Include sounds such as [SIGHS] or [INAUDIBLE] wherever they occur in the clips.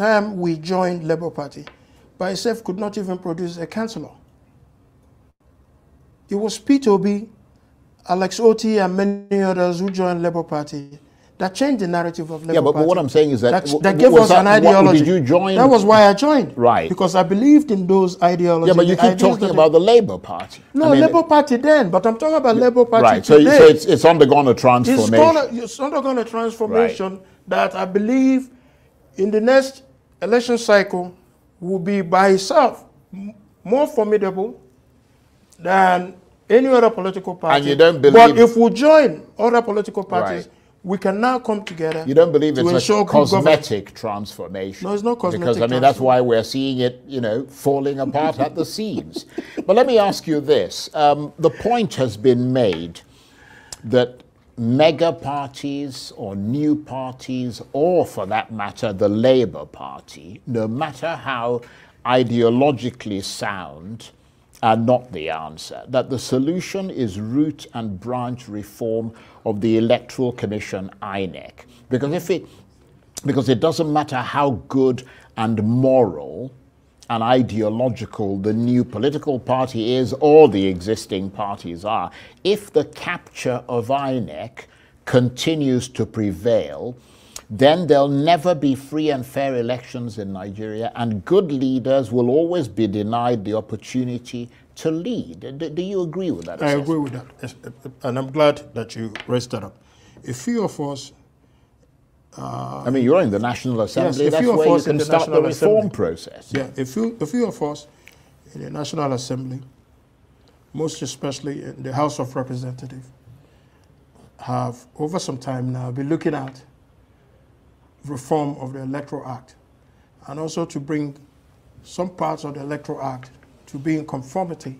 time we joined Labour Party, by itself could not even produce a councillor. It was Peter Obi, Alex Otti, and many others who joined Labour Party that changed the narrative of Labour Party. yeah, but, Party. but what I'm saying is that that, that gave us that, an ideology. What, did you join? That was why I joined. Right. Because I believed in those ideologies. Yeah, but you keep talking about the Labour Party. No, I mean, Labour Party then, but I'm talking about Labour Party right. So, today. so it's, it's undergone a transformation. It's, gonna, it's undergone a transformation right. that I believe in the next election cycle will be by itself more formidable than any other political party. And you don't believe... But if we join other political parties, Right. we can now come together. You don't believe it's a cosmetic transformation? No, it's not cosmetic Because, I mean, that's why we're seeing it, you know, falling apart at the seams. [LAUGHS] But let me ask you this. Um, the point has been made that mega parties or new parties, or for that matter, the Labour Party, no matter how ideologically sound, are not the answer. That the solution is root and branch reform of the Electoral Commission, INEC. Because if it, because it doesn't matter how good and moral and ideological the new political party is or the existing parties are, if the capture of INEC continues to prevail, then there'll never be free and fair elections in Nigeria, and good leaders will always be denied the opportunity to lead. Do, do you agree with that? I assessment? agree with that. And I'm glad that you raised that up. A few of us Uh, I mean, you're in the National Assembly. Yes, a That's few of where you can the start the reform Assembly. process. Yeah, a few, a few of us in the National Assembly, most especially in the House of Representatives, have over some time now been looking at reform of the Electoral Act and also to bring some parts of the Electoral Act to be in conformity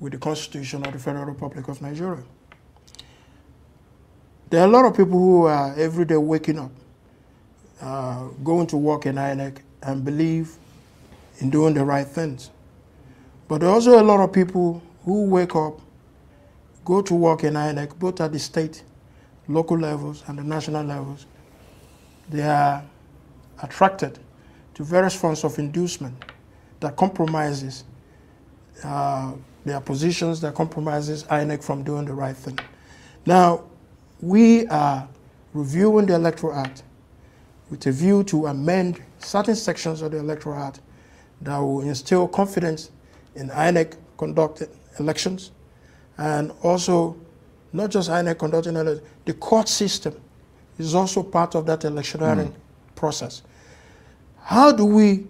with the Constitution of the Federal Republic of Nigeria. There are a lot of people who are every day waking up, uh, going to work in INEC and believe in doing the right things. But there are also a lot of people who wake up, go to work in INEC, both at the state, local levels, and the national levels. They are attracted to various forms of inducement that compromises uh, their positions, that compromises INEC from doing the right thing. Now, we are reviewing the Electoral Act with a view to amend certain sections of the Electoral Act that will instill confidence in INEC conducting elections and also not just INEC conducting elections, the court system is also part of that electioneering hmm. process. How do we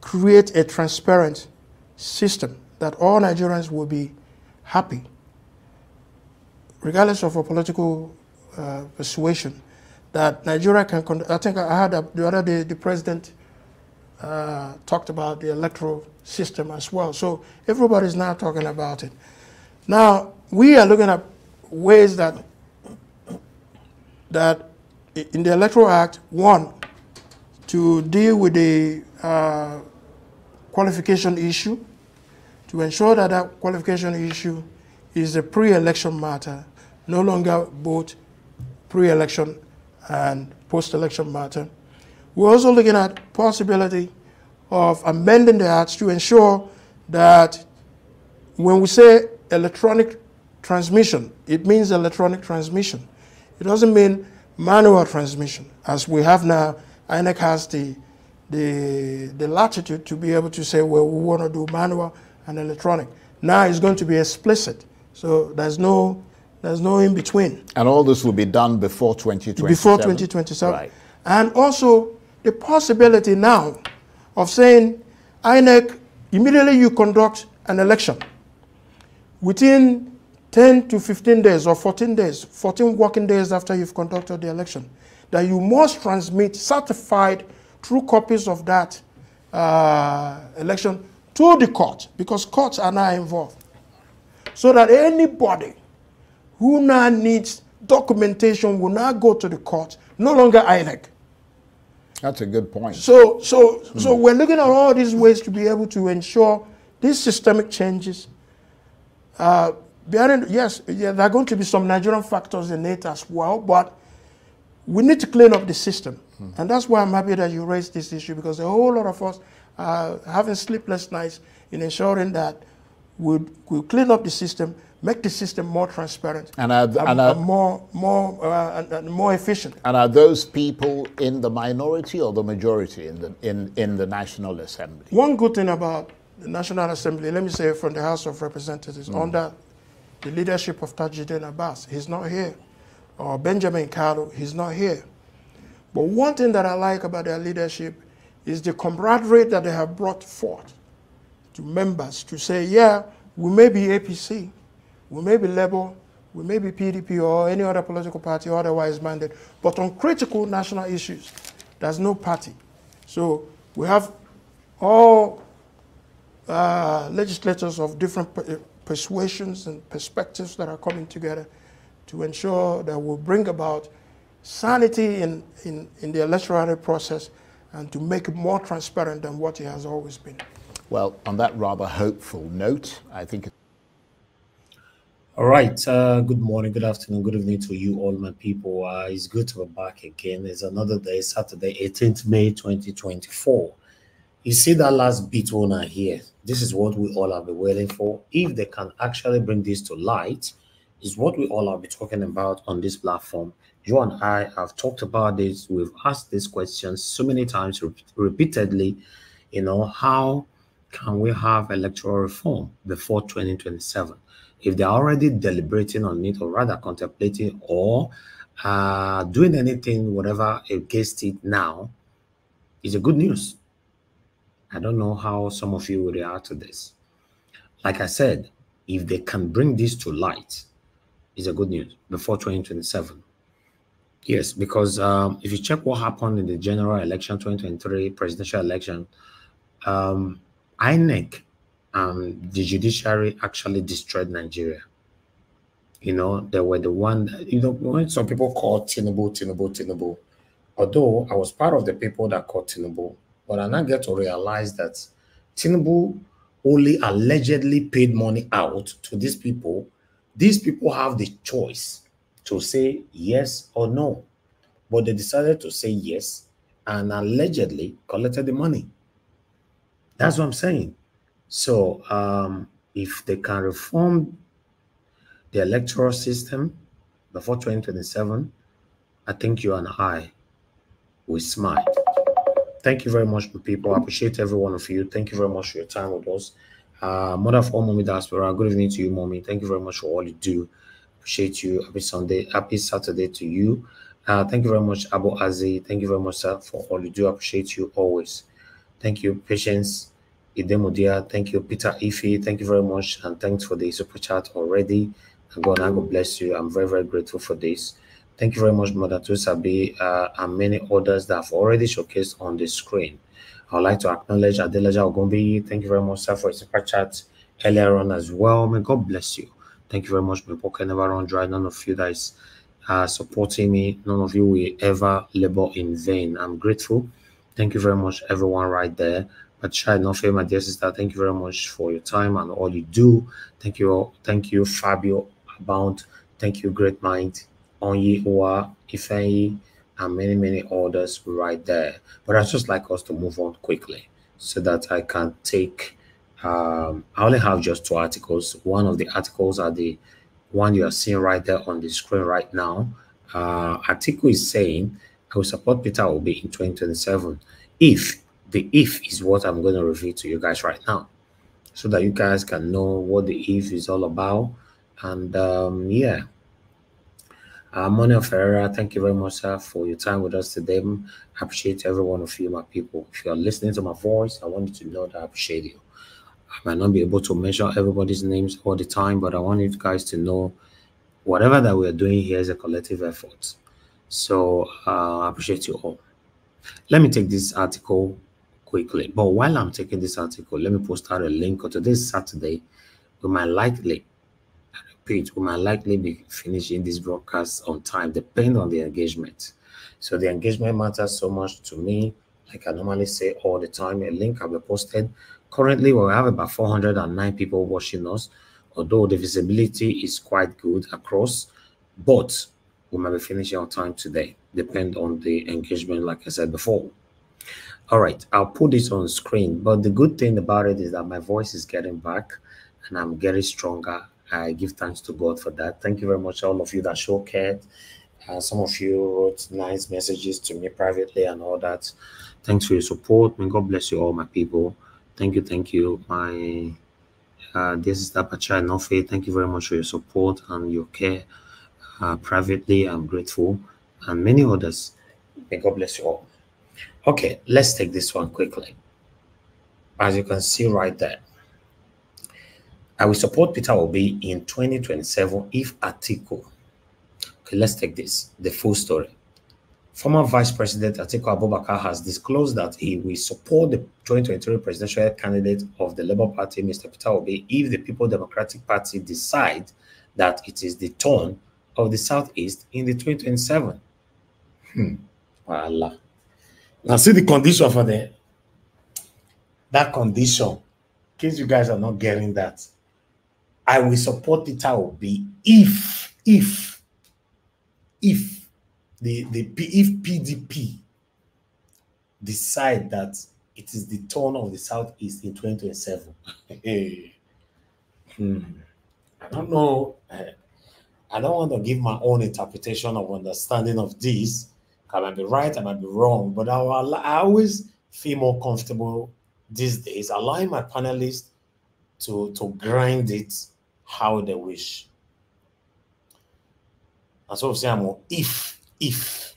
create a transparent system that all Nigerians will be happy, regardless of a political uh, persuasion, that Nigeria can? I think I heard that the other day the president uh, talked about the electoral system as well. So everybody's now talking about it. Now we are looking at ways that that in the Electoral Act, one, to deal with the uh, qualification issue, to ensure that that qualification issue is a pre-election matter, no longer both pre-election and post-election matter. We're also looking at possibility of amending the Act to ensure that when we say electronic transmission, it means electronic transmission. It doesn't mean manual transmission. As we have now, INEC has the, the, the latitude to be able to say, well, we want to do manual and electronic. Now it's going to be explicit. So there's no, there's no in between And all this will be done before 2027? before 2027. Right. And also the possibility now of saying, INEC, immediately you conduct an election. Within 10 to 15 days or 14 days, 14 working days after you've conducted the election, that you must transmit certified true copies of that uh, election to the court, because courts are now involved. So that anybody who now needs documentation will now go to the court, no longer INEC. That's a good point. So, so, so we're looking at all these ways to be able to ensure these systemic changes. Uh, bearing, yes, yeah, there are going to be some Nigerian factors in it as well, but we need to clean up the system. Hmm. And that's why I'm happy that you raised this issue because a whole lot of us are having sleepless nights in ensuring that we we'll clean up the system, make the system more transparent and, are, and, and are, more more uh, and, more efficient. And are those people in the minority or the majority in the in, in the National Assembly? One good thing about the National Assembly, let me say from the House of Representatives, mm. under the leadership of Tajudeen Abbas, he's not here. Or Benjamin Kalu, he's not here. But one thing that I like about their leadership is the camaraderie that they have brought forth to members to say, yeah, we may be APC, we may be Labour, we may be PDP or any other political party or otherwise minded, but on critical national issues, there's no party. So we have all uh, legislators of different persuasions and perspectives that are coming together to ensure that we'll bring about sanity in, in, in the electoral process and to make it more transparent than what it has always been. Well, on that rather hopeful note, I think. All right. Uh, good morning, good afternoon, good evening to you, all my people. Uh, it's good to be back again. It's another day, Saturday, 18th May 2024. You see that last bit owner here. This is what we all have been waiting for. If they can actually bring this to light, is what we all have been talking about on this platform. You and I have talked about this. We've asked these questions so many times, re repeatedly. You know, how can we have electoral reform before 2027? If they're already deliberating on it, or rather contemplating, or uh, doing anything, whatever against it now, is a good news I don't know how some of you will react to this. Like I said, if they can bring this to light, is a good news before 2027. Yes, because um, if you check what happened in the general election 2023 presidential election, um, INEC and the judiciary actually destroyed Nigeria. You know, they were the one, that, you know, when some people call Tinubu, Tinubu, Tinubu. Although I was part of the people that called Tinubu, but I now get to realize that Tinubu only allegedly paid money out to these people. These people have the choice to say yes or no. But they decided to say yes and allegedly collected the money. That's what I'm saying. So um, if they can reform the electoral system before 2027, I think you and I will smile. Thank you very much, people. I appreciate every one of you. Thank you very much for your time with us. Uh, Mother of all Mommy Diaspora, good evening to you, Mommy. Thank you very much for all you do. Appreciate you. Happy Sunday, happy Saturday to you. Uh, thank you very much, Abu Azi. Thank you very much, sir, for all you do. appreciate you always. Thank you, Patience Idemodia. Thank you, Peter Ife. Thank you very much. And thanks for the super chat already. And God, God bless you. I'm very, very grateful for this. Thank you very much, Mother Tusabi, uh, and many others that have already showcased on the screen. I would like to acknowledge Adelaja Ogumbi. Thank you very much, sir, for a super chat earlier on as well. May God bless you. Thank you very much. May pocket never run dry. None of you that is uh, supporting me, none of you will ever labor in vain. I'm grateful. Thank you very much, everyone right there. Not fail, my dear sister. Thank you very much for your time and all you do. Thank you. Thank you, Fabio Abound. Thank you, Great Mind. Onyiwa, Ifeanyi, and many, many others right there. But I'd just like us to move on quickly so that I can take, um, I only have just two articles. One of the articles are the one you are seeing right there on the screen right now. Uh, article is saying, I will support Peter Obi in 2027 if the if is what I'm going to reveal to you guys right now so that you guys can know what the if is all about. And um, yeah, uh, Monia Ferreira, thank you very much, sir, for your time with us today. I appreciate every one of you, my people. If you are listening to my voice, I want you to know that I appreciate you. I might not be able to mention everybody's names all the time, but I want you guys to know whatever that we are doing here is a collective effort. So uh, I appreciate you all. Let me take this article quickly. But while I'm taking this article, let me post out a link to this Saturday. We might likely page, we might likely be finishing this broadcast on time, depending on the engagement. So the engagement matters so much to me. Like I normally say all the time, a link will be posted. Currently, we have about 409 people watching us, although the visibility is quite good across, but we might be finishing on time today. depend on the engagement, like I said before. All right, I'll put this on screen. But the good thing about it is that my voice is getting back and I'm getting stronger. I give thanks to God for that. Thank you very much, all of you that show care. Uh, some of you wrote nice messages to me privately and all that. Thanks for your support. May God bless you all, my people. Thank you, thank you. My uh, dear sister Pacha Nofe, thank you very much for your support and your care. Uh, privately, I'm grateful. And many others. May God bless you all. Okay, let's take this one quickly. As you can see right there, I will support Peter Obi in 2027 if Atiku. Okay, let's take this, the full story. Former Vice President Atiku Abubakar has disclosed that he will support the 2023 presidential candidate of the Labour Party, Mr. Peter Obi, if the People Democratic Party decide that it is the turn of the Southeast in the 2027. Hmm. Allah. Now see the condition for the that condition. In case you guys are not getting that, I will support it. Peter Obi if if if the the if PDP decide that it is the turn of the southeast in 2027. [LAUGHS] hmm. I don't know. I don't want to give my own interpretation of understanding of this I might be right, I might be wrong, but I, I always feel more comfortable these days allowing my panelists to, to grind it how they wish. And so say I'm if, if,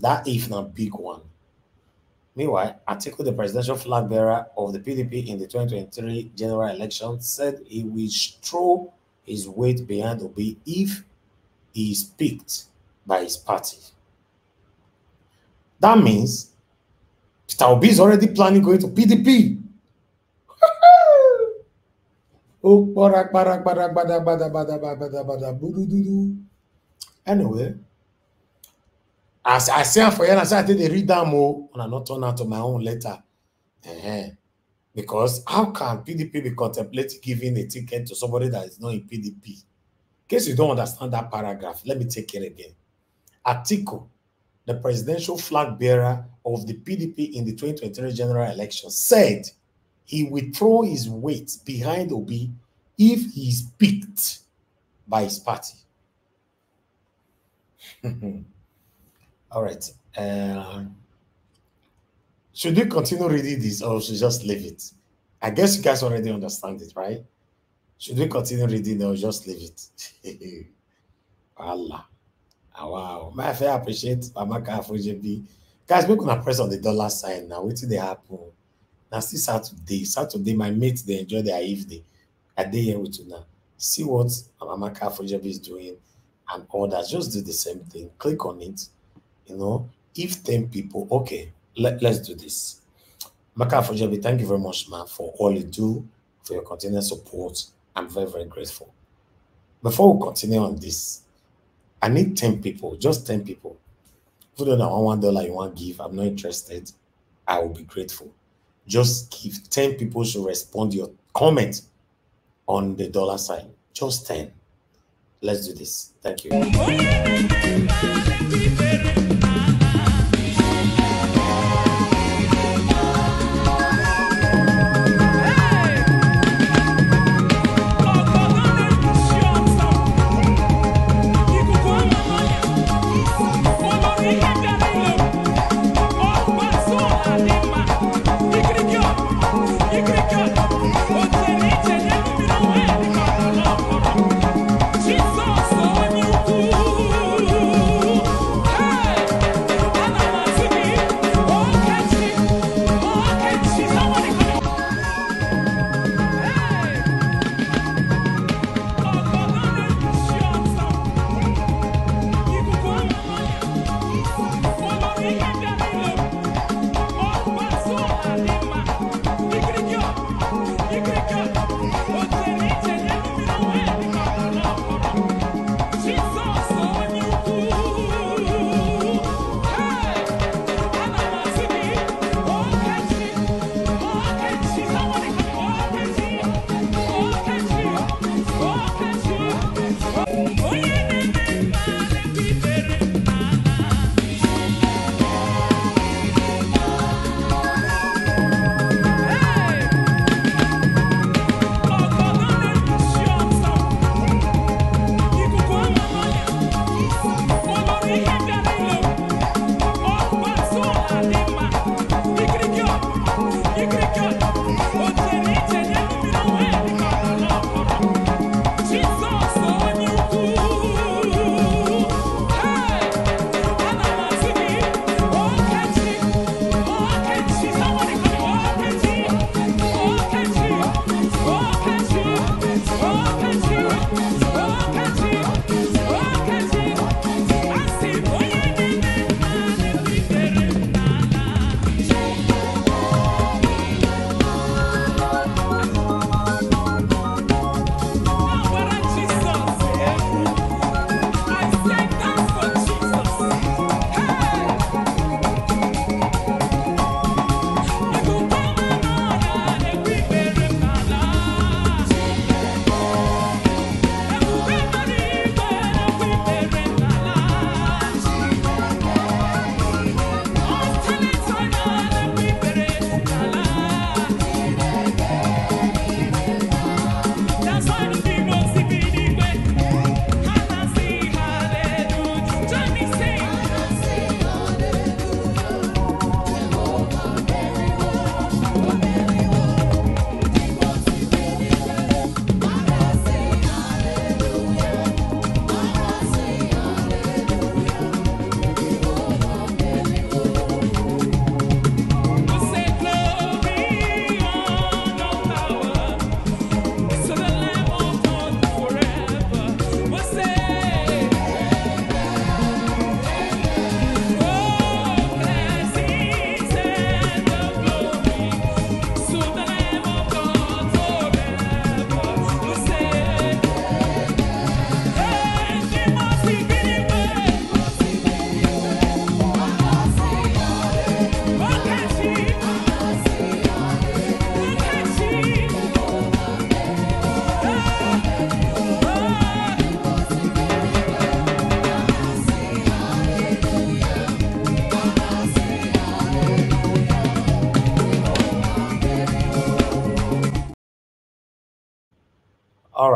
that if not big one. Meanwhile, Atiku, the presidential flag bearer of the PDP in the 2023 general election, said he will throw his weight behind Obi if he is picked by his party. That means Peter Obi is already planning going to PDP. [LAUGHS] anyway, as I say for you, I say I take the read them more, and I not turn out to my own letter. Uh-huh. Because how can PDP be contemplating giving a ticket to somebody that is not in PDP? In case you don't understand that paragraph, let me take it again. Article the presidential flag bearer of the PDP in the 2023 general election, said he would throw his weight behind Obi if he is picked by his party. [LAUGHS] All right. Uh, should we continue reading this or should just leave it? I guess you guys already understand it, right? Should we continue reading or just leave it? [LAUGHS] Allah. Wow. My fair appreciate Amaka Afojebi. Guys, make una press on the dollar sign now. Wait till they happen. Now, see Saturday. Saturday, my mates they enjoy their evening. I day here with you now. See what Amaka Afojebi is doing and others. Just do the same thing. Click on it. You know, if 10 people, okay, let, let's do this. Maka Afojebi, thank you very much, man, for all you do, for your continued support. I'm very, very grateful. Before we continue on this, I need 10 people, just 10 people. You don't know one dollar you want to give, I'm not interested. I will be grateful. Just give 10 people should respond to your comment on the dollar sign. Just 10. Let's do this. Thank you.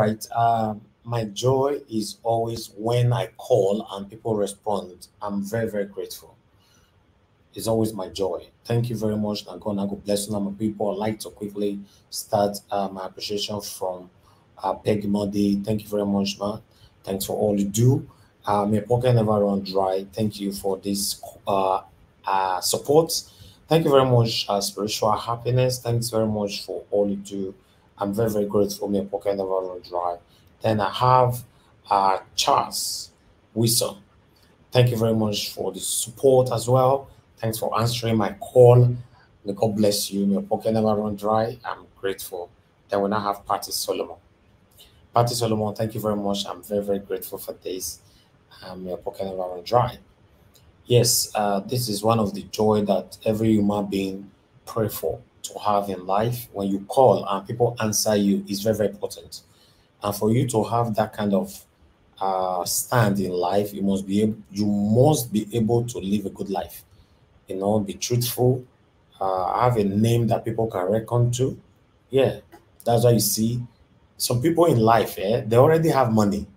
Right. Um, my joy is always when I call and people respond. I'm very, very grateful. It's always my joy. Thank you very much. And God, bless you, my people. I'd like to quickly start uh, my appreciation from uh, Peggy Modi. Thank you very much, man. Thanks for all you do. Uh, my pocket never run dry. Thank you for this uh, uh, support. Thank you very much, uh, Spiritual Happiness. Thanks very much for all you do. I'm very, very grateful. My pocket never run dry. Then I have uh, Charles Wilson. Thank you very much for the support as well. Thanks for answering my call. May God bless you. May pocket never run dry. I'm grateful. Then we now have Patty Solomon. Patty Solomon, thank you very much. I'm very, very grateful for this. Um, your never run dry. Yes, uh, this is one of the joy that every human being pray for to have in life. When you call and people answer you is very, very important. And for you to have that kind of uh, stand in life, you must be able, you must be able to live a good life. You know, be truthful, uh, have a name that people can reckon to. Yeah, that's why you see some people in life. Eh, they already have money,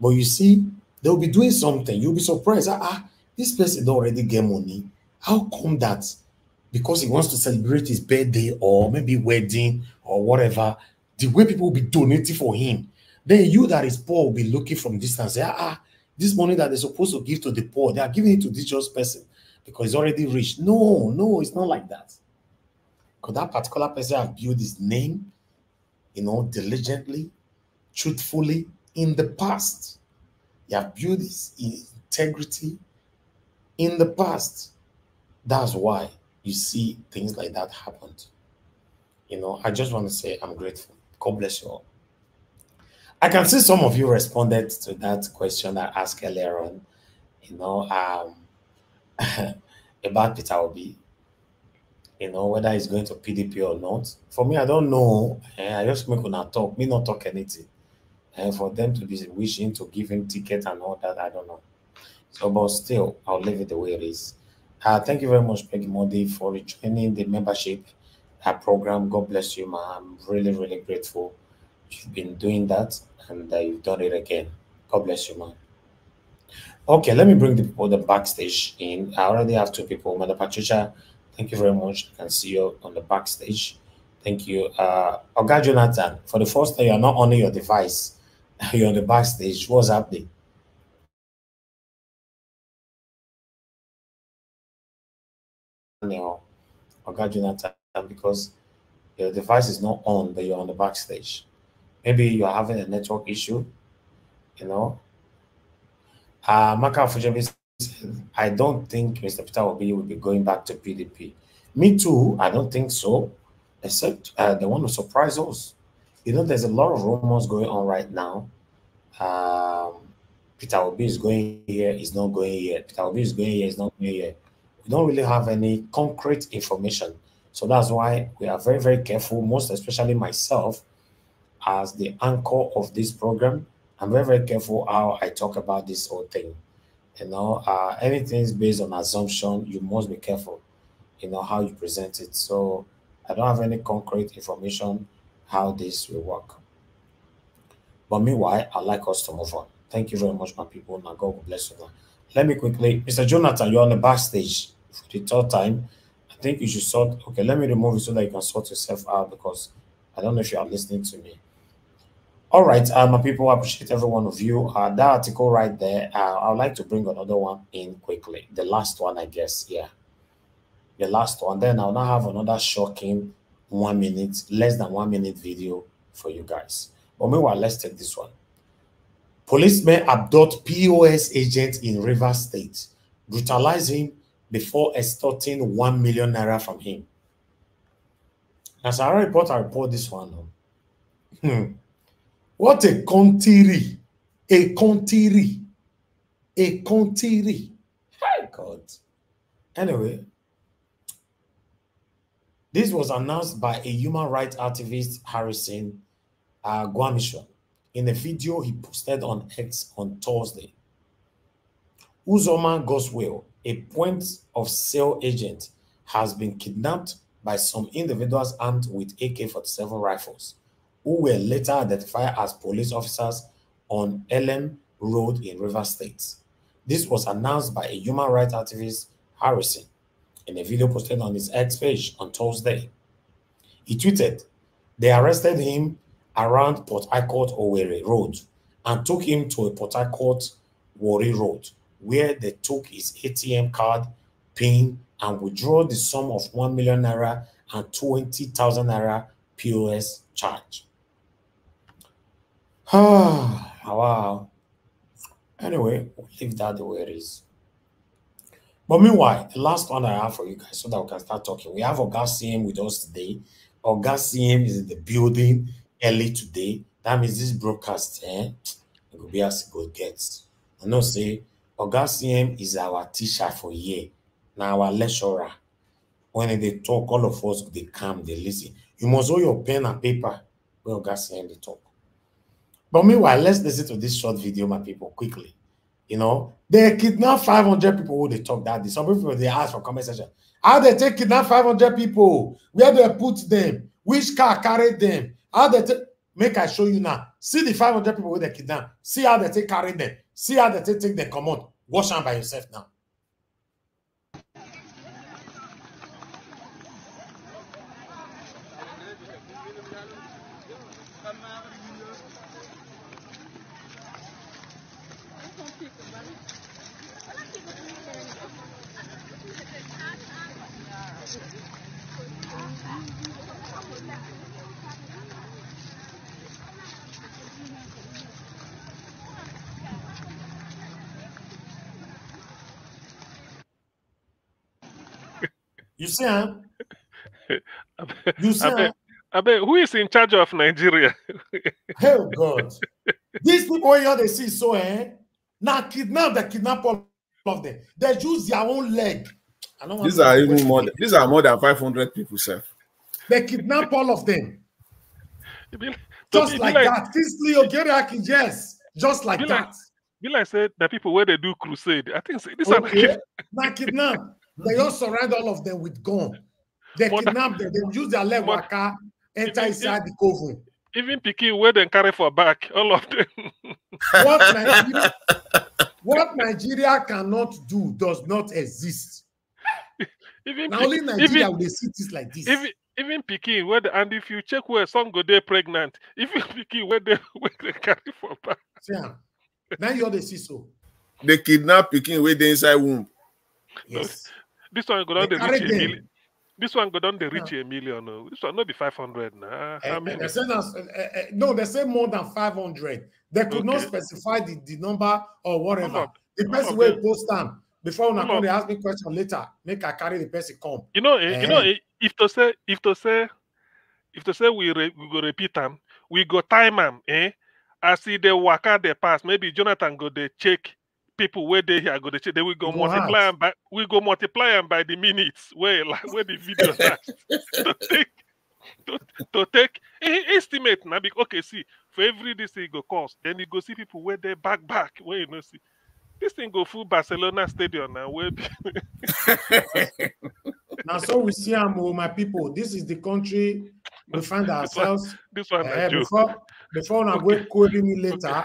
but you see, they'll be doing something. You'll be surprised. Ah, ah this person already get money. How come that? Because he wants to celebrate his birthday or maybe wedding or whatever the way people will be donating for him, then you that is poor will be looking from distance. Say, ah, ah, this money that they're supposed to give to the poor, they are giving it to this just person because he's already rich. No, no, it's not like that. Because that particular person have built his name, you know, diligently, truthfully in the past. He have built his integrity in the past. That's why you see things like that happen. You know, I just want to say I'm grateful. God bless you all. I can see some of you responded to that question I asked earlier on, you know, um, [LAUGHS] about Peter Obi, you know, whether he's going to PDP or not. For me, I don't know. Eh, I just make una talk, me not talk anything. And eh, for them to be wishing to give him ticket and all that, I don't know. So, but still, I'll leave it the way it is. Uh, thank you very much, Peggy Modi, for joining the membership her program. God bless you, ma. I'm really, really grateful. You've been doing that and uh, you've done it again. God bless you, ma. Okay, let me bring the people the backstage in. I already have two people. Mother Patricia, thank you very much. I can see you on the backstage. Thank you. Uh, Oga Jonathan, for the first time, you're not on your device. [LAUGHS] You're on the backstage. What's happening? Oga Jonathan because your device is not on, but you're on the backstage. Maybe you're having a network issue, you know. Uh, Maka I don't think Mr. Peter Obi will be going back to PDP. Me too, I don't think so, except uh, they want to us. You know, there's a lot of rumors going on right now. Um, Peter Obi is going here, he's not going here. Peter Obi is going here, he's not going here. We don't really have any concrete information so that's why we are very, very careful, most especially myself, as the anchor of this program. I'm very, very careful how I talk about this whole thing. You know, uh, anything is based on assumption, you must be careful, you know, how you present it. So I don't have any concrete information how this will work. But meanwhile, I'd like us to move on. Thank you very much, my people. Now, God bless you. Let me quickly, Mr. Jonathan, you're on the backstage the third time I think you should sort. Okay, let me remove it so that you can sort yourself out because I don't know if you are listening to me. All right, uh, my people, I appreciate every one of you. Uh, that article right there, uh, I would like to bring another one in quickly. The last one, I guess. Yeah. The last one. Then I'll now have another shocking one minute, less than one minute video for you guys. But meanwhile, let's take this one. Policemen abduct POS agent in River State, brutalize him before extorting 1 million naira from him. As I report, I report this one. Hmm. What a country, a country, a country. Hi, God. Anyway, this was announced by a human rights activist, Harrison uh, Gwamnishu, in a video he posted on X on Thursday. Uzoma Goswell, a point of sale agent has been kidnapped by some individuals armed with AK 47 rifles who were later identified as police officers on Elm Road in River State. This was announced by a human rights activist, Harrison, in a video posted on his X page on Thursday. He tweeted, they arrested him around Port Harcourt Owerri Road and took him to a Port Harcourt Owerri Road, where they took his ATM card, PIN, and withdraw the sum of 1 million naira and 20,000 naira POS charge. [SIGHS] Ah, wow. Anyway, we'll leave that the way it is. But meanwhile, the last one I have for you guys so that we can start talking. We have Oga CM with us today. Oga CM is in the building early today. That means this broadcast, eh, it will be as it go gets. I know say Oga CM is our teacher for year. Now our lecturer. When they talk, all of us they come, they listen. You must hold your pen and paper when Oga CM they talk. But meanwhile, let's listen to this short video, my people, quickly. You know, they kidnap 500 people who they talk that. Some people they ask for comment section. How they take kidnap 500 people? Where they put them? Which car carried them? How they take make I show you now. See the 500 people who they kidnap. See how they take carry them. See how they take, take them come on. Wash them by yourself now. You see, huh? [LAUGHS] You see, I huh? bet, I bet who is in charge of Nigeria? [LAUGHS] Hell God. These people here they see so eh. Now kidnap, the kidnap all of them. They use their own leg. I don't want These are even more. These are more than 500 people, sir. They kidnap all of them. It be- Just be like, like, that. Kingsley Ogeriaki, yes. Just like like- that. Be like said the people where they do crusade. I think say, this are [LAUGHS] Okay. kidnap. They mm-hmm. all surround all of them with gun. They Mother- kidnap them. They use their leg Mother- waka, enter Even- inside the coven. even picking where they carry for back, all of them. What [LAUGHS] Nigeria, what Nigeria cannot do does not exist. even Now pick- only Nigeria even, will see this like this. even even picking where the, and if you check where some go they pregnant, [LAUGHS] even picking where they where they [LAUGHS] carry for back. See am? Now you all they see so. They kidnap pikin with the inside womb. Yes. This one go down the reach a million. This one go down the reach a million. oh. This one not be five hundred eh, many? they that's- eh, eh, no, they say more than 500. They could not specify the, the number or whatever. of- The person will post them before una come they ask me question later. Make I carry the person come. You know, eh, you know, eh, if to say, if to say, if to say we re, we go repeat them, we go time them, eh? I see the waka they pass, maybe Jonathan go they check people where they here go they check. Then we go go multiply by we go multiply them by the minutes where like where the video [LAUGHS] last to take to, to take estimate now. Because okay, see for every this thing go cost, then you go see people where they back back where you know see. This thing go full Barcelona stadium now. Where be- [LAUGHS] Now, so we see oh, my people. This is the country we find [LAUGHS] ourselves. this one Eh, a joke. before before Okay. go query me later,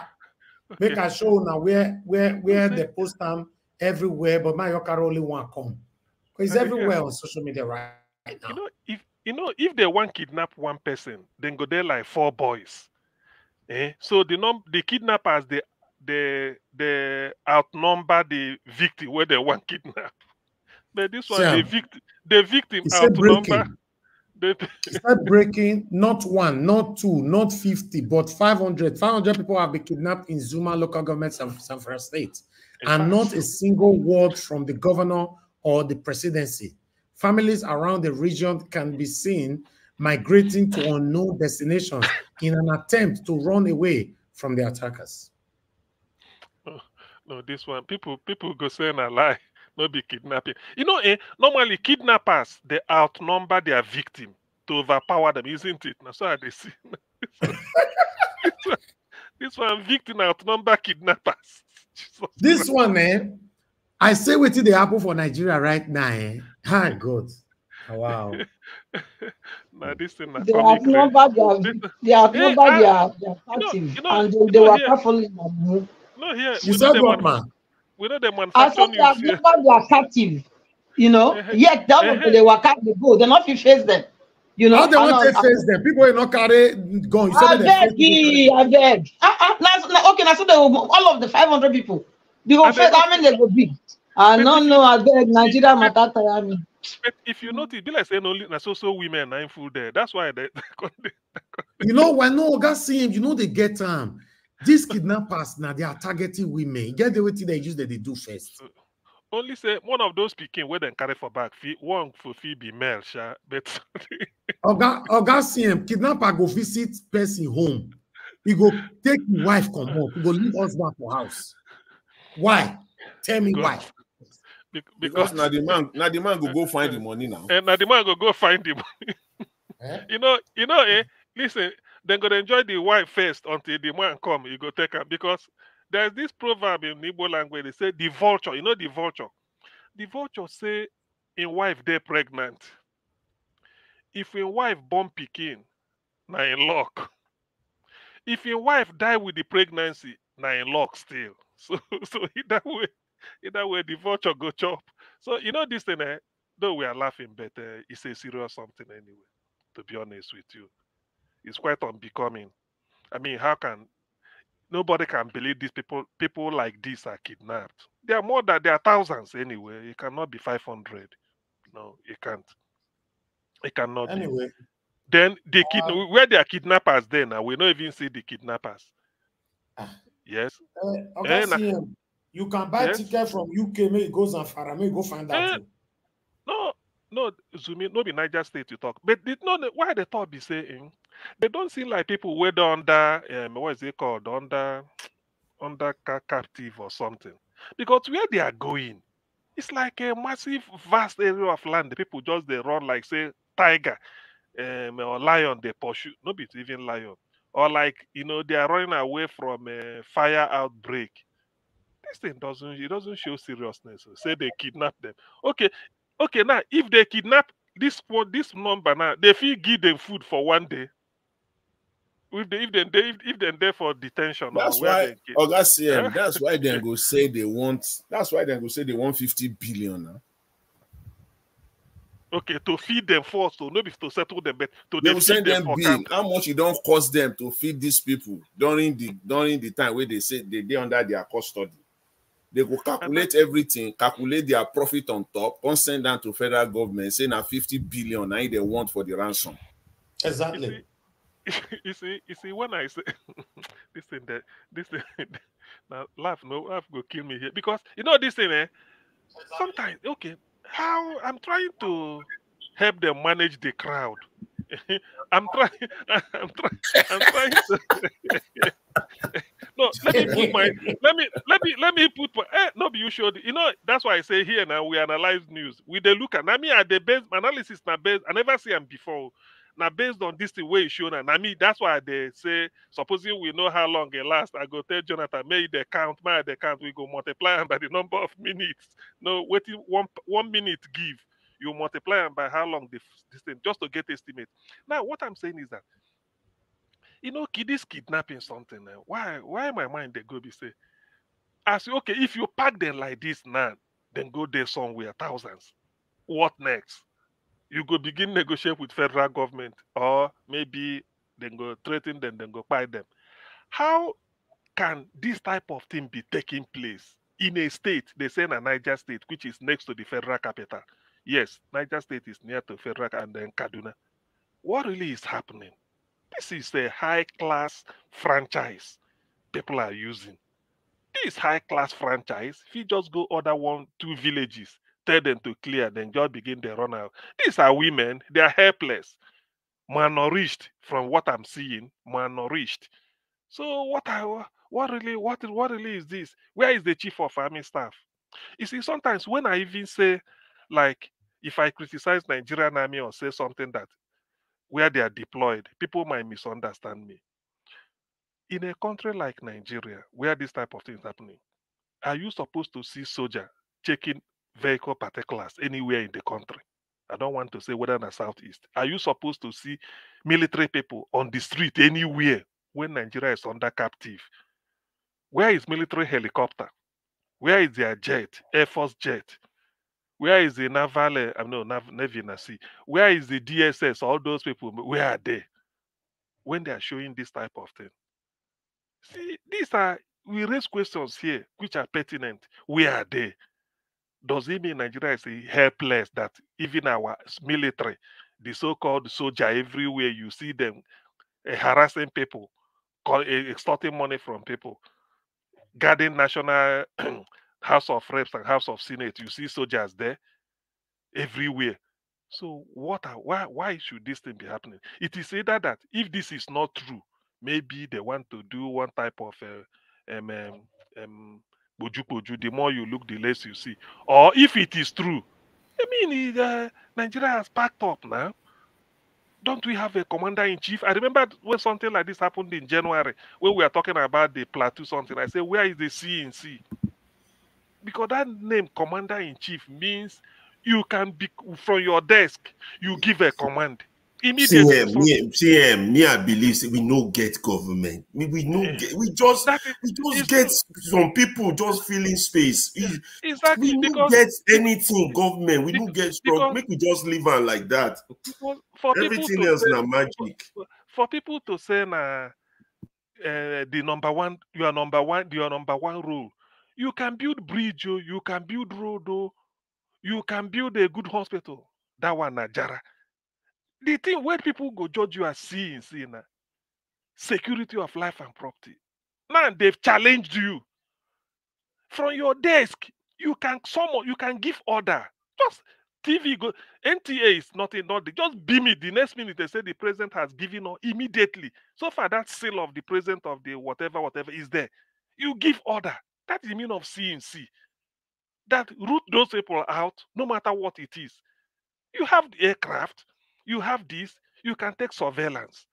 [LAUGHS] make Okay. I show now where where where Okay. they post them everywhere, but my Yokara only one come. 'Cause It's everywhere on social media right, right now. you know if you know if they want kidnap one person then go there like four boys eh? so the num the kidnappers they they they outnumber the victim where they want [LAUGHS] kidnap but this one the victim the victim outnumber breaking. Start breaking not one, not two, not 50, but 500. 500 people have been kidnapped in Zuma local government, San, San Francisco State, and not a single word from the governor or the presidency. Families around the region can be seen migrating to unknown destinations in an attempt to run away from the attackers. Oh, no this one people people go saying a lie not be kidnapping you know eh, normally kidnappers they outnumber their victim to overpower them isn't it now so I dey see [LAUGHS] this one, this one victim outnumber kidnappers [LAUGHS] Jesus This Christ. one, eh, I say what they happen for Nigeria right now. Eh? Hi, [LAUGHS] God. Wow. now this thing na They comic outnumber their, This- they outnumber I- their, their know- captive, you know- and they, you they know were here- carefully removed. No, here You we know said they what, manu- man? We know they I manufacture said they news here. outnumber their captive, you know. Eh-heh. Yet that was Eh-heh. they were they go. They not fit face them, you know. How they want to face them? People will not carry gun. You I said beg, they I beg. Now, now, okay, now so they will, all of the 500 people, they they face, how many they go be? I don't if know, I beg, Nigeria matter tire me. But if you notice, be like saying only na so so women are in full there. That's why they, [LAUGHS] You know, when no guy see him, you know they get um these kidnappers now they are targeting women. Get the way they use that they do first. only say one of those speaking where they carry for back. Fee, one for fee be male, sha. But [LAUGHS] Oga, Oga see him, kidnapper go visit person home. He go take his wife come home. He go leave husband for house. Why? Tell me Go- why. be- Because because now the man, now the man go go find the money now. and now the man go go find him. Eh? [LAUGHS] you know, you know, eh? Listen, then go to enjoy the wife first until the man come. You go take her because there's this proverb in Igbo language. They say the vulture. You know the vulture. The vulture say in wife they pregnant. If in wife born pikin, na in luck. If in wife die with the pregnancy, na in luck still. [LAUGHS] So so either way, either way the vulture go chop. So you know this thing, eh? Though we are laughing, but uh, it's a serious something anyway. To be honest with you, it's quite unbecoming. I mean, how can nobody can believe these people people like this are kidnapped? There are more than there are thousands anyway. It cannot be five hundred. No, it can't. It cannot be. Anyway, Then the kid where they are kidnappers then we don't even see the kidnappers. Ah. Yes. uh, Eh, Oga na- You can buy Yes. ticket from UK, may it goes and Farah, may go find Eh, out. No, Zumi, no be Niger State you talk. But did no the- why they thought be saying they don't seem like people were under um what is it called? Under [TSK] under ca- captive or something. Because where they are going, it's like a massive vast area of land. The people just they run like say tiger um, or lion they pursue. No be even lion. Or like you know they are running away from a fire outbreak. This thing doesn't it doesn't show seriousness. Say they kidnap them. Okay, okay. Now if they kidnap this one, this number now, they feel give them food for one day. If they if they if, if they're there for detention That's why they Oga CM, Eh? that's [LAUGHS] why they go say they want that's why they go say they want 50 billion now. okay to feed them first, so be to settle them, but to They will send them them bill. How much it don't cost them to feed these people during the during the time where they say they they under their custody. They will calculate everything, calculate their profit on top, and send them to federal government, saying now 50 billion now they want for the ransom. You Exactly. see, [LAUGHS] you see, you see, when I say [LAUGHS] this thing that this thing [LAUGHS] now laugh, no laugh go kill me here because you know this thing, eh? Sometimes okay, how I'm trying to help them manage the crowd. [LAUGHS] I'm trying. [LAUGHS] I'm trying. I'm trying to. [LAUGHS] no, let me put my. Let me. Let me. Let me put. My, eh, no, you sure. You know that's why I say here now we analyze news. We they look at. I mean, at the base analysis now based. I never see them before. Now based on this the way it's shown, and I mean that's why they say. Supposing we know how long it lasts, I go tell Jonathan, may the count, may the count. We go multiply by the number of minutes. No, waiting one one minute give you multiply them by how long this, thing just to get estimate. Now, what I'm saying is that you know, kid is kidnapping something. eh, Why why my mind they go be say, I say, okay, if you pack them like this now, then go there somewhere, thousands. What next? You go begin negotiate with federal government, or maybe then go threaten them, then go buy them. How can this type of thing be taking place in a state, they say in a Niger state, which is next to the federal capital? Yes, Niger State is near to Federal and then Kaduna. What really is happening? This is a high class franchise people are using. This high class franchise, if you just go order one, two villages, tell them to clear, then just begin to run out. These are women, they are helpless, malnourished from what I'm seeing, malnourished. So what I what really what what really is this? Where is the chief of army staff? You see, sometimes when I even say like if I criticize Nigerian army or say something that where they are deployed, people might misunderstand me. In a country like Nigeria, where this type of thing is happening, are you supposed to see soldier checking vehicle particulars anywhere in the country? I don't want to say whether in the southeast. Are you supposed to see military people on the street anywhere when Nigeria is under captive? Where is military helicopter? Where is their jet, Air Force jet? Where is the naval, uh, I know, nav- Navy and sea? Where is the DSS? All those people, where are they? When they are showing this type of thing. See, these are, we raise questions here which are pertinent. Where are they? Does it mean Nigeria is helpless that even our military, the so-called soldier everywhere, you see them uh, harassing people, call, uh, extorting money from people, guarding national [CLEARS THROAT] House of Reps and House of Senate, you see soldiers there everywhere. So what are why why should this thing be happening? It is either that if this is not true, maybe they want to do one type of uh, um, um, um boju boju. The more you look, the less you see. Or if it is true, I mean, uh, Nigeria has packed up now. Don't we have a commander in chief? I remember when something like this happened in January, when we were talking about the plateau something. I said, where is the CNC? Because that name, commander in chief, means you can be from your desk, you give a command immediately. CM, So me, CM, me, I believe say we no get government. We, we no Eh, get, we just is we just get some people just filling space. We, exactly we no because get anything government. We no get strong. because Make we just leave on like that. for Everything else say na magic. for, for people to say na uh, the number one your number one your number one role you can build bridge oh, you can build road oh, you can build a good hospital. That one na jara the thing when people go judge you as seeing see na ah, security of life and property. Man, they've challenged you. From your desk you can someone you can give order. Just tv go nta is nothing nothing just beam it. The next minute they say the president has given or immediately. So far that seal of the president of the whatever whatever is there. You give order that's the meaning of cnc that root those people out no matter what it is you have the aircraft you have this you can take surveillance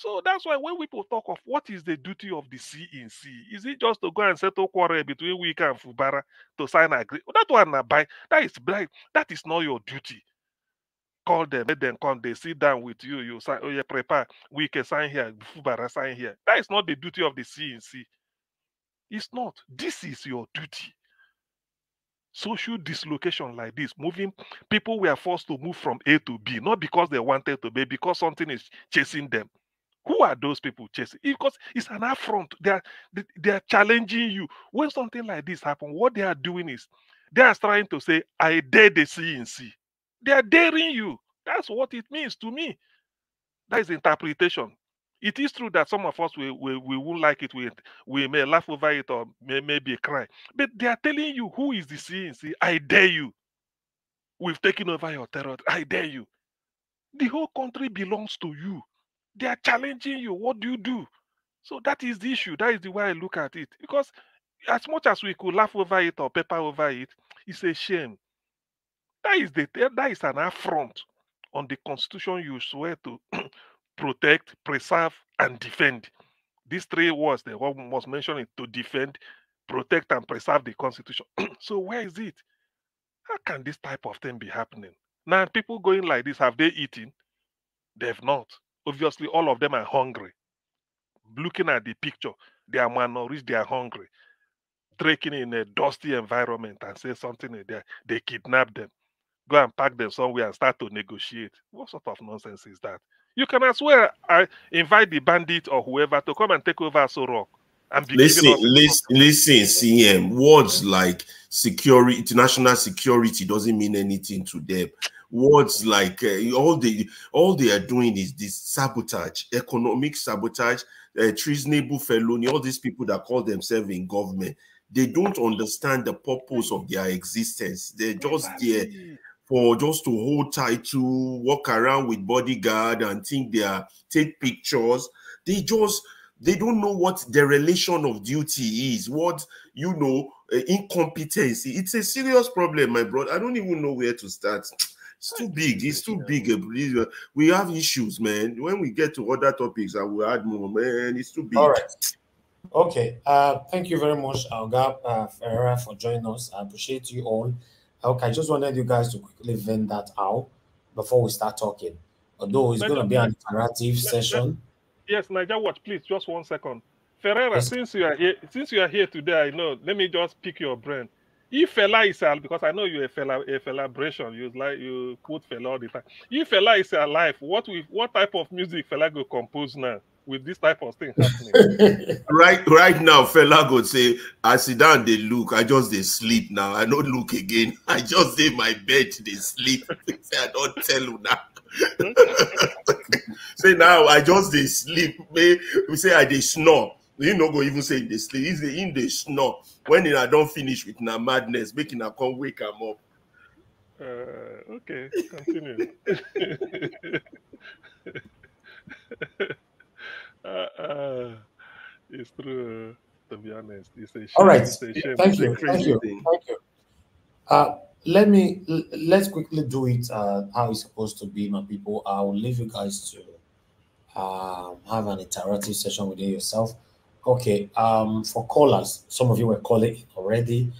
so that's why when people talk of what is the duty of the CNC, is it just to go and settle quarrel between Wike and Fubara to sign an agreement? That one buy. That is blind. That is not your duty. Call them, let them come. They sit down with you. You sign. Oh yeah, prepare. Wike sign here. Fubara sign here. That is not the duty of the CNC. It's not. This is your duty. Social dislocation like this, moving people were forced to move from A to B, not because they wanted to be, because something is chasing them. Who are those people chasing? Because it's an affront. They are they, are challenging you. When something like this happens, what they are doing is they are trying to say, I dare the CNC. They are daring you. That's what it means to me. That is interpretation. It is true that some of us we, we, we won't like it, we, we may laugh over it or may maybe cry. But they are telling you who is the CNC. I dare you. We've taken over your territory. I dare you. The whole country belongs to you. They are challenging you. What do you do? So that is the issue. That is the way I look at it. Because as much as we could laugh over it or paper over it, it's a shame. That is the that is an affront on the constitution you swear to protect, preserve, and defend. These three words, the one was mentioned to defend, protect, and preserve the constitution. [CLEARS THROAT] so where is it? How can this type of thing be happening? Now people going like this, have they eaten? They've not. Obviously, all of them are hungry. Looking at the picture, they are malnourished, they are hungry. Trekking in a dusty environment and say something in there, they kidnap them. Go and pack them somewhere and start to negotiate. What sort of nonsense is that? You can as well uh, invite the bandit or whoever to come and take over Aso Rock and be Listen, giving us listen, listen, CM. Words like security, international security doesn't mean anything to them. Words like uh, all they all they are doing is this sabotage, economic sabotage, uh, treasonable felony. All these people that call themselves in government, they don't understand the purpose of their existence. They're just there Exactly. For just to hold title, walk around with bodyguard and think they are take pictures. They just they don't know what the relation of duty is, what you know, uh, incompetency. It's a serious problem, my brother. I don't even know where to start. It's too big. It's too big. uh, uh, We have issues, man. When we get to other topics, I will add more, man. It's too big. All right. Okay. Uh, thank you very much, Alga uh, Ferreira, for joining us. I appreciate you all. Okay, I just wanted you guys to quickly vent that out. before we start talking. Although it's going to be an interactive session. Yes, Naija Watch, please, just one second. Ferreira, Yes. since you are here, since you are here today, I know. Let me just pick your brain. If Fela is alive, because I know you're a Fela, a Felabration, you like you quote Fela all the time. If Fela is alive, what we, what type of music Fela go compose now with this type of thing happening? [LAUGHS] right right now Fela go say i sit down they look i just they sleep now. I don't look again. [LAUGHS] I just dey my bed they sleep. [LAUGHS] Say i don tell you now. say now i just they sleep. We say i they snore. He no go even say he dey sleep. He say him dey snore. When I don't finish with una madness make una come wake am up. Uh, okay, continue. Uh, [LAUGHS] uh, it's true. uh, To be honest, it's a shame. All right. It's a shame. Thank you. Thank you. Thank you. Uh, let me let's quickly do it uh, how it's supposed to be, my people. I will leave you guys to um, have an interactive session within yourself. Okay. Um, for callers, some of you were calling already.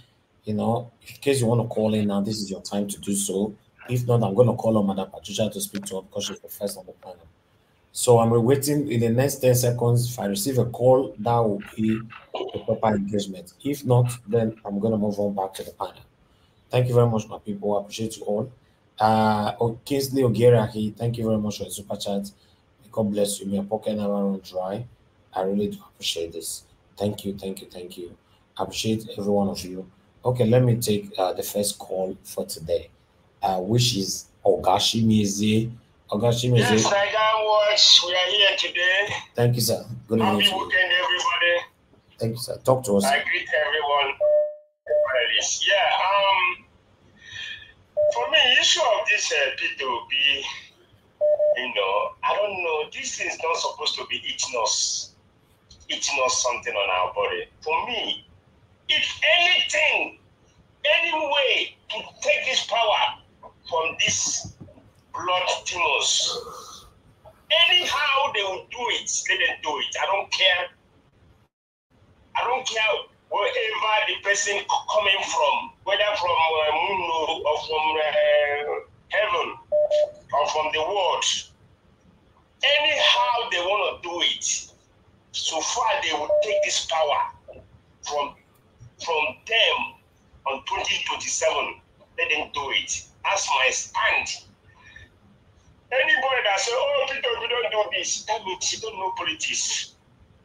You know, in case you want to call in now, this is your time to do so. If not, I'm going to call on Madam Patricia to speak to her because she's the first on the panel. So I'm waiting in the next 10 seconds. If I receive a call, that will be the proper engagement. If not, then I'm going to move on back to the panel. Thank you very much, my people. I appreciate you all. Uh, oh, Kingsley Ogerahi, thank you very much for the super chat. God bless you. Your pocket never run dry. I really do appreciate this. Thank you, thank you, thank you. I appreciate every one of you. Okay, let me take uh, the first call for today, uh, which is Ogashi Mize. Ogashi Yes, Mize, Nigerian Watch, we are here today. thank you, sir. Good evening Happy to you. weekend, everybody. Thank you, sir. Talk to us. I greet everyone. Yeah, um, for me, issue of this uh, P2B, you know, I don't know, this is not supposed to be eating us, eating us something on our body. For me, if anything, any way to take this power from this blood demons, anyhow they will do it, let them do it. I don't care I don't care wherever the person coming from, whether from uh, or from uh, heaven or from the world. Anyhow they want to do it, so far they will take this power from from them on 2027. Let them do it. That's my stand. Anybody that say, "Oh, Peter, we don't do this," that means you don't know politics.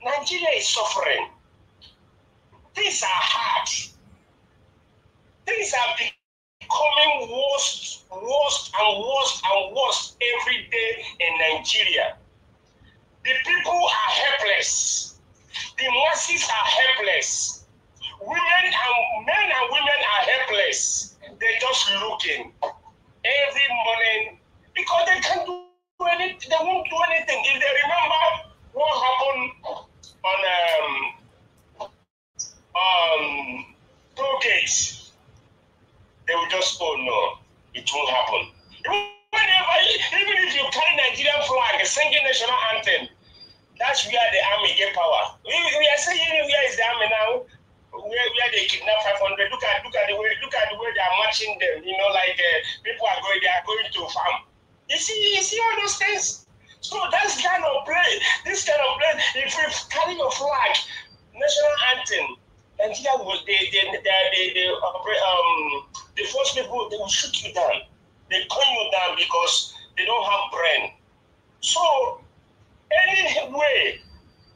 Nigeria is suffering things are hard. Things are becoming worse, worse and worse and worse every day in Nigeria. The people are helpless. The masses are helpless. Women and men and women are helpless. They're just looking every morning because they can't do anything. They won't do anything. If they remember what happened on um, um, gates, they will just, oh no, it won't happen. Whenever, even if you carry Nigerian flag, singing national anthem, that's where the army get power. We, we are saying where is the army now? Where, where they kidnap 500. Look at look at the way look at the way they are marching them. You know, like uh, people are going, they are going to farm. You see, you see all those things. So that's kind of play. This kind of play. If we carry your flag, national anthem, Nigeria will they they they they, they operate, um the first people they will shoot you down. They gun you down because they don't have brain. So any way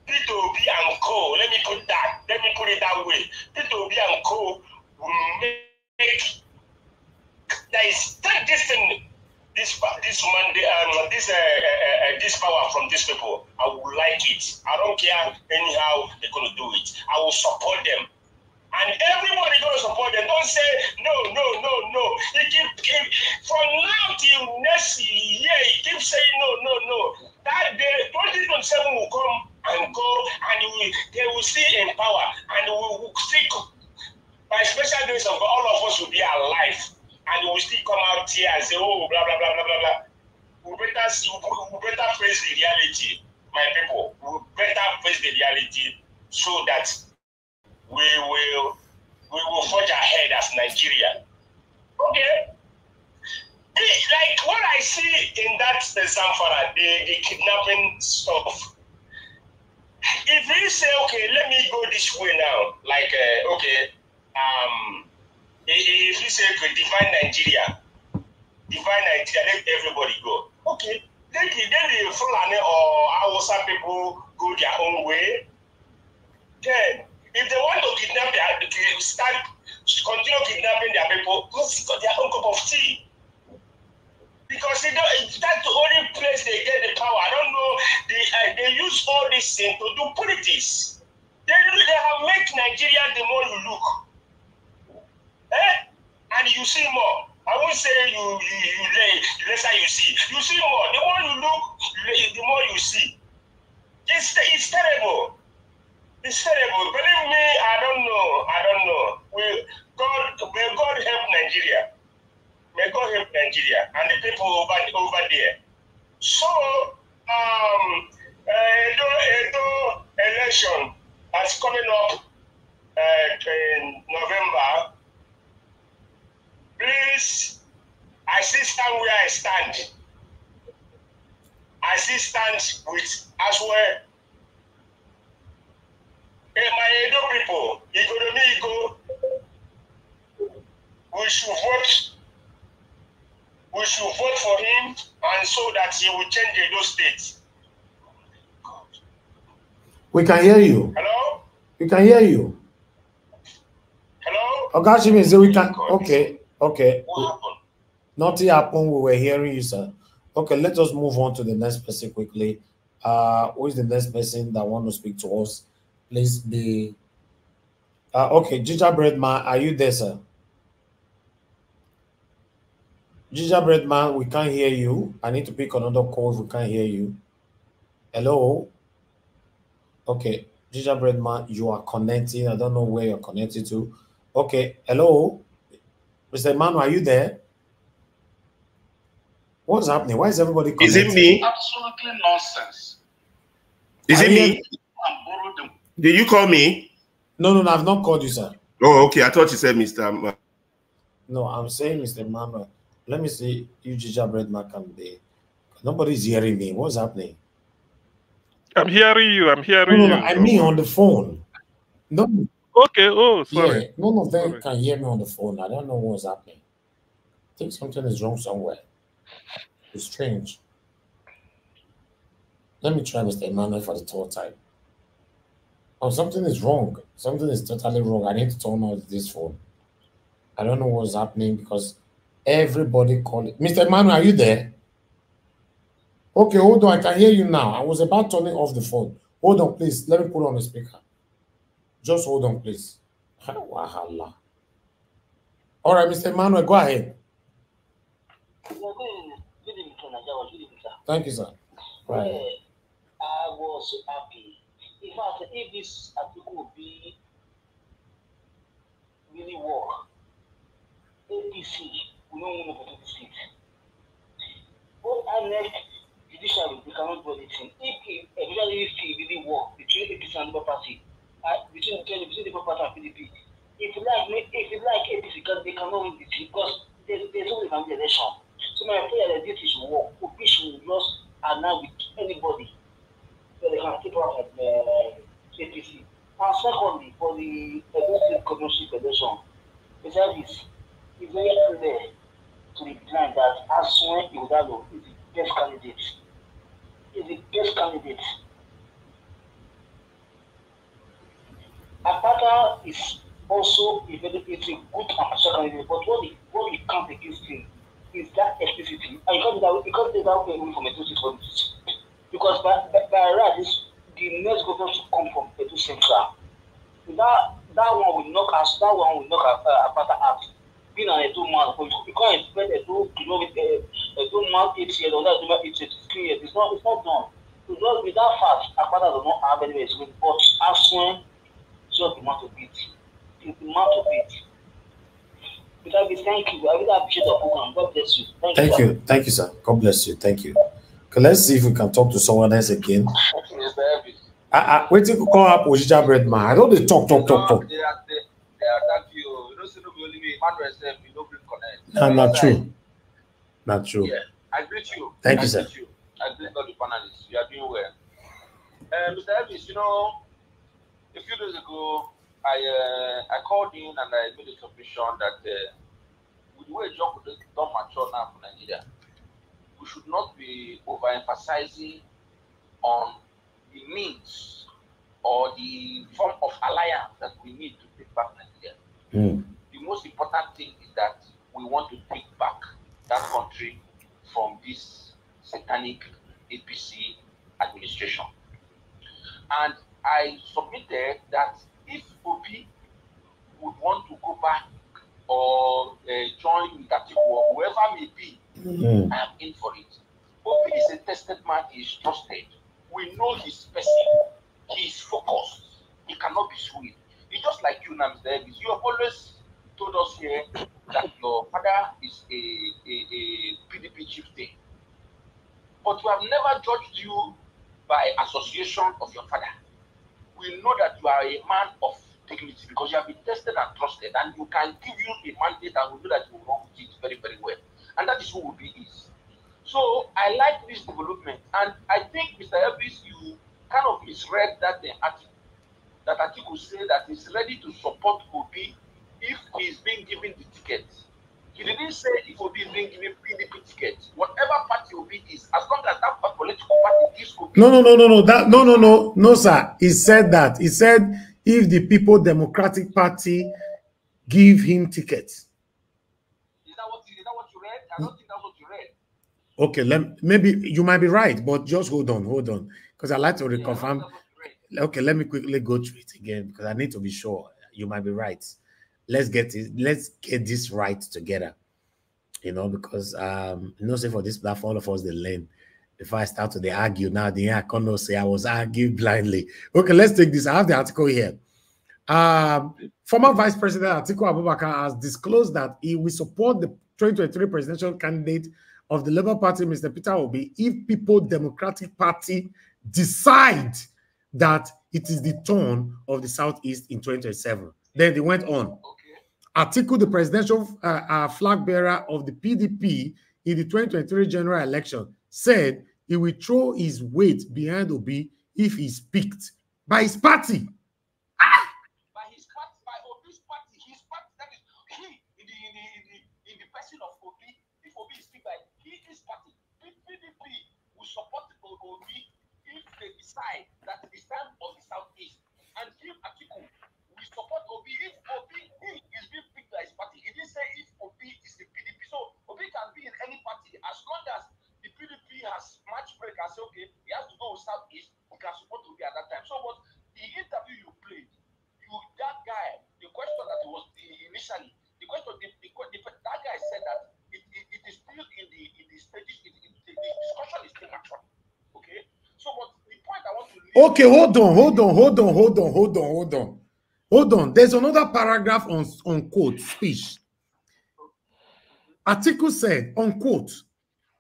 P2B and Co. Let me put that. Let me put it that way. P2B and Co. will make there is take this this Monday, um, this uh, uh, uh, this power from these people. I will like it. I don't care anyhow they're gonna do it. I will support them. And everybody gonna support them. Don't say no, no, no, no. He keep, keep from now till next year. He keep saying no, no, no. That day, 2027 will come and go, and we, they will see in power, and we will still, by special grace of God, all of us will be alive, and we will still come out here and say, oh, blah blah blah blah blah blah. We better we better face the reality, my people. We better face the reality so that we will we will forge ahead as Nigeria. Okay. Like what I see in that Zamfara, the, the kidnapping stuff. If we say, okay, let me go this way now, like, uh, okay, um, if we say, okay, define Nigeria, define Nigeria, let everybody go. Okay, then the, then the Fulani or Hausa people go their own way. Then, if they want to kidnap their, to start, continue kidnapping their people, it's their own cup of tea because they don't, that's the only place they get the power. I don't know. They uh, they use all this thing to do politics. They they have made Nigeria the more you look, eh? And you see more. I won't say you you you lay lesser you see. You see more. The more you look, the more you see. It's it's terrible. It's terrible. Believe me, I don't know. I don't know. We God may God help Nigeria. May God help Nigeria and the people over, over there. So, um, Edo, Edo election is coming up uh, in November. Please, I still stand where I stand. I still stand with as well. Hey, my Edo people, economy go. We should vote we should vote for him and so that he will change Edo State. We can hear you. Hello? We can hear you. Hello? Ogashimi say we can. Okay, okay. What happened? Nothing happened. We were hearing you, sir. Okay, let us move on to the next person quickly. Uh, who is the next person that want to speak to us? Please be. Uh, okay, Gingerbread Man, are you there, sir? Gingerbread Man, we can't hear you. I need to pick another call. if We can't hear you. Hello. Okay, Gingerbread Man, you are connecting. I don't know where you're connected to. Okay, hello, Mr. Emmanuel, are you there? What's happening? Why is everybody Is it me? Absolutely nonsense. Is Are it you- me? And borrow them. Did you call me? No, no, no, I've not called you, sir. Oh, okay. I thought you said Mr. Ma- No, I'm saying Mr. Emmanuel. Let me see you gingerbread man can be. Nobody's hearing me. What's happening? I'm hearing you. I'm No, hearing no, you. no, I mean on the phone. No, Okay. Oh, sorry. yeah, none of them Sorry. can hear me on the phone. I don't know what's happening. I think something is wrong somewhere. It's strange. Let me try Mr. Emmanuel for the third time. Oh, something is wrong. Something is totally wrong. I need to turn off this phone. I don't know what's happening because everybody calling. Mr. Emmanuel, are you there? Okay, hold on. I can hear you now. I was about turning off the phone. Hold on, please. Let me put on the speaker. Just hold on, please. Wahala. All right, Mr. Emmanuel, go ahead. Thank you, sir. Right. I was happy. In fact, if this article would be really work, APC will not over the seat. What INEC judiciary, they cannot do anything. If it eventually see really work between APC and Labour Party, between, between between the Party and PDP, if you like, if you like APC, because they cannot win the seat because there's there's no way the election. So my prayer that this is work. Obi should just allow with anybody so they can keep up at the APC. And secondly, for the Edo governorship election, beside this, it's very clear to the blind that Aswan Ighodalo is the best candidate. Is the best candidate. Apata is also a very it's a good ambassador but what he what he counts against him is that ethnicity. And you can't that you can't take that away from Edo State politics. Because by, by, by right, this, the next governor should come from Edo Central. That that one will knock us. That one will knock uh, Apata out. Being an Edo man, but you can't expect Edo to know with uh, Edo man eight years or that Edo man eight years, three years. It's not. It's not done. It's not with that fact. Apata does not have any experience, but Aswan just the man to beat. The the man to beat. Because we thank you. I really appreciate the program. God bless you. Thank, Thank sir. you. Thank you, sir. God bless you. Thank you. Okay, let's see if we can talk to someone else again. Mr. Elvis. Uh, uh, wait till we call up Ojija Bread Man. I don't they talk, talk, talk, talk. They, are- you. You no be only me. Emmanuel sef, you no bring connect. No, not true. Not true. Yeah, I greet you. Thank I you, sir. You. I greet all the panelists. You are doing well. Uh, Mr. Elvis, you know, a few days ago, I uh, I called in and I made a submission that uh, with the way job don't mature now for Nigeria, we should not be overemphasizing on the means or the form of alliance that we need to take back Nigeria. Mm. The most important thing is that we want to take back that country from this satanic APC administration. And I submitted that if Obi would want to go back or uh, join with Atiku or whoever may be, Mm. I am in for it. Obi is a tested man, he is trusted. We know his person, he is focused, he cannot be swayed. It's just like you, Nams Davis. You have always told us here that your father is a, a, a PDP chieftain. But we have never judged you by association of your father. We know that you are a man of dignity because you have been tested and trusted, and you can give you a mandate and we know that you will run with it very, very well. And that is who Obi is. So I like this development, and I think, Mr. Elvis, you kind of misread that the article. That article say that he's ready to support Obi if he's being given the ticket. He didn't say if Obi is being given PDP ticket. Whatever party Obi is, as long as that political party gives Obi. No, no, no, no, no. That no, no, no, no, sir. He said that. He said if the People Democratic Party give him tickets. Is that what, is that what you read? I don't think that's what you read. Okay, let maybe you might be right, but just hold on, hold on, because I like to reconfirm. Okay, let me quickly go through it again because I need to be sure. You might be right. Let's get it. Let's get this right together. You know, because um, you know, say for this platform, all of us they learn. If I start to they argue now, the I cannot say I was arguing blindly. Okay, let's take this. I have the article here. Um, former Vice President Atiku Abubakar has disclosed that he will support the 2023 presidential candidate of the Labour Party, Mr. Peter Obi, if People Democratic Party decide that it is the turn of the Southeast in 2027. Then they went on. Atiku, the presidential uh, uh, flag bearer of the PDP in the 2023 general election, said he will throw his weight behind Obi if he's picked by his party. By his party, by Obi's party, his party, that is he in the in the in the, the person of Obi, if Obi is picked by he, his party, the will support Obi if they decide that is time of the Southeast. And if Atiku support Obi if Obi is being picked by his party. He didn't say if Obi is the PDP. So Obi can be in any party as long as the PDP has match break and say, okay, he has to go with Southeast, we can support Obi at that time. So what the interview you played, you that guy, the question that was initially, the question, the, the, the, that guy said that it, it, it is still in the in the stages, it, it, the, the discussion is still mature. Okay? So what the point I want to Okay, hold on, hold on, hold on, hold on, hold on, hold on. Hold on. There's another paragraph on, on quote speech. Article said, unquote,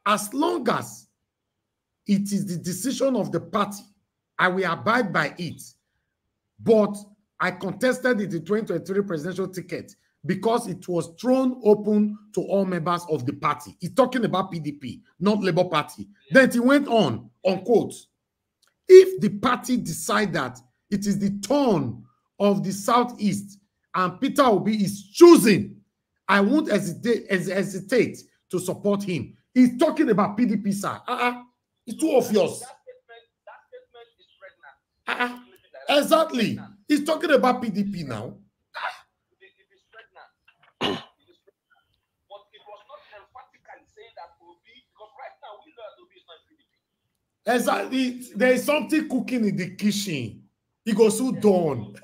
as long as it is the decision of the party, I will abide by it. But I contested the 2023 presidential ticket because it was thrown open to all members of the party. He's talking about PDP, not Labour Party. Then he went on, unquote, if the party decide that it is the turn of the southeast and Peter Obi is choosing, I won't hesitate, hesitate to support him. He's talking about PDP, sir. Uh-uh. It's too obvious. Uh-uh. Exactly. He's talking about PDP [COUGHS] now. But it was not emphatically saying that Obi, because right now we know that Obi is not Exactly. There is something cooking in the kitchen. He goes so done.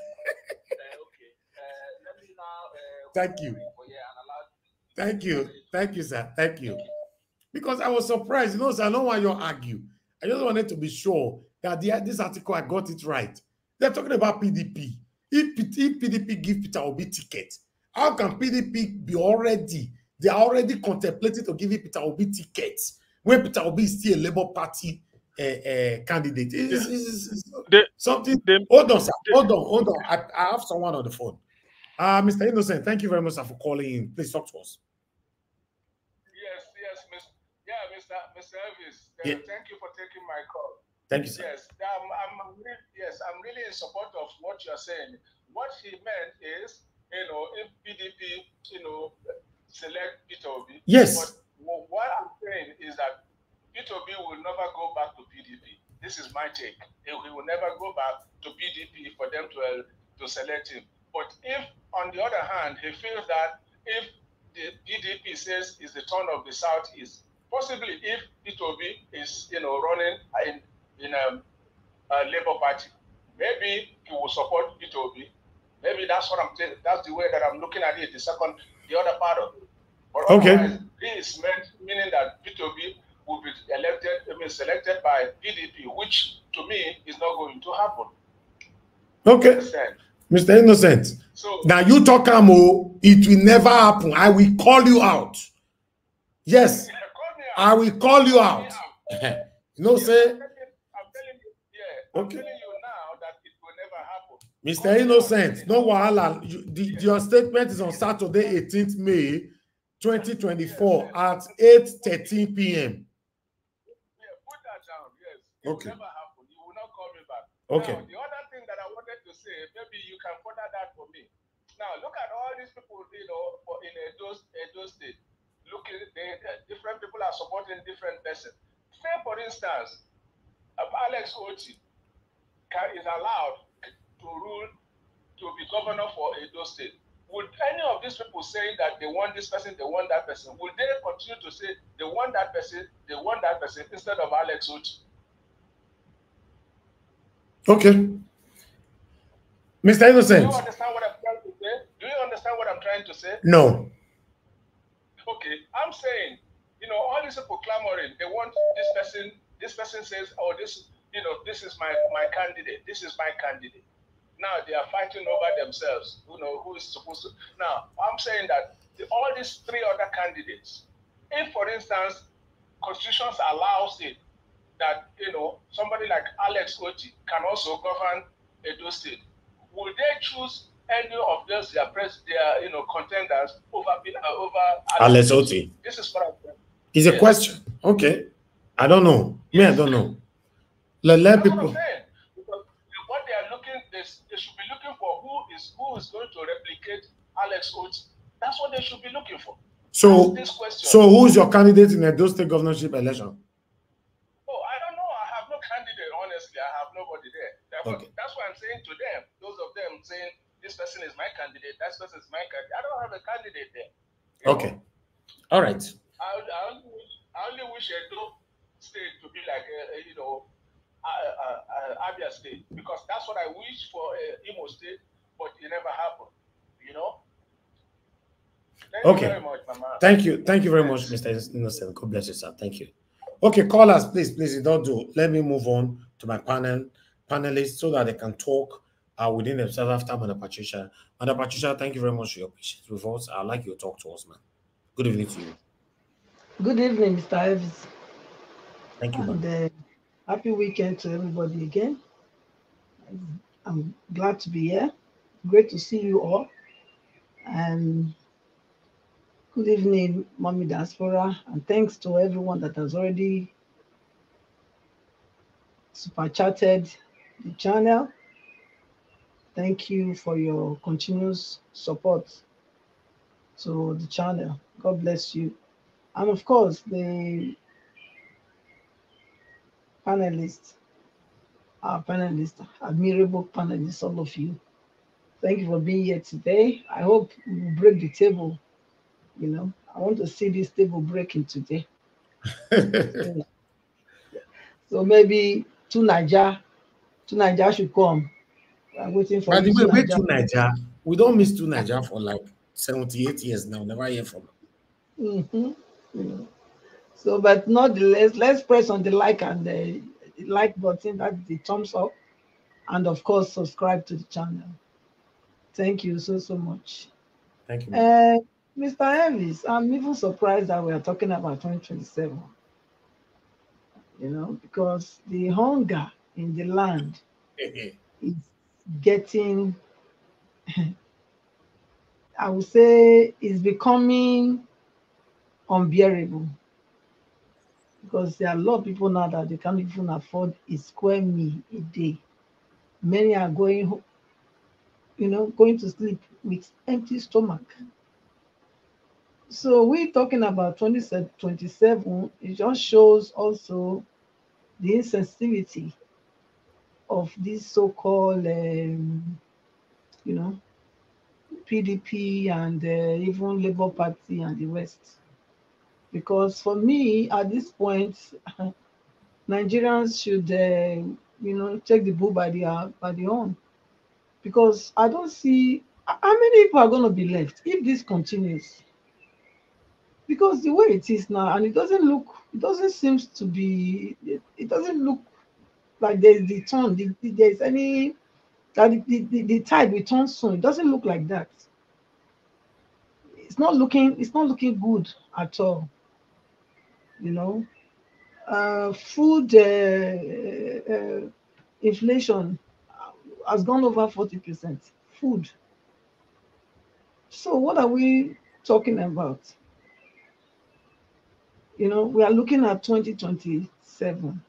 Thank you. Thank you. Thank you, sir. Thank you. Because I was surprised. You know, sir, I don't want you to argue. I just wanted to be sure that the, this article, I got it right. They're talking about PDP. If, if PDP give Peter Obi ticket, how can PDP be already, they are already contemplating to give Peter Obi tickets when Peter Obi is still a Labour Party uh, uh, candidate? It's, it's- it's- it's something. hold on, sir. Hold on, hold on. I, I have someone on the phone. Uh, Mr. Innocent, thank you very much for calling in. Please talk to us. Yes, yes, Miss- Mr. Mr. Elvis, uh, Yeah. thank you for taking my call. Thank you, sir. Yes, I'm, I'm really, yes, I'm really in support of what you're saying. What he meant is, you know, if PDP, you know, select Peter Obi. Yes. But what I'm saying is that Peter Obi will never go back to PDP. This is my take. He he will never go back to PDP for them to uh, to select him. But if, on the other hand, he feels that if the PDP says is the turn of the Southeast, possibly if Peter Obi is, you know, running in in a, a Labour Party, maybe he will support Peter Obi. Maybe that's what I'm saying. That's the way that I'm looking at it. The second, the other part of it. But Okay. This is meant meaning that Peter Obi will be elected, I mean, selected by PDP, which to me is not going to happen. Okay? Mr. Innocent. So Now you talk am o, it will never happen. I will call you out. Yes, me I will call you out. [LAUGHS] you know, say, I'm telling, I'm telling you, yeah, I'm Okay. telling you now that it will never happen. Mr. Innocent, no wahala. You, the, your statement is on Saturday, 18th May, 2024 at 8:13 p.m. Yeah, put that down. Yes. It Okay. will never happen. You will not call me back. Okay. Now, the other thing that I wanted to say, maybe you can further that for me. Now, look at all these people, you know, for in Edo, Edo State. Looking, they, they- different people are supporting different persons. Say, for instance, um, Alex Otti can, is allowed to rule, to be governor for Edo State. Would any of these people saying that they want this person, they want that person, would they continue to say they want that person, they want that person instead of Alex Otti? Okay. Mr. Do you understand what I'm say? Do you understand what I'm trying to say? no. Okay, I'm saying, you know, all these people clamoring, they want this person, this person says, oh, this, you know, this is my, my candidate, this is my candidate. Now they are fighting over themselves, you know, who is supposed to. Now, I'm saying that the, all these three other candidates, if, for instance, constitutions allows it that, you know, somebody like Alex Otti can also govern Edo State, will they choose any of those their pres their you know contenders over uh, over Alex Otti. This is what I'm saying. It's a Yes. question. Okay. I don't know. Me, I don't know. Let, let That's what people. what they are looking, they, they should be looking for who is who is going to replicate Alex Otti. That's what they should be looking for. So, this question. so who's your candidate in Edo State governorship election? Oh, I don't know. I have no candidate. Honestly, I have nobody there. Therefore, Okay. That's why I'm saying to them, those of them saying this person is my candidate, that person is my candidate. I don't have a candidate there. You know? Okay. All right. I, I only wish, I only wish Edo State to be like, uh, you know, uh, uh, uh, Abia State because that's what I wish for uh, Imo State, but it never happened. You know. Thank Okay. you very much, Mama. Thank you. Thank you very much, Mr. Innocent. God bless you, sir. Thank you. Okay, callers, please, please, don't do. Let me move on to my panel panelists so that they can talk uh, within themselves after Madam Patricia. Madam Patricia, thank you very much for your patience with us. I'd like your talk to us, man. Good evening to you. Good evening, Mr. Evans. Thank you, and man. uh, happy weekend to everybody again. I'm glad to be here. Great to see you all. And good evening, Mommy Diaspora, and thanks to everyone that has already super chatted the channel. Thank you for your continuous support to the channel. God bless you. And of course, the panelists, our panelists, admirable panelists, all of you. Thank you for being here today. I hope we will break the table. You know, I want to see this table breaking today. [LAUGHS] So maybe two Niger, two Niger should come. I'm waiting for By the way, wait to Niger. We don't miss to Niger for like 78 years now. Never hear from. Mhm. You know. So, but nonetheless, let's press on the like and the like button, that's the thumbs up, and of course, subscribe to the channel. Thank you so, so much. Thank you. Uh, Mr. Elvis, I'm even surprised that we are talking about 2027. You know, because the hunger in the land is getting, [LAUGHS] I would say, is becoming unbearable. Because there are a lot of people now that they can't even afford a square meal a day. Many are going, you know, going to sleep with empty stomach. So we're talking about 2027. It just shows also the insensitivity of this so-called, um, you know, PDP and uh, even Labour Party and the rest. Because for me, at this point, [LAUGHS] Nigerians should, uh, you know, take the bull by the uh, by the horn. Because I don't see how many people are going to be left if this continues. Because the way it is now, and it doesn't look, it doesn't seem to be, it, it doesn't look like there's the turn, the, the- there's any, that the, the, the, tide will turn soon. It doesn't look like that. It's not looking, it's not looking good at all. You know, uh, food uh, uh, inflation has gone over 40%. Food. So what are we talking about? You know, we are looking at 2027.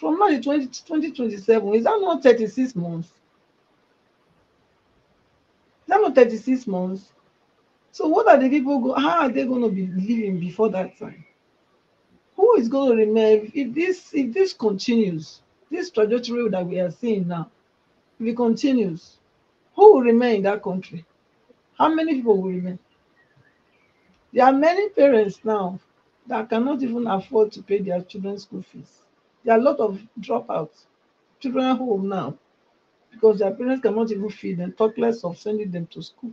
From now to 20, 2027, is that not 36 months? Is that not 36 months? So what are the people go? How are they going to be living before that time? Who is going to remain if this if this continues? This trajectory that we are seeing now, if it continues, who will remain in that country? How many people will remain? There are many parents now that cannot even afford to pay their children's school fees. There are a lot of dropouts, children at home now, because their parents cannot even feed them, talk less of sending them to school.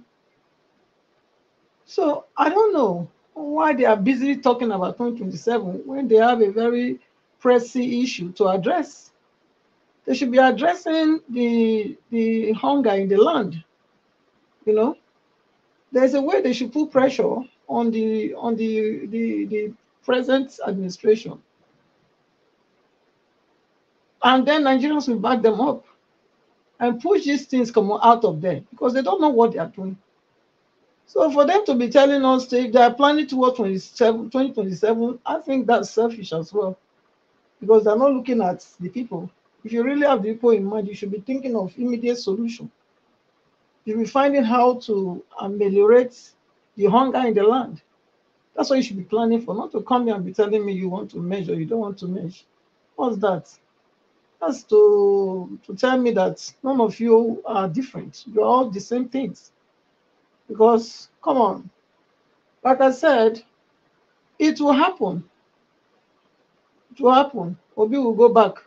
So I don't know why they are busy talking about 2027 when they have a very pressing issue to address. They should be addressing the the hunger in the land. You know, there's a way they should put pressure on the on the the, the present administration. And then Nigerians will back them up and push these things come out of there because they don't know what they are doing. So for them to be telling us they are planning towards 27, 2027, I think that's selfish as well. Because they're not looking at the people. If you really have the people in mind, you should be thinking of immediate solution. You'll be finding how to ameliorate the hunger in the land. That's what you should be planning for, not to come here and be telling me you want to measure, you don't want to measure. What's that? That's to, to tell me that none of you are different. You're all the same things. Because, come on, like I said, it will happen. It will happen. Obi will go back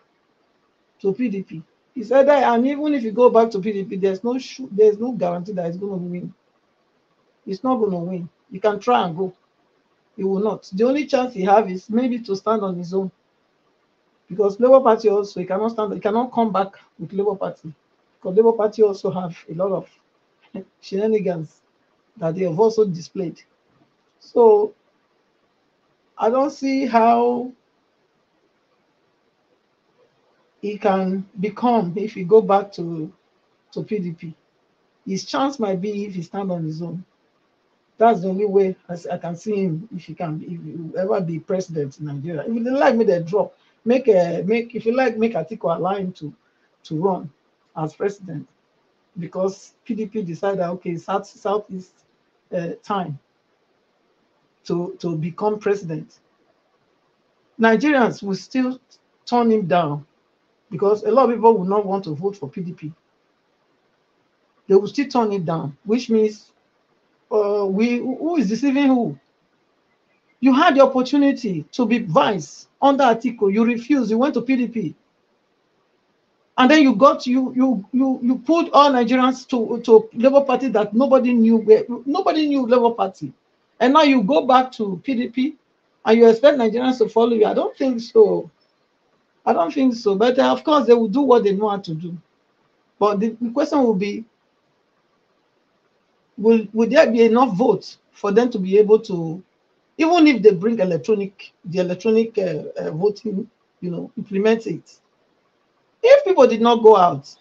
to PDP. He said that, and even if you go back to PDP, there's no there's no guarantee that it's going to win. It's not going to win. You can try and go. He will not. The only chance he have is maybe to stand on his own. Because Labour Party also he cannot stand. He cannot come back with Labour Party because Labour Party also have a lot of [LAUGHS] shenanigans that they have also displayed. So I don't see how he can become if he go back to to PDP. His chance might be if he stand on his own. That's the only way as I can see him if he can if he ever be president in Nigeria. If they like me, they drop. Make a make if you like make Atiku allow him to to run as president because PDP decided okay South Southeast uh, time to to become president. Nigerians will still turn him down because a lot of people will not want to vote for PDP. They will still turn it down, which means uh, we who is deceiving who? You had the opportunity to be vice under Atiku, you refused, you went to PDP. And then you got you you you you put all Nigerians to to Labour Party that nobody knew where nobody knew Labour Party. And now you go back to PDP and you expect Nigerians to follow you. I don't think so. I don't think so. But uh, of course, they will do what they know how to do. But the, the question will be will, will there be enough votes for them to be able to, even if they bring electronic, the electronic uh, uh, voting, you know, implement it. If people did not go out,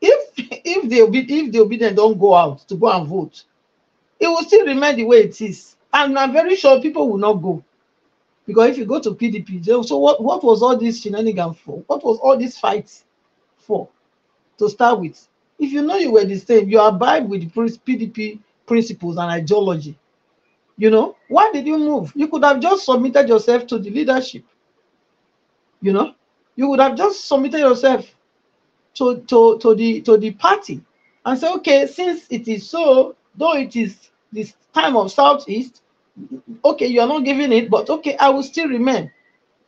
if if they if the obedient don't go out to go and vote, it will still remain the way it is. And I'm very sure people will not go Because if you go to PDP, so what, what was all this shenanigan for? What was all this fight for? To start with, if you know you were the same, you abide with the PDP principles and ideology. You know, why did you move? You could have just submitted yourself to the leadership. You know, you would have just submitted yourself to, to, to the to the party and say, okay, since it is so, though it is this time of southeast, okay, you're not giving it, but okay, I will still remain.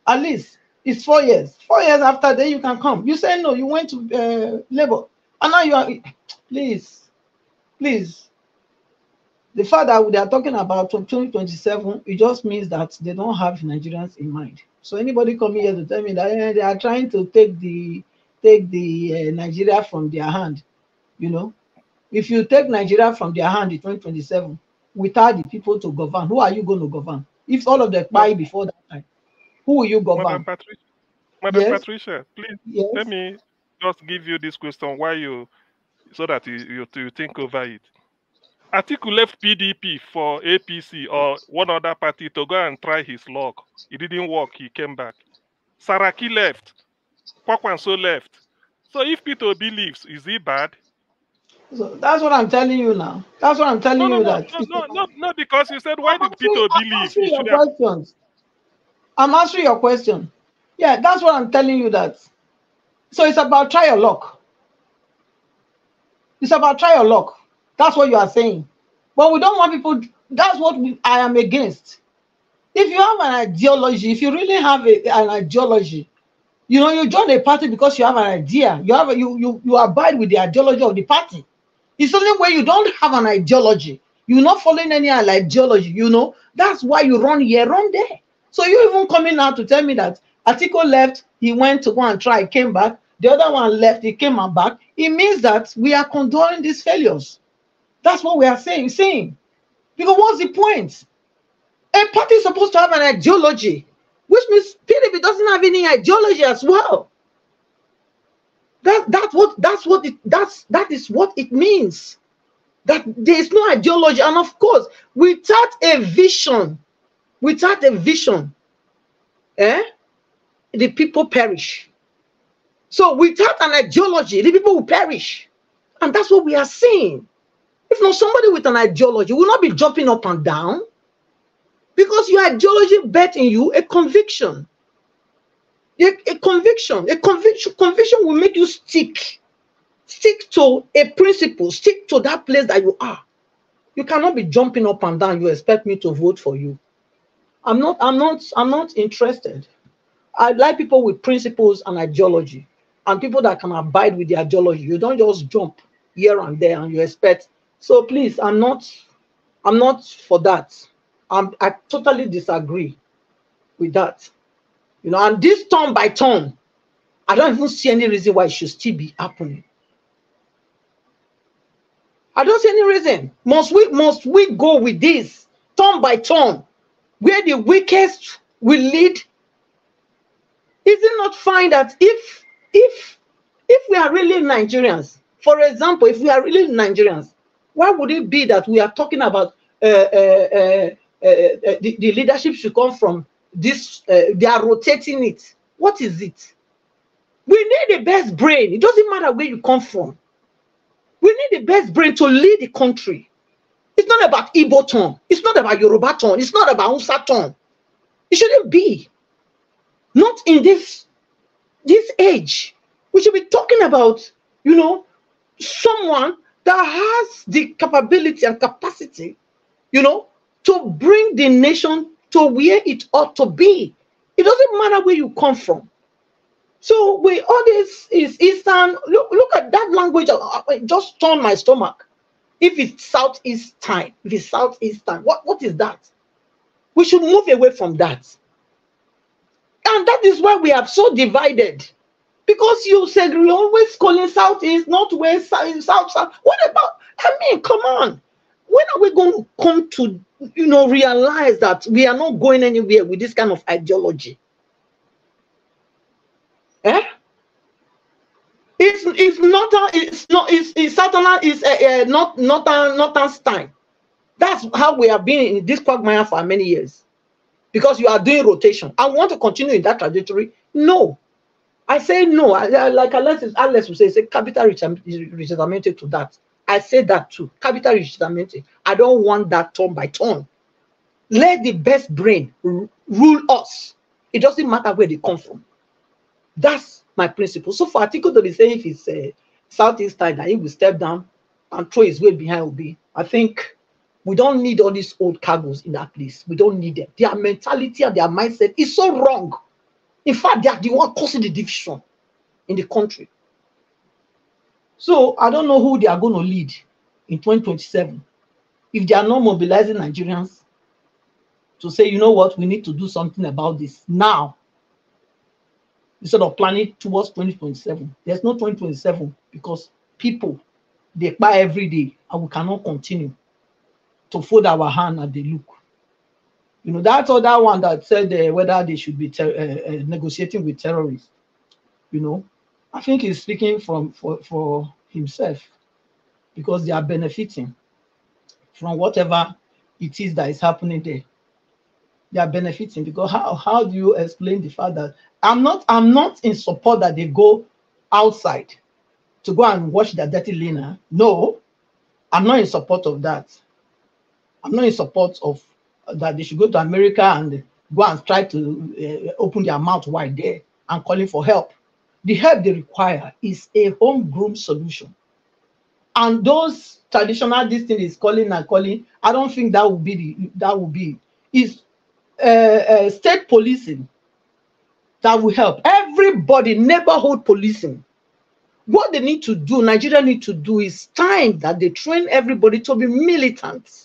At least it's four years. Four years after that, you can come. You say no, you went to uh, labor, and now you are. Please, please. The fact that they are talking about 2027, it just means that they don't have Nigerians in mind. So anybody coming here to tell me that eh, they are trying to take the take the uh, Nigeria from their hand, you know, if you take Nigeria from their hand in 2027 without the people to govern, who are you going to govern? If all of them buy before that time, who will you govern? Madam? Patricia, Madam Yes. Patricia, please Yes. let me just give you this question why you so that you, you, you think over it. Atiku left PDP for APC or one other party to go and try his luck. It didn't work. He came back. Saraki left. Kwankwaso left. So if Peter Obi leaves, is he bad? So that's what I'm telling you now. That's what I'm telling No, no, you no, that. no, no, no, no, because you said why did Peter Obi I'm leave? answering your should have. I'm answering your question. Yeah, that's what I'm telling you that. So it's about try your luck. It's about try your luck. That's what you are saying. But we don't want people. That's what we, I am against. If you have an ideology, if you really have a, an ideology, you know, you join a party because you have an idea. You have a, you you you abide with the ideology of the party. It's only when you don't have an ideology, you're not following any ideology, you know. That's why you run here, run there. So you even coming out to tell me that Atiku left, he went to go and try, came back. The other one left, he came and back. It means that we are condoning these failures. That's what we are saying, saying. Because what's the point? A party is supposed to have an ideology, which means PDP doesn't have any ideology as well. That that's what that's what it that's that is what it means. That there is no ideology, and of course, without a vision, without a vision, eh, the people perish. So without an ideology, the people will perish, and that's what we are seeing. If not somebody with an ideology will not be jumping up and down because your ideology bet in you a conviction. A, a conviction, a conviction, conviction will make you stick, stick to a principle, stick to that place that you are. You cannot be jumping up and down. You expect me to vote for you. I'm not, I'm not, I'm not interested. I like people with principles and ideology, and people that can abide with the ideology. You don't just jump here and there and you expect. So please, I'm not, I'm not for that. I'm, I totally disagree with that. You know, and this turn by turn, I don't even see any reason why it should still be happening. I don't see any reason. Must we must we go with this turn by turn, where the weakest will lead? Is it not fine that if if if we are really Nigerians, for example, if we are really Nigerians, why would it be that we are talking about uh, uh, uh, uh, uh, the, the leadership should come from this? They are rotating it. What is it? We need the best brain. It doesn't matter where you come from. We need the best brain to lead the country. It's not about Igbo tone. It's not about Yoruba tone. It's not about Hausa tone. It shouldn't be. Not in this this age. We should be talking about, you know, someone that has the capability and capacity, you know, to bring the nation to where it ought to be. It doesn't matter where you come from. So we all this is Eastern. Look, look at that language. uh, uh, it Just turn my stomach. If it's Southeast time, if it's Southeast time, what, what is that? We should move away from that. And that is why we are so divided. Because you said we always calling Southeast, Northwest, South, South, South. What about? I mean, come on. When are we going to come to, you know, realize that we are not going anywhere with this kind of ideology? Eh? It's it's not a, it's not it's it's Satan is uh, uh, not not a, not a time. That's how we have been in this quagmire for many years. because you are doing rotation I want to continue in that trajectory. No. I say no. I, I, like Alex, Alex will say, say capital resettlement to that. I say that too. Capital resettlement. I don't want that turn by turn. Let the best brain rule us. It doesn't matter where they come from. That's my principle. So for Atiku to be saying if it's a uh, Southeast side that he will step down and throw his weight behind Obi, I think we don't need all these old cargoes in that place. We don't need them. Their mentality and their mindset is so wrong. In fact, they are the one causing the division in the country. So I don't know who they are going to lead in 2027. If they are not mobilizing Nigerians to say, you know what, we need to do something about this now, instead of planning towards 2027. There's no 2027 because people, they buy every day and we cannot continue to fold our hand and they look. You know, that's other one that said uh, whether they should be uh, uh, negotiating with terrorists. You know, I think he's speaking from for, for himself because they are benefiting from whatever it is that is happening there. They are benefiting because how, how do you explain the fact that I'm not I'm not in support that they go outside to go and wash their dirty linen. No, I'm not in support of that. I'm not in support of that they should go to America and go and try to uh, open their mouth wide there and calling for help. The help they require is a homegrown solution. And those traditional this thing is calling and calling, I don't think that would be the that would be is uh, uh, state policing that will help everybody neighborhood policing what they need to do nigeria need to do is time that they train everybody to be militants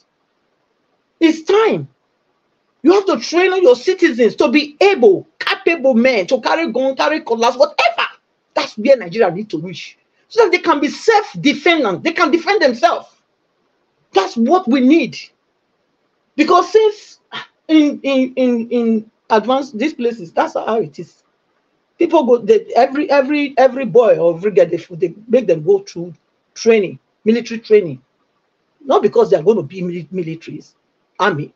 it's time. You have to train your citizens to be able, capable men to carry gun, carry cutlass, whatever. That's where Nigeria need to reach. So that they can be self-defendant. They can defend themselves. That's what we need. Because since ah, in in in, in advanced these places, that's how it is. People go they, every every every boy or every girl they, they make them go through training, military training. Not because they are going to be militaries, army.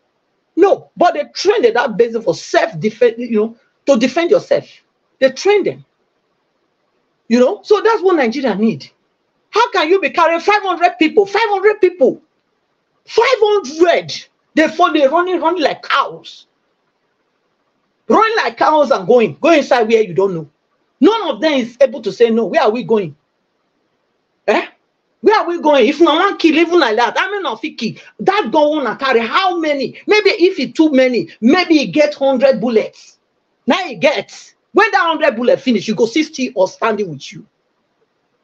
No, but they train them that basis for self-defense, you know, to defend yourself. They train them. You know, so that's what Nigeria need. How can you be carrying 500 people, 500 people, 500? They fall, they running, running like cows. Running like cows and going, go inside where you don't know. None of them is able to say no. Where are we going? Eh? Where are we going? If no one kill even like that, I mean of kill. That gun to carry how many? Maybe if it too many, maybe he get 100 bullets. Now he gets. When that 100 bullet finish, you go 60 or standing with you.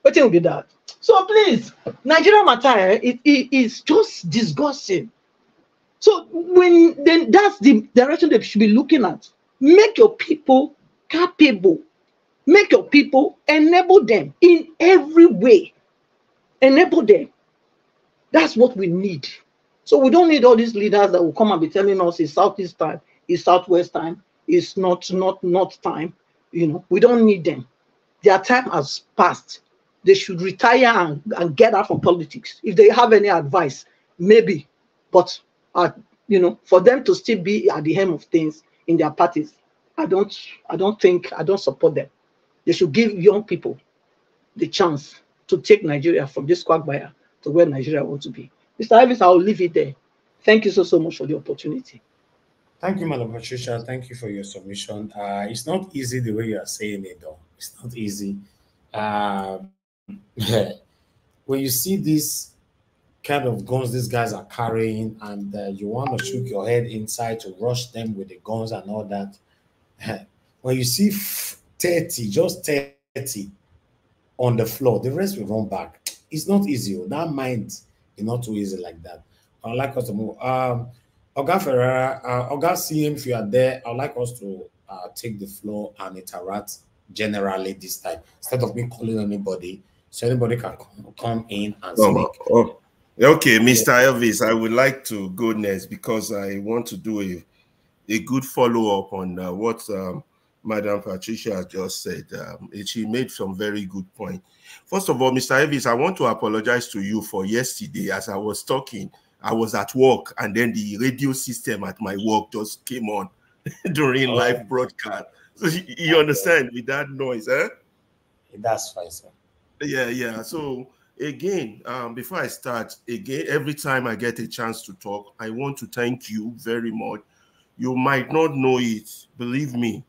What will be that? So please, Nigeria matter, eh, it, it just disgusting. So when then that's the direction they should be looking at. Make your people capable. Make your people enable them in every way enable them. That's what we need. So we don't need all these leaders that will come and be telling us it's southeast time, it's southwest time, it's not not not time. You know, we don't need them. Their time has passed. They should retire and, and get out from politics. If they have any advice, maybe. But uh, you know, for them to still be at the helm of things in their parties, I don't I don't think I don't support them. They should give young people the chance to take Nigeria from this quagmire to where Nigeria wants to be. Mr. Ivis, I'll leave it there. Thank you so, so much for the opportunity. Thank you, Madam Patricia. Thank you for your submission. Uh, it's not easy the way you are saying it, though. It's not easy. [LAUGHS] Uh, when you see these kind of guns these guys are carrying, and uh, you want to shoot your head inside to rush them with the guns and all that, [LAUGHS] when you see 30, just 30 on the floor. The rest will run back. It's not easy. Oh. That mind is not too easy like that. I'd like us to move. Um, Oga Ferreira, uh, Oga CM, if you are there, I'd like us to uh, take the floor and interact generally this time instead of me calling anybody. So anybody can come, come in and oh, speak. Oh. Okay, Mr. Elvis, I would like to go next because I want to do a, a good follow up on uh, what um, Madam Patricia just said. Um, she made some very good point. First of all, Mr. Evans, I want to apologize to you for yesterday as I was talking. I was at work and then the radio system at my work just came on [LAUGHS] during Oh. live broadcast. So you, you understand with that noise, eh? That's fine, sir. Yeah, yeah. So again, um, before I start, again, every time I get a chance to talk, I want to thank you very much. You might not know it, believe me.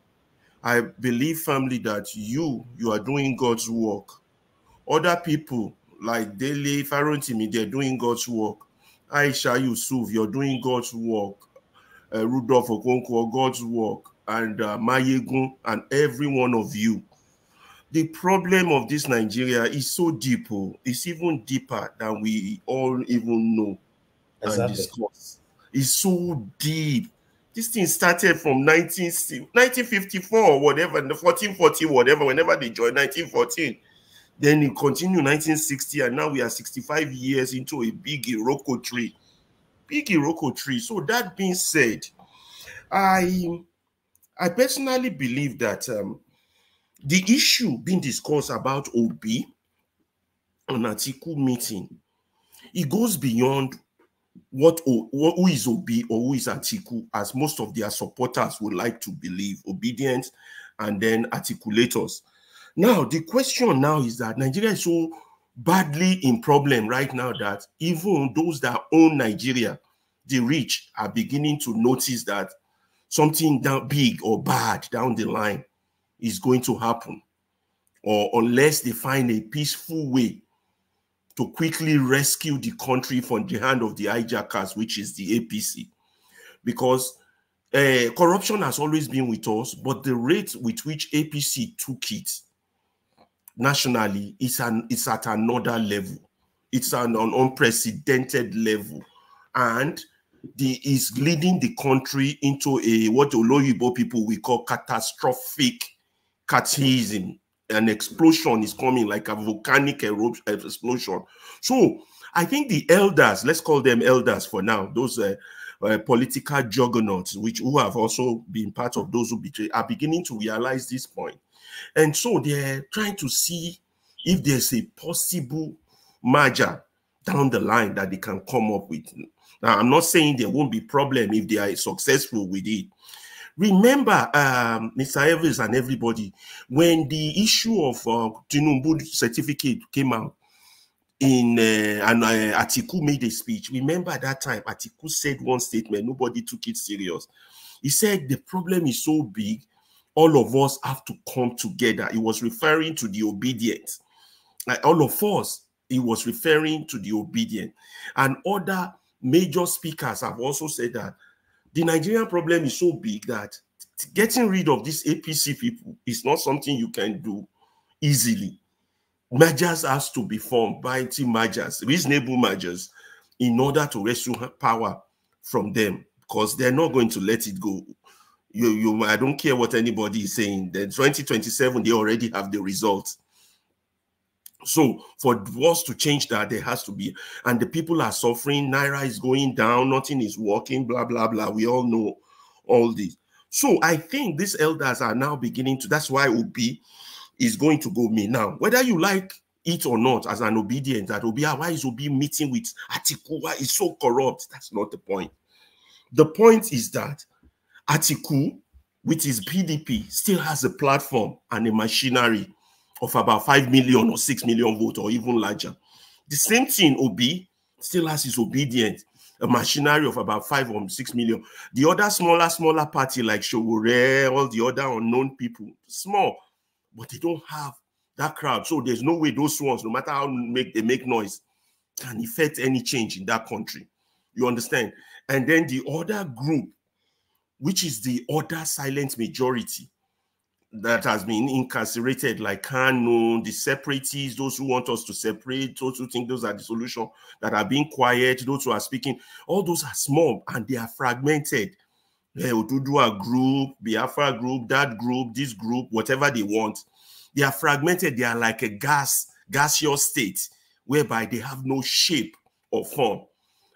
I believe firmly that you you are doing God's work. Other people like Dele Farotimi, they're doing God's work. Aisha Yesufu, you're doing God's work. Uh, Rudolph Okonkwo, God's work, and uh, Mayegun, and every one of you the problem of this Nigeria is so deep. oh, It's even deeper than we all even know and discuss. It's so deep. This thing started from 19, 1954 or whatever, the 1440, whatever, whenever they joined 1914. Then it continued 1960, and now we are 65 years into a big Iroko tree. Big Iroko tree. So that being said, I I personally believe that um, the issue being discussed about Obi on Atiku meeting, it goes beyond what O- wh- who is Obi or who is Atiku, as most of their supporters would like to believe, obedient and then articulators. Now, the question now is that Nigeria is so badly in problem right now that even those that own Nigeria, the rich, are beginning to notice that something down big or bad down the line is going to happen, or unless they find a peaceful way to quickly rescue the country from the hand of the hijackers, which is the APC. Because uh, corruption has always been with us, but the rate with which APC took it nationally is an is at another level. It's an, an unprecedented level, and the is leading the country into a what Oloyibo people we call catastrophic cataclysm. An explosion is coming like a volcanic eruption explosion. So I think the elders, let's call them elders for now, those uh, uh, political juggernauts, which who have also been part of those who betray, are beginning to realize this point. And so they're trying to see if there's a possible merger down the line that they can come up with. Now, I'm not saying there won't be problem if they are successful with it. Remember, um, Mr. Evans and everybody, when the issue of uh, Tinubu certificate came out, in uh, and uh, Atiku made a speech. Remember that time, Atiku said one statement. Nobody took it serious. He said the problem is so big, all of us have to come together. He was referring to the obedient. Like all of us, he was referring to the obedient. And other major speakers have also said that the Nigerian problem is so big that getting rid of these APC people is not something you can do easily. Mergers has to be formed, binding mergers, reasonable mergers, in order to rescue power from them, because they're not going to let it go. You, you, I don't care what anybody is saying. Then 2027, they already have the results. So for us to change that, there has to be, and the people are suffering. Naira is going down, nothing is working, blah blah blah. We all know all this. So I think these elders are now beginning to. That's why Obi is going to go me now. Whether you like it or not, as an obedient, that Obi, ah, why is Obi meeting with Atiku? Why is so corrupt? That's not the point. The point is that Atiku, with his PDP, still has a platform and a machinery of about 5 million or 6 million votes or even larger. The same thing, Obi still has his obedient, a machinery of about 5 or 6 million. The other smaller, smaller party like Sowore, all the other unknown people, small, but they don't have that crowd. So there's no way those ones, no matter how make they make noise, can effect any change in that country. You understand? And then the other group, which is the other silent majority, that has been incarcerated, like Kanu, the separatists, those who want us to separate, those who think those are the solution, that are being quiet, those who are speaking, all those are small and they are fragmented. Eh, Odudua group, Biafra group, that group, this group, whatever they want. They are fragmented. They are like a gas, gaseous state, whereby they have no shape or form.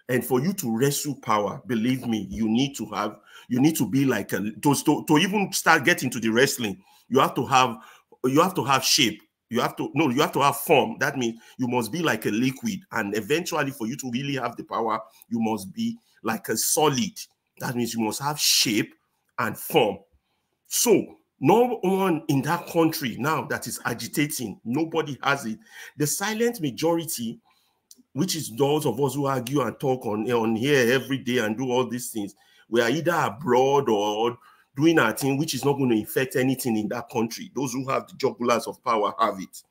And for you to wrestle power, believe me, you need to have you need to be like a to, to, to even start getting to the wrestling you have to have you have to have shape you have to no you have to have form that means you must be like a liquid and eventually for you to really have the power you must be like a solid that means you must have shape and form. So no one in that country now that is agitating, nobody has it. The silent majority, which is those of us who argue and talk on, on here every day and do all these things, we are either abroad or doing our thing, which is not going to affect anything in that country. Those who have the jugulars of power have it.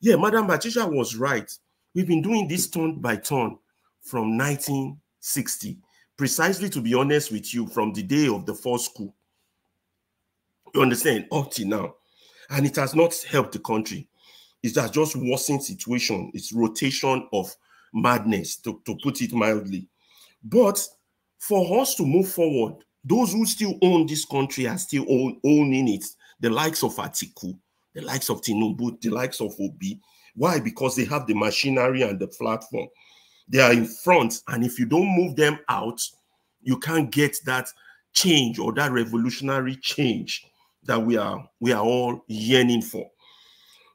Yeah, Madam Patricia was right. We've been doing this turn by turn from 1960, precisely to be honest with you, from the day of the first coup. You understand? Up to now. And it has not helped the country. It has just worsened situation. It's rotation of madness, to, to put it mildly. But for us to move forward, those who still own this country are still own, owning it. The likes of Atiku, the likes of Tinubu, the likes of Obi. Why? Because they have the machinery and the platform. They are in front, and if you don't move them out, you can't get that change or that revolutionary change that we are we are all yearning for.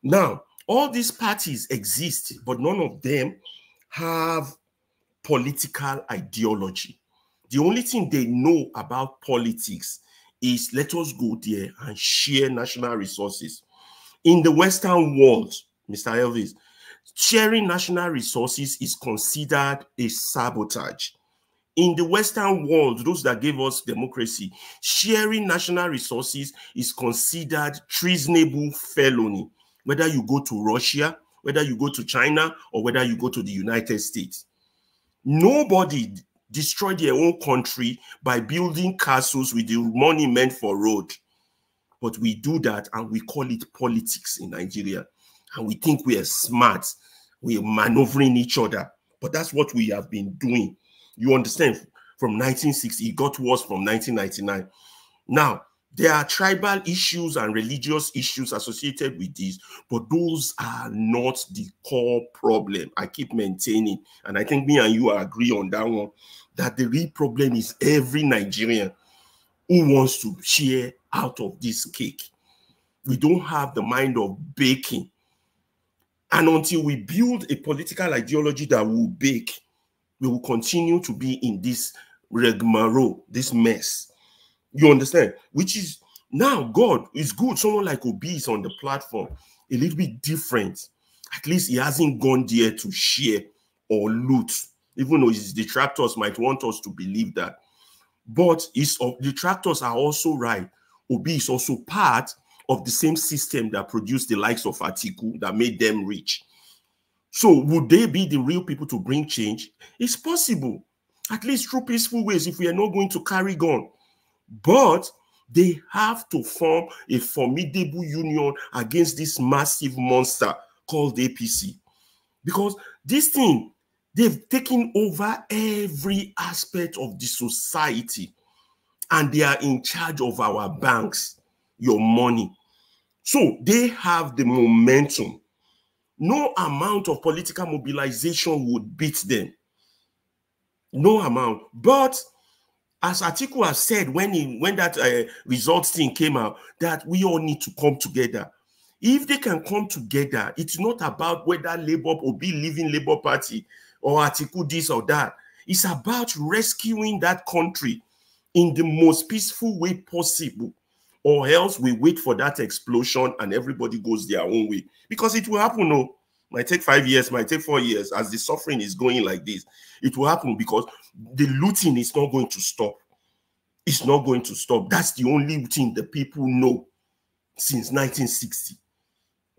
Now, all these parties exist, but none of them have political ideology. The only thing they know about politics is let us go there and share national resources. In the Western world, Mr. Elvis, sharing national resources is considered a sabotage in the Western world, those that gave us democracy, sharing national resources is considered treasonable felony, whether you go to Russia, whether you go to China, or whether you go to the United States. Nobody destroyed their own country by building castles with the money meant for road. But we do that and we call it politics in Nigeria. And we think we are smart. We are maneuvering each other. But that's what we have been doing you understand? From 1960, it got worse from 1999. Now, there are tribal issues and religious issues associated with this, but those are not the core problem. I keep maintaining, and I think me and you agree on that one, that the real problem is every Nigerian who wants to share out of this cake. We don't have the mind of baking. And until we build a political ideology that will bake, we will continue to be in this rigmarole, this mess. You understand? Which is now God is good. Someone like Obi is on the platform, a little bit different. At least he hasn't gone there to share or loot, even though his detractors might want us to believe that. But his detractors are also right. Obi is also part of the same system that produced the likes of Atiku that made them rich. So would they be the real people to bring change? It's possible, at least through peaceful ways if we are not going to carry gun. But they have to form a formidable union against this massive monster called APC. Because this thing, they've taken over every aspect of the society and they are in charge of our banks, your money. So they have the momentum no amount of political mobilization would beat them. No amount. But as Atiku has said when he when that uh, results thing came out, that we all need to come together. If they can come together, it's not about whether Labour will be leaving Labour Party or Atiku this or that. It's about rescuing that country in the most peaceful way possible. Or else we wait for that explosion and everybody goes their own way because it will happen. No, might take five years, might take four years. As the suffering is going like this, it will happen because the looting is not going to stop. It's not going to stop. That's the only thing the people know since 1960.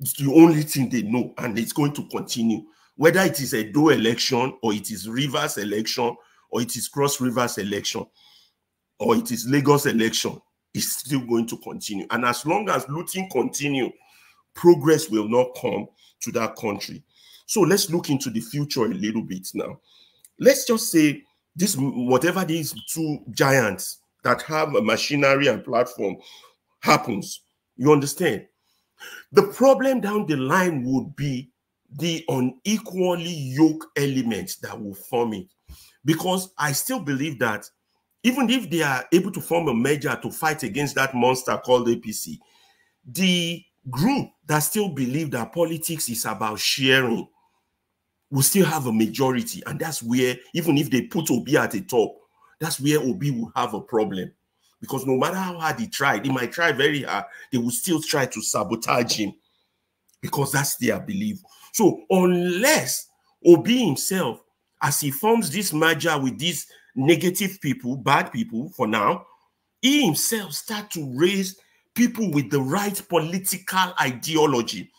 It's the only thing they know, and it's going to continue. Whether it is Edo election or it is Rivers election or it is Cross Rivers election or it is Lagos election, it's still going to continue. And as long as looting continue, progress will not come to that country. So let's look into the future a little bit now. Let's just say this, whatever these two giants that have a machinery and platform happens, you understand? The problem down the line would be the unequally yoke elements that will form it. Because I still believe that even if they are able to form a merger to fight against that monster called APC, the group that still believe that politics is about sharing will still have a majority. And that's where, even if they put Obi at the top, that's where Obi will have a problem Because no matter how hard he tried, he might try very hard, they will still try to sabotage him because that's their belief. So unless Obi himself, as he forms this merger with these negative people, bad people for now, he himself start to raise people with the right political ideology.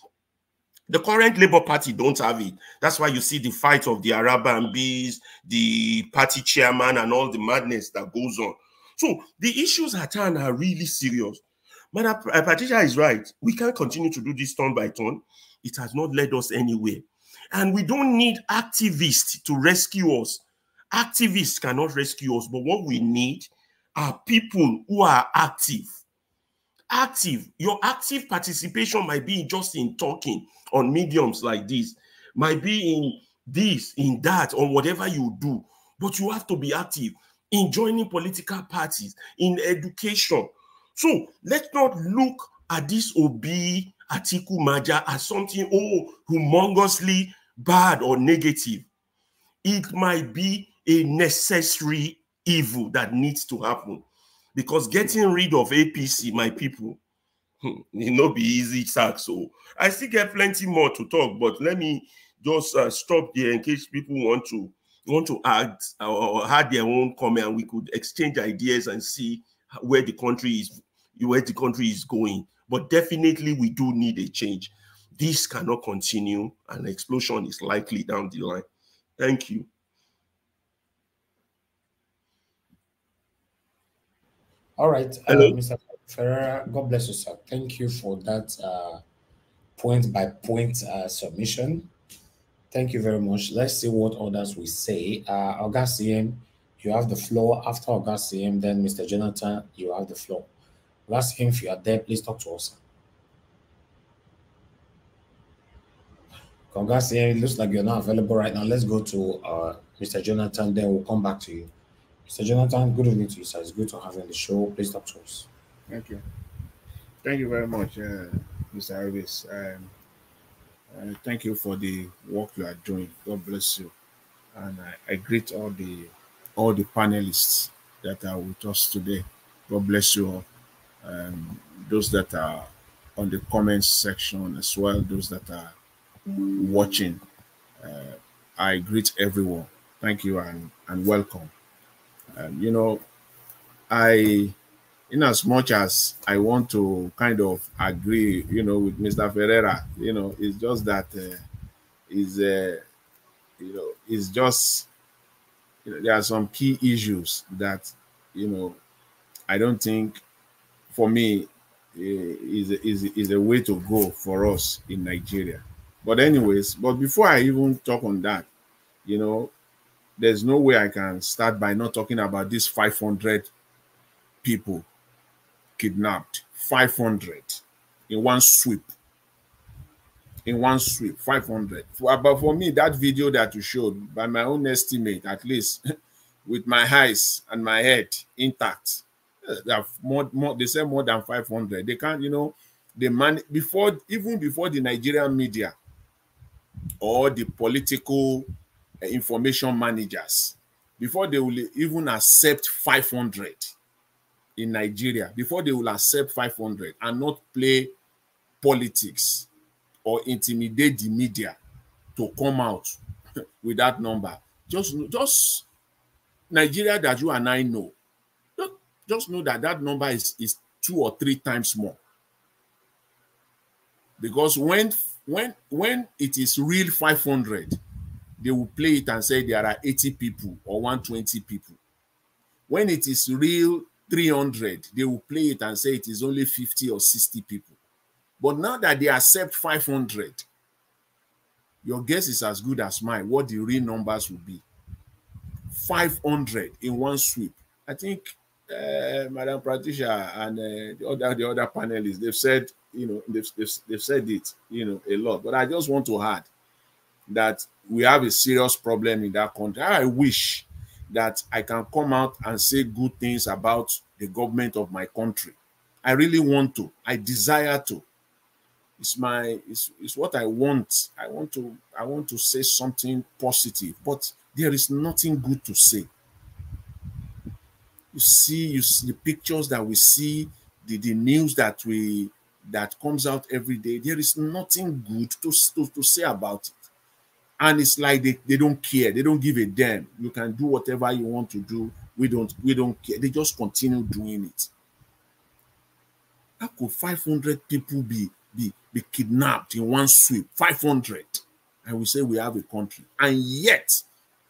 The current Labour Party don't have it. That's why you see the fight of the Arab and bees, the party chairman, and all the madness that goes on. So the issues at hand are really serious. Madam uh, Patricia is right. We can't continue to do this turn by turn. It has not led us anywhere. And we don't need activists to rescue us. Activists cannot rescue us, but what we need are people who are active. Active. Your active participation might be just in talking on mediums like this, might be in this, in that, on whatever you do. But you have to be active in joining political parties, in education. So let's not look at this Obi Atiku Maja as something, oh, humongously bad or negative. It might be a necessary evil that needs to happen. Because getting rid of APC, my people, hmm, it not be easy task. So. I still get plenty more to talk, but let me just uh, stop there in case people want to want to add or had their own comment and we could exchange ideas and see where the country is where the country is going. But definitely we do need a change. This cannot continue an explosion is likely down the line. Thank you All right, uh, Mr. Ferreira, God bless you, sir. Thank you for that uh, point by point uh, submission. Thank you very much. Let's see what others will say. Uh, August CM, you have the floor. After August CM, then Mr. Jonathan, you have the floor. August CM, if you are there, please talk to us. August CM, it looks like you're not available right now. Let's go to uh, Mr. Jonathan, then we'll come back to you. Mr. Jonathan, good evening to you, sir. It's good to have you on the show. Please talk to us. Thank you. Thank you very much, uh, Mr. Elvis. Um, uh, thank you for the work you are doing. God bless you. And I, I greet all the all the panelists that are with us today. God bless you all. Um, those that are on the comments section as well, those that are watching. Uh, I greet everyone. Thank you and, and welcome. Um, you know, I, in as much as I want to kind of agree, you know, with Mr. Ferreira, you know, it's just that uh, is, uh, you know, it's just, you know, there are some key issues that, you know, I don't think, for me, is is is a way to go for us in Nigeria. But anyways, but before I even talk on that, you know, there's no way I can start by not talking about these 500 people kidnapped. 500 in one sweep. In one sweep, 500. But for me, that video that you showed, by my own estimate, at least [LAUGHS] with my eyes and my head intact, eh, more, more they say more than 500. They can't, you know, the man before even before the Nigerian media or the political information managers before they will even accept 500 in Nigeria, before they will accept 500 and not play politics or intimidate the media to come out [LAUGHS] with that number. Just, just Nigeria that you and I know, just, just know that that number is, is two or three times more. Because when when when it is real 500, they will play it and say there are 80 people or 120 people. When it is real 300, they will play it and say it is only 50 or 60 people. But now that they accept 500, your guess is as good as mine what the real numbers will be. 500 in one sweep. I think uh, Madam Pratisha and uh, the other the other panelists they've said you know they've, they've, they've said it you know a lot. But I just want to add that we have a serious problem in that country. I wish that I can come out and say good things about the government of my country. I really want to. I desire to. It's my it's, it's what I want. I want to I want to say something positive, but there is nothing good to say. You see, you see the pictures that we see, the, the news that we that comes out every day. There is nothing good to, to, to say about it. And it's like they, they don't care, they don't give a damn. You can do whatever you want to do. We don't we don't care. They just continue doing it. How could 500 people be be be kidnapped in one sweep? 500. And we say we have a country. And yet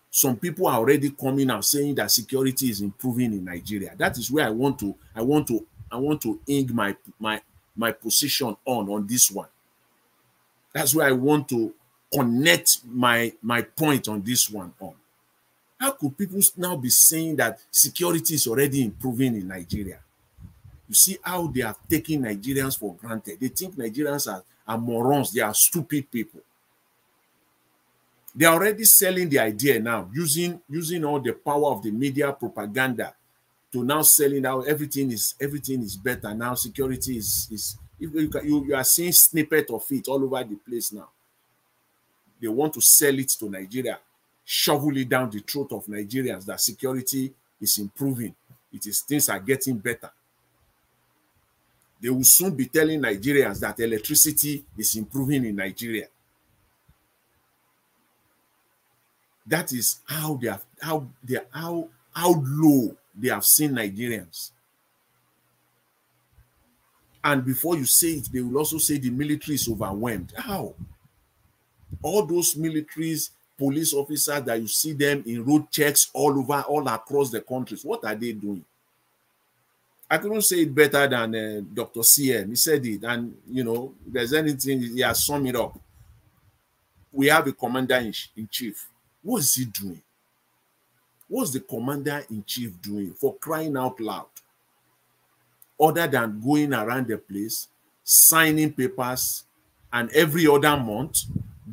some people are already coming out saying that security is improving in Nigeria. That is where I want to I want to I want to ink my my my position on on this one. That's where I want to connect my my point on this one on. How could people now be saying that security is already improving in Nigeria? You see how they are taking Nigerians for granted. They think Nigerians are, are morons, they are stupid people. They are already selling the idea now, using using all the power of the media propaganda to now selling out everything is everything is better now. Security is is you, you, you are seeing snippet of it all over the place now. They want to sell it to Nigeria, shovel it down the throat of Nigerians that security is improving. It is things are getting better. They will soon be telling Nigerians that electricity is improving in Nigeria. That is how they have how they how how low they have seen Nigerians. And before you say it, they will also say the military is overwhelmed. How? All those militaries, police officers that you see them in road checks all over, all across the countries, what are they doing? I couldn't say it better than uh, Dr. CM. He said it, and you know, if there's anything, he has summed it up. We have a commander in, in chief. What is he doing? What's the commander in chief doing for crying out loud? Other than going around the place, signing papers, and every other month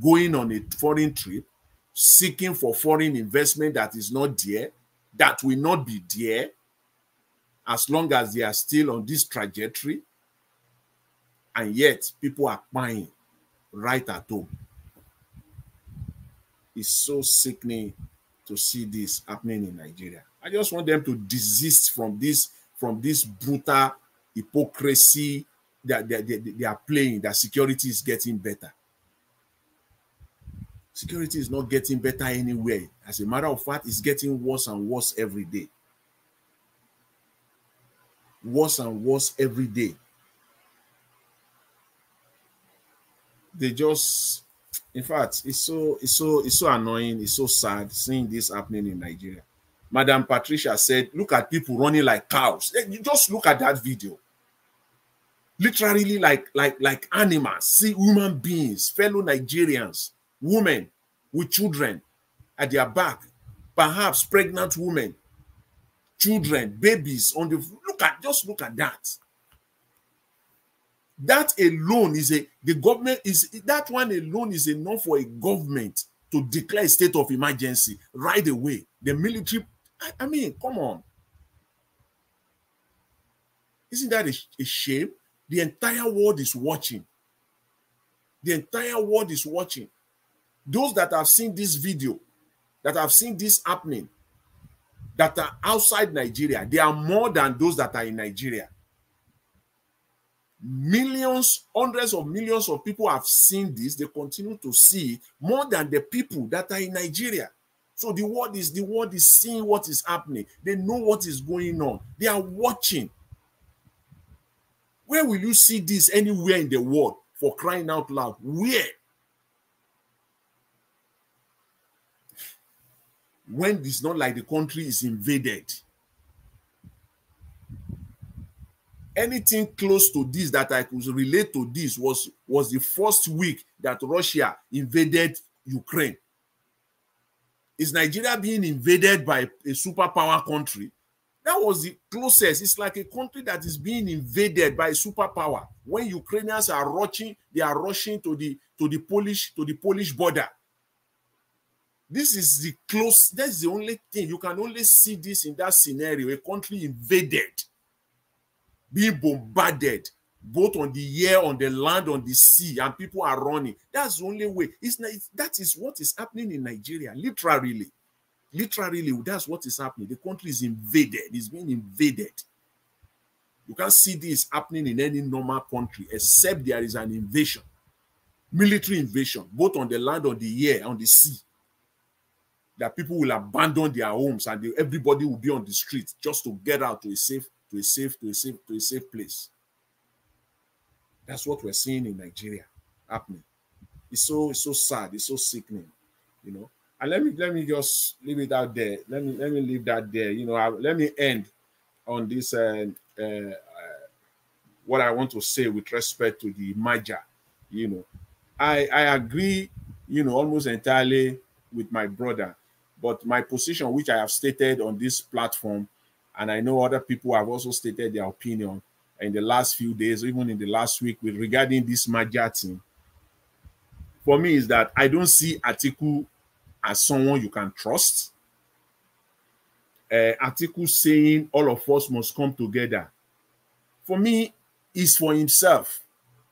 going on a foreign trip, seeking for foreign investment that is not there, that will not be there, as long as they are still on this trajectory. And yet, people are buying right at home. It's so sickening to see this happening in Nigeria. I just want them to desist from this from this brutal hypocrisy that they, they, they are playing. That security is getting better. Security is not getting better anywhere. As a matter of fact, it's getting worse and worse every day. Worse and worse every day. They just in fact, it's so it's so it's so annoying, it's so sad seeing this happening in Nigeria. Madam Patricia said, look at people running like cows. Eh, you just look at that video. Literally like like like animals. See human beings, fellow Nigerians, women with children at their back, perhaps pregnant women, children, babies on the look at just look at that. That alone is a the government is that one alone is enough for a government to declare a state of emergency right away. The military i, I mean come on. Isn't that a, a shame? The entire world is watching. The entire world is watching those that have seen this video that have seen this happening that are outside nigeria they are more than those that are in nigeria millions, hundreds of millions of people have seen this. They continue to see more than the people that are in Nigeria. So the world is the world is seeing what is happening. They know what is going on. They are watching. Where will you see this anywhere in the world for crying out loud? Where? When it's not like the country is invaded. anything close to this that I could relate to this was was the first week that Russia invaded Ukraine. Is Nigeria being invaded by a superpower country? That was the closest. It's like a country that is being invaded by a superpower. When Ukrainians are rushing, they are rushing to the to the Polish to the Polish border. This is the close. That's the only thing you can only see this in that scenario. A country invaded being bombarded both on the air, on the land, on the sea, and people are running. That's the only way. It's, that is what is happening in Nigeria, literally. Literally, that's what is happening. The country is invaded. It's being invaded. You can't see this happening in any normal country except there is an invasion, military invasion, both on the land, on the air, on the sea. That people will abandon their homes and they, everybody will be on the street just to get out to a safe, to a safe, to a safe, to a safe place. That's what we're seeing in Nigeria happening. It's so it's so sad. It's so sickening, you know. And let me let me just leave it out there. Let me let me leave that there. You know, I, let me end on this. Uh, uh, uh, what I want to say with respect to the merger. You know, I I agree. You know, almost entirely with my brother, but my position, which I have stated on this platform, and I know other people have also stated their opinion in the last few days, even in the last week, with regarding this merger team. For me, is that I don't see Atiku as someone you can trust. Uh, Atiku saying all of us must come together. For me, is for himself.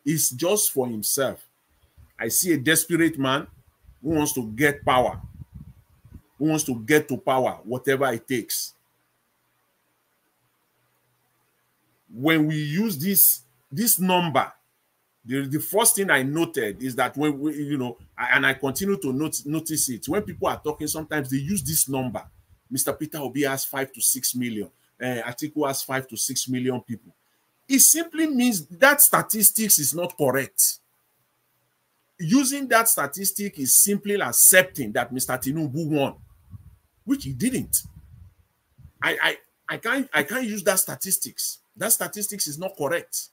It's just for himself. I see a desperate man who wants to get power, who wants to get to power, whatever it takes. When we use this this number, the, the first thing I noted is that when we, you know, and I continue to not, notice it, when people are talking, sometimes they use this number. Mr. Peter Obi has five to six million. Uh, Atiku has five to six million people. It simply means that statistics is not correct. Using that statistic is simply accepting that Mr. Tinubu won, which he didn't. I, I, I can't I can't use that statistics. That statistics is not correct.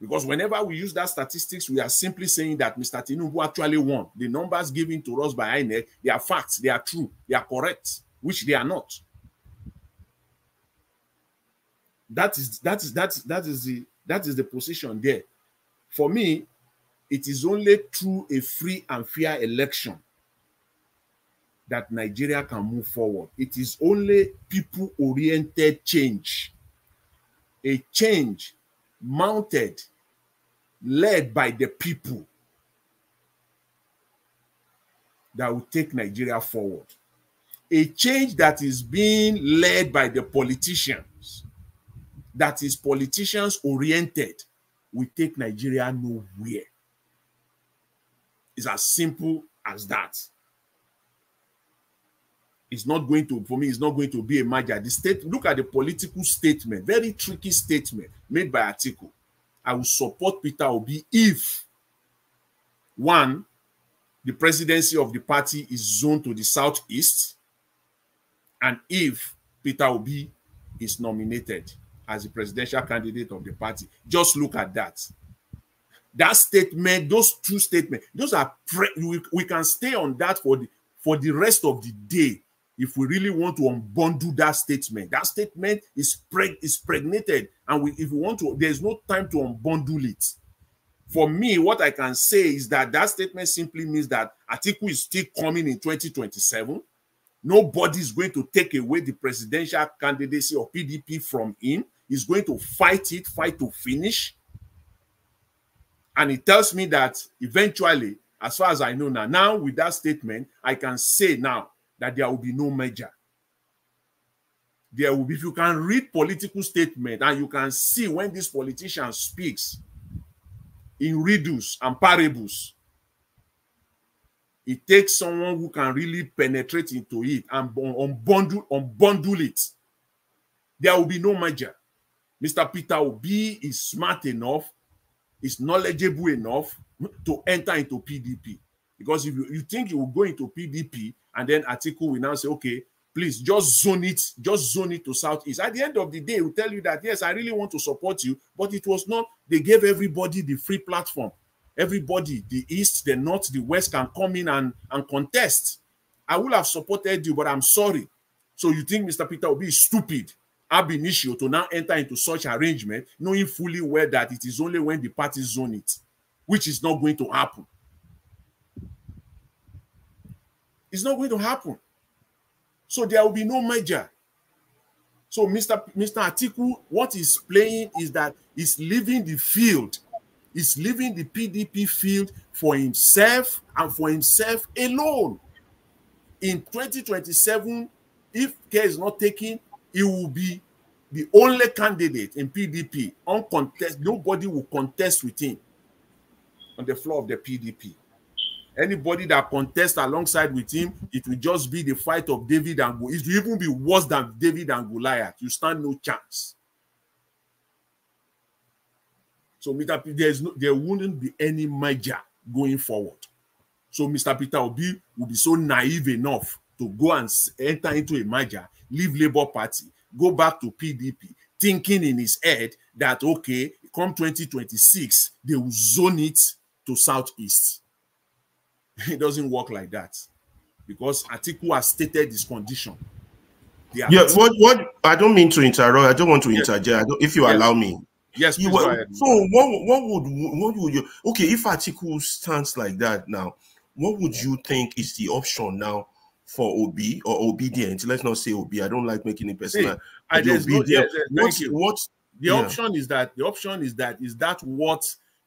Because whenever we use that statistics, we are simply saying that Mr. Tinubu actually won. The numbers given to us by INEC, they are facts, they are true, they are correct, which they are not. That is that is that that is the that is the position there. For me, it is only through a free and fair election that Nigeria can move forward. It is only people-oriented change, a change mounted, led by the people that will take Nigeria forward. A change that is being led by the politicians, that is politicians oriented, will take Nigeria nowhere. It's as simple as that. It's not going to, for me, it's not going to be a merger. The state, look at the political statement, very tricky statement made by Atiku. I will support Peter Obi if one, the presidency of the party is zoned to the southeast, and if Peter Obi is nominated as the presidential candidate of the party. Just look at that. That statement, those two statements, those are we, we can stay on that for the for the rest of the day if we really want to unbundle that statement. That statement is preg is pregnated, and we, if we want to, there's no time to unbundle it. For me, what I can say is that that statement simply means that Atiku is still coming in 2027. Nobody is going to take away the presidential candidacy of PDP from him. He's going to fight it, fight to finish. And it tells me that eventually, as far as I know now, now with that statement, I can say now that there will be no merger. There will be, if you can read political statement and you can see when this politician speaks in riddles and parables, it takes someone who can really penetrate into it and unbundle, unbundle it. There will be no merger. Mr. Peter Obi is smart enough, is knowledgeable enough to enter into PDP. Because if you, you think you will go into PDP and then Atiku will now say, okay, please just zone it, just zone it to Southeast. At the end of the day, will tell you that, yes, I really want to support you, but it was not, they gave everybody the free platform. Everybody, the East, the North, the West can come in and, and contest. I would have supported you, but I'm sorry. So you think Mr. Peter will be stupid ab initio to now enter into such arrangement, knowing fully well that it is only when the parties zone it, which is not going to happen. It's not going to happen. So there will be no merger. So Mr. Mr. Atiku, what he's playing is that he's leaving the field. He's leaving the PDP field for himself and for himself alone. in 2027, if care is not taken, he will be the only candidate in PDP uncontested. Nobody will contest with him on the floor of the PDP. Anybody that contests alongside with him, it will just be the fight of David and Goliath. It will even be worse than David and Goliath. You stand no chance. So, Mr. P, there's no, there wouldn't be any merger going forward. So, Mr. Peter Obi will be so naive enough to go and enter into a merger, leave Labour Party, go back to PDP, thinking in his head that okay, come 2026, they will zone it to southeast. [LAUGHS] It doesn't work like that because Atiku has stated his condition. Yeah, what what I don't mean to interrupt. I don't want to yes. interject. if you yes. allow me. Yes, you, were, so what what would what would you okay if Atiku stands like that now? What would you think is the option now for Obi or Obidient? Let's not say Obi. I don't like making it personal. See, I, there's no, yes, what, what the yeah. option is that the option is that is that what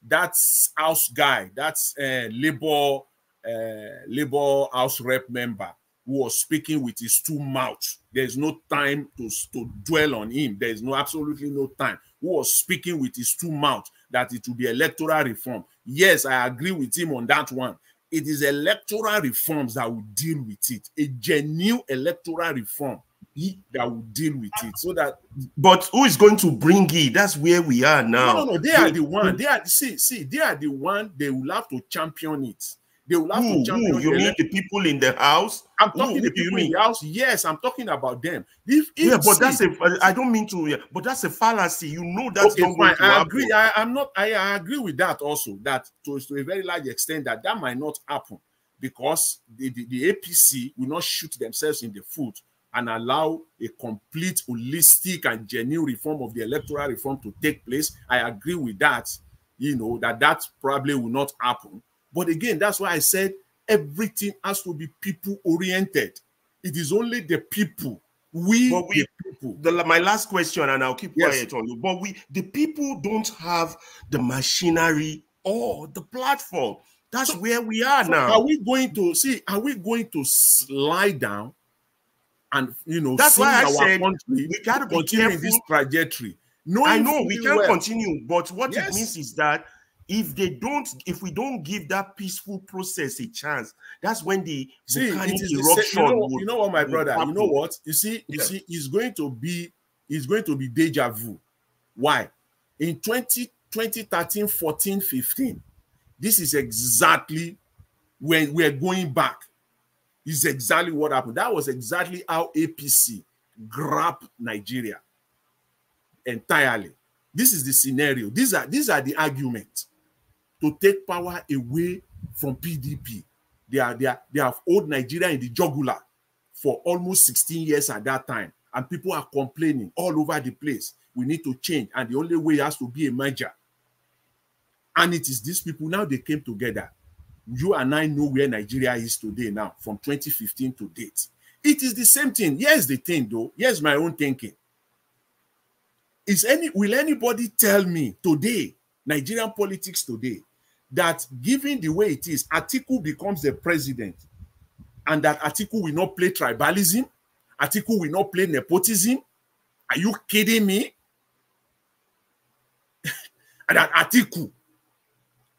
that's house guy that's uh, labor uh, labor house rep member who was speaking with his two mouths. There's no time to, to dwell on him. There's no absolutely no time. Who was speaking with his two mouths that it will be electoral reform. Yes i agree with him on that one. It is electoral reforms that will deal with it. A genuine electoral reform that will deal with it. So that but who is going to bring it? That's where we are now no no no. They are the one. they are see see they are the one they will have to champion it they will have who, to champion who? you mean the people in the house? I'm talking who, the people in the house yes i'm talking about them. If, if yeah but see, that's a i don't mean to yeah, but that's a fallacy. You know that's okay, not going to I agree I, i'm not I, I agree with that also that to, to a very large extent that that might not happen because the, the, the apc will not shoot themselves in the foot and allow a complete holistic and genuine reform of the electoral reform to take place. I agree with that you know that that probably will not happen but again that's why i said everything has to be people oriented it is only the people we, But we- the people the, my last question, and I'll keep Yes. quiet on you. But we, the people, don't have the machinery or the platform. That's where we are So now. are we going to see are we going to slide down and you know That's why I said country we gotta continue this trajectory knowing I know we can well- continue, but what Yes. it means is that if they don't, if we don't give that peaceful process a chance, that's when the See, volcanic it is the eruption you, know, would, you know what, my brother. You know what? You see, you Yeah. see, it's going to be, it's going to be deja vu. Why? In 20, 2013, 14, 15, this is exactly when we're going back. Is exactly what happened. That was exactly how APC grabbed Nigeria entirely. This is the scenario. These are these are the arguments to take power away from PDP. They are they are they have hold Nigeria in the jugular for almost 16 years at that time, and people are complaining all over the place. We need to change, and the only way has to be a merger. And it is these people now they came together. You and I know where Nigeria is today now, from 2015 to date. It is the same thing. Here's the thing, though. Here's my own thinking. Is any will anybody tell me today, Nigerian politics today, that given the way it is, Atiku becomes the president, and that Atiku will not play tribalism, Atiku will not play nepotism? Are you kidding me? [LAUGHS] and that Atiku,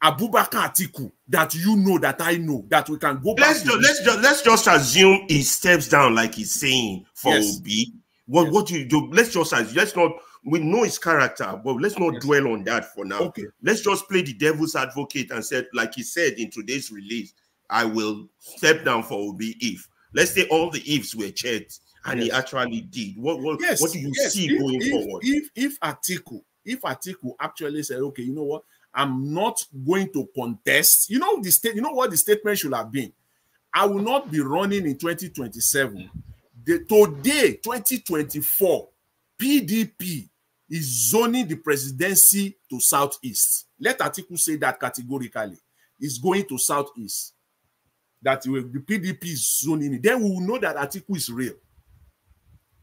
Abubakar Atiku, that you know, that I know, that we can go back. Let's to just, let's just let's just assume he steps down like he's saying for Yes. Obi. What what do you do? Let's just assume, let's not we know his character, but let's not Yes. dwell on that for now. Okay. Let's just play the devil's advocate and said, like he said in today's release, I will step down for Obi if. Let's say all the ifs were checked and he actually did. What what, yes, what do you yes. see if, going if, forward? If if Atiku, if Atiku actually said, okay, you know what, I'm not going to contest. You know the state. You know what the statement should have been. I will not be running in 2027. The, today, 2024, PDP is zoning the presidency to southeast. Let Atiku say that categorically. It's going to southeast. That will- the PDP is zoning it. Then we will know that Atiku is real.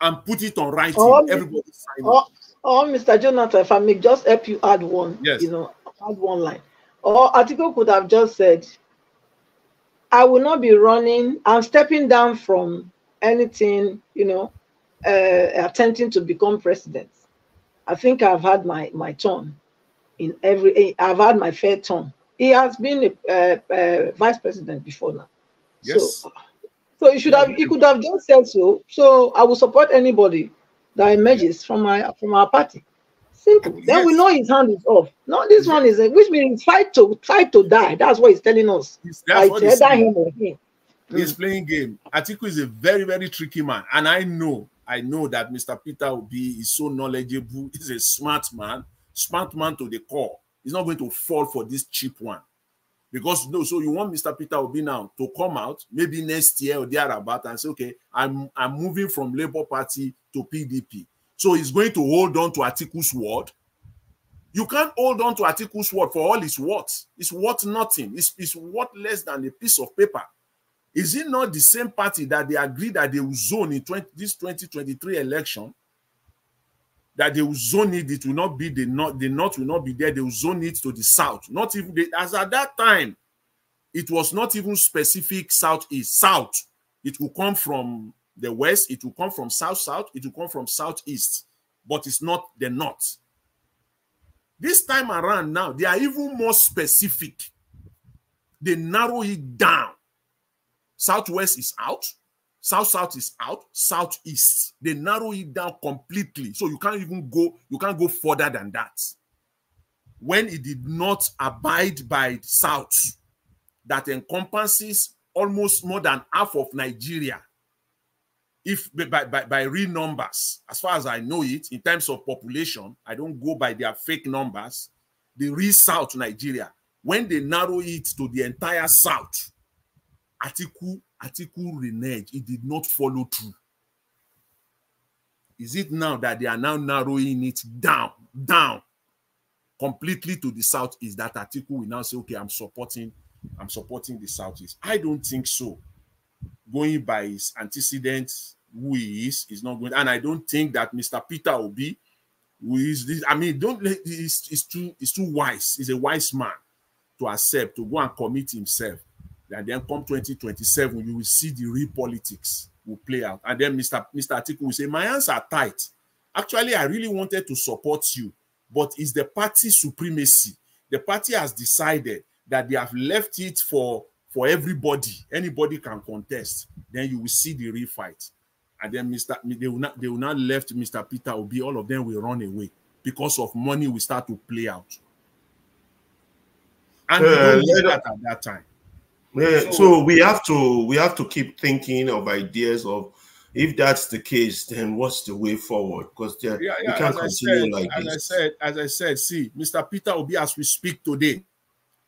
And put it on writing. Oh. Everybody sign. Or, or Mr. Jonathan, if I may just help you add one, Yes. you know, add one line. Or Atiku could have just said, I will not be running. I'm stepping down from anything, you know, uh, attempting to become president. I think I've had my my turn in every. eh, I've had my fair turn. He has been a, uh, uh, vice president before now. Yes. So, so he should have. He could have just said so. So I will support anybody that emerges from my from our party. Simple. Then we know his hand is off. No, this one is a, which means fight to fight to die. That's what he's telling us. That's Like, what he's him him. He's playing game. Atiku is a very, very tricky man. And I know, I know that Mr. Peter Obi is so knowledgeable. [LAUGHS] He's a smart man, smart man to the core. He's not going to fall for this cheap one. Because no, so you want Mr. Peter Obi now to come out maybe next year or thereabout and say, okay, I'm I'm moving from Labour Party to PDP. So he's going to hold on to Atiku's word. You can't hold on to Atiku's word for all his worth. It's worth nothing. It's, it's worth less than a piece of paper. Is it not the same party that they agreed that they will zone in 20, this 2023 election? That they will zone it, it will not be the north, the north will not be there, they will zone it to the south. Not even they, as at that time, it was not even specific southeast, south. It will come from the west, it will come from south, south, it will come from southeast, but it's not the north. This time around now, they are even more specific. They narrow it down. Southwest is out. South South is out. Southeast. They narrow it down completely. So you can't even go, you can't go further than that. When it did not abide by South, that encompasses almost more than half of Nigeria. If by, by, by real numbers, as far as I know it, in terms of population, I don't go by their fake numbers, the real South Nigeria, when they narrow it to the entire South, Atiku, Atiku renege, it did not follow through. Is it now that they are now narrowing it down, down, completely to the southeast? That Atiku will now say, okay, I'm supporting, I'm supporting the southeast. I don't think so. Going by his antecedents, who he is, is not going, and I don't think that Mr. Peter Obi, who is this, I mean, don't let he's, he's too he's too wise. He's a wise man to accept to go and commit himself and then come 2027 you will see the real politics will play out. And then mr mr atiku will say my hands are tight. Actually i really wanted to support you but it's the party supremacy. The party has decided that they have left it for for everybody. Anybody can contest. Then you will see the real fight. And then mr they will not they will not left mr peter obi. All of them will run away. Because of money will start to play out. And Uh, that at that time Yeah, so we have to we have to keep thinking of ideas of if that's the case, then what's the way forward? Because yeah, we can't continue said, like as I said, as I said, see, Mr. Peter Obi, as we speak today,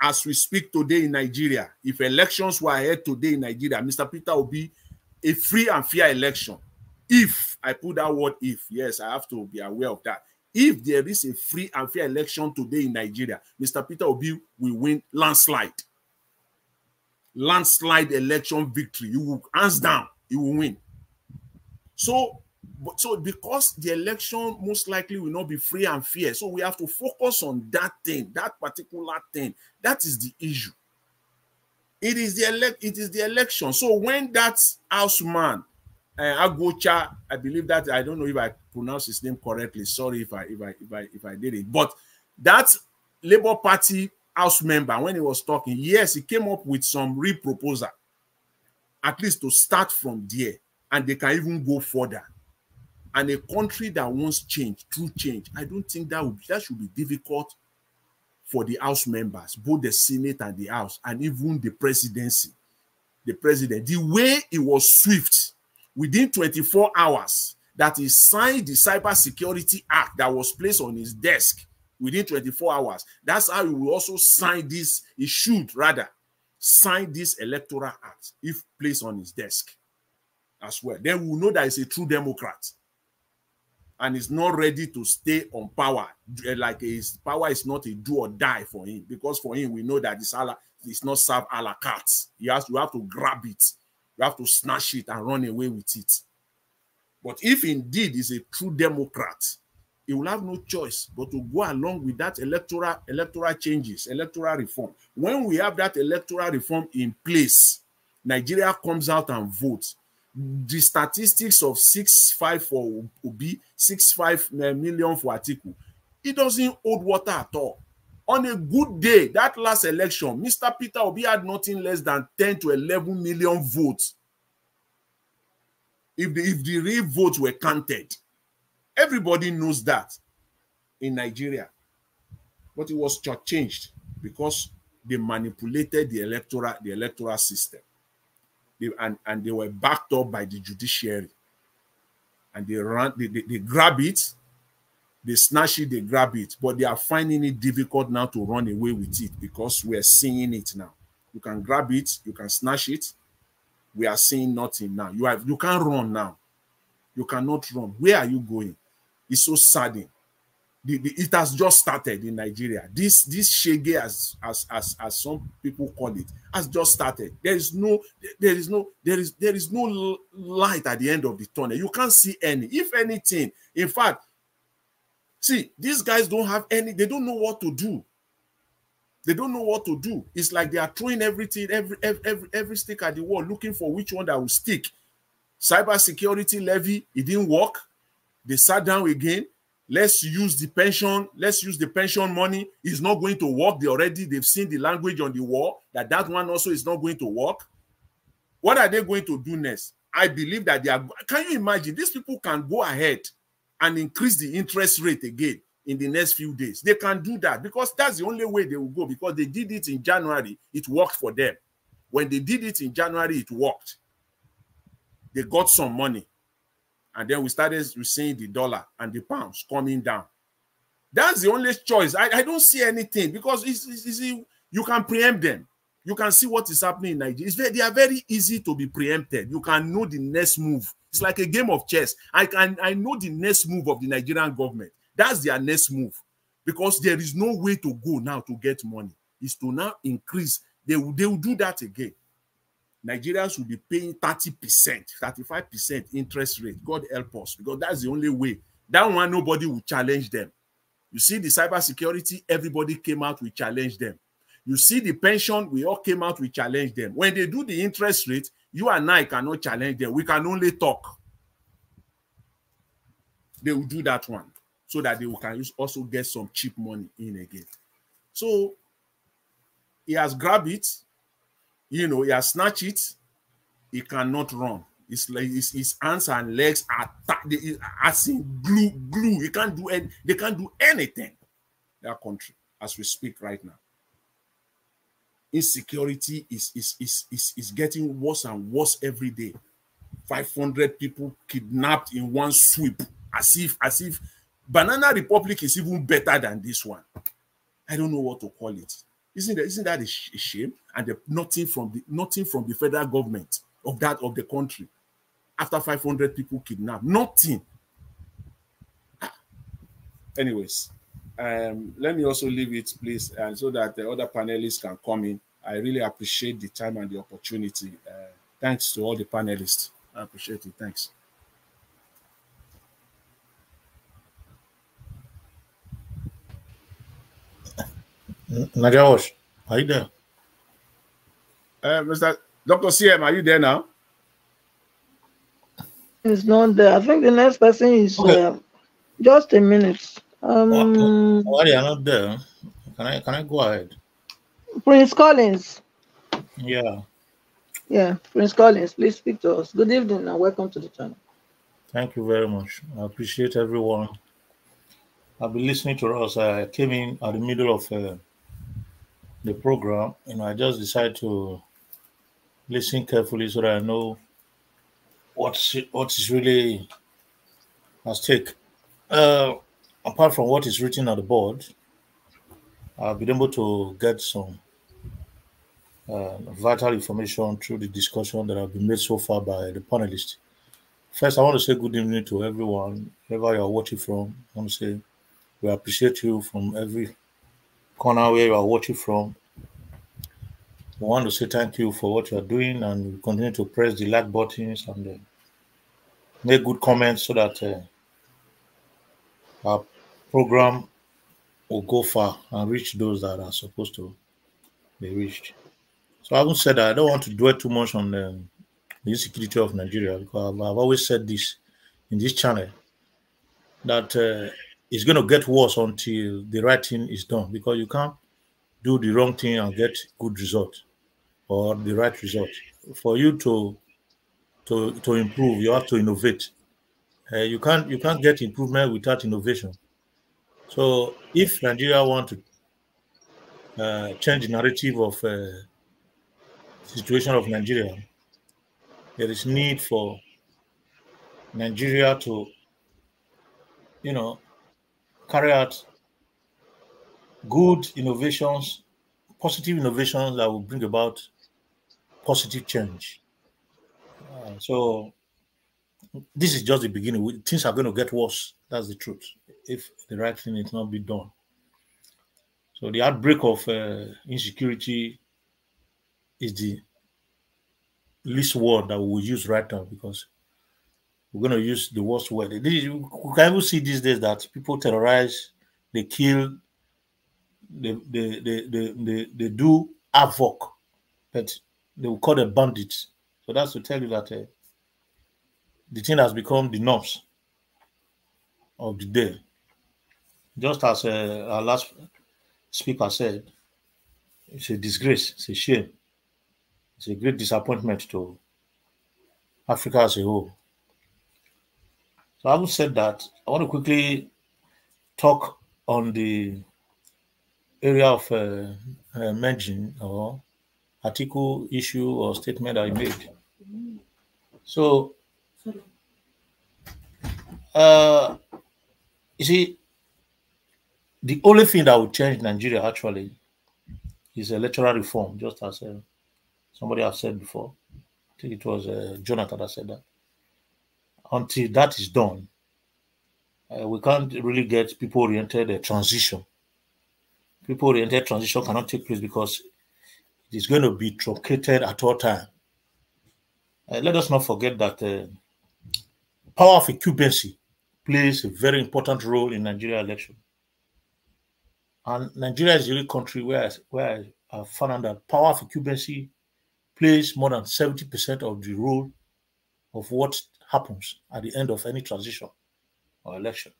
as we speak today in Nigeria, if elections were held today in Nigeria, Mr. Peter Obi, a free and fair election. If I put that word if, yes, I have to be aware of that. If there is a free and fair election today in Nigeria, Mr. Peter Obi will win landslide. Landslide election victory. You will hands down, you will win. So, but so because the election most likely will not be free and fair, so we have to focus on that thing, that particular thing. That is the issue. It is the elect. It is the election. So when that houseman, uh, Agocha, I believe that I don't know if I pronounce his name correctly. Sorry if I if I if I if I did it, but that Labour Party house member when he was talking, yes, he came up with some re-proposal, at least to start from there, and they can even go further. And a country that wants change, true change, I don't think that would that should be difficult for the House members, both the Senate and the House, and even the presidency. The president, the way it was swift within 24 hours that he signed the Cyber Security Act that was placed on his desk within 24 hours. That's how he will also sign this, he should rather sign this Electoral Act if placed on his desk as well. Then we'll know that he's a true Democrat and is not ready to stay on power. Eh, Like his power is not a do or die for him because for him we know that this ala is not served a la carte. You have to, you have to grab it, you have to snatch it and run away with it. But if indeed he's a true Democrat, he will have no choice but to go along with that electoral electoral changes, electoral reform. When we have that electoral reform in place, Nigeria comes out and votes, the statistics of six five for Obi, six five uh, million for Atiku, it doesn't hold water at all. On a good day, that last election, Mr. Peter Obi had nothing less than 10 to 11 million votes. If the, if the real votes were counted, everybody knows that in Nigeria. But it was changed because they manipulated the electoral the electoral system. They, and, and they were backed up by the judiciary. And they ran, they, they, they grab it, they snatch it, they grab it, but they are finding it difficult now to run away with it because we are seeing it now. You can grab it, you can snatch it. We are seeing nothing now. You have you can't run now. You cannot run. Where are you going? It's so saddening the, the, it has just started in Nigeria. This this shege, as, as as as some people call it, has just started. There is no there is no there is there is no light at the end of the tunnel. You can't see any. If anything, in fact, see these guys don't have any. They don't know what to do. They don't know what to do. It's like they are throwing everything, every every every, every stick at the wall, looking for which one that will stick. Cyber security levy, it didn't work. They sat down again let's use the pension let's use the pension money it's not going to work. They already they've seen the language on the wall that that one also is not going to work. What are they going to do next? I believe that they are can you imagine? These people can go ahead and increase the interest rate again in the next few days. They can do that because that's the only way they will go because they did it in january it worked for them. When they did it in january it worked. They got some money and then we started seeing the dollar and the pounds coming down. That's the only choice. I, I don't see anything because it's, it's, it's, you can preempt them. You can see what is happening in Nigeria. Very, they are very easy to be preempted. You can know the next move. It's like a game of chess. I can I know the next move of the Nigerian government. That's their next move because there is no way to go now to get money. Is to now increase. They they will do that again. Nigerians will be paying 30%, 35% interest rate. God help us, because that's the only way. That one, nobody will challenge them. You see the cyber security, everybody came out, we challenge them. You see the pension, we all came out, we challenge them. When they do the interest rate, you and I cannot challenge them. We can only talk. They will do that one so that they can also get some cheap money in again. So he has grabbed it, you know, he has snatched it, he cannot run. His, his, his hands and legs are as in glue, glue. He can't do any, they can't do anything. That country, as we speak right now. Insecurity is, is, is, is, is getting worse and worse every day. 500 people kidnapped in one sweep, as if, as if Banana Republic is even better than this one. I don't know what to call it. Isn't that, isn't that a, shame? And the, nothing from the nothing from the federal government of that of the country after 500 people kidnapped. Nothing. Anyways, um, let me also leave it, please, and so that the other panelists can come in. I really appreciate the time and the opportunity. Uh, thanks to all the panelists. I appreciate it. Thanks. Nagaosh, are you there? Uh, Mr. Dr. CM, are you there now? It's not there. I think the next person is Okay. uh, just a minute. Um, Why they are not there? Can I can I go ahead? Prince Collins. Yeah. Yeah, Prince Collins, please speak to us. Good evening and welcome to the channel. Thank you very much. I appreciate everyone. I've been listening to us. I came in at the middle of uh, the program, and I just decided to listen carefully so that I know what's what is really at stake. Uh, apart from what is written on the board, I've been able to get some uh, vital information through the discussion that have been made so far by the panelists. First, I want to say good evening to everyone, wherever you are watching from. I want to say we appreciate you from every corner where you are watching from. We want to say thank you for what you are doing and we continue to press the like buttons and uh, make good comments so that uh, our program will go far and reach those that are supposed to be reached. So I haven't said that I don't want to dwell too much on the, the insecurity of Nigeria because I've, I've always said this in this channel that uh, it's going to get worse until the right thing is done because you can't do the wrong thing and get good result or the right result. For you to to to improve, you have to innovate. Uh, you can't you can't get improvement without innovation. So if Nigeria want to uh, change the narrative of uh, situation of Nigeria, there is need for Nigeria to, you know, carry out good innovations, positive innovations that will bring about positive change. Uh, so this is just the beginning. Things are going to get worse. That's the truth. If the right thing is not be done. So the outbreak of uh, insecurity is the least word that we will use right now because we're going to use the worst word. We can even see these days that people terrorize, they kill, they they they they, they, they do havoc, but they will call them bandits. So that's to tell you that uh, the thing has become the norms of the day. Just as uh, our last speaker said, it's a disgrace, it's a shame, it's a great disappointment to Africa as a whole. So having said that, I want to quickly talk on the area of uh, uh, mention or article, issue, or statement I made. So, uh, you see, the only thing that would change Nigeria actually is electoral reform, just as uh, somebody has said before. I think it was uh, Jonathan that said that. Until that is done, uh, we can't really get people oriented uh, transition. People oriented transition cannot take place because it is going to be truncated at all time. Uh, let us not forget that uh, power of incumbency plays a very important role in Nigeria election. And Nigeria is the only country where, where I found that power of incumbency plays more than 70% of the role of what happens at the end of any transition or election.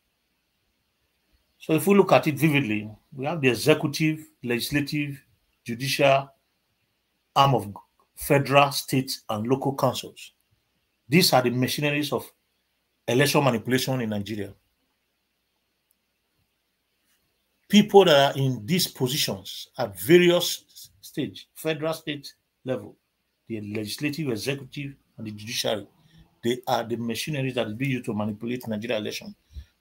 So if we look at it vividly, we have the executive, legislative, judicial arm of federal, state, and local councils. These are the machineries of election manipulation in Nigeria. People that are in these positions at various stage, federal, state level, the legislative, executive, and the judiciary, they are the machineries that will be used to manipulate Nigeria election.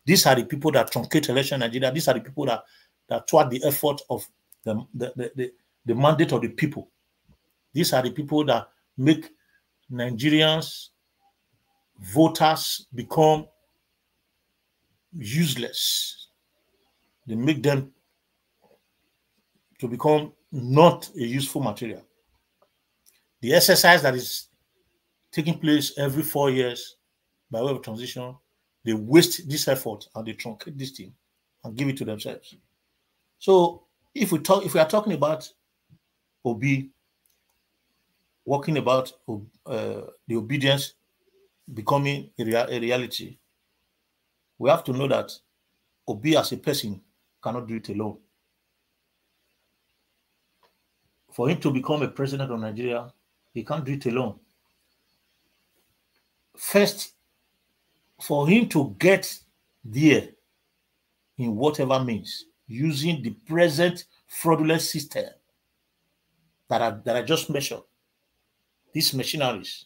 These are the people that truncate election in Nigeria. These are the people that, that thwart the effort of the, the, the, the, the mandate of the people. These are the people that make Nigerians, voters become useless. They make them to become not a useful material. The exercise that is taking place every four years by way of transition, they waste this effort and they truncate this thing and give it to themselves. So if we talk, if we are talking about Obi working about uh, the obedience becoming a, rea a, reality, we have to know that Obi as a person cannot do it alone. For him to become a president of Nigeria, he can't do it alone. First, for him to get there in whatever means, using the present fraudulent system that I, that I just mentioned, these machineries,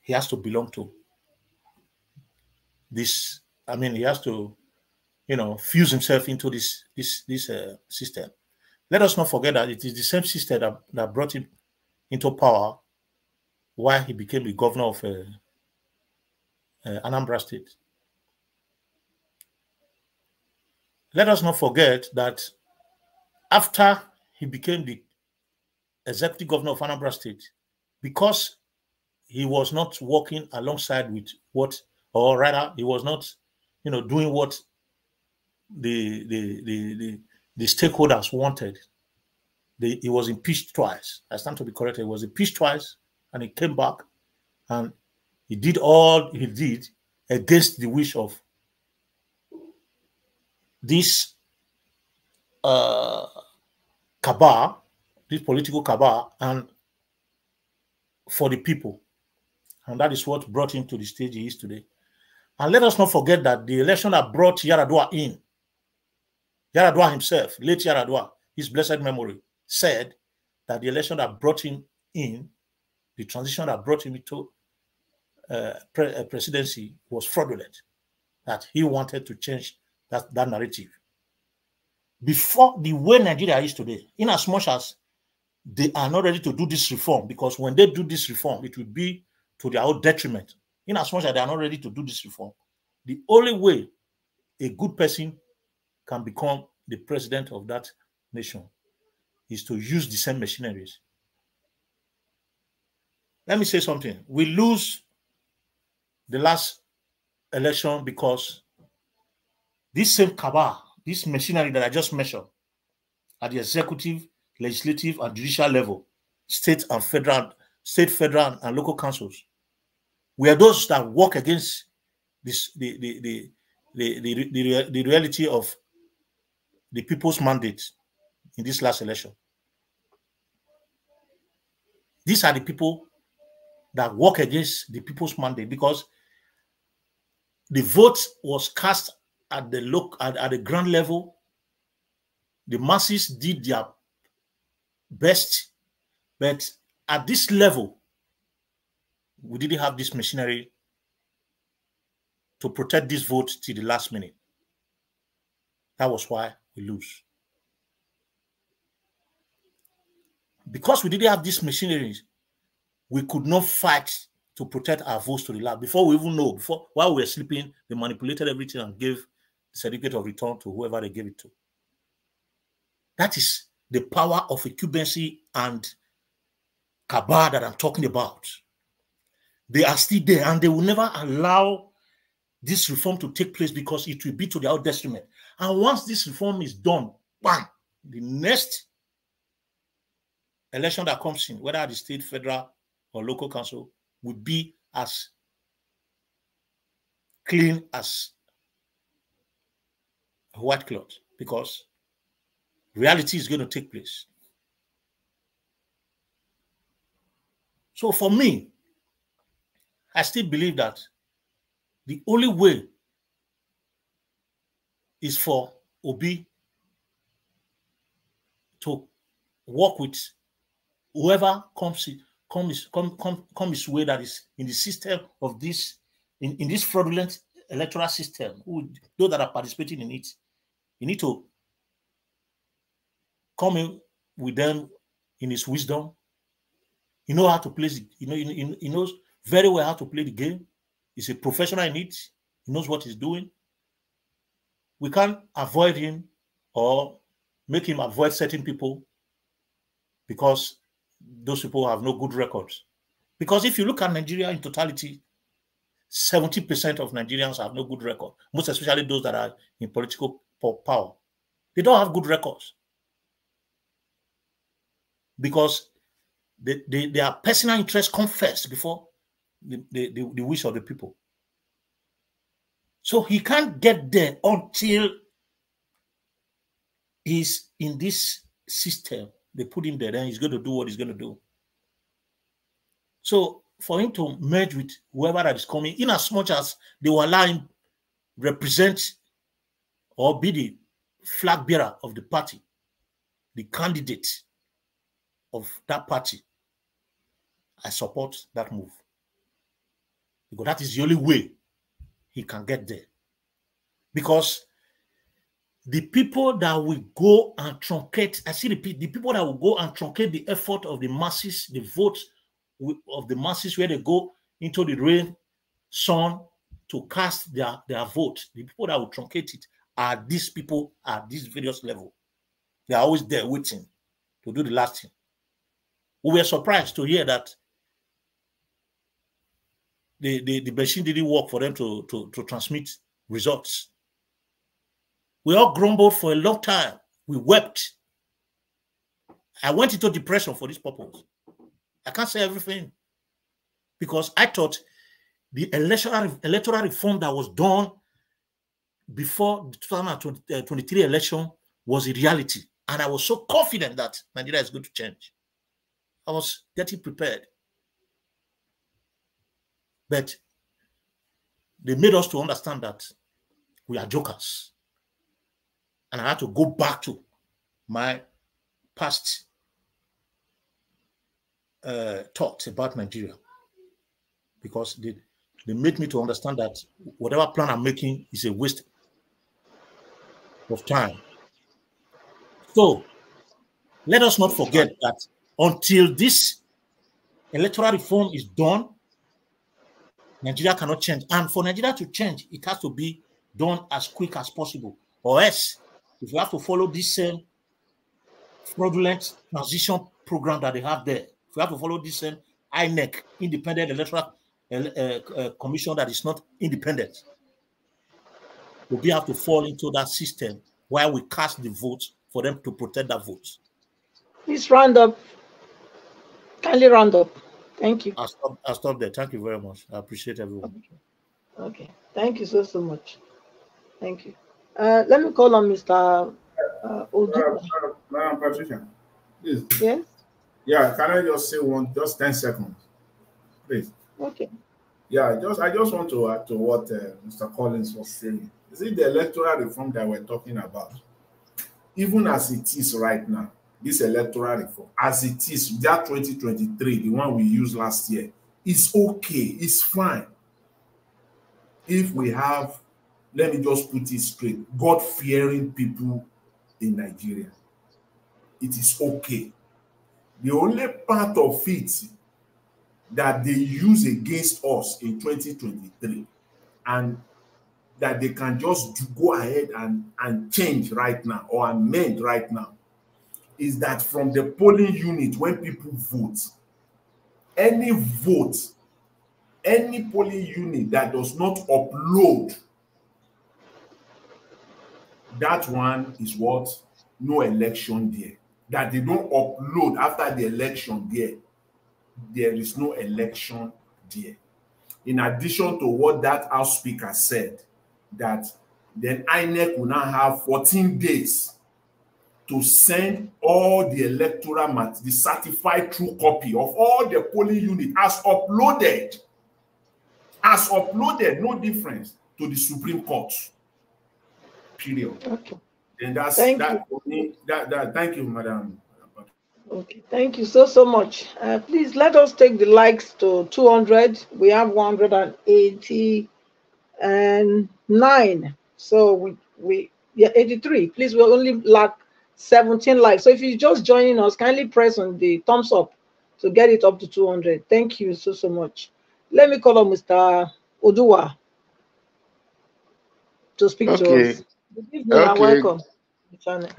he has to belong to this. I mean, he has to, you know, fuse himself into this this this uh, system. Let us not forget that it is the same system that, that brought him into power while he became the governor of uh, uh, Anambra State. Let us not forget that after he became the executive governor of Anambra State, because he was not working alongside with what, or rather, he was not, you know, doing what the the the the, the stakeholders wanted. he was impeached twice. I stand to be corrected. He was impeached twice, and he came back, and he did all he did against the wish of this uh, cabal, this political cabal, and for the people. And that is what brought him to the stage he is today. And let us not forget that the election that brought Yaradua in, Yaradua himself, late Yaradua, his blessed memory, said that the election that brought him in, the transition that brought him into uh, pre uh, presidency was fraudulent, that he wanted to change that, that narrative. Before the way Nigeria is today, in as much as they are not ready to do this reform, because when they do this reform, it will be to their own detriment. In as much as they are not ready to do this reform, the only way a good person can become the president of that nation is to use the same machineries. Let me say something. We lose the last election because this same cabal, this machinery that I just mentioned, at the executive, legislative, and judicial level, state and federal, state, federal, and local councils, we are those that work against this the the the the, the, the, the reality of the people's mandate in this last election. These are the people that work against the people's mandate because the vote was cast at the look at, at the ground level. The masses did their best, but at this level, we didn't have this machinery to protect this vote till the last minute. That was why we lose. Because we didn't have these machineries, we could not fight to protect our votes to the lab. Before we even know, before while we were sleeping, they manipulated everything and gave the certificate of return to whoever they gave it to. That is the power of incumbency and cabal that I'm talking about. They are still there and they will never allow this reform to take place because it will be to their detriment. And once this reform is done, bam, the next election that comes in, whether at the state, federal, or local council, would be as clean as white cloth because reality is going to take place. So for me, I still believe that the only way is for Obi to work with whoever comes comes come, come, come his way that is in the system of this in, in this fraudulent electoral system who those that are participating in it you need to come in with them in his wisdom. He know how to play you know he, he knows very well how to play the game. He's a professional in it. He knows what he's doing. We can't avoid him or make him avoid certain people because those people have no good records. Because if you look at Nigeria in totality, 70% of Nigerians have no good record, most especially those that are in political power. They don't have good records. Because they, they, their personal interests come first before the, the, the, the wish of the people. So he can't get there until he's in this system they put him there, then he's going to do what he's going to do. So for him to merge with whoever that is coming, in as much as they will allow him represent or be the flag bearer of the party, the candidate of that party, I support that move. Because that is the only way he can get there. Because the people that will go and truncate, I see repeat, the people that will go and truncate the effort of the masses, the votes of the masses, where they go into the rain, sun to cast their, their vote, the people that will truncate it are these people at this various level. They are always there waiting to do the last thing. We were surprised to hear that the, the, the machine didn't work for them to, to, to transmit results we all grumbled for a long time. We wept. I went into depression for this purpose. I can't say everything because I thought the electoral, electoral reform that was done before the 2023 uh, election was a reality. And I was so confident that Nigeria is going to change. I was getting prepared. But they made us to understand that we are jokers. And I had to go back to my past uh, thoughts about Nigeria because they, they made me to understand that whatever plan I'm making is a waste of time. So let us not forget that until this electoral reform is done, Nigeria cannot change. And for Nigeria to change, it has to be done as quick as possible. Or else, if we have to follow this same fraudulent transition program that they have there, if we have to follow this same INEC, Independent Electoral uh, uh, Commission that is not independent, we'll be have to fall into that system while we cast the votes for them to protect that vote. Please round up. Kindly round up. Thank you. I'll stop, I'll stop there. Thank you very much. I appreciate everyone. Okay. okay. Thank you so, so much. Thank you. Uh, let me call on Mr. Uh. Madam Patricia, please. Yes? Yeah, can I just say one, just 10 seconds, please? Okay. Yeah, just I just want to add to what uh, Mr. Collins was saying. Is it the electoral reform that we're talking about? Even as it is right now, this electoral reform, as it is, that 2023, the one we used last year, is okay, it's fine. If we have, let me just put it straight, God fearing people in Nigeria, it is okay. The only part of it that they use against us in 2023 and that they can just go ahead and, and change right now or amend right now is that from the polling unit when people vote, any vote, any polling unit that does not upload, that one is what? No election there. That they don't upload after the election there, there is no election there. In addition to what that House Speaker said, that then INEC will now have 14 days to send all the electoral mat the certified true copy of all the polling unit as uploaded as uploaded no difference to the supreme court period okay then that's thank that, you. that that thank you madam okay thank you so so much uh, please let us take the likes to 200 we have 180 and nine so we we yeah 83 please we only lack 17 likes. So if you're just joining us, kindly press on the thumbs up to get it up to 200. Thank you so, so much. Let me call on Mr. Odua to speak okay. to us. Good evening okay. welcome.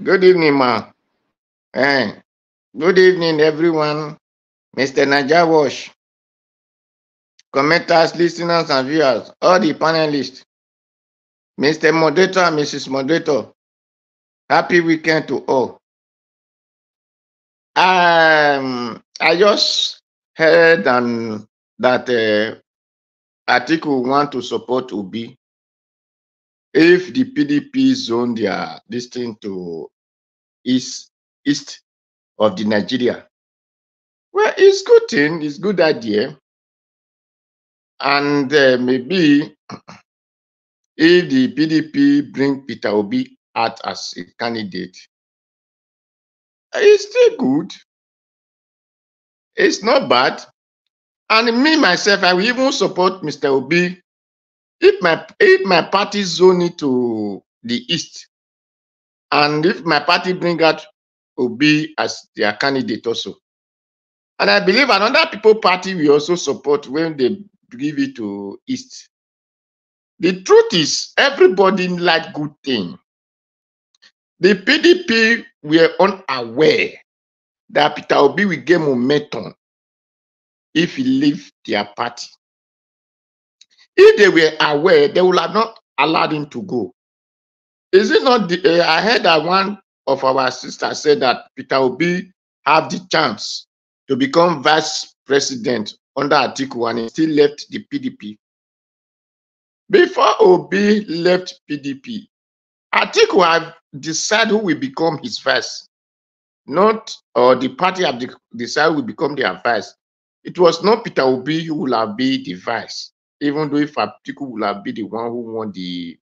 Good evening, ma. Eh, good evening, everyone. Mr. Naija Watch, commenters, listeners, and viewers, all the panelists, Mr. Moderator and Mrs. Moderator, Happy weekend to all. Um, I just heard um, that uh, Atiku want to support Obi if the PDP zone their this to east east of the Nigeria. Well, it's good thing, it's good idea, and uh, maybe [CLEARS THROAT] if the PDP bring Peter Obi out as a candidate, it's still good. It's not bad. And me myself, I will even support Mr. Obi if my if my party zone it to the east, and if my party bring out Obi as their candidate also. And I believe another people party will also support when they give it to east. The truth is, everybody like good thing. The PDP were unaware that Peter Obi will get momentum if he leave their party. If they were aware, they would have not allowed him to go. Is it not? The, uh, I heard that one of our sisters said that Peter Obi have the chance to become vice president under Atiku and he still left the PDP. Before Obi left PDP, Atiku have decided who will become his vice, not or the party have de- decided who will become their vice. It was not Peter Obi who will have been the vice, even though if Atiku will have been the one who won the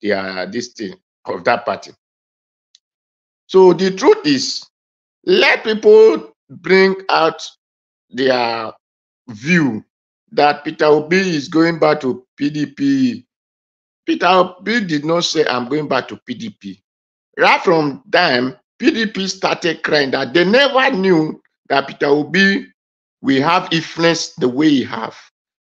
the uh, this thing of that party. So the truth is, let people bring out their view that Peter Obi is going back to PDP. Peter Obi did not say, I'm going back to PDP. Right from time, PDP started crying that they never knew that Peter Obi will have influence the way he have.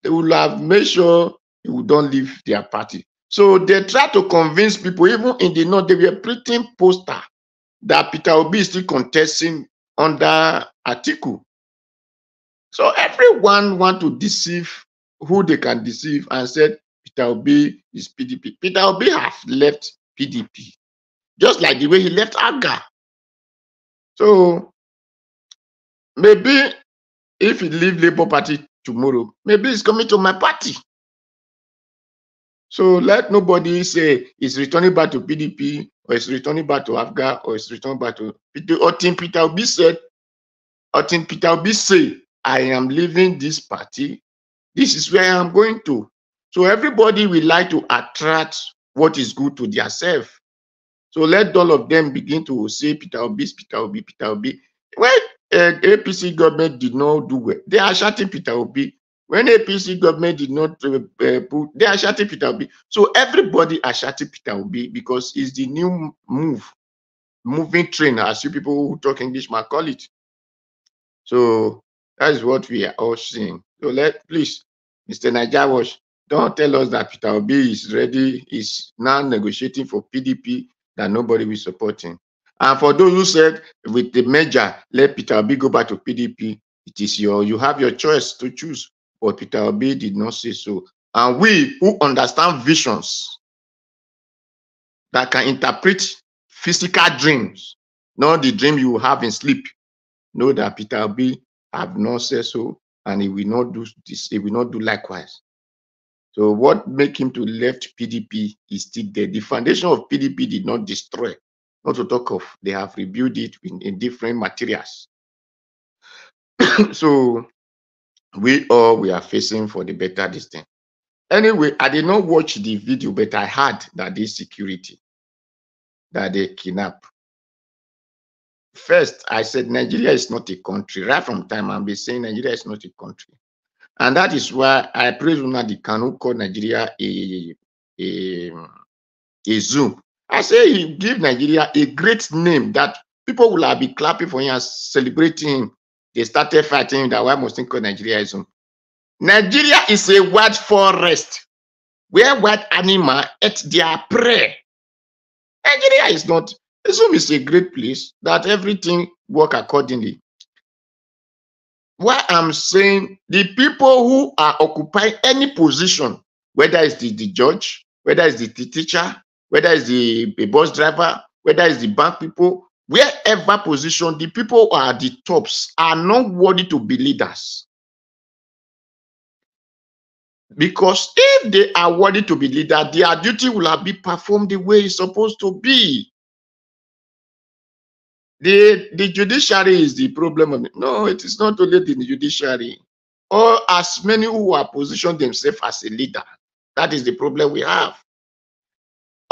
They will have made sure would not leave their party. So they try to convince people, even in the north, they were printing poster that Peter Obi is still contesting under Atiku. So everyone want to deceive who they can deceive and said Peter Obi is PDP. Peter Obi have left PDP, just like the way he left AGA. So maybe if he leave Labour Party tomorrow, maybe he's coming to my party. So let nobody say he's returning back to PDP or he's returning back to APGA or he's returning back to Peter. Otin Peter Obi said, Otin Peter Obi say, I am leaving this party. This is where I'm going to. So everybody will like to attract what is good to their self. So let all of them begin to say Peter Obi, Peter Obi, Peter Obi. Uh, APC government did not do well, they are shouting Peter Obi. When APC government did not uh, uh, put, they are shouting Peter Obi. So everybody are shouting Peter Obi because it's the new move, moving train, as you people who talk English might call it. So that is what we are all seeing. So let please, Mr. Naija Watch, don't tell us that Peter Obi is ready, is now negotiating for PDP that nobody will support him. And for those who said with the merger, let Peter Obi go back to PDP, it is your you have your choice to choose. But Peter Obi did not say so. And we who understand visions that can interpret physical dreams, not the dream you have in sleep, know that Peter Obi have not said so, and he will not do this, he will not do likewise. So what make him to left PDP is still there. The foundation of PDP did not destroy. Not to talk of they have rebuilt it in, in different materials. [COUGHS] so we all we are facing for the better this thing. Anyway, I did not watch the video, but I heard that this security that they kidnap. First, I said Nigeria is not a country. Right from time I've been saying Nigeria is not a country. And that is why I praise Nnamdi Kanu call Nigeria a, a, a zoo. I say he give Nigeria a great name that people will have been clapping for him and celebrating him. They started fighting that why must call Nigeria a zoo. Nigeria is a wild forest where wild animal ate their prey. Nigeria is not, a zoo is a great place that everything work accordingly why I'm saying the people who are occupying any position, whether it's the, the judge, whether it's the teacher, whether it's the, bus driver, whether it's the bank people, wherever position, the people who are the tops are not worthy to be leaders. Because if they are worthy to be leader, their duty will have been performed the way it's supposed to be. The, the judiciary is the problem. No, it is not only the judiciary. Or as many who are positioned themselves as a leader. That is the problem we have.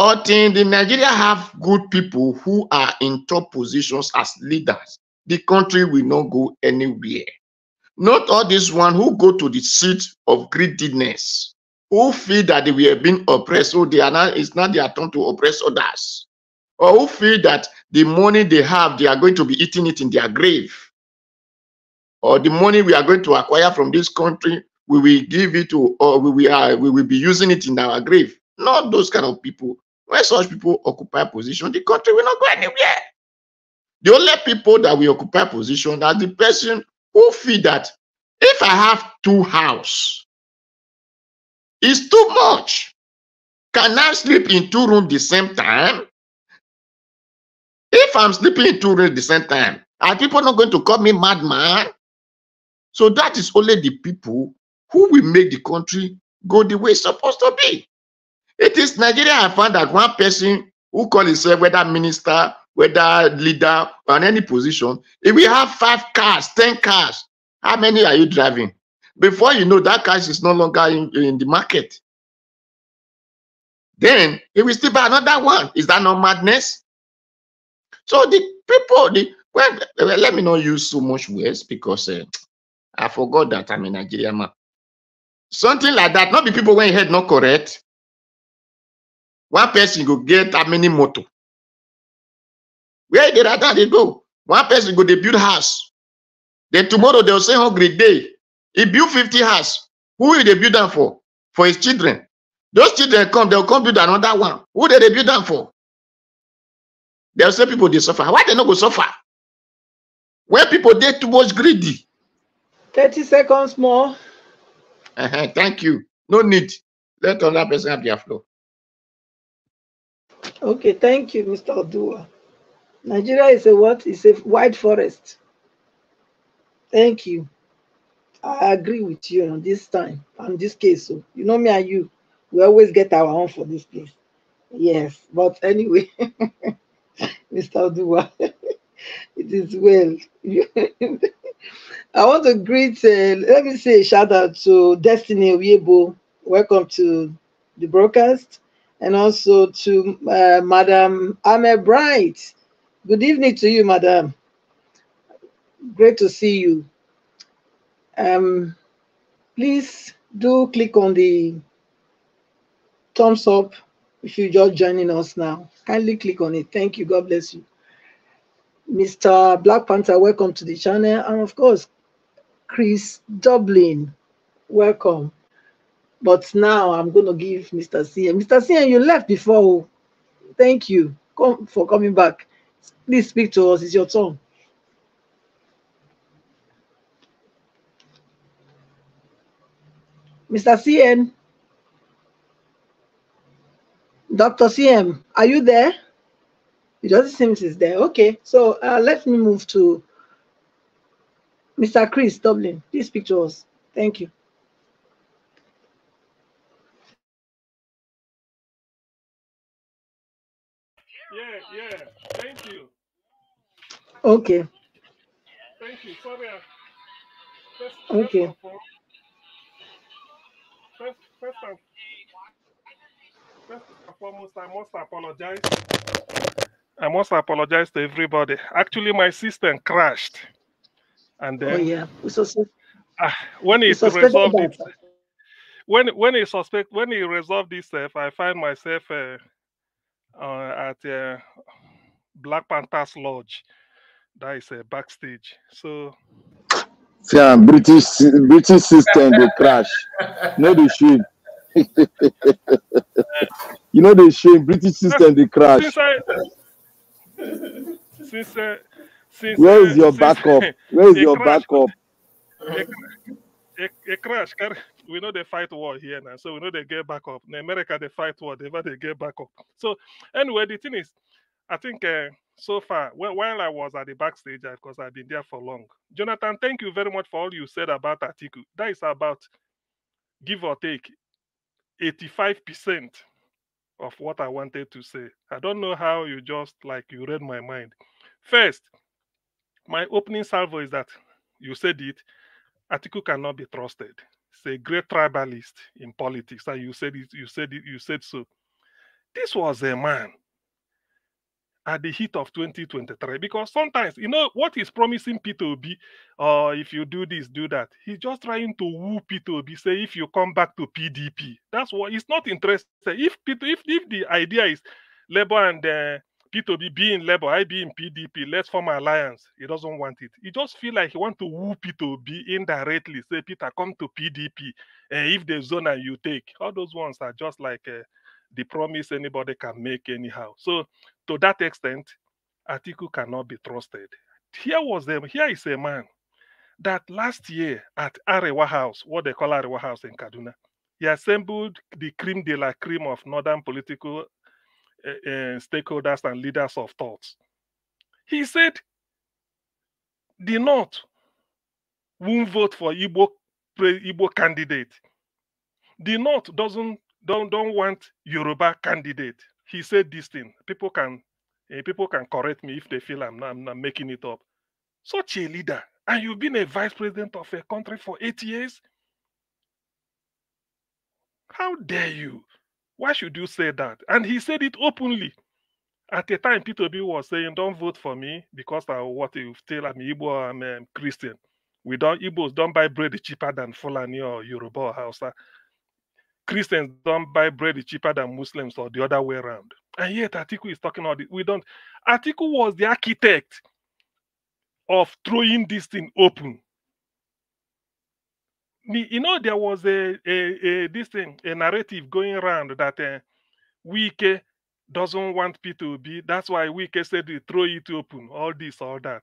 In the Nigeria have good people who are in top positions as leaders. The country will not go anywhere. Not all these one who go to the seat of greediness, who feel that they were being oppressed, so they are not, it's not their turn to oppress others or who feel that the money they have, they are going to be eating it in their grave. Or the money we are going to acquire from this country, we will give it to, or we will, uh, we will be using it in our grave. Not those kind of people. When such people occupy position, the country will not go anywhere. The only people that will occupy position are the person who feel that if I have two house, it's too much. Can I sleep in two rooms the same time? If I'm sleeping in two rooms the same time, Are people not going to call me madman? So that is only the people who will make the country go the way it's supposed to be. It is Nigeria. I found that one person who call himself whether minister, whether leader, or in any position, if we have five cars, ten cars, how many are you driving? Before you know that car is no longer in, in the market. Then he will still buy another one. Is that not madness? So the people, the well, let me not use so much words because uh, I forgot that I'm a Nigerian man. Something like that. Not the people when head not correct. One person go get how many motor. Where they rather they go. One person go they build house. Then tomorrow they'll say hungry day. He build 50 house. Who will they build them for? For his children. Those children come, they'll come build another one. Who did they build them for? They'll say people they suffer. Why they not go suffer? When people they too much greedy. 30 seconds more. Uh-huh, thank you. No need. Let another person have their flow. Okay, thank you, Mr. Odua. Nigeria is a what? It's a white forest. Thank you. I agree with you on this time, on this case. So, you know me and you, we always get our own for this place. Yes, but anyway, [LAUGHS] Mr. Odua, [LAUGHS] it is well. [LAUGHS] I want to greet, uh, let me say shout out to Destiny Oyebo. Welcome to the broadcast. And also to uh, Madam Ahmed Bright. Good evening to you, Madam. Great to see you. Um, please do click on the thumbs up if you're just joining us now. Kindly click on it. Thank you. God bless you. Mr. Black Panther, welcome to the channel. And of course, Chris Dublin, welcome. But now I'm going to give Mr. CM. Mr. CM, you left before. Thank you Come for coming back. Please speak to us. It's your turn. Mr. CN. Dr. CM, are you there? It doesn't seem he's there. Okay, so uh, let me move to Mr. Chris Dublin. Please speak to us. Thank you. Yeah, yeah. Thank you. Okay. Thank you. Sorry. First, Okay. First, all, first, first, and, first and foremost, I must apologize. I must apologize to everybody. Actually, my system crashed, and Oh then yeah. We suspect, ah, when it resolved it, when when he suspect when he resolved itself, I find myself uh, uh, at uh, Black Panthers Lodge. That is uh, backstage. So um, British British system go crash. No, they shame. [LAUGHS] you know they shame. British system they crash. since I since uh, since Where uh, is your since backup? Where is [LAUGHS] your crash backup? a, a, a crash we know they fight war here now so we know they get back up. In america they fight war they they get back up. So anyway the thing is i think uh, so far wh- while i was at the backstage because i've been there for long. Jonathan thank you very much for all you said about atiku. That is about give or take 85 percent of what i wanted to say. I don't know how you just like you read my mind. First my opening salvo is that you said it Atiku cannot be trusted. A great tribalist in politics, and you said it. You said it. You said so. This was a man at the heat of 2023 because sometimes you know what he's promising Peter Obi, or if you do this, do that. He's just trying to woo Peter Obi. Say if you come back to PDP, that's what he's not interested. If Peter, if if the idea is Labour and uh, Peter Obi be in Labour, I be in PDP, let's form an alliance. He doesn't want it. He just feel like he want to woo Peter Obi indirectly. Say, Peter, come to PDP. Uh, if the zone and you take, all those ones are just like uh, the promise anybody can make anyhow. So to that extent, Atiku cannot be trusted. Here was them. Here is a man that last year at Arewa House, what they call Arewa House in Kaduna, he assembled the cream de la cream of northern political uh, stakeholders and leaders of thought. He said the North won't vote for Igbo, Igbo candidate. The North doesn't don't don't want Yoruba candidate. He said this thing. People can uh, people can correct me if they feel I'm not, I'm not making it up. Such a leader, and you've been a vice president of a country for eight years. How dare you? Why should you say that? And he said it openly. At the time, Peter B was saying, "Don't vote for me because I what you tell I'm Igbo, I'm um, Christian. We don't Igbos don't buy bread cheaper than Fulani or Yoruba or Hausa. Christians don't buy bread cheaper than Muslims or the other way around. And yet Atiku is talking about it. We don't. Atiku was the architect of throwing this thing open. You know, there was a, a, a this thing, a narrative going around that uh, Wike doesn't want P to be. That's why Wike said they throw it open, all this, all that.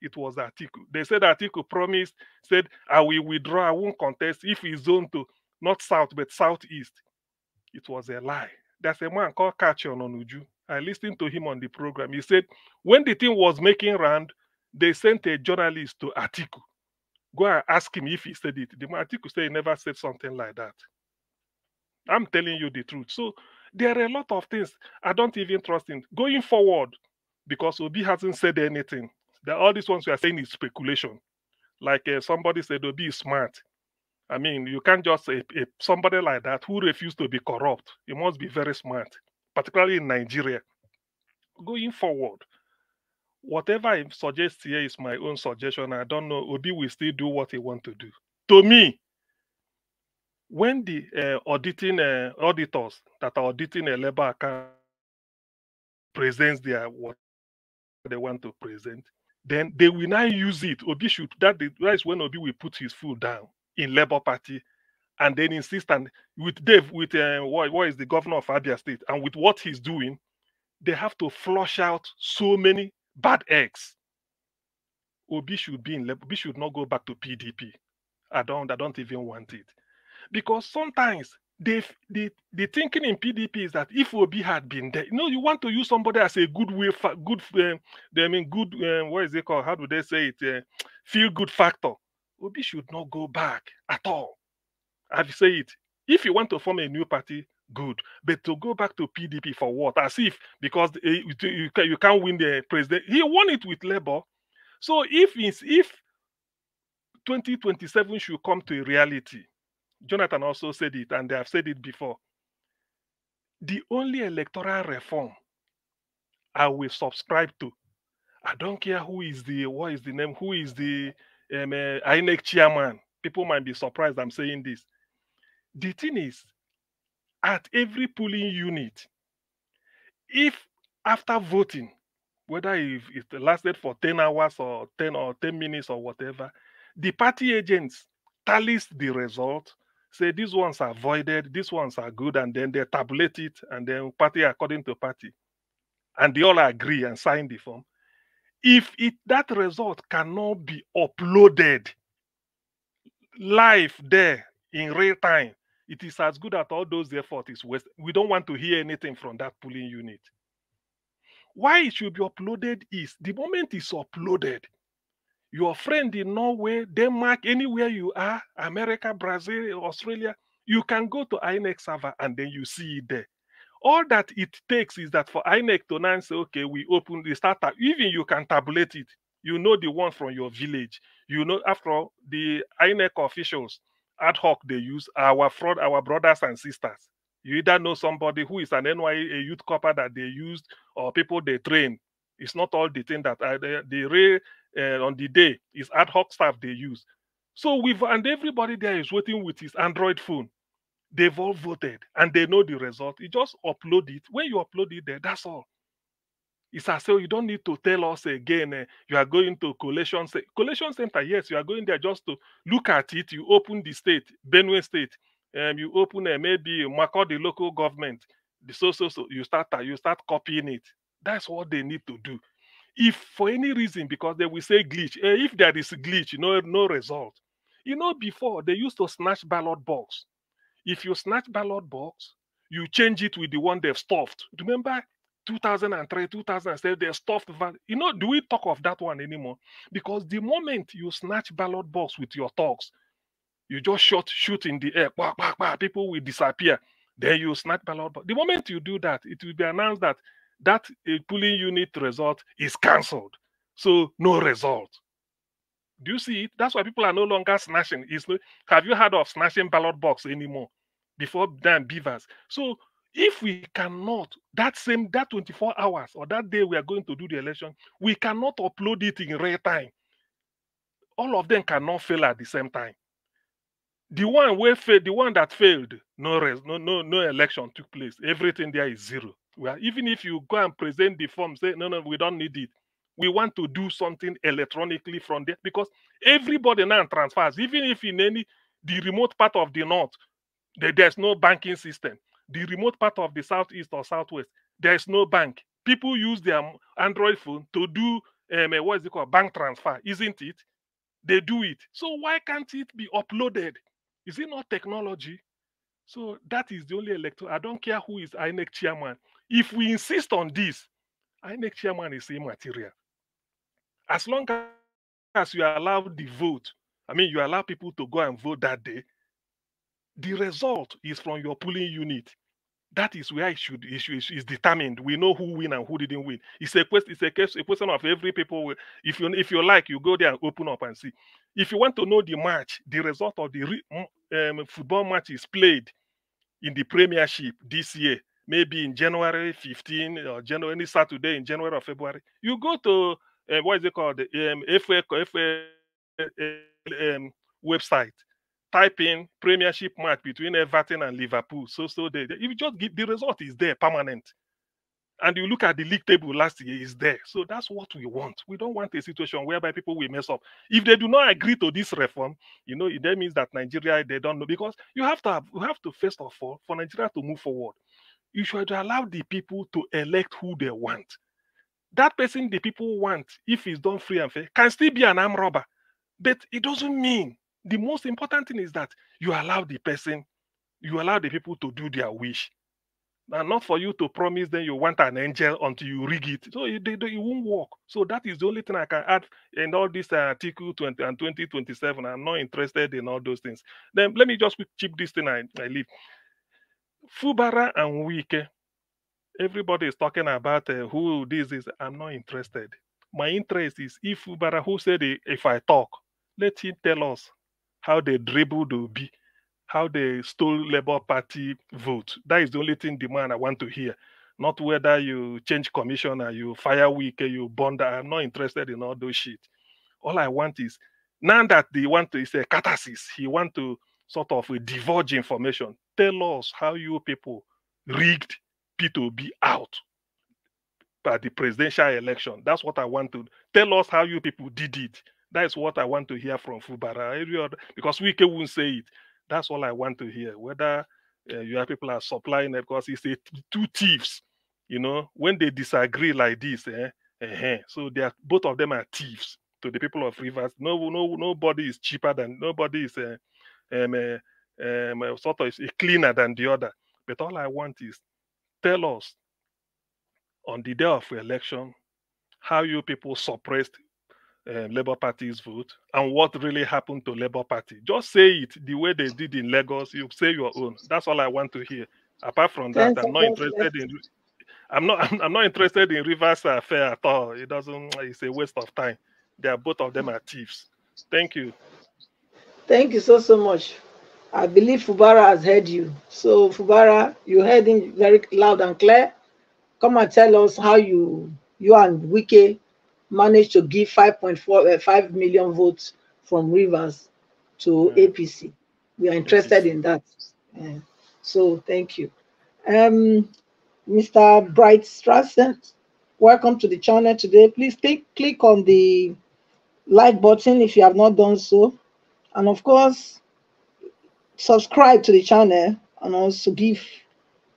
It was Atiku. They said Atiku promised, said, I will withdraw, I won't contest if he's zoned to not south, but southeast. It was a lie. There's a man called Kachion Onuju. I listened to him on the program. He said when the thing was making round, they sent a journalist to Atiku. Go and ask him if he said it. The Atiku said he never said something like that. I'm telling you the truth. So there are a lot of things I don't even trust in going forward because Obi hasn't said anything. That all these ones we are saying is speculation. Like uh, somebody said, Obi is smart. I mean, you can't just say a, somebody like that who refused to be corrupt. He must be very smart, particularly in Nigeria. Going forward, whatever I suggest here is my own suggestion. I don't know. Obi will still do what he want to do. To me, when the uh, auditing uh, auditors that are auditing a labor account presents their what they want to present, then they will now use it. Obi should that, that is when Obi will put his foot down in Labour Party and then insist and with Dave, with uh, what, what is the governor of Abia State, and with what he's doing, they have to flush out so many bad eggs. Obi should be in Obi should not go back to PDP. I don't I don't even want it. Because sometimes they the, the thinking in PDP is that if Obi had been there, you know, you want to use somebody as a good way, good, uh, I mean, good, uh, what is it called? How do they say it? Uh, feel good factor. Obi should not go back at all. I've said it. If you want to form a new party, good. But to go back to PDP for what? As if because you, can't win the president. He won it with Labour. So if it's, if 2027 should come to a reality, Jonathan also said it, and they have said it before. The only electoral reform I will subscribe to. I don't care who is the what is the name, who is the um, uh, INEC chairman. People might be surprised I'm saying this. The thing is, at every polling unit, if after voting, whether if it lasted for 10 hours or 10 or 10 minutes or whatever, the party agents tallies the result, say these ones are voided, these ones are good, and then they tabulate it, and then party according to party. And they all agree and sign the form if it that result cannot be uploaded live there in real time it is as good as all those effort is waste. We don't want to hear anything from that polling unit. Why it should be uploaded is the moment it's uploaded your friend in norway denmark anywhere you are america brazil australia you can go to inec server and then you see it there. All that it takes is that for INEC to now say, okay, we open the startup, even you can tabulate it. You know the one from your village. You know, after all, the INEC officials ad hoc they use our fraud, our brothers and sisters. You either know somebody who is an NYA youth corper that they used or people they train. It's not all the thing that uh, the, the uh, on the day is ad hoc stuff they use. So we've and everybody there is waiting with his Android phone they've all voted and they know the result. You just upload it. When you upload it there, that's all. It's as so you don't need to tell us again uh, you are going to collation center. Collation center, yes, you are going there just to look at it. You open the state, Benue State, um, you open uh, maybe the local government. The so so so you start uh, you start copying it. That's what they need to do. If for any reason, because they will say glitch, uh, if there is glitch, know, no result. You know, before they used to snatch ballot box if you snatch ballot box, you change it with the one they've stuffed. Remember 2003, 2007, they stuffed van. You know, do we talk of that one anymore? Because the moment you snatch ballot box with your thugs, you just shot shoot in the air, bah, bah, bah, people will disappear. Then you snatch ballot box. The moment you do that, it will be announced that that polling unit result is cancelled. So no result. Do you see it? That's why people are no longer snatching. It's have you heard of snatching ballot box anymore? Before then, beavers. So if we cannot that same that 24 hours or that day we are going to do the election, we cannot upload it in real time. All of them cannot fail at the same time. The one where failed, the one that failed, no res, no no no election took place. Everything there is zero. Well, even if you go and present the form, say no no we don't need it. We want to do something electronically from there because everybody now transfers. Even if in any the remote part of the north, there, there's no banking system the remote part of the southeast or southwest, there's no bank. People use their Android phone to do um, what is it called bank transfer, isn't it? They do it. So why can't it be uploaded? Is it not technology? So that is the only electoral. I don't care who is INEC chairman. If we insist on this, INEC chairman is immaterial. As long as you allow the vote, I mean, you allow people to go and vote that day, the result is from your polling unit. That is where it should issue is, is determined. We know who win and who didn't win. It's a question. It's a, case, a question of every people. If you if you like, you go there and open up and see. If you want to know the match, the result of the um, football match is played in the Premiership this year, maybe in January 15 or January any Saturday in January or February. You go to uh, what is it called the um, FA, FA um, website type in premiership match between Everton and Liverpool. So so they, if you just give the result is there permanent. And you look at the league table last year is there. So that's what we want. We don't want a situation whereby people will mess up. If they do not agree to this reform, you know, that means that Nigeria they don't know because you have to have you have to first of all for Nigeria to move forward. You should allow the people to elect who they want. That person the people want, if he's done free and fair, can still be an arm robber. But it doesn't mean the most important thing is that you allow the person, you allow the people to do their wish. And not for you to promise them you want an angel until you rig it. So it, it, it won't work. So that is the only thing I can add in all this uh, article 20 and 2027. I'm not interested in all those things. Then let me just chip this thing I, I leave. Fubara and Wike, everybody is talking about uh, who this is. I'm not interested. My interest is if Fubara, who said if I talk, let him tell us how they dribbled Obi, how they stole Labour Party vote. That is the only thing the man I want to hear. Not whether you change commissioner, you fire week, you bond. I'm not interested in all those shit. All I want is now that they want to, it's a catharsis. He want to sort of divulge information. Tell us how you people rigged P2B out by the presidential election. That's what I want to tell us how you people did it. That's what I want to hear from Fubara. Because Wike won't say it. That's all I want to hear. Whether uh, your people are supplying it, because it's a two thieves. You know, when they disagree like this, eh, eh, so they are both of them are thieves to the people of Rivers. No, no, nobody is cheaper than nobody is uh, um, uh, um, sort of cleaner than the other. But all I want is tell us on the day of election how you people suppressed uh, Labour Party's vote and what really happened to Labour Party. Just say it the way they did in Lagos. You say your own. That's all I want to hear. Apart from that, [LAUGHS] I'm not interested in. I'm not. I'm, not interested in Rivers affair at all. It doesn't. It's a waste of time. They are both of them are thieves. Thank you. Thank you so so much. I believe Fubara has heard you. So Fubara, you heard him very loud and clear. Come and tell us how you you and Wike managed to give 5.4 uh, 5 million votes from Rivers to yeah. APC. We are interested in that. Yeah. So thank you. Um, Mr. Bright Strassen, welcome to the channel today. Please click, click on the like button if you have not done so. And of course, subscribe to the channel and also give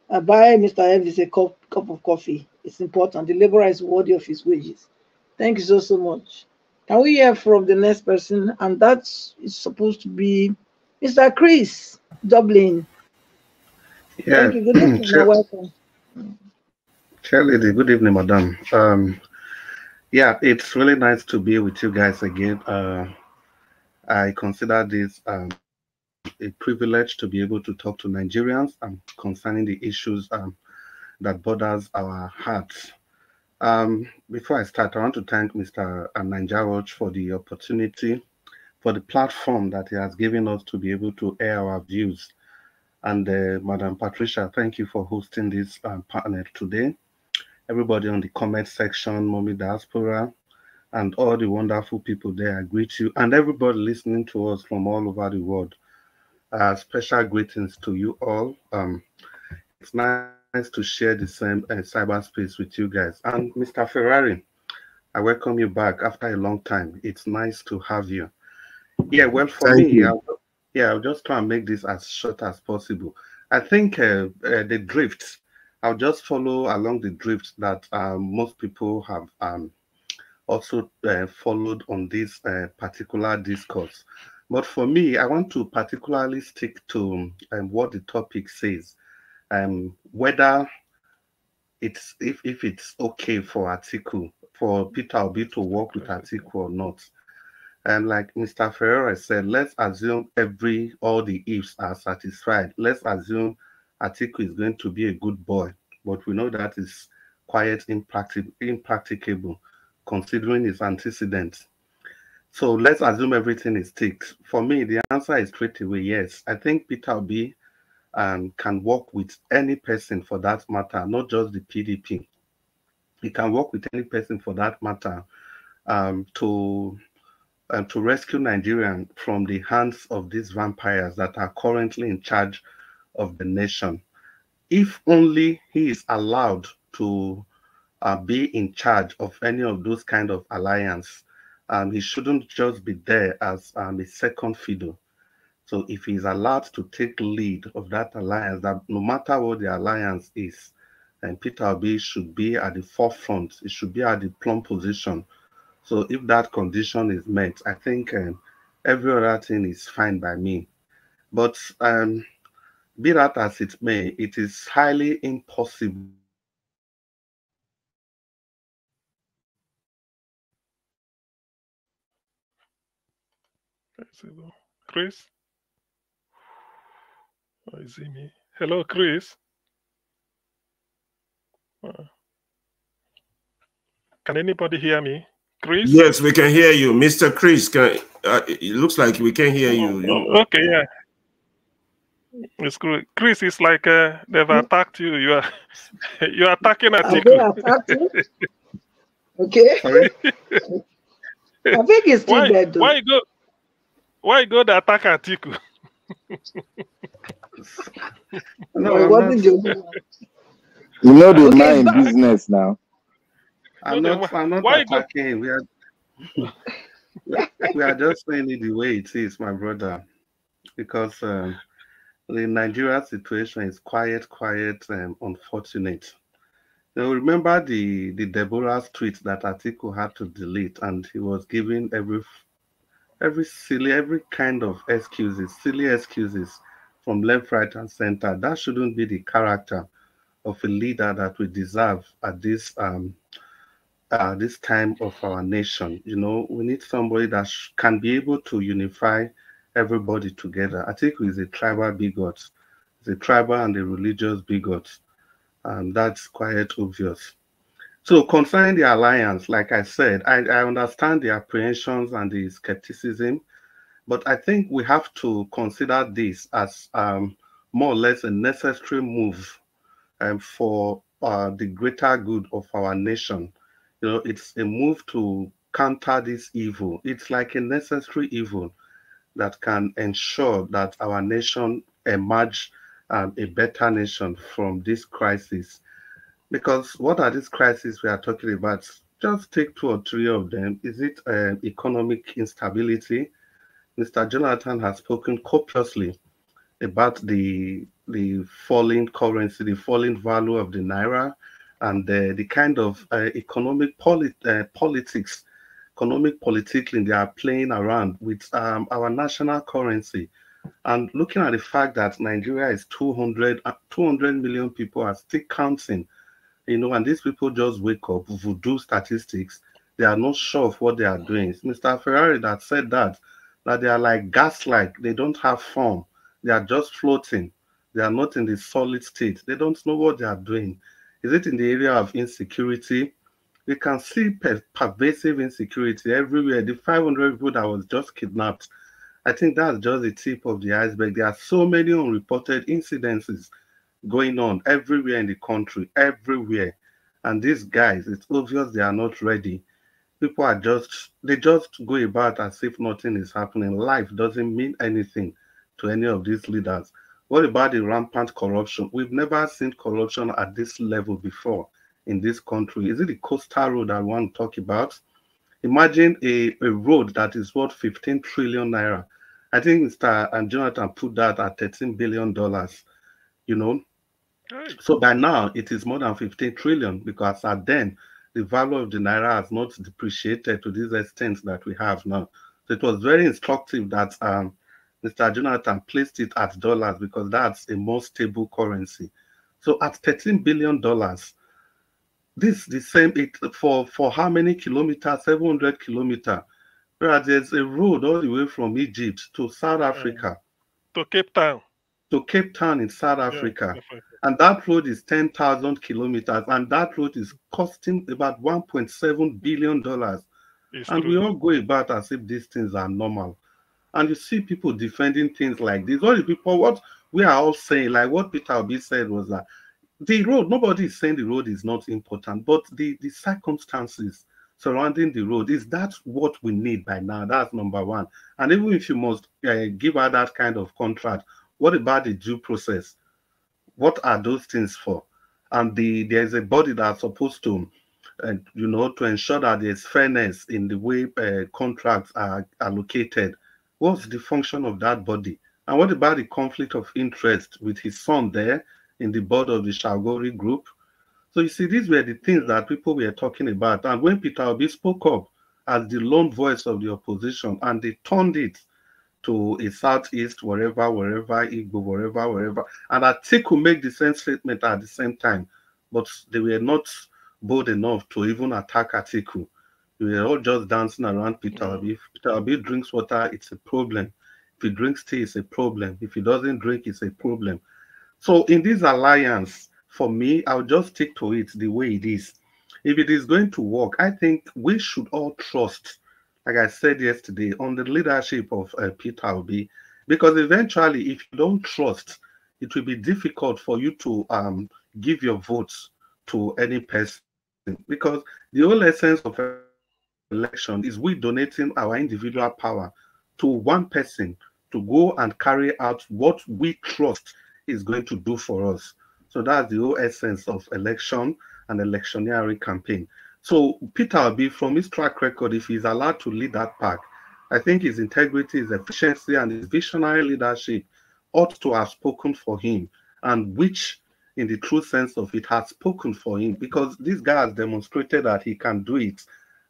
uh, buy Mr. Elvis a cup, cup of coffee. It's important. The laborer is worthy of his wages. Thank you so, so much. Can we hear from the next person? And that is supposed to be Mr. Chris Dublin. Yeah. Thank you. Good evening. [CLEARS THROAT] Sure. Welcome. Chair Lady, good evening, madam. Um, yeah, it's really nice to be with you guys again. Uh, I consider this um, a privilege to be able to talk to Nigerians um, concerning the issues um, that borders our hearts. Um, before I start, I want to thank Mr. Naija Watch for the opportunity, for the platform that he has given us to be able to air our views. And uh, Madam Patricia, thank you for hosting this um, panel today. Everybody on the comment section, Mommy Diaspora, and all the wonderful people there, I greet you. And everybody listening to us from all over the world. Uh, special greetings to you all. Um, it's nice to share the same uh, cyberspace with you guys. And Mr. Ferrari, I welcome you back after a long time. It's nice to have you. Yeah, well, for Thank me. I'll, yeah, I'll just try and make this as short as possible. I think uh, uh, the drift, I'll just follow along the drift that um, most people have um, also uh, followed on this uh, particular discourse. But for me, I want to particularly stick to um, what the topic says, um, whether it's if, if it's okay for Atiku, for Peter Obi to work with Atiku or not. And like Mr. Ferreira said, let's assume every all the ifs are satisfied. Let's assume Atiku is going to be a good boy, but we know that is quite impractic- impracticable considering his antecedents. So let's assume everything is ticked. For me, the answer is straight away yes. I think Peter Obi um, can work with any person for that matter, not just the PDP. He can work with any person for that matter um, to um, to rescue Nigeria from the hands of these vampires that are currently in charge of the nation. If only he is allowed to uh, be in charge of any of those kind of alliance, um, he shouldn't just be there as um, a second fiddle. So if he's allowed to take lead of that alliance, that no matter what the alliance is, and Peter Obi should be at the forefront. It should be at the plumb position. So if that condition is met, I think um, every other thing is fine by me. But um, be that as it may, it is highly impossible Chris? Oh, is it me? Hello, Chris. Uh, can anybody hear me? Chris? Yes, we can hear you, Mr. Chris. Can, uh, it looks like we can hear you. you. Oh, Okay, yeah. It's good. Chris, it's like uh, they've attacked you. You are [LAUGHS] you are attacking Have they Atiku. attacked you? Okay. [LAUGHS] I think it's still why, there, though. why you go why you go to attack Atiku? [LAUGHS] [LAUGHS] No, it wasn't the only. You know the Okay, mind but- business now. I'm No, not, why- I'm not why attacking. We are, [LAUGHS] we are just saying it the way it is, my brother. Because um, the Nigeria situation is quiet, quiet, and unfortunate. Now, remember the, the Deborah's tweet that Atiku had to delete, and he was giving every every silly, every kind of excuses, silly excuses from left, right, and center. That shouldn't be the character of a leader that we deserve at this um, uh, this time of our nation. You know, we need somebody that can be able to unify everybody together. I think he's a tribal bigot, a tribal and a religious bigot. Um, that's quite obvious. So concerning the alliance, like I said, I, I understand the apprehensions and the skepticism, but I think we have to consider this as um, more or less a necessary move um, for uh, the greater good of our nation. You know, it's a move to counter this evil. It's like a necessary evil that can ensure that our nation emerge um, a better nation from this crisis. Because what are these crises we are talking about? Just take two or three of them. Is it um, economic instability? Mr. Jonathan has spoken copiously about the the falling currency, the falling value of the naira, and the, the kind of uh, economic polit- uh, politics, economic politicking they are playing around with um, our national currency. And looking at the fact that Nigeria is 200, uh, 200 million people are still counting, You know, and these people just wake up, voodoo statistics. They are not sure of what they are doing. It's Mr. Ferrari that said that, that they are like gas-like. They don't have form. They are just floating. They are not in the solid state. They don't know what they are doing. Is it in the area of insecurity? We can see per pervasive insecurity everywhere. The 500 people that was just kidnapped, I think that's just the tip of the iceberg. There are so many unreported incidences going on everywhere in the country, everywhere. And these guys, it's obvious they are not ready. People are just, they just go about as if nothing is happening. Life doesn't mean anything to any of these leaders. What about the rampant corruption? We've never seen corruption at this level before in this country. Is it the coastal road I want to talk about? Imagine a, a road that is worth 15 trillion naira. I think Mr. and Jonathan put that at 13 billion dollars. You know, so by now it is more than 15 trillion because at then the value of the naira has not depreciated to this extent that we have now. So it was very instructive that um, Mr. Jonathan placed it at dollars because that's a more stable currency. So at 13 billion dollars, this the same it for for how many kilometers? 700 kilometers. Whereas there's a road all the way from Egypt to South Africa. To Cape Town. To Cape Town in South Africa. And that road is 10,000 kilometers, and that road is costing about 1.7 billion dollars. And we all go about as if these things are normal. And you see people defending things like this. All the people, what we are all saying, like what Peter Obi said was that the road, nobody is saying the road is not important, but the, the circumstances surrounding the road is that what we need by now. That's number one. And even if you must uh, give out that kind of contract, what about the due process? What are those things for? And the there's a body that's supposed to, uh, you know, to ensure that there's fairness in the way uh, contracts are allocated. What's the function of that body? And what about the conflict of interest with his son there in the board of the Chagoury group? So you see, these were the things that people were talking about. And when Peter Obi spoke up as the lone voice of the opposition, and they turned it to a southeast, wherever, wherever, Igbo, wherever, wherever, and Atiku make the same statement at the same time, but they were not bold enough to even attack Atiku. They were all just dancing around Peter mm. Obi. If Peter Obi drinks water, it's a problem. If he drinks tea, it's a problem. If he doesn't drink, it's a problem. So in this alliance, for me, I'll just stick to it the way it is. If it is going to work, I think we should all trust, like I said yesterday, on the leadership of uh, Peter Obi, because eventually, if you don't trust, it will be difficult for you to um, give your votes to any person. Because the whole essence of election is we donating our individual power to one person to go and carry out what we trust is going to do for us. So that's the whole essence of election and electioneering campaign. So Peter Obi, from his track record, if he's allowed to lead that pack, I think his integrity, his efficiency, and his visionary leadership ought to have spoken for him, and which, in the true sense of it, has spoken for him because this guy has demonstrated that he can do it.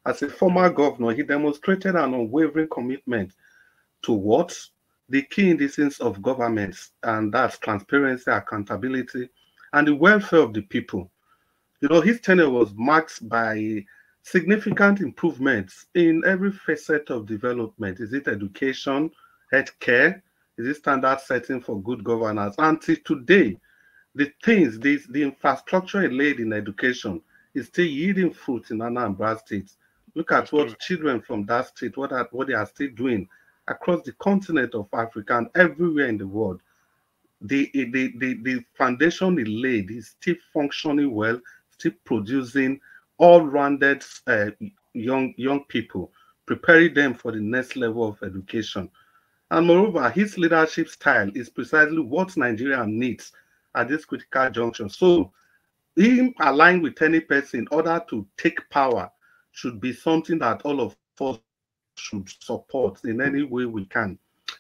As a former governor, he demonstrated an unwavering commitment to what the key indices of governments, and that's transparency, accountability, and the welfare of the people. You know, his tenure was marked by significant improvements in every facet of development. Is it education, healthcare? Is it standard setting for good governance? Until today, the things, this, the infrastructure laid in education is still yielding fruit in Anambra State. Look at what children from that state, what, are, what they are still doing across the continent of Africa and everywhere in the world the, the, the, the foundation is laid is still functioning well, still producing all-rounded uh, young young people, preparing them for the next level of education. And moreover, his leadership style is precisely what Nigeria needs at this critical junction. So, him aligned with any person in order to take power should be something that all of us should support in any way we can.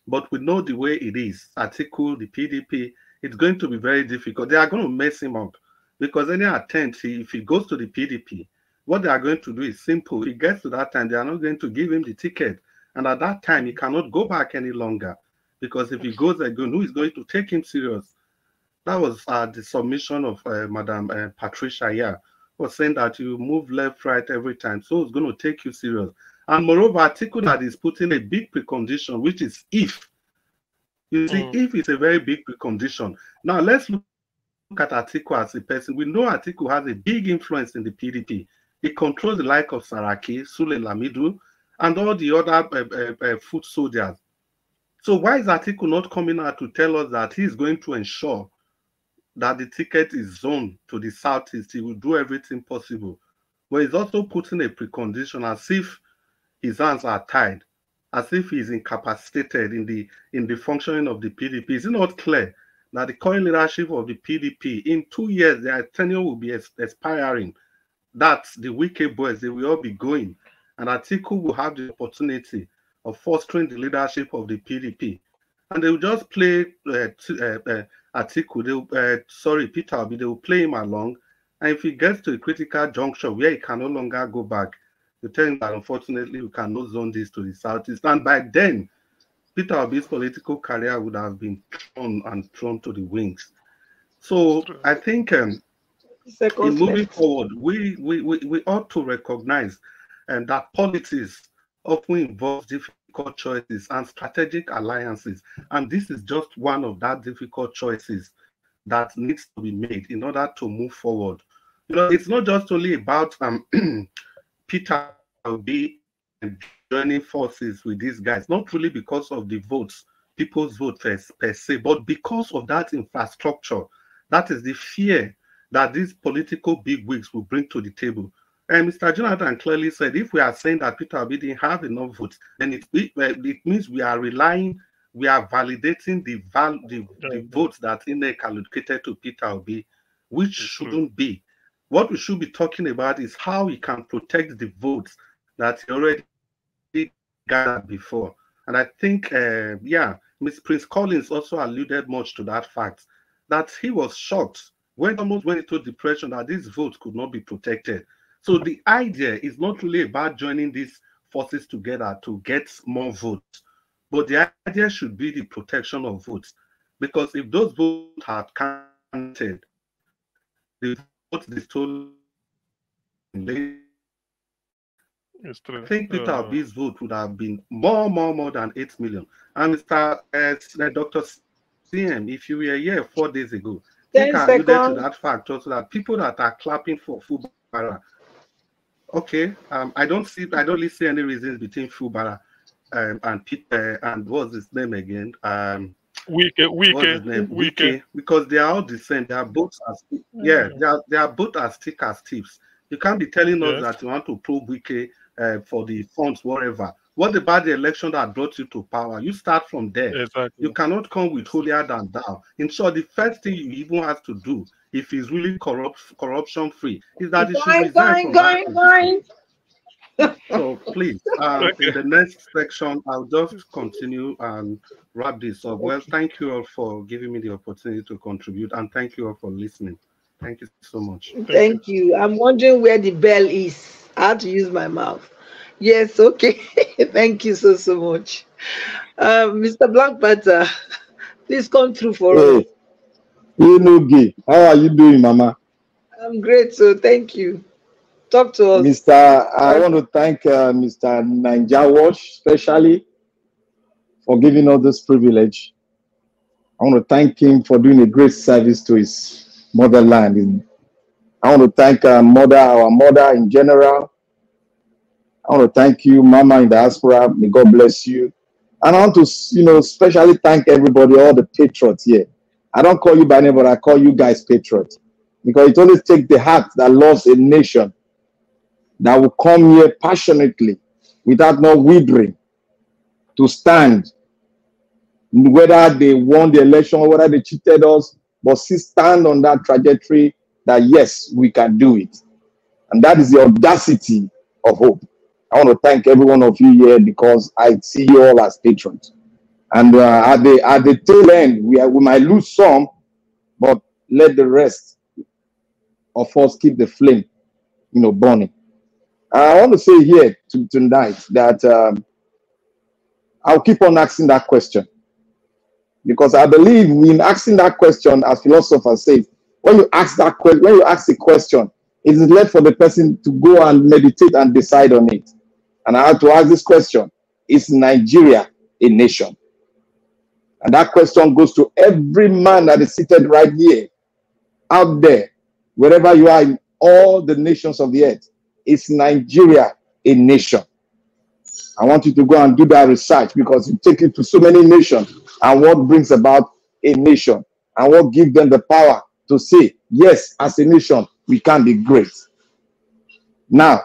But we know the way it is. Atiku, the PDP, it's going to be very difficult. They are going to mess him up because any attempt, if he goes to the PDP, what they are going to do is simple. He gets to that time, they are not going to give him the ticket. And at that time, he cannot go back any longer because if he goes again, who is going to take him serious? That was uh, the submission of uh, Madam uh, Patricia here was saying that you move left, right every time. So it's going to take you serious. And moreover, Atiku that is putting a big precondition, which is if. You see, Mm. if is a very big precondition. Now let's look at Atiku as a person. We know Atiku has a big influence in the PDP. He controls the like of Saraki, Sule Lamido, and all the other uh, uh, uh, foot soldiers. So why is Atiku not coming out to tell us that he is going to ensure that the ticket is zoned to the southeast? He will do everything possible. But he's also putting a precondition as if his hands are tied, as if he's incapacitated in the in the functioning of the PDP. Is it not clear that the current leadership of the PDP in two years their tenure will be ex- expiring? That the wicked boys they will all be going, and Atiku will have the opportunity of fostering the leadership of the PDP, and they will just play uh, t- uh, uh, Atiku. They will, uh, sorry, Peter Obi. They will play him along, and if he gets to a critical juncture where he can no longer go back, they tell him that unfortunately we cannot zone this to the southeast, and by then Peter Obi's political career would have been thrown and thrown to the wings. So I think um, in moving forward, we, we, we, we ought to recognize um, that politics often involves difficult choices and strategic alliances. And this is just one of that difficult choices that needs to be made in order to move forward. You know, it's not just only about um, [CLEARS THROAT] Peter Obi and joining forces with these guys, not really because of the votes, people's votes per, per se, but because of that infrastructure. That is the fear that these political bigwigs will bring to the table. And Mr. Jonathan clearly said, if we are saying that Peter Obi didn't have enough votes, then it, it, it means we are relying, we are validating the, val, the, the votes that INEC allocated to Peter Obi, which shouldn't be. What we should be talking about is how we can protect the votes that he already gathered before. And I think, uh, yeah, Miss Prince Collins also alluded much to that fact that he was shocked when almost went into depression that these votes could not be protected. So the idea is not really about joining these forces together to get more votes, but the idea should be the protection of votes. Because if those votes had counted, the votes they stole. I think Peter Uh, Obi's vote would have been more, more, more than 8 million. And Mr. Uh, Dr. CM, if you were here four days ago, I think 10 alluded to that fact also that people that are clapping for Fubara, okay, um, I don't see, I don't really see any reasons between Fubara um, and Peter, and what's his name again? Um, Wike, what's his Wike, name? Wike. Wike, because they are all the same. They are both as yeah, they are they are both as thick as thieves. You can't be telling us Yes. that you want to probe Wike uh, for the funds, whatever. What about the election that brought you to power? You start from there. Exactly. You cannot come with holier than thou. In short, the first thing you even have to do, if he's really corrupt, corruption free, is that he should Going, resign going, going, going. So please, um, in the next section, I'll just continue and wrap this up. Well, thank you all for giving me the opportunity to contribute, and thank you all for listening. Thank you so much. Thank you. I'm wondering where the bell is. I had to use my mouth. Yes, okay. [LAUGHS] Thank you so, so much. Uh, Mr. Black Panther, [LAUGHS] please come through for us. Hey, you know, gay. How are you doing, Mama? I'm great, so thank you. Talk to us. Mr. I want to thank uh, Mr. Naija Watch, especially for giving us this privilege. I want to thank him for doing a great service to his motherland. I want to thank uh, mother, our mother in general. I want to thank you, Mama in diaspora. May God bless you. And I want to, you know, especially thank everybody, all the patriots here. I don't call you by name, but I call you guys patriots because it always takes the heart that loves a nation that will come here passionately without not wavering to stand, whether they won the election or whether they cheated us, but still stand on that trajectory that yes, we can do it. And that is the audacity of hope. I want to thank every one of you here because I see you all as patrons. And uh, at the at the tail end, we are, we might lose some, but let the rest of us keep the flame, you know, burning. I want to say here to, tonight that um, I'll keep on asking that question because I believe in asking that question, as philosophers say, when you ask that question, when you ask the question, It is left for the person to go and meditate and decide on it. And I had to ask this question Is Nigeria a nation? And that question goes to every man that is seated right here, out there, wherever you are in all the nations of the earth. Is Nigeria a nation? I want you to go and do that research because you take it to so many nations and what brings about a nation and what gives them the power to say, yes, as a nation, we can be great. Now,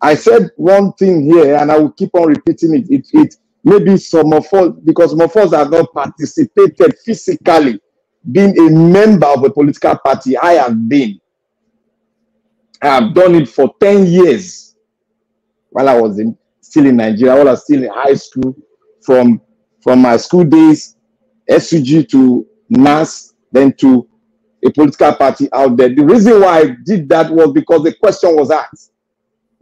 I said one thing here and I will keep on repeating it. It, it maybe some of us, because some of us have not participated physically, being a member of a political party. I have been. I have done it for 10 years while I was in, still in Nigeria, while I was still in high school, from, from my school days, SUG to NAS, then to a political party out there. The reason why I did that was because the question was asked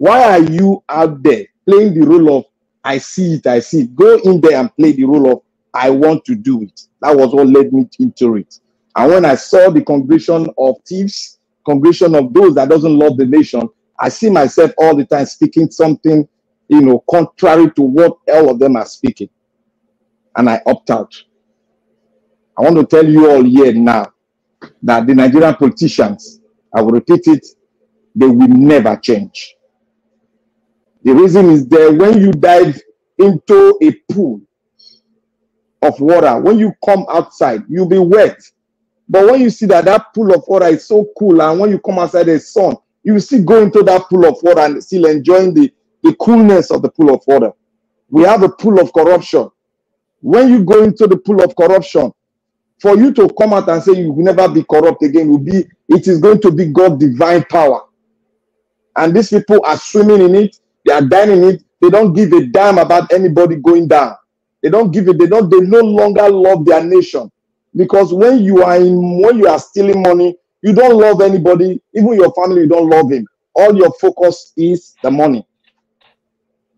why are you out there playing the role of I see it, I see it? Go in there and play the role of I want to do it. That was what led me into it. And when I saw the congregation of thieves, congregation of those that doesn't love the nation, I see myself all the time speaking something, you know, contrary to what all of them are speaking. And I opt out. I want to tell you all here now that the Nigerian politicians, I will repeat it, they will never change. The reason is that when you dive into a pool of water, when you come outside, you'll be wet. But when you see that that pool of water is so cool, and when you come outside the sun, you will still go into that pool of water and still enjoying the, the coolness of the pool of water. We have a pool of corruption. When you go into the pool of corruption, for you to come out and say you will never be corrupt again will be it is going to be God's divine power. And these people are swimming in it, they are dining it, they don't give a damn about anybody going down. They don't give it, they don't, they no longer love their nation. Because when you are in when you are stealing money, you don't love anybody, even your family, you don't love him. All your focus is the money.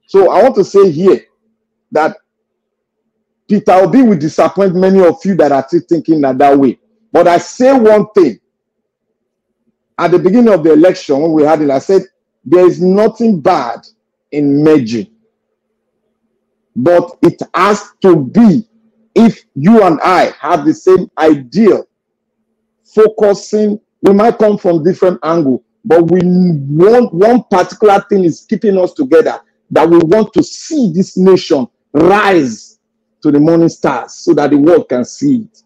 So I want to say here that Peter Obi will disappoint many of you that are still thinking that, that way. But I say one thing. At the beginning of the election, when we had it, I said, there is nothing bad in merging. But it has to be if you and I have the same ideal, focusing, we might come from different angle, but we want one particular thing is keeping us together, that we want to see this nation rise to the morning stars so that the world can see it.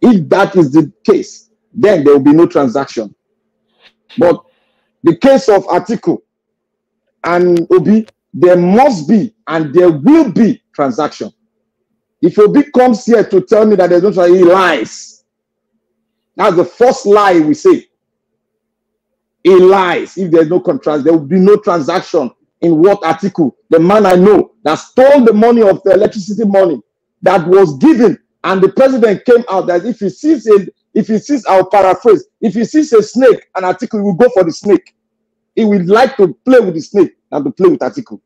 If that is the case, then there will be no transaction. But the case of Atiku and Obi, there must be and there will be transaction. If Obi comes here to tell me that there's no transaction, he lies. That's the first lie we say. He lies. If there's no contract, there will be no transaction in what Atiku? the man I know that stole the money of the electricity money that was given, and the president came out that if he sees a, if he sees, I'll paraphrase, if he sees a snake, an Atiku will go for the snake. He would like to play with the snake than to play with Atiku.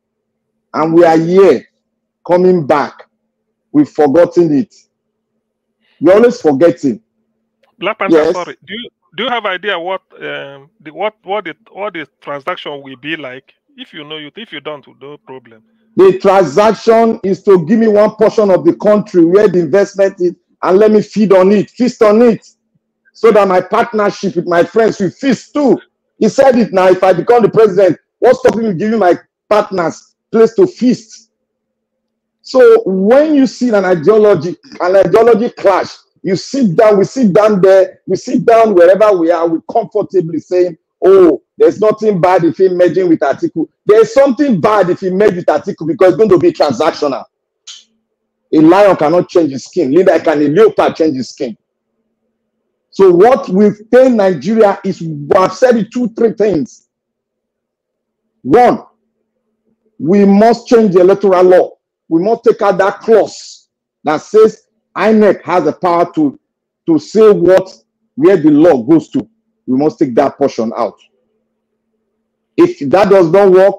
And we are here coming back. We've forgotten it. We're always forgetting. Black Panther, Yes. sorry. Do you do you have idea what um the what what the what the transaction will be like? If you know you if you don't, no problem. The transaction is to give me one portion of the country where the investment is and let me feed on it, feast on it, so that my partnership with my friends will feast too. He said it now. If I become the president, what's stopping me giving my partners place to feast? So when you see an ideology, an ideology clash, you sit down, we sit down there, we sit down wherever we are, we comfortably saying, oh, there's nothing bad if he merging with Atiku. There's something bad if he merge with Atiku because it's going to be transactional. A lion cannot change his skin, neither can a leopard change his skin. So what we've done Nigeria is I've said it two, three things. One, we must change the electoral law. We must take out that clause that says INEC has the power to, to say what where the law goes to. We must take that portion out. If that does not work,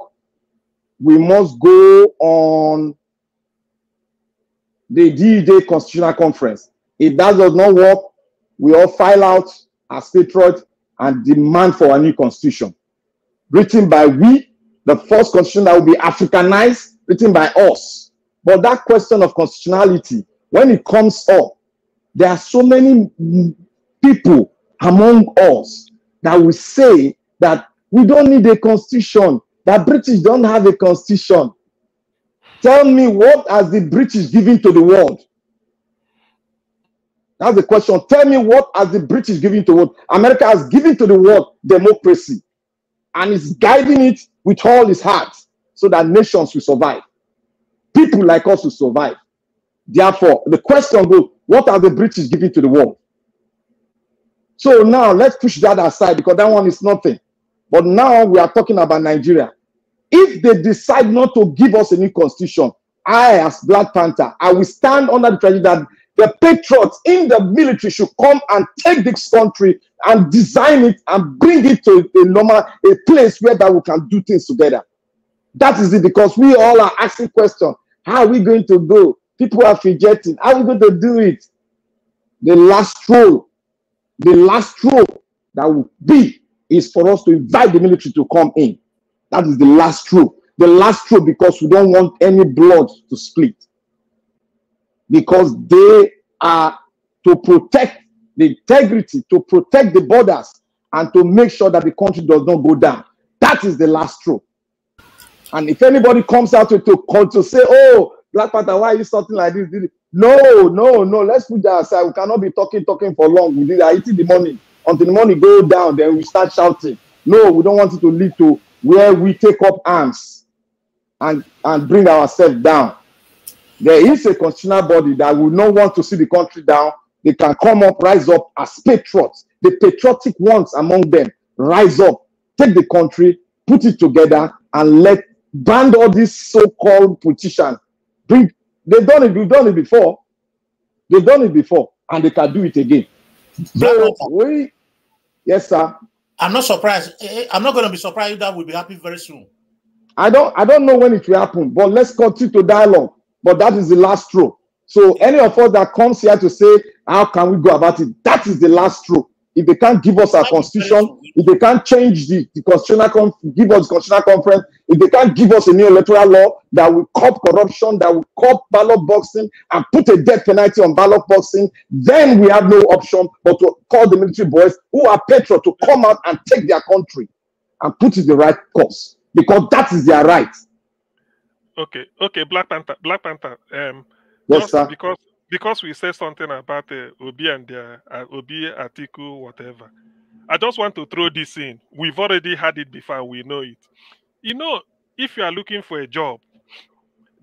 we must go on the DJ Constitutional Conference. If that does not work, we all file out as patriot and demand for a new constitution written by we, the first constitution that will be Africanized, written by us. But that question of constitutionality, when it comes up, there are so many people among us that will say that we don't need a constitution, The British don't have a constitution. Tell me what has the British given to the world? That's the question. Tell me what has the British given to the world? America has given to the world democracy and is guiding it with all his heart so that nations will survive. People like us will survive. Therefore, the question goes, what are the British giving to the world? So now let's push that aside because that one is nothing. But now we are talking about Nigeria. If they decide not to give us a new constitution, I, as Black Panther, I will stand under the tragedy that the patriots in the military should come and take this country and design it and bring it to a normal a place where that we can do things together. That is it because we all are asking questions. How are we going to go? People are rejecting. How are we going to do it? The last straw, the last straw that will be is for us to invite the military to come in. That is the last straw. The last straw because we don't want any blood to split because they are to protect the integrity, to protect the borders, and to make sure that the country does not go down. That is the last straw. And if anybody comes out to, to, to say, oh, Black Panther, why are you something like this? No, no, no. Let's put that aside. We cannot be talking, talking for long. We are eating the money. Until the money go down, then we start shouting. No, we don't want it to lead to where we take up arms and, and bring ourselves down. There is a constitutional body that will not want to see the country down. They can come up, rise up as patriots. The patriotic ones among them rise up, take the country, put it together, and let band all these so-called politicians. Bring they've done it, we've done it before. They've done it before, and they can do it again. So we, yes, sir. I'm not surprised. Eh, eh, I'm not going to be surprised that will be happening very soon. I don't I don't know when it will happen, but let's continue to dialogue but that is the last straw. So any of us that comes here to say, how can we go about it? That is the last straw. If they can't give us our constitution, if they can't change the, the constitutional, give us the constitutional conference, if they can't give us a new electoral law that will curb corruption, that will curb ballot boxing and put a death penalty on ballot boxing, then we have no option but to call the military boys who are patriots to come out and take their country and put it the right course because that is their right. Okay, okay, Black Panther, Black Panther. Um, yes, sir. because because we said something about uh, Obi and their uh, Obi Atiku, whatever. I just want to throw this in. We've already had it before. We know it. You know, if you are looking for a job,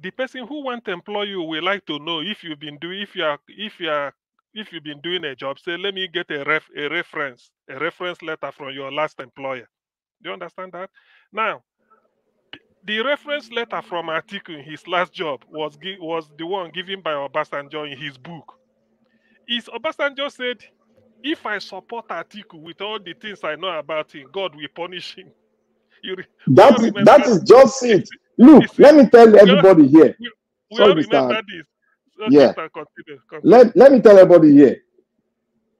the person who want to employ you will like to know if you've been doing, if you are, if you are, if you've been doing a job. Say, let me get a ref, a reference, a reference letter from your last employer. Do you understand that? Now, the reference letter from Atiku in his last job was was the one given by Obasanjo in his book. Is Obasanjo said, if I support Atiku with all the things I know about him, God will punish him. [LAUGHS] You that is that is just it. Look, let me tell everybody here. We, we Sorry, all Mr. remember this. Yeah. continue, continue. Let, let me tell everybody here.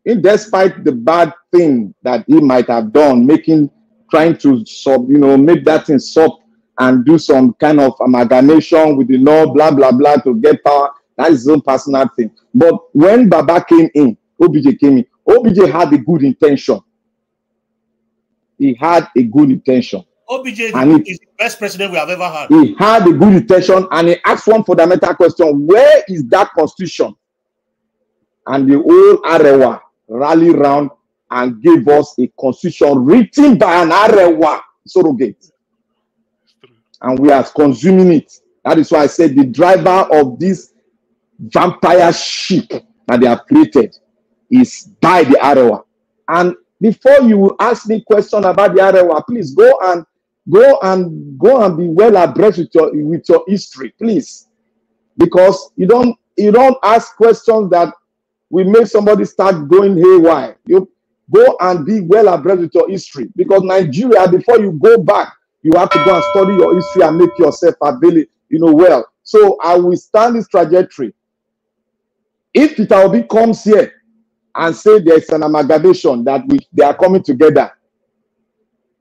In despite the bad thing that he might have done, making trying to sub, you know, make that thing sub and do some kind of amalgamation with the law, blah blah blah, to get power. That is his own personal thing. But when Baba came in, OBJ came in. OBJ had a good intention. He had a good intention. OBJ is, And it- is the best president we have ever had. He had a good intention and he asked one fundamental question where is that constitution? And the whole Arewa rallied round and gave us a constitution written by an Arewa surrogate. And we are consuming it. That is why I said the driver of this vampire ship that they have created is by the Arewa. And before you ask me question about the Arewa, please go and go and go and be well abreast with your with your history, please, because you don't you don't ask questions that will make somebody start going haywire. You go and be well abreast with your history, because Nigeria, before you go back, you have to go and study your history and make yourself available, you know, well. So I will stand this trajectory. If Peter Obi comes here and say there's an amalgamation that we, they are coming together.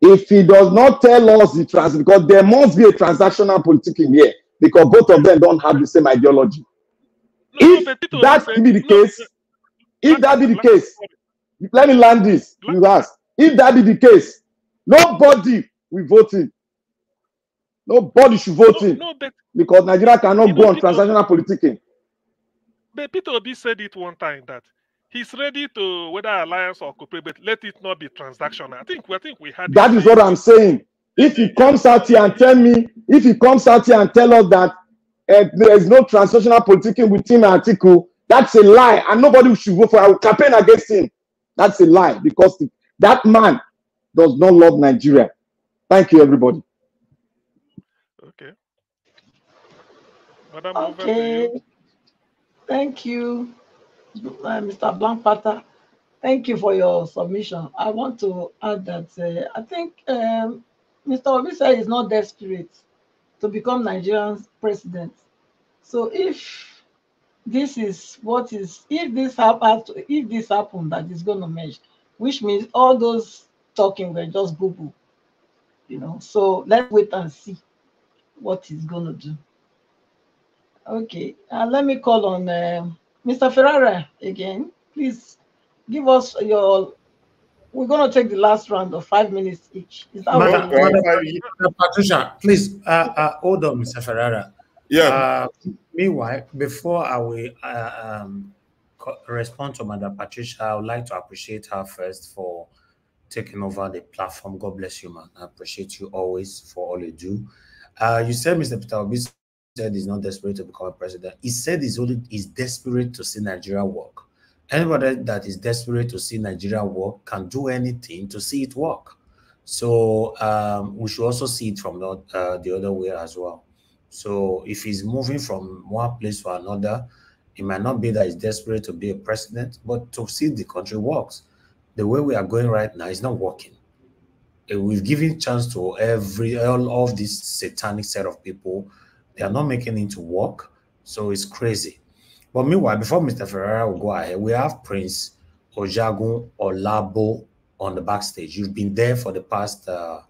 If he does not tell us the trans, because there must be a transactional politics in here, because both of them don't have the same ideology. if that be the case, if that be the case, let me land this. You ask. If that be the case, nobody will vote in. Nobody should vote in No, but, because Nigeria cannot go on transactional politicking. but Peter Obi said it one time that he's ready to whether alliance or cooperate, but let it not be transactional. I think I think we had That is what I'm saying. If he comes out here and tell me, if he comes out here and tell us that uh, there is no transactional politicking with him and Atiku, that's a lie, and nobody should vote for. I will campaign against him. That's a lie because that man does not love Nigeria. Thank you, everybody. Okay. Madam, Okay. you. Thank you, uh, Mr. Black Panther. Thank you for your submission. I want to add that uh, I think um, Mr. Obi said he's not desperate to become Nigerian's president. So if this is what is, if this happens, if this happened, that is going to merge, which means all those talking were just boo boo, you know. So let's wait and see what he's going to do. Okay, uh, let me call on um Mr. Ferrara again. Please give us your. We're going to take the last round of five minutes each. Is that Madam, okay? Madam, Madam Patricia, please uh, uh, hold on, Mr. Ferrara. Yeah. Uh, meanwhile, before I will uh, um, respond to Madam Patricia, I would like to appreciate her first for taking over the platform. God bless you, man. I appreciate you always for all you do. Uh, you said Mr. Peter Obi said he's not desperate to become a president. He said he's only he's desperate to see Nigeria work. Anybody that is desperate to see Nigeria work can do anything to see it work. So um, we should also see it from the, uh, the other way as well. So if he's moving from one place to another, it might not be that he's desperate to be a president, but to see the country works. The way we are going right now is not working. We've given chance to every all of this satanic set of people. They are not making it to work, so it's crazy. But meanwhile, before Mr. Ferrara will go ahead, we have Prince Ojagun Olabo on the backstage. You've been there for the past uh,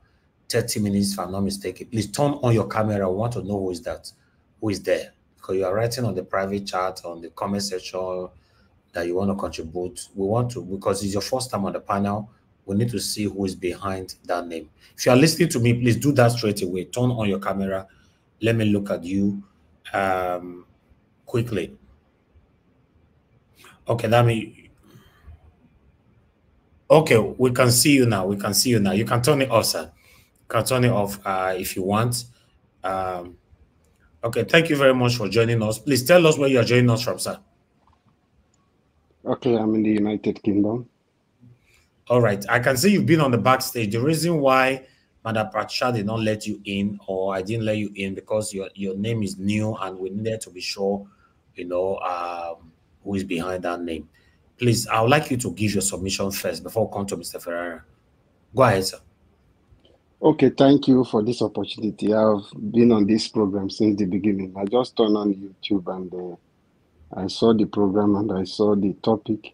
30 minutes, if I'm not mistaken. Please turn on your camera. I want to know who is that, who is there. Because you are writing on the private chat, on the comment section that you want to contribute. We want to, because it's your first time on the panel, we need to see who is behind that name. If you are listening to me, please do that straight away. Turn on your camera. Let me look at you um, quickly. Okay, that means okay. We can see you now. We can see you now. You can turn it off, sir. You can turn it off uh, if you want. Um, okay, thank you very much for joining us. Please tell us where you are joining us from, sir. Okay, I'm in the United Kingdom. All right. I can see you've been on the backstage. The reason why Madam Patricia did not let you in, or I didn't let you in, because your, your name is new and we needed to be sure, you know, um, who is behind that name. Please, I would like you to give your submission first before we come to Mr. Ferrara. Go ahead, sir. Okay, thank you for this opportunity. I've been on this program since the beginning. I just turned on YouTube and uh, I saw the program and I saw the topic.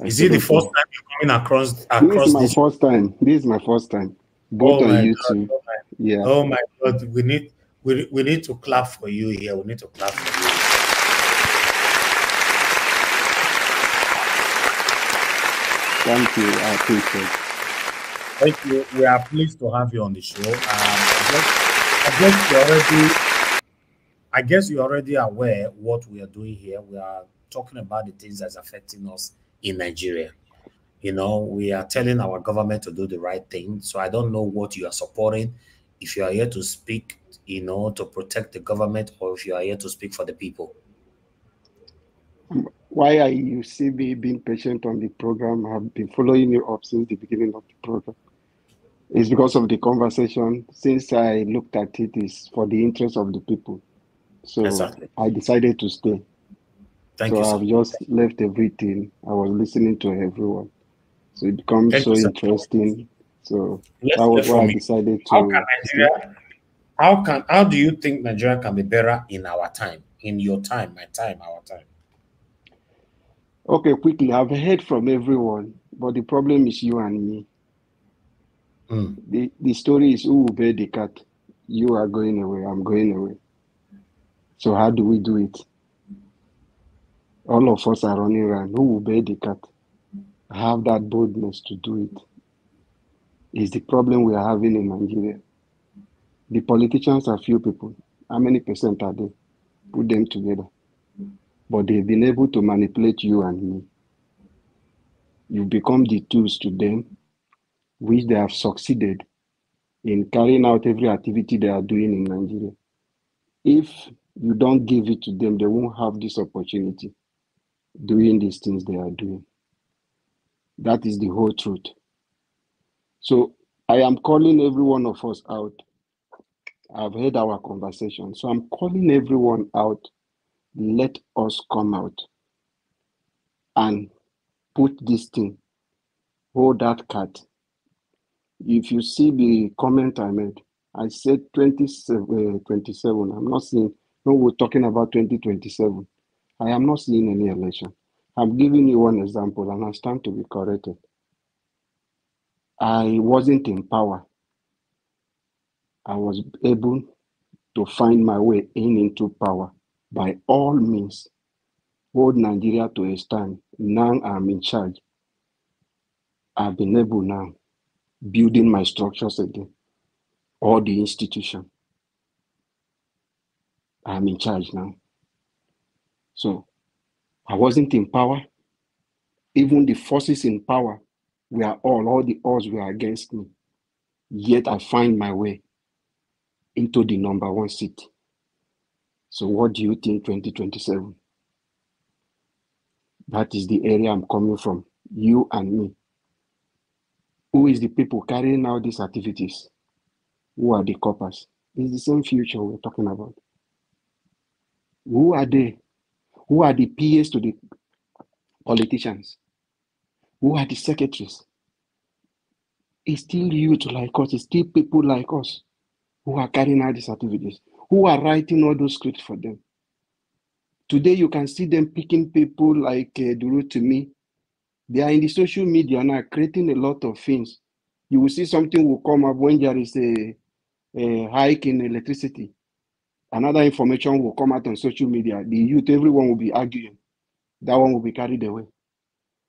I Is it the first time you're coming across This is my this? first time. This is my first time. Both Oh on my YouTube. God! Yeah. Oh my God! We need we, we need to clap for you here. We need to clap for you. Thank you. I appreciate it. Thank you. We are pleased to have you on the show. Um, I guess, I guess you already, I guess you're already aware what we are doing here. We are talking about the things that's affecting us in Nigeria. You know, we are telling our government to do the right thing. So I don't know what you are supporting. If you are here to speak, you know, to protect the government, or if you are here to speak for the people. Why are you see me being patient on the program? I've been following you up since the beginning of the program. It's because of the conversation. Since I looked at it, is for the interest of the people. So Exactly. I decided to stay. Thank so you, sir. I've just left everything. I was listening to everyone. So it becomes Thank so you, interesting. So Let's that was why I decided How to can Nigeria? How can? How do you think Nigeria can be better in our time? In your time, my time, our time. Okay, quickly. I've heard from everyone, but the problem is you and me. Mm. The the story is who will bear the cat. You are going away. I'm going away. So how do we do it? All of us are running around. Who will bear the cat? Have that boldness to do it. Is the problem we are having in Nigeria. The politicians are few people. How many percent are they? Put them together. But they've been able to manipulate you and me. You become the tools to them, which they have succeeded in carrying out every activity they are doing in Nigeria. If you don't give it to them, they won't have this opportunity doing these things they are doing. That is the whole truth. So I am calling every one of us out. I've heard our conversation. So I'm calling everyone out. Let us come out and put this thing, hold that card. If you see the comment I made, I said 27, uh, 27. I'm not saying, no, we're talking about 2027. I am not seeing any election. I'm giving you one example and I stand to be corrected. I wasn't in power. I was able to find my way in into power by all means. Hold Nigeria to a stand. Now I'm in charge. I've been able now building my structures again, all the institution. I'm in charge now. So I wasn't in power. Even the forces in power were all, all the odds were against me. Yet I find my way into the number one seat. So what do you think 2027? That is the area I'm coming from, you and me. Who is the people carrying out these activities? Who are the coppers? It's the same future we're talking about. Who are they? Who are the PAs to the politicians? Who are the secretaries? It's still youth like us, it's still people like us who are carrying out these activities, who are writing all those scripts for them. Today, you can see them picking people like uh, Duru to me. They are in the social media now creating a lot of things. You will see something will come up when there is a, a hike in electricity. Another information will come out on social media. The youth, everyone will be arguing. That one will be carried away.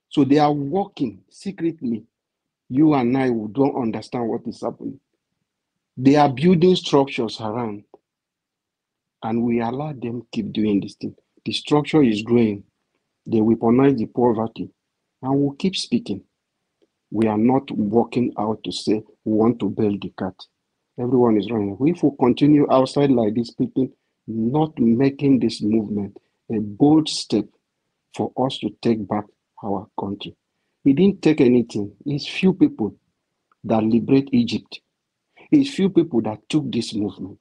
So they are working secretly. You and I who don't understand what is happening. They are building structures around, and we allow them keep doing this thing. The structure is growing. They weaponize the poverty, and we'll keep speaking. We are not working out to say we want to build the cat. Everyone is running. If we continue outside like this, speaking, not making this movement a bold step for us to take back our country. It didn't take anything. It's few people that liberate Egypt. It's few people that took this movement.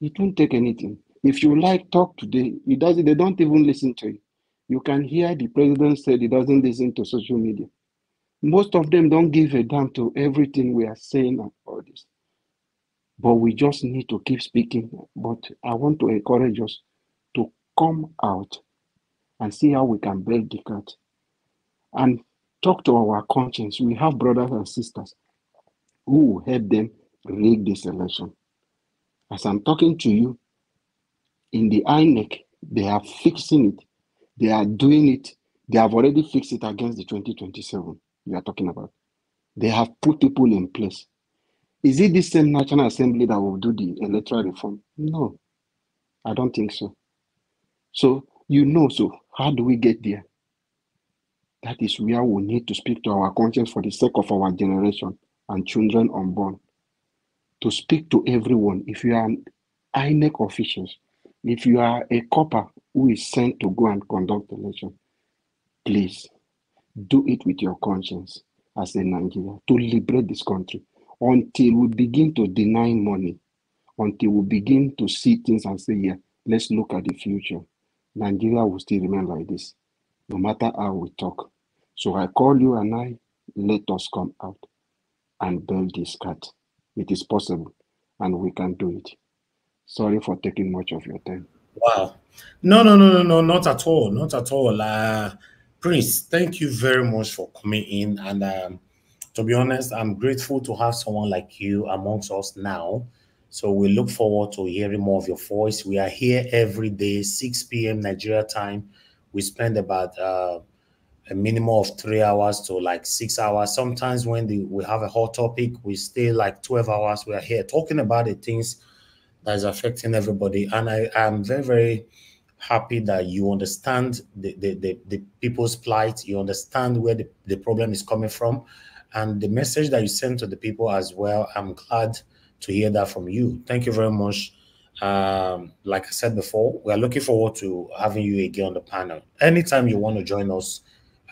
It won't take anything. If you like talk today, it doesn't. They don't even listen to you. You can hear the president said he doesn't listen to social media. Most of them don't give a damn to everything we are saying and all this. But we just need to keep speaking. But I want to encourage us to come out and see how we can break the cat and talk to our conscience. We have brothers and sisters who will help them rig this election. As I'm talking to you, in the INEC, they are fixing it. They are doing it. They have already fixed it against the 2027 we are talking about. They have put people in place. Is it the same National Assembly that will do the electoral reform? No, I don't think so. So, you know, so how do we get there? That is where we need to speak to our conscience for the sake of our generation and children unborn. To speak to everyone. If you are an INEC officials, if you are a corper who is sent to go and conduct election, please do it with your conscience as a Nigeria to liberate this country until we begin to deny money, until we begin to see things and say, yeah, let's look at the future. Nigeria will still remain like this, no matter how we talk. So I call you and I, let us come out and build this cat. It is possible and we can do it. Sorry for taking much of your time. Wow. No, no, no, no, no, not at all. Not at all. Uh, Chris, thank you very much for coming in. And um, to be honest, I'm grateful to have someone like you amongst us now. So we look forward to hearing more of your voice. We are here every day, 6 p.m. Nigeria time. We spend about uh, a minimum of three hours to like six hours. Sometimes when the, we have a hot topic, we stay like 12 hours. We are here talking about the things that is affecting everybody. And I am very, very happy that you understand the, the, the, the, people's plight, you understand where the, the problem is coming from, and the message that you send to the people as well. I'm glad to hear that from you. Thank you very much. Um, like I said before, we are looking forward to having you again on the panel. Anytime you want to join us,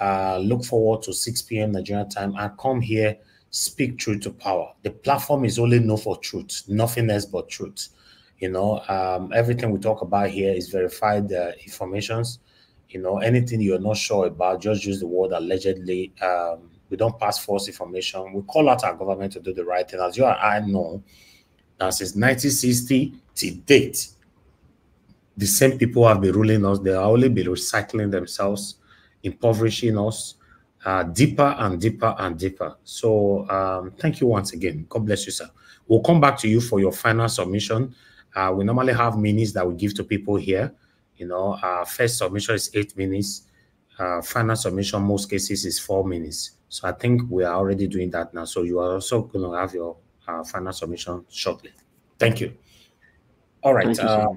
uh, look forward to 6 p.m. Nigerian time and come here, speak truth to power. The platform is only known for truth, nothing else but truth. You know, um, everything we talk about here is verified uh, informations. You know, anything you're not sure about, just use the word allegedly. Um, we don't pass false information. We call out our government to do the right thing. As you and I know, now since 1960 to date, the same people have been ruling us. They are only been recycling themselves, impoverishing us uh, deeper and deeper and deeper. So um, thank you once again. God bless you, sir. We'll come back to you for your final submission. Uh, we normally have minutes that we give to people here. You know, our first submission is eight minutes. Uh, final submission, most cases, is four minutes. So I think we are already doing that now. So you are also going to have your uh, final submission shortly. Thank you. All right. Thank you, so uh,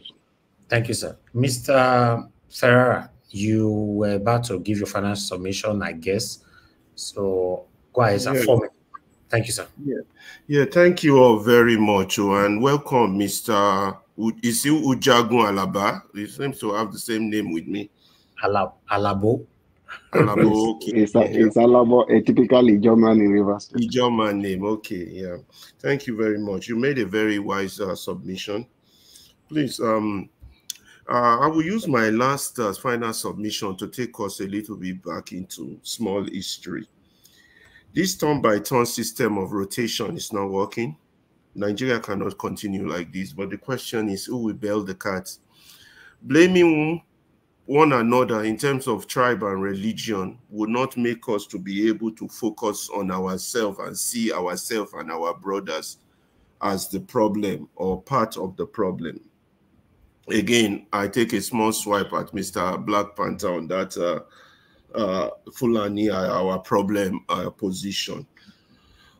thank you sir. Mr. Ferreira, you were about to give your final submission, I guess. So go ahead, sir. Yeah. Thank you, sir. Yeah, yeah. Thank you all very much, oh, and welcome, Mr. Isiu Ujagun Alaba. He seems to have the same name with me. Alab Alabo. Okay. It's, a it's a typical German in Rivers. German name. Okay. Yeah. Thank you very much. You made a very wise uh, submission. Please, um, uh, I will use my last uh, final submission to take us a little bit back into small history. This turn by turn system of rotation is not working. Nigeria cannot continue like this. But the question is who will bail the cat? Blaming one another in terms of tribe and religion would not make us to be able to focus on ourselves and see ourselves and our brothers as the problem or part of the problem. Again, I take a small swipe at Mr. Black Panther on that uh, uh, Fulani our problem uh, position.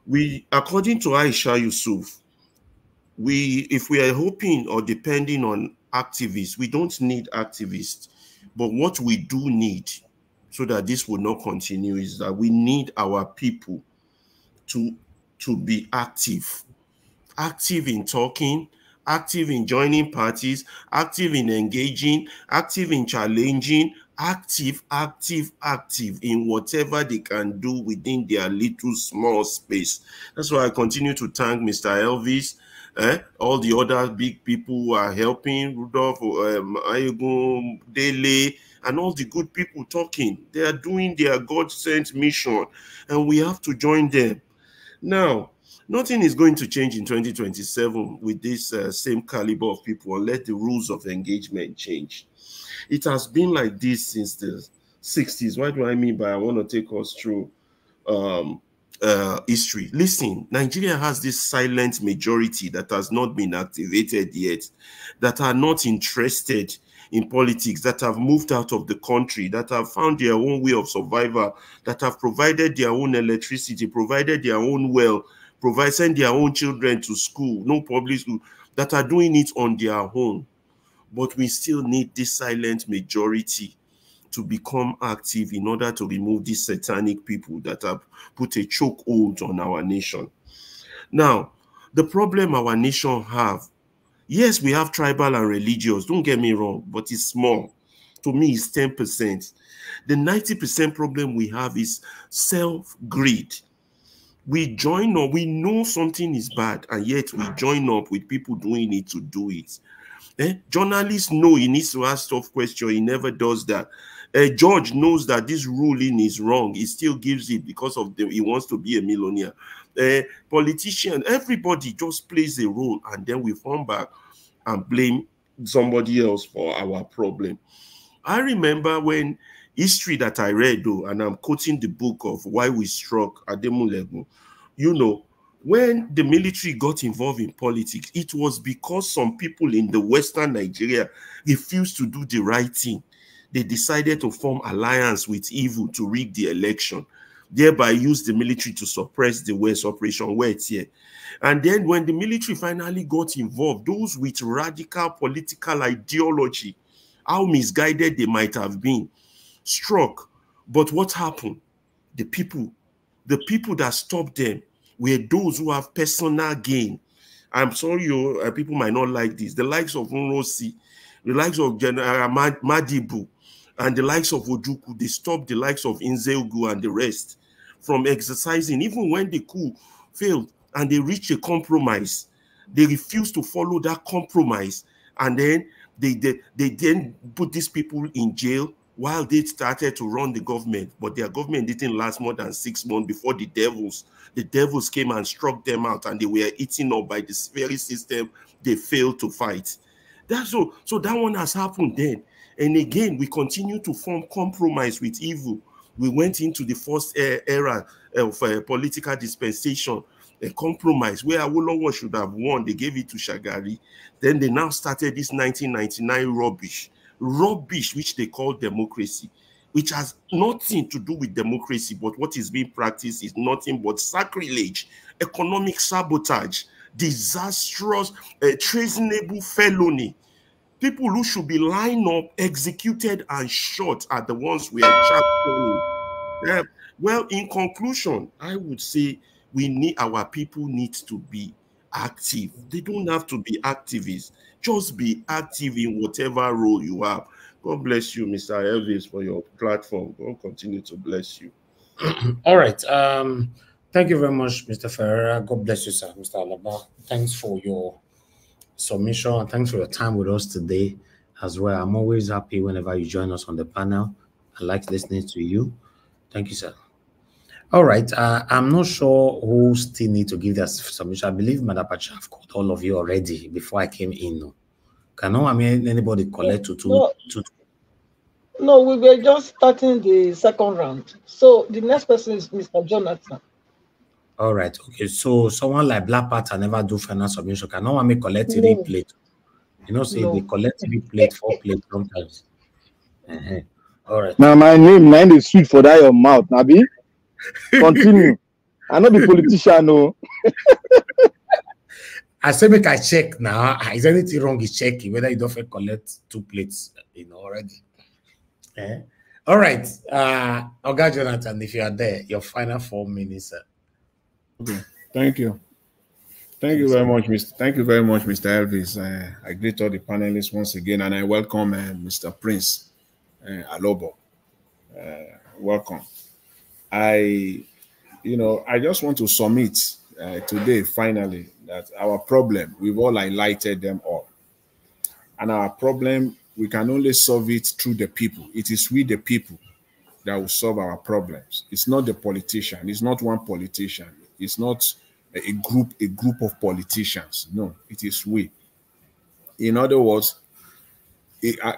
We, according to Aisha Yesufu, we, if we are hoping or depending on activists, we don't need activists. But what we do need, so that this will not continue, is that we need our people to to be active, active in talking, active in joining parties, active in engaging, active in challenging, active, active, active in whatever they can do within their little small space. That's why I continue to thank Mr. Elvis, eh, all the other big people who are helping, Rudolph, um, Ayugun, Dele, and all the good people talking. They are doing their God sent mission, and we have to join them. Now, nothing is going to change in 2027 with this uh, same caliber of people unless the rules of engagement change. It has been like this since the 60s. What do I mean by I want to take us through um, uh, history? Listen, Nigeria has this silent majority that has not been activated yet, that are not interested in politics, that have moved out of the country, that have found their own way of survival, that have provided their own electricity, provided their own well, provide send their own children to school, no public school, that are doing it on their own but we still need this silent majority to become active in order to remove these satanic people that have put a chokehold on our nation. Now, the problem our nation have, yes, we have tribal and religious, don't get me wrong, but it's small. To me, it's 10%. The 90% problem we have is self-greed. We join up, we know something is bad, and yet we join up with people doing it to do it. Eh? Journalists know he needs to ask tough questions. He never does that. A judge knows that this ruling is wrong. He still gives it because of the he wants to be a millionaire. A politician, everybody just plays a role, and then we fall back and blame somebody else for our problem. I remember when history that I read, though, and I'm quoting the book of Why We Struck Ademulegu, you know, when the military got involved in politics, it was because some people in the Western Nigeria refused to do the right thing. They decided to form alliance with evil to rig the election, thereby use the military to suppress the West Operation Wetie. And then when the military finally got involved, those with radical political ideology, how misguided they might have been, struck. But what happened? The people, the people that stopped them were those who have personal gain. I'm sorry, you uh, people might not like this. The likes of Ironsi, the likes of General Madibu, and the likes of Ojukwu, they stopped the likes of Nzeogwu and the rest from exercising, even when the coup failed and they reached a compromise. They refused to follow that compromise, and then they, they, they then put these people in jail while they started to run the government, but their government didn't last more than six months before the devils, the devils came and struck them out, and they were eaten up by this very system they failed to fight. That's so. So that one has happened then, and again we continue to form compromise with evil. We went into the first era of uh, political dispensation, a compromise where Awolowo should have won. They gave it to Shagari. Then they now started this 1999 rubbish rubbish which they call democracy, which has nothing to do with democracy, but what is being practiced is nothing but sacrilege, economic sabotage, disastrous, uh, treasonable felony. People who should be lined up, executed, and shot are the ones we are championing. Yeah. Well, in conclusion, I would say we need our people need to be active. They don't have to be activists. Just be active in whatever role you have. God bless you, Mr. Elvis, for your platform. God continue to bless you. [CLEARS THROAT] All right. Um, thank you very much, Mr. Ferreira. God bless you, sir, Mr. Alaba. Thanks for your submission and thanks for your time with us today as well. I'm always happy whenever you join us on the panel. I like listening to you. Thank you, sir. All right. Uh, I'm not sure who still need to give their submission. I believe Madapacha have called all of you already before I came in. Can no, I mean anybody collect to two, No. two No, we were just starting the second round. So the next person is Mr. Jonathan. All right. Okay. So someone like Black Panther never do final submission. Can no one make collect three No. plate? You know, say No. they collect three plate, four plate sometimes. Uh-huh. All right. Now my name, nine is sweet for that your mouth, Nabi. Continue. I know the politician, no. [LAUGHS] I say make I check now. Ah, Is anything wrong? Is checking whether you don't fit collect two plates, you know, already. Eh? All right. Uh Oga Jonathan, if you are there, your final four minutes. sir. Okay, thank you. Thank you very much, Mr. Thank you very much, Mr. Elvis. Uh, I greet all the panelists once again, and I welcome uh, Mr. Prince uh, Alobo. Uh, welcome. I, you know, I just want to submit uh, today, finally, that our problem, we've all highlighted them all. And our problem, we can only solve it through the people. It is we, the people, that will solve our problems. It's not the politician. It's not one politician. It's not a group, a group of politicians. No, it is we. In other words,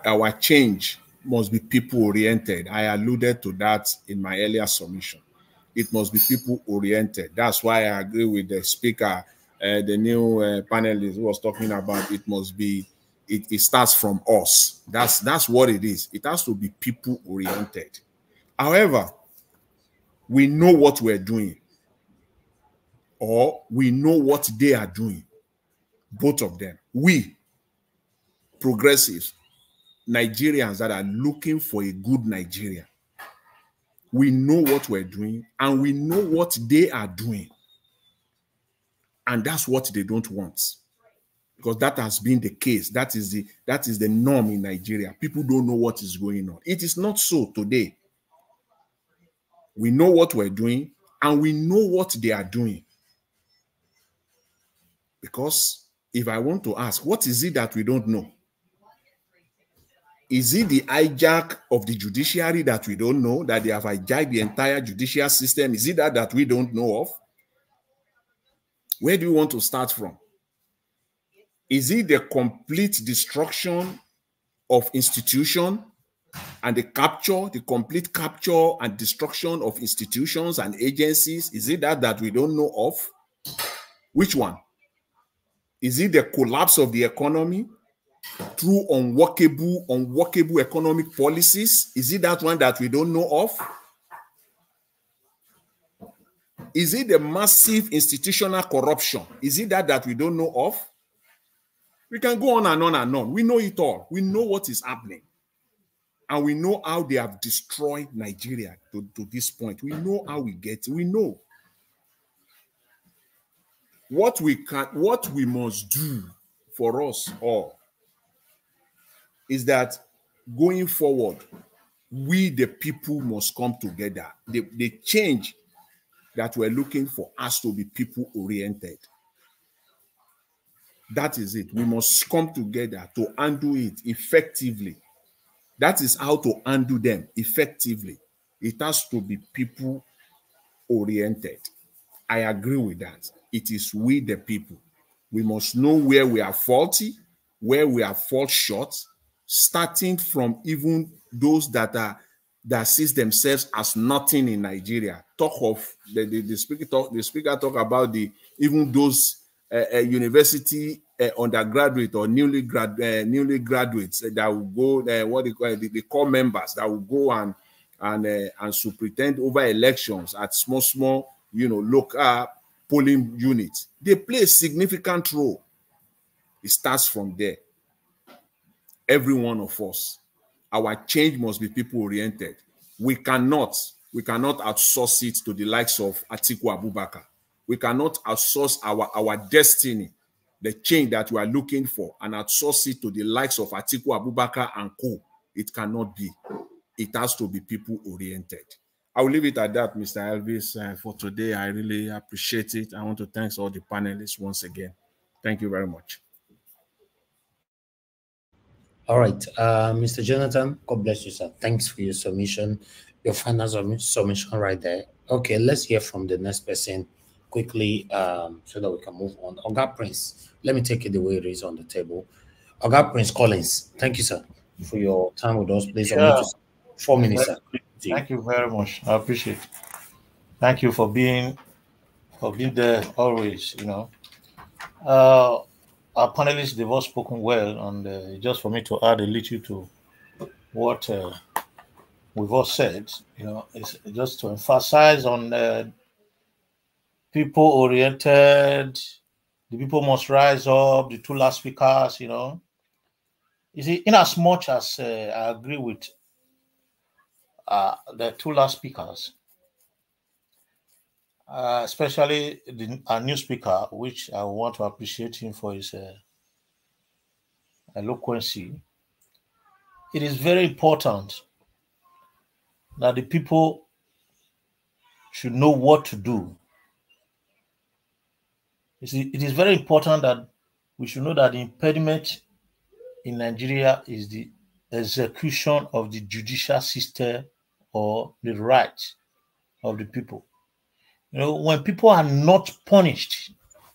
our change must be people oriented. I alluded to that in my earlier submission. It must be people oriented. That's why I agree with the speaker, uh, the new uh, panelist who was talking about it must be. It, it starts from us. That's that's what it is. It has to be people oriented. However, we know what we're doing, or we know what they are doing. Both of them. We, progressives, Nigerians that are looking for a good Nigeria, we know what we're doing and we know what they are doing. And that's what they don't want. Because that has been the case. That is the that is the norm in Nigeria. People don't know what is going on. It is not so today. We know what we're doing and we know what they are doing. Because if I want to ask, what is it that we don't know? Is it the hijack of the judiciary that we don't know, that they have hijacked the entire judicial system? Is it that that we don't know of? Where do you want to start from? Is it the complete destruction of institution and the capture, the complete capture and destruction of institutions and agencies? Is it that that we don't know of? Which one? Is it the collapse of the economy through unworkable, unworkable economic policies? Is it that one that we don't know of? Is it the massive institutional corruption? Is it that that we don't know of? We can go on and on and on. We know it all. We know what is happening. And we know how they have destroyed Nigeria to, to this point. We know how we get. We know what we can, what we must do for us all is that going forward, we the people must come together. The, the change that we're looking for has to be people oriented. That is it. We must come together to undo it effectively. That is how to undo them effectively. It has to be people oriented. I agree with that. It is we, the people. We must know where we are faulty, where we are fall short, starting from even those that are that sees themselves as nothing in Nigeria. Talk of the, the, the speaker talk the speaker talk about the even those uh, uh, university uh, undergraduate or newly grad newly graduates that will go what they call the, the corps members that will go and and and superintend over elections at small small you know local polling units. They play a significant role. It starts from there. Every one of us, our change must be people oriented. We cannot we cannot outsource it to the likes of Atiku Abubakar. We cannot outsource our our destiny the change that we are looking for and outsource it to the likes of Atiku Abubakar and co. It cannot be. It has to be people oriented. I will leave it at that, Mr. Elvis, uh, for today. I really appreciate it. I want to thank all the panelists once again. Thank you very much. All right, uh, Mr. Jonathan, God bless you, sir. Thanks for your submission, your final submission right there. Okay, let's hear from the next person quickly um, so that we can move on. Oga Prince, let me take it the way it is on the table. Oga Prince Collins, thank you, sir, for your time with us. Please, Yeah. four minutes, sir. Thank you very much. I appreciate it. Thank you for being for being there always, you know. Uh our panelists they've all spoken well and uh, just for me to add a little to what uh, we've all said, you know, it's just to emphasize on uh, people oriented, the people must rise up, the two last speakers, you know. You see, in as much as uh, I agree with uh, the two last speakers, uh, especially the our new speaker, which I want to appreciate him for his uh, eloquency. It is very important that the people should know what to do. See, it is very important that we should know that the impediment in Nigeria is the execution of the judicial system or the rights of the people. You know, when people are not punished,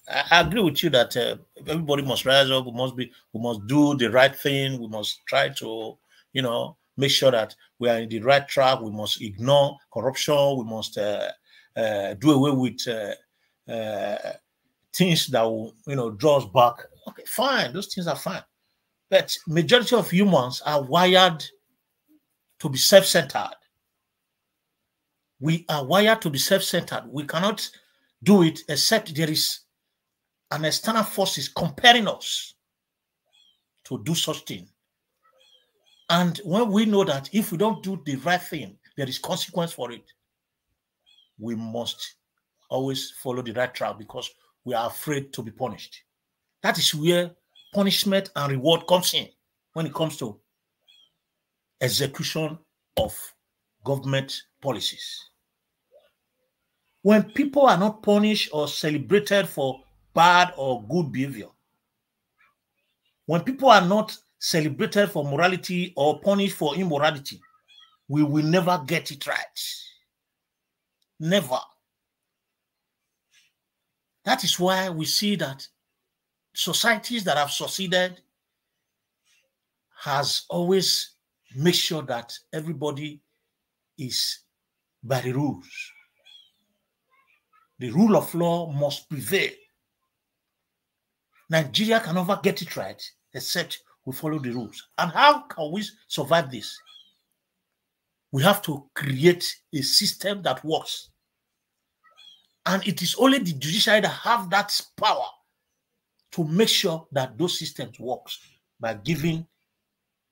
I, agree with you that uh, everybody must rise up. We must be, we must do the right thing. We must try to, you know, make sure that we are in the right track. We must ignore corruption. We must uh, uh, do away with uh, uh, things that will, you know, draw us back. Okay, fine. Those things are fine. But majority of humans are wired to be self-centered we are wired to be self-centered. We cannot do it except there is an external force is comparing us to do such thing. And when we know that if we don't do the right thing, there is consequence for it, we must always follow the right track because we are afraid to be punished. That is where punishment and reward comes in when it comes to execution of government policies. When people are not punished or celebrated for bad or good behavior, when people are not celebrated for morality or punished for immorality, we will never get it right. Never. That is why we see that societies that have succeeded has always make sure that everybody is by the rules. The rule of law must prevail. Nigeria can never get it right except we follow the rules. And how can we survive this? We have to create a system that works. And it is only the judiciary that have that power to make sure that those systems works by giving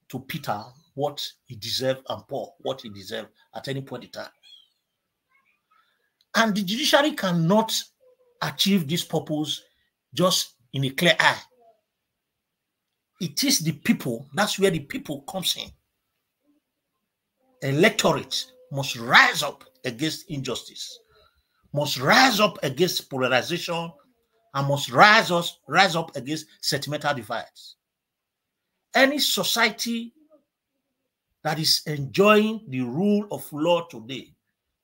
to Peter what he deserved and Paul what he deserved at any point in time. And the judiciary cannot achieve this purpose just in a clear eye. It is the people, that's where the people comes in. Electorate must rise up against injustice, must rise up against polarization, and must rise us rise up against sentimental divides. Any society that is enjoying the rule of law today,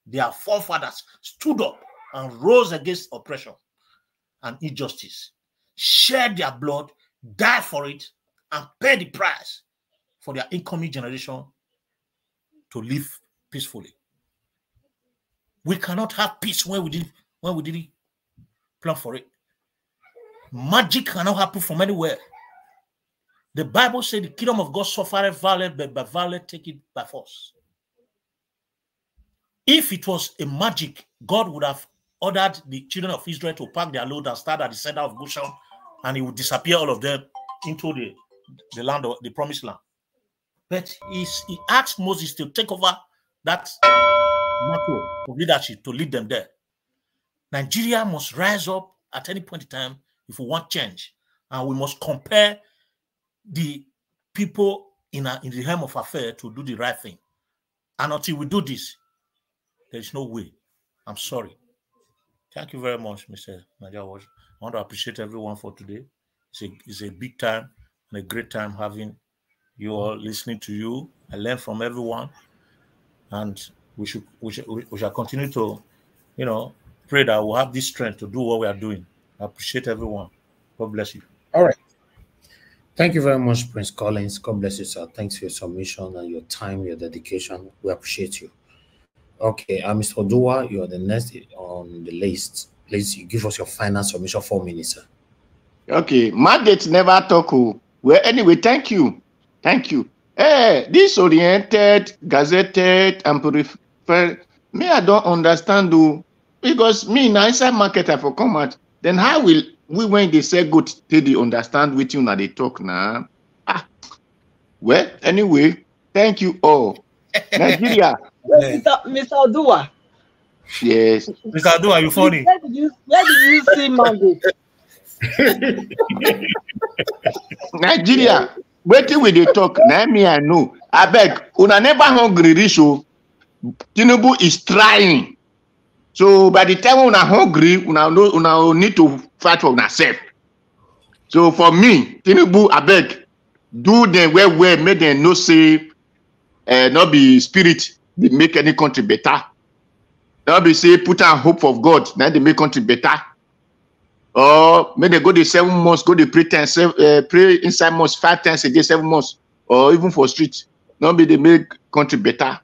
their forefathers stood up and rose against oppression and injustice, shed their blood, died for it, and paid the price for their incoming generation to live peacefully. We cannot have peace when we did when we didn't plan for it. Magic cannot happen from anywhere. The Bible said the kingdom of God suffered violence, but by violence take it by force. If it was a magic, God would have ordered the children of Israel to pack their load and start at the center of Goshen, and he would disappear all of them into the, the land of the promised land. But he asked Moses to take over that mantle of leadership to lead them there. Nigeria must rise up at any point in time if we want change. And we must compare the people in, a, in the helm of affair to do the right thing. And until we do this, there's no way. I'm sorry. Thank you very much, Mr. Naija Watch. I want to appreciate everyone for today. It's a, it's a big time and a great time having you all listening to you. I learn from everyone, and we should we, should, we shall continue to, you know, pray that we'll have this strength to do what we are doing. I appreciate everyone. God bless you. All right. Thank you very much, Prince Collins. God bless you, sir. Thanks for your submission and your time, your dedication. We appreciate you. Okay, uh, Mr. Dua, you are the next on the list. Please, give us your final submission, four minutes, sir. Okay, Margaret never talk. oh. Well, anyway, thank you. Thank you. Hey, disoriented, gazetted, and prefer. Me, I don't understand, though. Because me, na inside market, I for come out. Then how will we, when they say good, they understand with you now they talk now? Ah, well, anyway, thank you all. [LAUGHS] Nigeria, Mr. Mr. Odua, yes. Mr. Adu, are you funny? where did you where did you see Margaret? [LAUGHS] Nigeria, wetin we dey talk na me I know. Abeg, una never hungry reach o. Tinubu is trying. So by the time una hungry, una no una need to fight for sef. So for me, Tinubu abeg, do dem well well make dem know say uh, no be spirit dey make any country better. No be say put am hope of God na dey make country better. or make dem go dey seven months go dey pray ten seven uh, pray inside mosque five times a day seven months or even for street no be dey make country better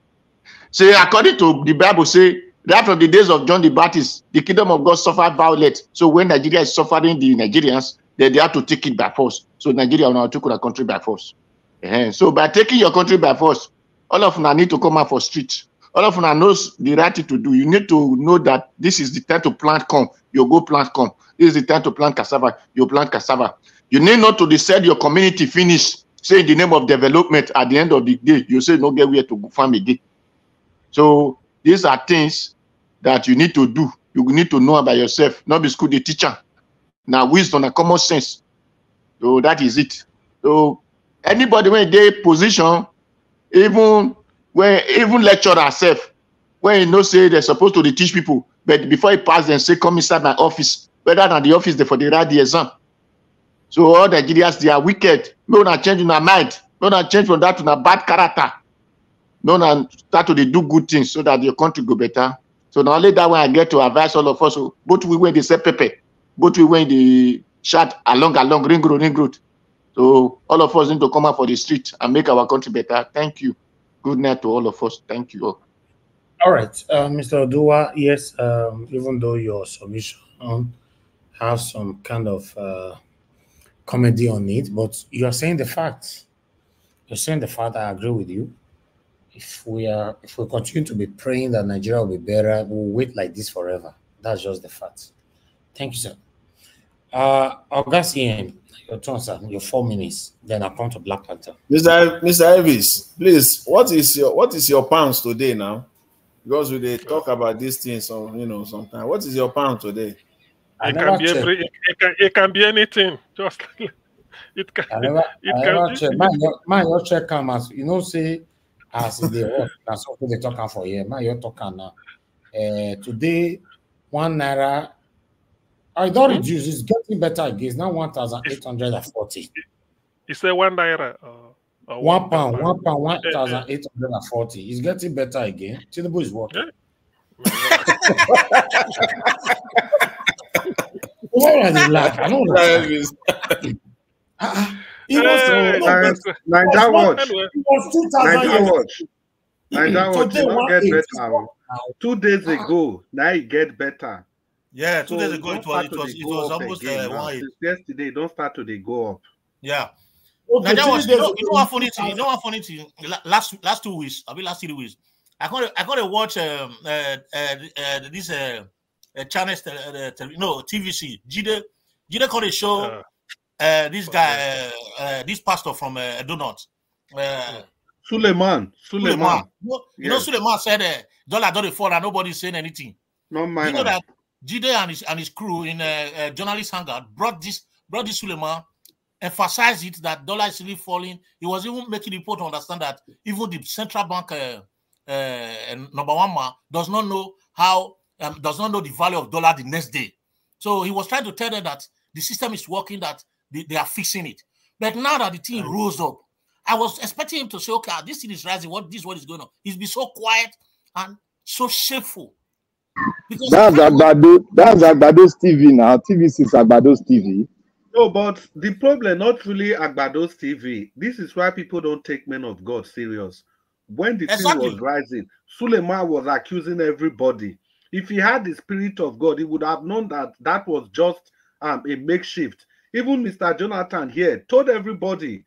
say according to the bible say right from the days of john the baptist the kingdom of god suffer violence. So when nigeria is suffering the nigerians then they have to take it by force. So nigeria una take una country by force. Uh so by taking your country by force all of una need to come out for street. All of una knows the right to do. You need to know that this is the time to plant corn. You go plant corn. This is the time to plant cassava. You plant cassava. You need not to decide your community finish. Say in the name of development at the end of the day you say no get where to farm again. So these are things that you need to do. You need to know about yourself. Not be school dey teach am na wisdom na common sense. So that is it. So anybody wey dey position even when even lecturer sef when you know say dem suppose to teach people but before e pass dem say come inside my office. Whether na the office dey for dey write the exam. So all nigerians they are wicked. Make una change una mind. Make una change from that una bad character. Make una start to dey do good things so that your country go better so now only that i get to advise all of us o both we wey the sell pepper both we wey the shout along along ring road ring road so all of us need to come out for the street and make our country better thank you. Good night to all of us. Thank you all. All right, uh, Mr. Odua, yes, um, even though your submission has some kind of uh, comedy on it, but you're saying the facts. You're saying the fact. I agree with you. If we are, if we continue to be praying that Nigeria will be better, we'll wait like this forever. That's just the fact. Thank you, sir. Uh, August Ian, your turn, sir. Your four minutes. Then I'll come to Black Panther. Mr. Mr. Elvis, please, what is your what is your pounds today now? Because we they talk about these things, so you know, sometimes. What is your pound today? I It can be check. every. It, it can. It can be anything. [LAUGHS] Just it can. I never, It I can never be. check. Man, your, man, your check come as you know, say as they work. That's what they talking for here. Man, you're talking now. Uh, today, one naira. I don't Hmm? reduce. It's getting better again. It's now one thousand eight hundred and forty. You say one naira. Or, or One pound, one pound, one Eh, eh. thousand eight hundred and forty. It's getting better again. Tinubu is working. [LAUGHS] Why are they laugh? I don't understand. It was, Hey, no, but Uh, it Naija watch. one- it 2000 watch. Naija watch. Today, e get better. Two days ago, now it get better. Yeah, two So days ago it was it was it was almost again uh, one yesterday, don't start to dey go up. Yeah. Okay, Naija three was you days know, ago, you know what funny thing, you know what funny thing. Last last two weeks, I mean last three weeks, I got I got to watch um uh, uh, uh this uh, uh channel uh, uh, no TVC. Jide Jide called a show uh this guy uh, uh this pastor from uh, Donut. Uh, Suleiman, Suleiman. Suleiman. You know, you know Yes. Suleiman said uh, dollar don't fall and nobody's saying anything. No You know that Jide and his and his crew in a, uh journalist hangout brought this brought this Suleiman, emphasized it that dollar is really falling. He was even making the people to understand that even the central bank uh, uh, number one man does not know how um, does not know the value of dollar the next day. So he was trying to tell them that the system is working, that they, they are fixing it. But now that the thing rose up, I was expecting him to say, okay, this thing is rising. What this is what is going on? He's been so quiet and so shameful. Because That's Agbado. That's Agbado's TV now. TVC is Agbado's TV. No, but the problem not really Agbado's TV. This is why people don't take men of God serious. When the thing was rising, Suleiman was accusing everybody. If he had the spirit of God, he would have known that that was just um, a makeshift. Even Mr. Jonathan here told everybody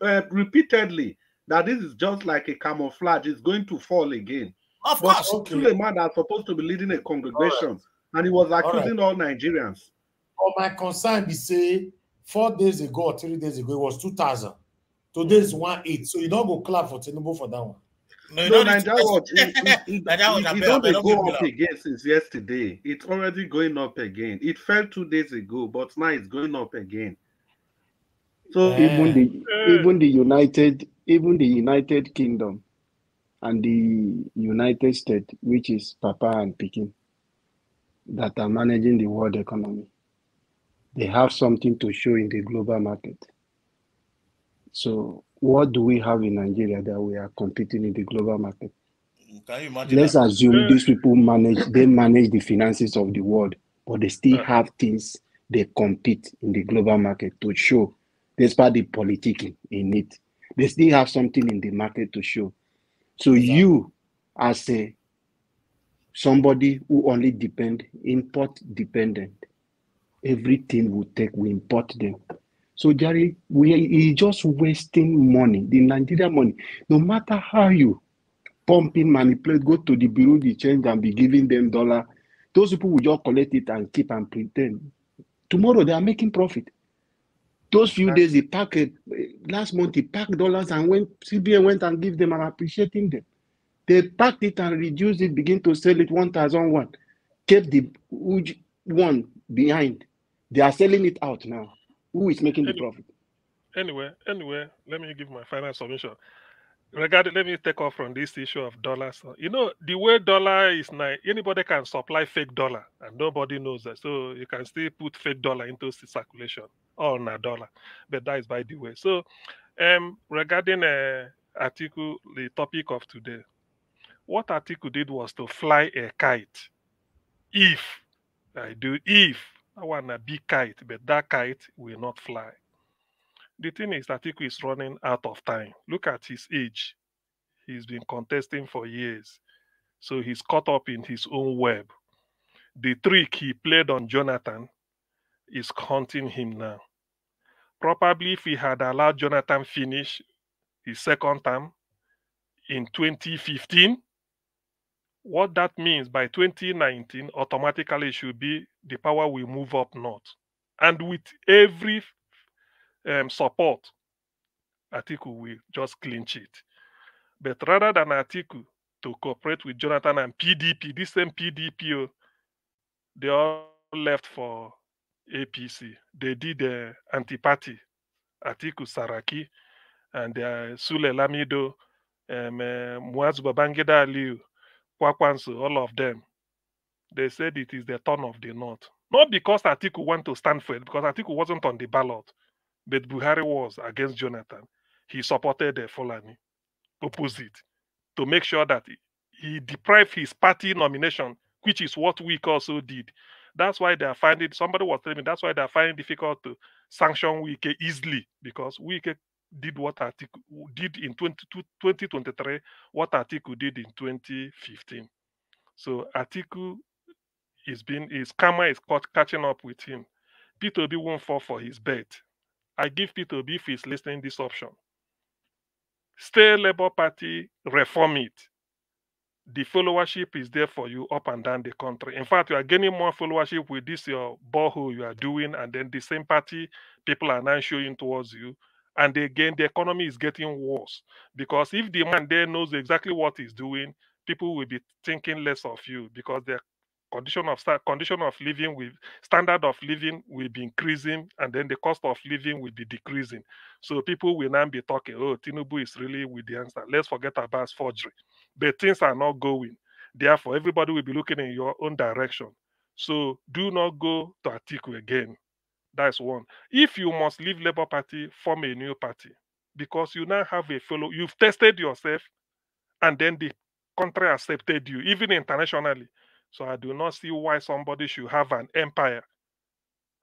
uh, repeatedly that this is just like a camouflage. It's going to fall again. Of but course. Okay. Suleiman are supposed to be leading a congregation, and he was right. accusing all Nigerians. But my concern be say four days ago or three days ago it was two thousand. Today is one eight. So you don't go clap for Tinubu for that one. No, you No, don't need to- Naija watch. It, it, [LAUGHS] it, Naija it, I it beg, I don't beg, dey don't go give up that. again since yesterday. It's already going up again. It fell two days ago, but now it's going up again. So even the eh. even the United even the United Kingdom and the United States, which is Papa and Peking, that are managing the world economy, they have something to show in the global market. So what do we have in Nigeria that we are competing in the global market? Mm, can you imagine Let's that? assume these people manage they manage the finances of the world, but they still have things they compete in the global market to show, despite the politicking in it. They still have something in the market to show. So you, as a somebody who only depend import dependent, everything we take we import them. So Jerry, we is just wasting money, the Nigerian money. No matter how you pump in, manipulate, go to the bureau the change and be giving them dollar. Those people will just collect it and keep and pretend. Tomorrow they are making profit. Those few days he packed eh, it, last month he packed dollars and went CBN went and give them and appreciating them. They packed it and reduced it, begin to sell it 1001, kept the huge one behind. They are selling it out now. Who is making the profit? Anyway, anyway, let me give my final submission. Regarding, let me take off from this issue of dollars. You know, the way dollar is now, anybody can supply fake dollar, and nobody knows that. So you can still put fake dollar into circulation, all na dollar, but that is by the way. So, um, regarding uh, Atiku, the topic of today, what Atiku did was to fly a kite. If I do, if Want a big kite, but that kite will not fly. The thing is, that Atiku is running out of time. Look at his age. He's been contesting for years. So he's caught up in his own web. The trick he played on Jonathan is haunting him now. Probably if he had allowed Jonathan finish his second term in 2015, what that means by 2019 automatically should be the power will move up north. And with every um, support, Atiku will just clinch it. But rather than Atiku to cooperate with Jonathan and PDP, this same PDP, oh, they all left for APC. They did the anti-party, Atiku Saraki, and uh, Sule Lamido, um, uh, Muaz Babangida Aliyu, Kwankwaso, all of them. They said it is the turn of the North. Not because Atiku want to stand for it, because Atiku wasn't on the ballot, but Buhari was against Jonathan. He supported the Fulani opposite to make sure that he, he deprived his party nomination, which is what we also did. That's why they are finding somebody was telling me that's why they are finding difficult to sanction Wike easily because Wike did what Atiku did in 20, 2023, what Atiku did in 2015. So Atiku is being his karma is caught, catching up with him. Peter Obi won't fall for his bet. I give Peter Obi if he's listening this option. Stay Labour Party, reform it. The followership is there for you up and down the country. In fact, you are gaining more followership with this your borehole you are doing, and then the same party people are now showing towards you. And again, the economy is getting worse. Because if the man there knows exactly what he's doing, people will be thinking less of you because the condition of condition of living with standard of living will be increasing and then the cost of living will be decreasing. So people will now be talking oh tinubu is really with the answer. Let's forget about forgery. But things are not going. Therefore everybody will be looking in your own direction. So do not go to atiku again that's one if you must leave labour party form a new party because you now have a fellow you've tested yourself and then the country accepted you even internationally so I do not see why somebody should have an empire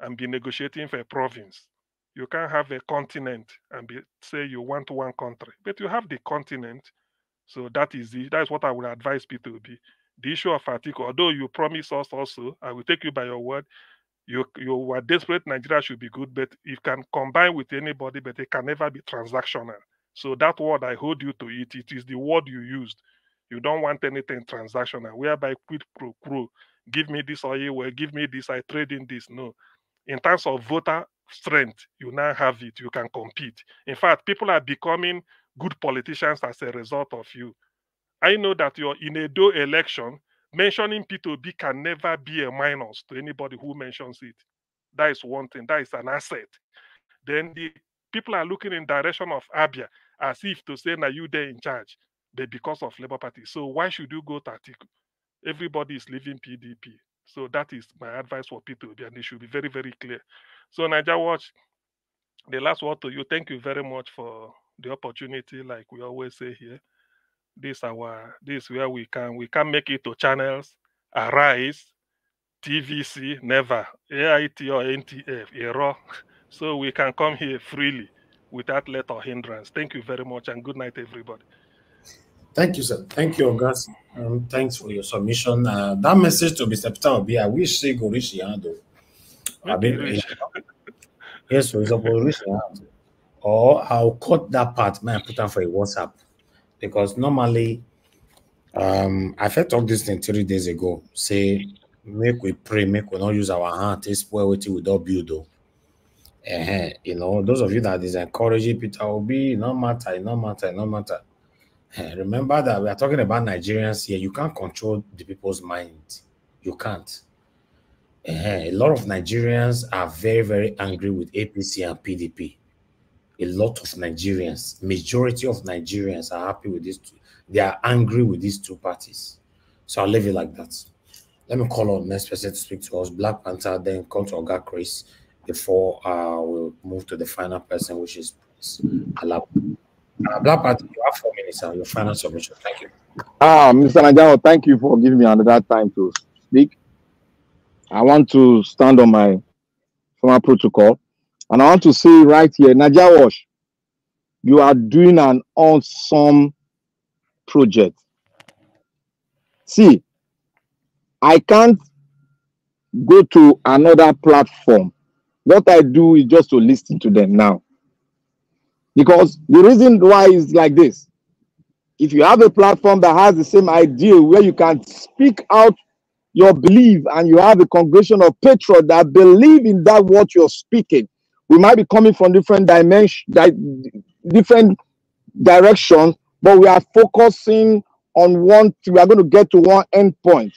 and be negotiating for a province. You can't have a continent and be, say you want one country, but you have the continent. So that is the, that is what I would advise people to be. The issue of Atiku, although you promise us also, I will take you by your word. You you were desperate. Nigeria should be good, but you can combine with anybody, but it can never be transactional. So that word I hold you to it. It is the word you used. You don't want anything transactional, whereby quid pro quo, give me this oil, well, give me this, I trade in this. No. In terms of voter strength, you now have it, you can compete. In fact, people are becoming good politicians as a result of you. I know that you're in a do election, mentioning P2B can never be a minus to anybody who mentions it. That is one thing, that is an asset. Then the people are looking in direction of Abia as if to say, now you there in charge but because of Labour Party. So why should you go to Atiku? Everybody is leaving PDP. So that is my advice for people, and they should be very, very clear. So Naija Watch, the last word to you. Thank you very much for the opportunity, like we always say here. This our this where we can we can make it to channels, arise, TVC, never, AIT or NTF, error. [LAUGHS] So we can come here freely without let or hindrance. Thank you very much and good night, everybody. Thank you, sir. Thank you, August. Um, thanks for your submission. Uh, that message to Mr. Peter Obi, I wish he go reach the hand. though. I mean, reach. [LAUGHS] yes, so it's supposed to reach the hand. Or I'll cut that part, man, put on for a WhatsApp. Because normally, um, I first talked this thing three days ago. Say, make we pray, make we not use our hand, to spoil what we don't build. Though. uh You know, those of you that is encouraging Peter Obi, no matter, no matter, no matter. Remember that we are talking about Nigerians here. You can't control the people's mind. You can't. Eh, A lot of Nigerians are very, very angry with APC and PDP. A lot of Nigerians, majority of Nigerians are happy with these two. They are angry with these two parties. So I'll leave it like that. Let me call on next person to speak to us, Black Panther, then come to Oga Chris before uh, we'll move to the final person, which is Prince Alab. Uh, Black Panther, you have four minutes on your final submission. Thank you. Ah, Mr. Najao, thank you for giving me another time to speak. I want to stand on my former protocol, and I want to say right here, Naija Watch, you are doing an awesome project. See, I can't go to another platform. What I do is just to listen to them now. Because the reason why is like this. If you have a platform that has the same idea where you can speak out your belief and you have a congregation of patrons that believe in that what you're speaking, we might be coming from different dimensions, di- different directions, but we are focusing on one. We are going to get to one end point.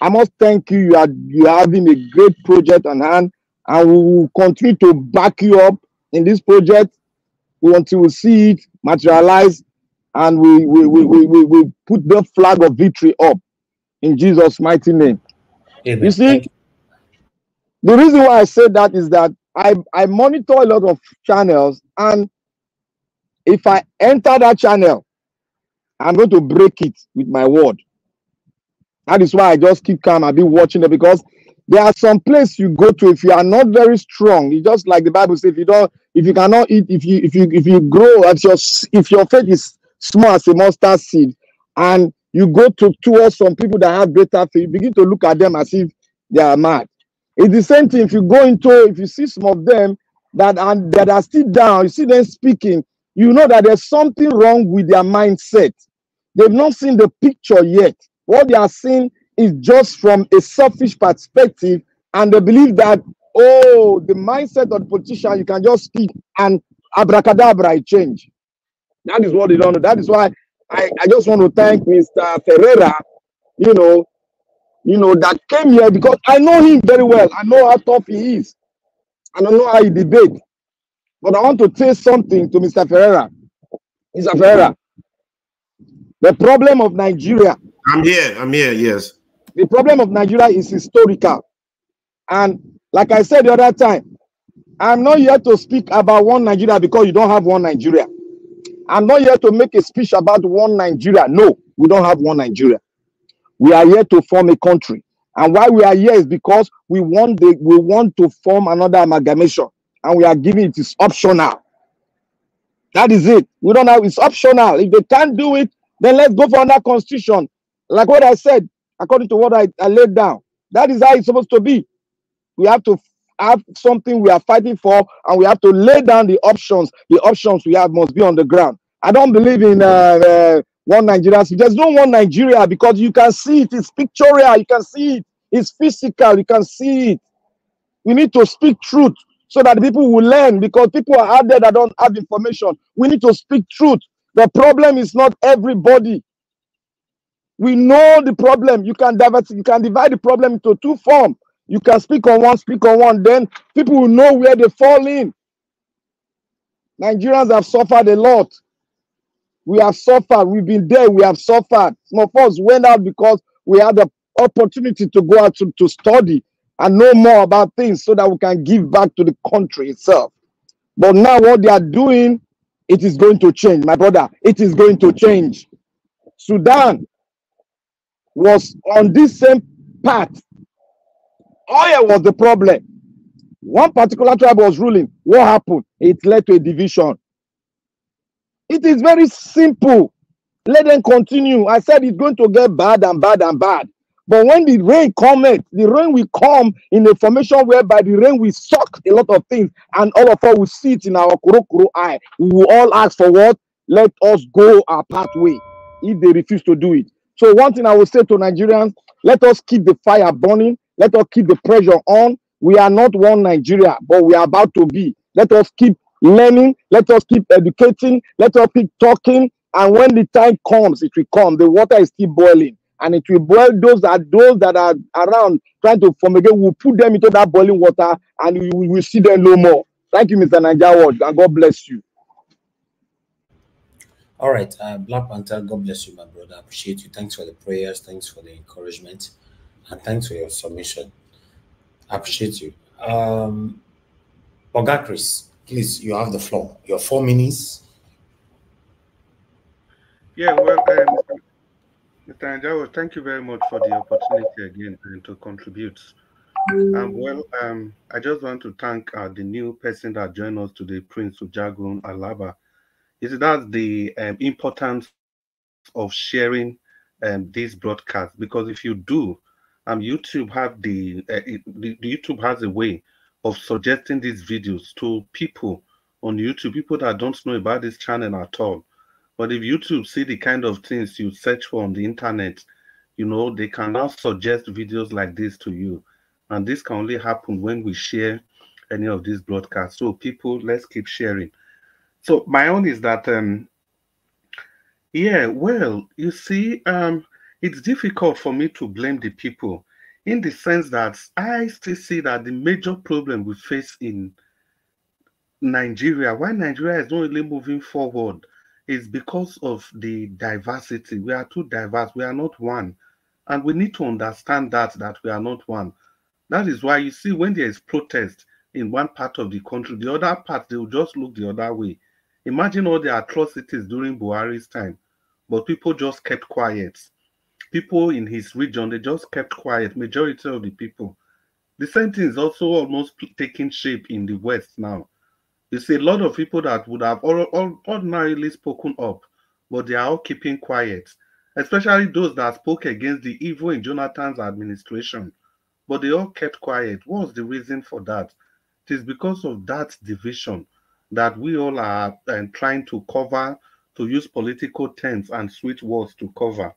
I must thank you. You are you are having a great project on hand, and we will continue to back you up in this project until we see it materialize, and we we we we, we, we put the flag of victory up in Jesus' mighty name. Amen. You see, the reason why I say that is that I I monitor a lot of channels, and if I enter that channel, I'm going to break it with my word. That is why I just keep calm be watching it because there are some places you go to if you are not very strong. It's just like the Bible says, if you don't, if you cannot eat, if you if you if you grow at your if your faith is small as a mustard seed, and you go to towards some people that have greater faith, you begin to look at them as if they are mad. It's the same thing if you go into if you see some of them that are that are still down, you see them speaking, you know that there's something wrong with their mindset. They've not seen the picture yet. What they are seeing is just from a selfish perspective, and they believe that oh, the mindset of the politician, you can just speak and abracadabra, it change. That is what they don't know. That is why I, I just want to thank Mr. Ferreira, you know, you know, that came here because I know him very well. I know how tough he is. and I know how he debate. But I want to say something to Mr. Ferreira. Mr. Ferreira, the problem of Nigeria, I'm here. I'm here. Yes. the problem of Nigeria is historical. And like I said the other time, I'm not here to speak about one Nigeria because you don't have one Nigeria. I'm not here to make a speech about one Nigeria. No, we don't have one Nigeria. We are here to form a country. And why we are here is because we want the we want to form another amalgamation, and we are giving it is optional. That is it. We don't have it's optional. If they can't do it, then let's go for another constitution. Like what I said, according to what I, I laid down. That is how it's supposed to be. We have to have something we are fighting for, and we have to lay down the options. The options we have must be on the ground. I don't believe in uh, uh, one Nigeria. There's no one Nigeria because you can see it. It's pictorial. You can see it. It's physical. You can see it. We need to speak truth so that people will learn because people are out there that don't have information. We need to speak truth. The problem is not everybody. We know the problem. You can divert, you can divide the problem into two forms. You can speak on one, speak on one, then people will know where they fall in. Nigerians have suffered a lot. We have suffered. We've been there. We have suffered. Some of us went out because we had the opportunity to go out to, to study and know more about things so that we can give back to the country itself. But now what they are doing, it is going to change, my brother. It is going to change. Sudan was on this same path. Oil was the problem. One particular tribe was ruling. What happened? It led to a division. It is very simple. Let them continue. I said it's going to get bad and bad and bad. But when the rain comes, the rain will come in a formation whereby the rain will suck a lot of things, and all of us will see it in our kurokuro eye. We will all ask for what? Let us go our pathway if they refuse to do it. So, one thing I will say to Nigerians let us keep the fire burning, let us keep the pressure on. We are not one Nigeria, but we are about to be. Let us keep learning, let us keep educating, let us keep talking, and when the time comes, it will come. The water is still boiling and it will boil those that those that are around trying to fumigate. We'll put them into that boiling water, and we will see them no more. Thank you, Mr. Ward, and God bless you. All right, uh, Black Panther, God bless you, my brother. I appreciate you. Thanks for the prayers. Thanks for the encouragement. And thanks for your submission. I appreciate you. Um, Chris, please, you have the floor. Your four minutes. Yeah, well, um, Mr. Anjawo, thank you very much for the opportunity again and to contribute. Um, well, um, I just want to thank uh, the new person that joined us today, Prince Ujagun Alaba. Is that the um, importance of sharing um, this broadcast because if you do, um, YouTube have the, uh, it, the the YouTube has a way of suggesting these videos to people on YouTube, people that don't know about this channel at all. But if YouTube see the kind of things you search for on the internet, you know, they can now suggest videos like this to you. And this can only happen when we share any of these broadcasts. So people, let's keep sharing. So my own is that um yeah, well, you see, um, it's difficult for me to blame the people in the sense that I still see that the major problem we face in Nigeria, why Nigeria is not really moving forward, is because of the diversity. We are too diverse. We are not one, and we need to understand that that we are not one. That is why you see when there is protest in one part of the country, the other part they will just look the other way. Imagine all the atrocities during Buhari's time, but people just kept quiet. People in his region they just kept quiet. Majority of the people. The same thing is also almost taking shape in the West now. You see, a lot of people that would have ordinarily spoken up, but they are all keeping quiet, especially those that spoke against the evil in Jonathan's administration. But they all kept quiet. What's the reason for that? It is because of that division that we all are uh, trying to cover, to use political terms and sweet words to cover.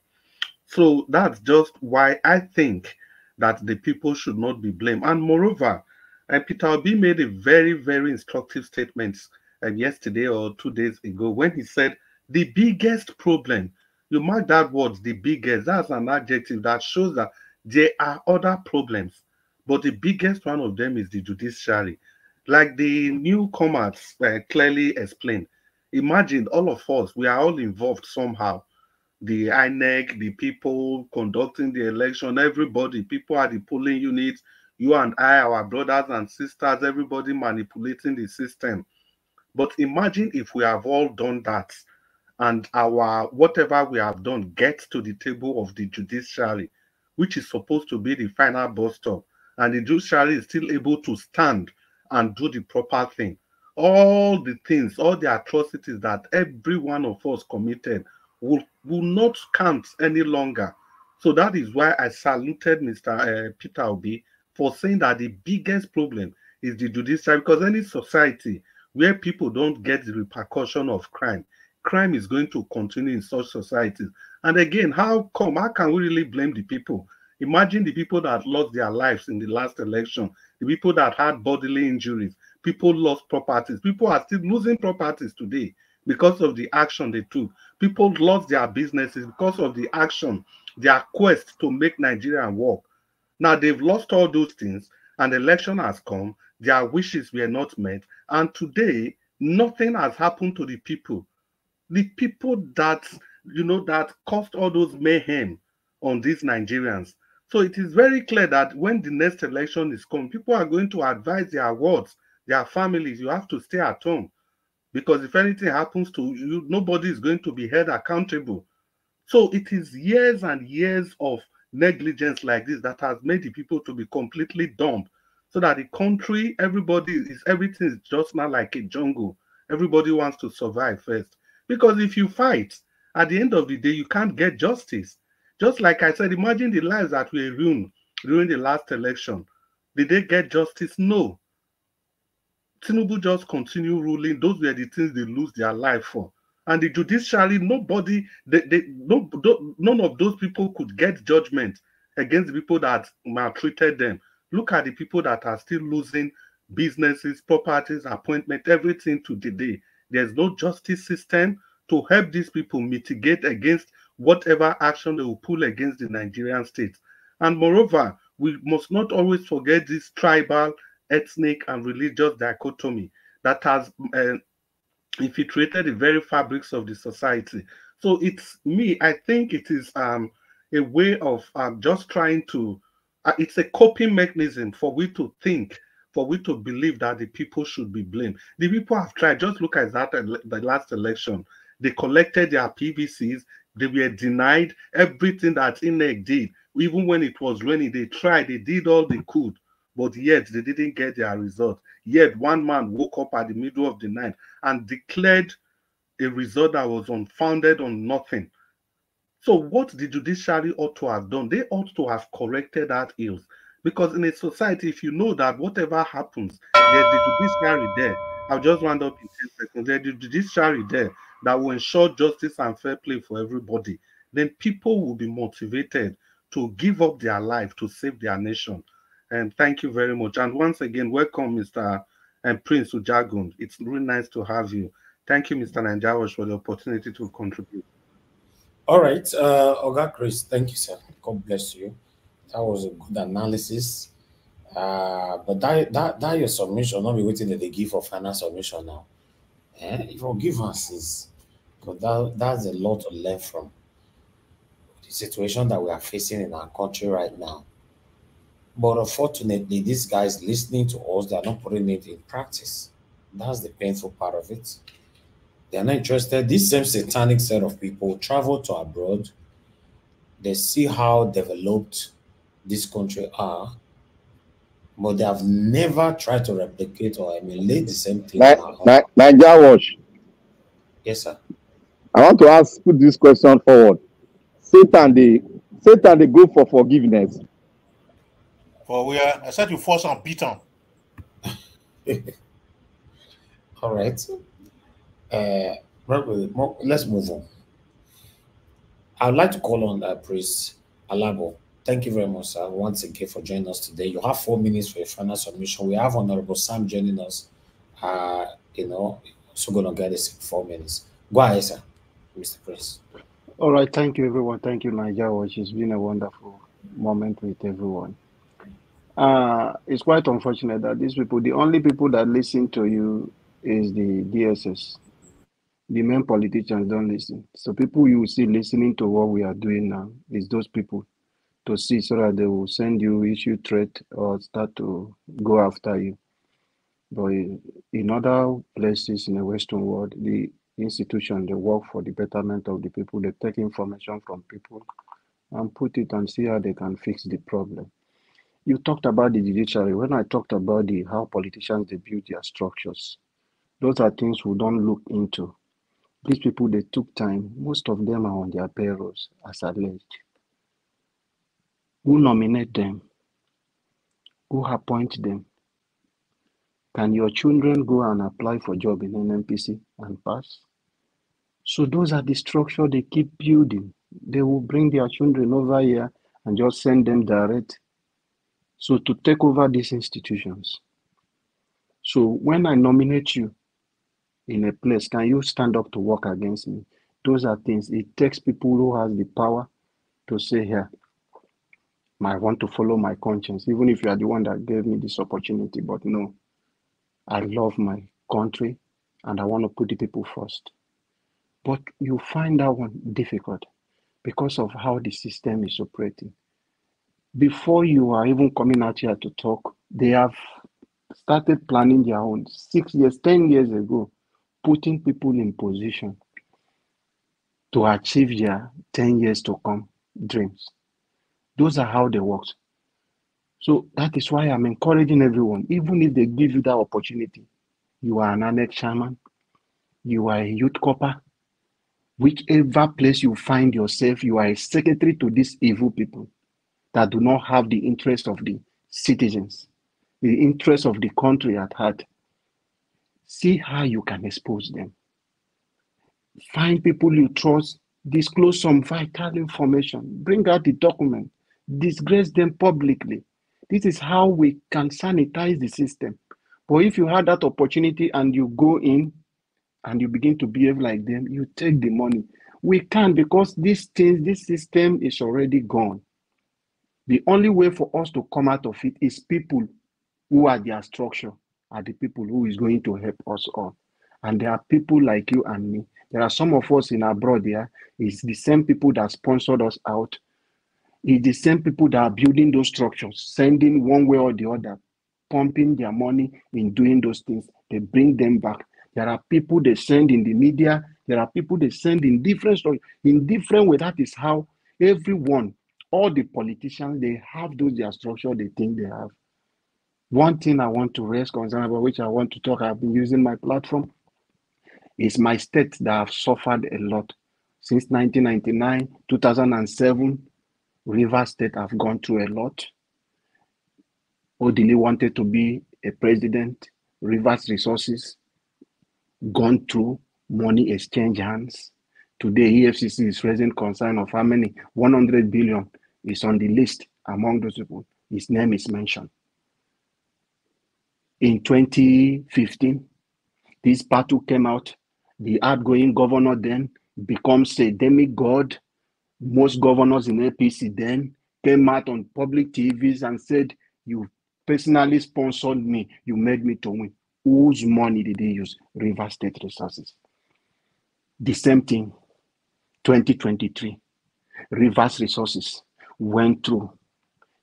So that's just why I think that the people should not be blamed. And moreover, and Peter Obi made a very, very instructive statement uh, yesterday or two days ago when he said the biggest problem, you mark that word, the biggest, that's an adjective that shows that there are other problems, but the biggest one of them is the judiciary. Like the newcomers uh, clearly explained, imagine all of us, we are all involved somehow. The INEC, the people conducting the election, everybody, people at the polling units, you and I, our brothers and sisters, everybody manipulating the system. But imagine if we have all done that and our whatever we have done gets to the table of the judiciary, which is supposed to be the final bus stop, and the judiciary is still able to stand and do the proper thing. All the things, all the atrocities that every one of us committed will, will not count any longer. So that is why I saluted Mr. Uh, Peter Obi for saying that the biggest problem is the judiciary because any society where people don't get the repercussion of crime crime is going to continue in such societies and again how come how can we really blame the people imagine the people that lost their lives in the last election the people that had bodily injuries people lost properties people are still losing properties today because of the action they took people lost their businesses because of the action their quest to make nigeria work now they've lost all those things, and the election has come. Their wishes were not met, and today nothing has happened to the people. The people that you know that caused all those mayhem on these Nigerians. So it is very clear that when the next election is coming, people are going to advise their wards, their families, you have to stay at home. Because if anything happens to you, nobody is going to be held accountable. So it is years and years of negligence like this that has made the people to be completely dumb. So that the country everybody is everything is just not like a jungle. Everybody wants to survive first. Because if you fight at the end of the day you can't get justice. Just like i said imagine the lives that were ruined during the last election. Did they get justice? No tinubu just continue ruling those were the things they lose their life for and the judiciary, nobody, they, they, no, none of those people could get judgment against the people that maltreated them. Look at the people that are still losing businesses, properties, appointment, everything to the day. There's no justice system to help these people mitigate against whatever action they will pull against the Nigerian state. And moreover, we must not always forget this tribal, ethnic, and religious dichotomy that has uh, infiltrated the very fabrics of the society. So it's me, I think it is um, a way of um, just trying to, uh, it's a coping mechanism for we to think, for we to believe that the people should be blamed. The people have tried, just look at that, the last election. They collected their PVCs, they were denied everything that INEC did. Even when it was raining, they tried, they did all they could but yet they didn't get their result. Yet one man woke up at the middle of the night and declared a result that was unfounded on nothing. So what the judiciary ought to have done, they ought to have corrected that ills. Because in a society, if you know that whatever happens, there's the judiciary there. I'll just round up in 10 seconds. There's the judiciary there that will ensure justice and fair play for everybody. Then people will be motivated to give up their life to save their nation. And thank you very much. And once again, welcome, Mr. and Prince Ujagun. It's really nice to have you. Thank you, Mr. Naija Watch, for the opportunity to contribute. All right, uh, Oga Chris, thank you, sir. God bless you. That was a good analysis. Uh, but that, that that your submission, not be waiting that they give for final submission now. Eh? Forgive us is because that, that's a lot to learn from the situation that we are facing in our country right now. But unfortunately, these guys listening to us, they are not putting it in practice. That's the painful part of it. They are not interested. This same satanic set of people travel to abroad. They see how developed this country are, but they have never tried to replicate or emulate the same thing. Naija Watch. Yes, sir. I want to ask, put this question forward. Satan, they Satan, they go for forgiveness. For we are, I said you force on beat on. [LAUGHS] All right. Uh, let's move on. I'd like to call on uh, Priest Alabo. Thank you very much, sir, once again for joining us today. You have four minutes for your final submission. We have Honorable Sam joining us. Uh, you know, so going to get this in four minutes. Go ahead, sir, Mr. Prince. All right, thank you, everyone. Thank you, Naija Watch. It's been a wonderful moment with everyone. Uh, it's quite unfortunate that these people, the only people that listen to you is the DSS. The main politicians don't listen. So people you see listening to what we are doing now is those people to see so that they will send you issue threat or start to go after you. But in other places in the Western world, the institution they work for the betterment of the people. They take information from people and put it and see how they can fix the problem. You talked about the judiciary. When I talked about the how politicians they build their structures, those are things we don't look into. These people they took time. Most of them are on their payrolls, as alleged. Who nominate them? Who appoint them? Can your children go and apply for job in an NNPC and pass? So those are the structure they keep building. They will bring their children over here and just send them direct. So to take over these institutions. So when I nominate you in a place, can you stand up to work against me? Those are things. It takes people who has the power to say here, I want to follow my conscience, even if you are the one that gave me this opportunity. But no, I love my country and I want to put the people first. But you find that one difficult because of how the system is operating. Before you are even coming out here to talk, they have started planning their own six years, 10 years ago, putting people in position to achieve their 10 years to come dreams. Those are how they work. So that is why I'm encouraging everyone, even if they give you that opportunity, you are an INEC chairman, you are a youth corper, whichever place you find yourself, you are a secretary to these evil people that do not have the interest of the citizens, the interest of the country at heart. See how you can expose them. Find people you trust, disclose some vital information, bring out the document, disgrace them publicly. This is how we can sanitize the system. But if you had that opportunity and you go in and you begin to behave like them, you take the money. We can't because this thing, this system is already gone. The only way for us to come out of it is people who are their structure, are the people who is going to help us all. And there are people like you and me. There are some of us in abroad here. It's the same people that sponsored us out. It's the same people that are building those structures, sending one way or the other, pumping their money in doing those things. They bring them back. There are people they send in the media. There are people they send in different in different way. That is how everyone, all the politicians, they have those their structure they think they have. One thing I want to raise concern about, which I want to talk, I've been using my platform, is my state that have suffered a lot Since 1999, 2007, River State have gone through a lot. Odili wanted to be a president. Rivers Resources gone through money exchange hands. Today, EFCC is raising concern of how many 100 billion is on the list among those people. His name is mentioned. In 2015, this battle came out. The outgoing governor then becomes a demigod. Most governors in APC then came out on public TVs and said, You personally sponsored me, you made me to win. Whose money did they use? River State Resources. The same thing, 2023. Rivers Resources went through,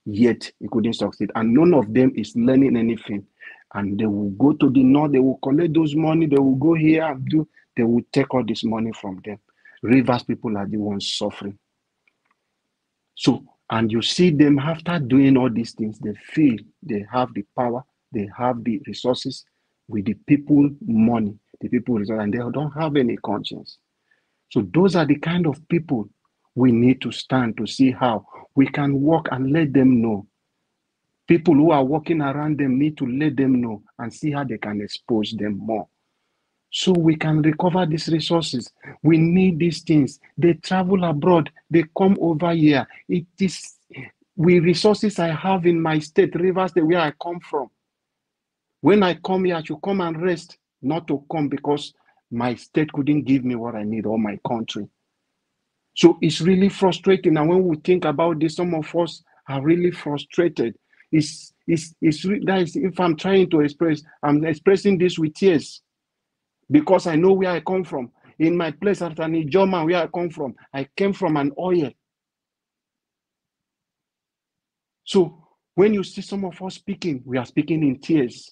yet it couldn't succeed. And none of them is learning anything. And they will go to the north, they will collect those money, they will go here and do, they will take all this money from them. Rivers people are the ones suffering. So, and you see them after doing all these things, they feel they have the power, they have the resources with the people money, the people resources, and they don't have any conscience. So those are the kind of people we need to stand to see how we can walk and let them know. People who are walking around them need to let them know and see how they can expose them more. So we can recover these resources. We need these things. They travel abroad, they come over here. It is with resources I have in my state, Rivers, the where I come from. When I come here, I should come and rest, not to come because my state couldn't give me what I need or my country. So it's really frustrating. And when we think about this, some of us are really frustrated. It's, it's, it's that is, if I'm trying to express, I'm expressing this with tears because I know where I come from. In my place at an Ijoma, where I come from, I came from an oil. So when you see some of us speaking, we are speaking in tears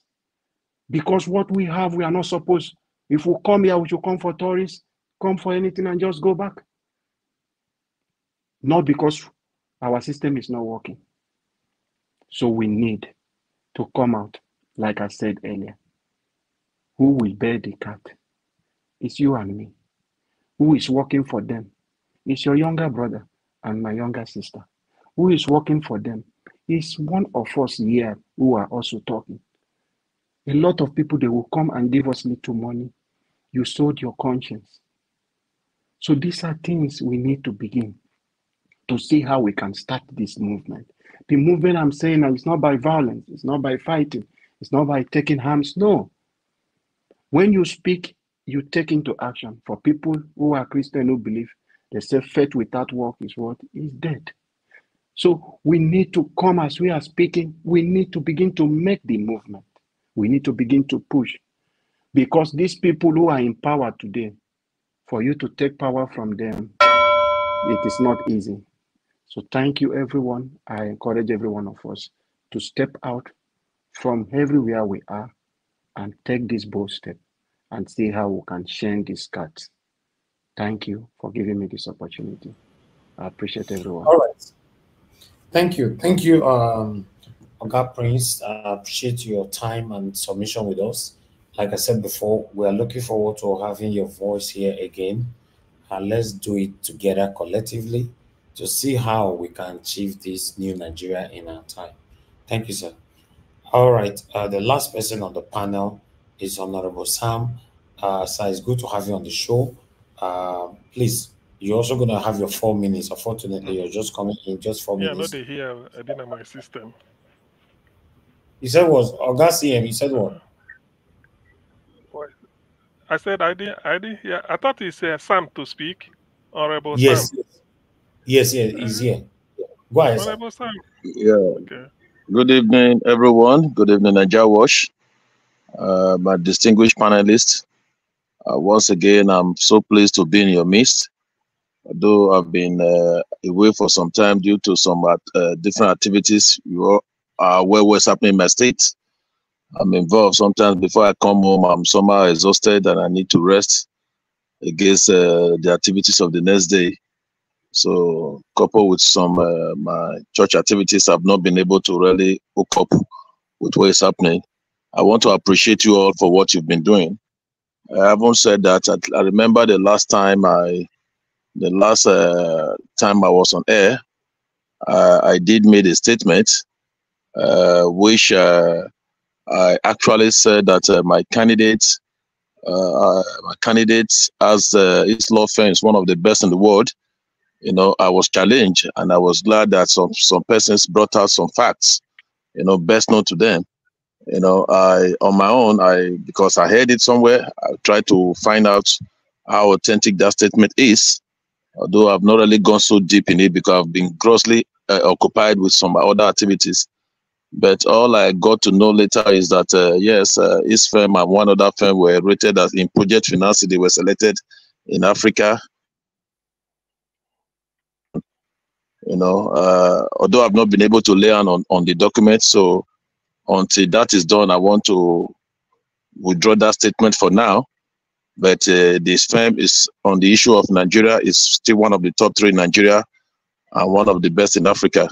because what we have, we are not supposed. If we come here, we should come for tourists, come for anything, and just go back. Not because our system is not working. So we need to come out, like I said earlier. Who will bear the cat? It's you and me. Who is working for them? It's your younger brother and my younger sister. Who is working for them? It's one of us here who are also talking. A lot of people, they will come and give us little money. You sold your conscience. So these are things we need to begin to see how we can start this movement. The movement I'm saying now is not by violence, it's not by fighting, it's not by taking harms. No. When you speak, you take into action. For people who are Christian who believe, they say faith without work is what is dead. So we need to come as we are speaking, we need to begin to make the movement. We need to begin to push. Because these people who are in power today, for you to take power from them, it is not easy. So thank you, everyone. I encourage every one of us to step out from everywhere we are and take this bold step and see how we can change this cards. Thank you for giving me this opportunity. I appreciate everyone. All right. Thank you. Thank you, um, Oga Prince. I appreciate your time and submission with us. Like I said before, we are looking forward to having your voice here again. And let's do it together collectively to see how we can achieve this new Nigeria in our time. Thank you, sir. All right. Uh, the last person on the panel is Honorable Sam. Uh, sir, it's good to have you on the show. Uh, please, you're also going to have your four minutes. Unfortunately, you're just coming in just four Yeah, minutes. not the here. I didn't have my system. He said was August CM. He said what? What? I said I didn't. I didn't. Yeah, I thought he said Sam to speak. Honorable Yes. Sam. Yes, yes, he's here. Go ahead, sir. Honorable Sam. Yeah. Good evening, everyone. Good evening, Naija Watch. Uh, my distinguished panelists. Uh, once again, I'm so pleased to be in your midst. Though I've been uh, away for some time due to some uh, different activities, you all are aware what's happening in my state. I'm involved. Sometimes before I come home, I'm somehow exhausted and I need to rest against uh, the activities of the next day. So, coupled with some uh, my church activities, I've not been able to really hook up with what is happening. I want to appreciate you all for what you've been doing. I haven't said that. I, I remember the last time I the last uh, time I was on air, uh, I did made a statement uh, which uh, I actually said that uh, my candidate, my candidate as uh, his law firm is one of the best in the world. You know, I was challenged, and I was glad that some some persons brought out some facts. You know, best known to them. You know, I on my own, I because I heard it somewhere, I tried to find out how authentic that statement is. Although I've not really gone so deep in it because I've been grossly uh, occupied with some other activities. But all I got to know later is that uh, yes, uh, his firm and one other firm were rated as in project finance. They were selected in Africa. You know, uh, although I've not been able to lay on on the document, so until that is done, I want to withdraw that statement for now. But uh, this firm is on the issue of Nigeria is still one of the top three in Nigeria and one of the best in Africa.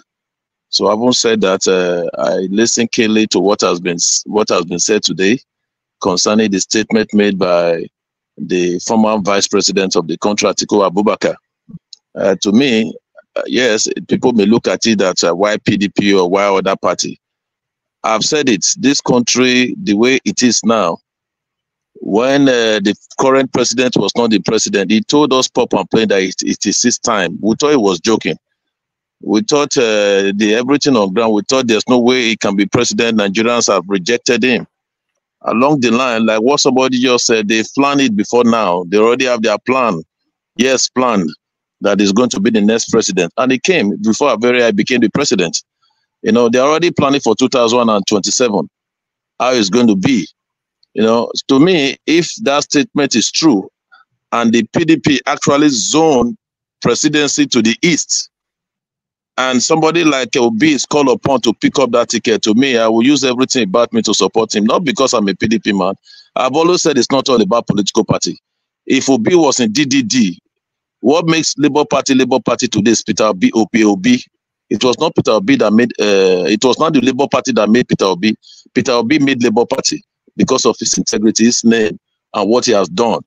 So having said that, uh, I listen keenly to what has been what has been said today concerning the statement made by the former vice president of the country, Atiku Abubakar. Uh, to me, yes, people may look at it that uh, why PDP or why other party. I've said it. This country, the way it is now, when uh, the current president was not the president, he told us pop and plain that it, it is his time. We thought he was joking. We thought uh, the everything on ground. We thought there's no way he can be president. Nigerians have rejected him. Along the line, like what somebody just said, they planned it before now. They already have their plan. Yes, planned that is going to be the next president, and he came before Avery became the president. You know, they're already planning for 2027. How it's going to be. You know, to me, if that statement is true, and the PDP actually zone presidency to the east, and somebody like Obi is called upon to pick up that ticket, to me, I will use everything about me to support him. Not because I'm a PDP man. I've always said it's not all about political party. If Obi was in DDD, what makes Labour Party Labour Party today is Peter Obi, It was not Peter Obi that made, uh, it was not the Labour Party that made Peter Obi. Peter Obi made Labour Party because of his integrity, his name, and what he has done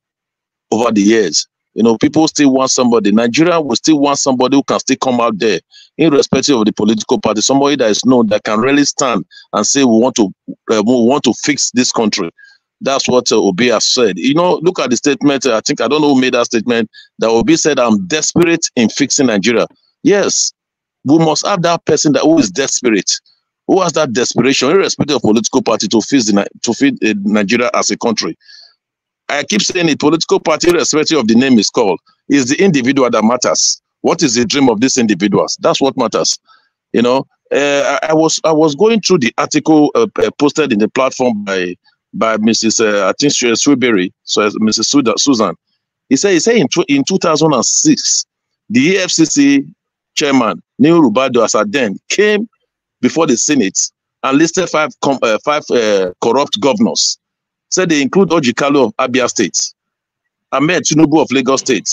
over the years. You know, people still want somebody. Nigeria will still want somebody who can still come out there, irrespective of the political party, somebody that is known that can really stand and say we want to uh, we want to fix this country. That's what uh, Obi has said. You know, look at the statement. I think I don't know who made that statement. That Obi said, "I'm desperate in fixing Nigeria." Yes, we must have that person that who is desperate, who has that desperation, irrespective of political party, to fix the, to feed uh, Nigeria as a country. I keep saying it, political party, irrespective of the name is called, is the individual that matters. What is the dream of these individuals? That's what matters. You know, uh, I, I, was I was going through the article uh, uh posted in the platform by by Mrs. Uh, I think Swayberry, so Mrs. Susan. He said he said in, in 2006, the EFCC chairman Nuhu Ribadu as then came before the Senate and listed five uh, five uh, corrupt governors said they include Orji Kalu of Abia State, Ahmed Tinubu of Lagos State,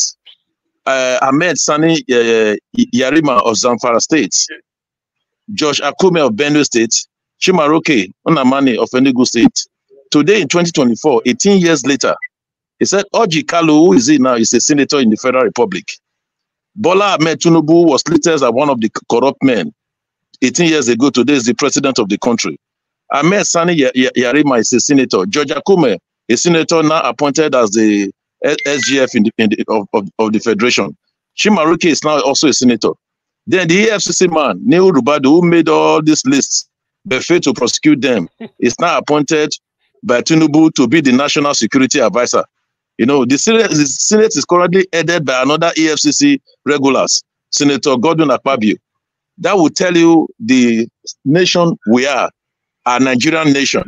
uh, Ahmed Sani uh, Yarima of Zamfara State, George Akume of Benue State, Chimaroke Nnamani of Enugu State. Today in 2024, 18 years later, he said Orji Kalu, who is he now, is a senator in the Federal Republic. Bola Ahmed was listed as one of the corrupt men 18 years ago. Today is the president of the country. Ahmed Sani Yarima is a senator. George Akume, a senator now appointed as the SGF in the, in the, of, of, of, the federation. Chimaroke is now also a senator. Then the EFCC man, Nuhu Ribadu, who made all these lists, but failed to prosecute them, is now appointed by Tinubu to be the national security advisor. You know, the Senate, the Senate is currently headed by another EFCC regulars, Senator Gordon Akpabio. That will tell you the nation we are our Nigerian nation.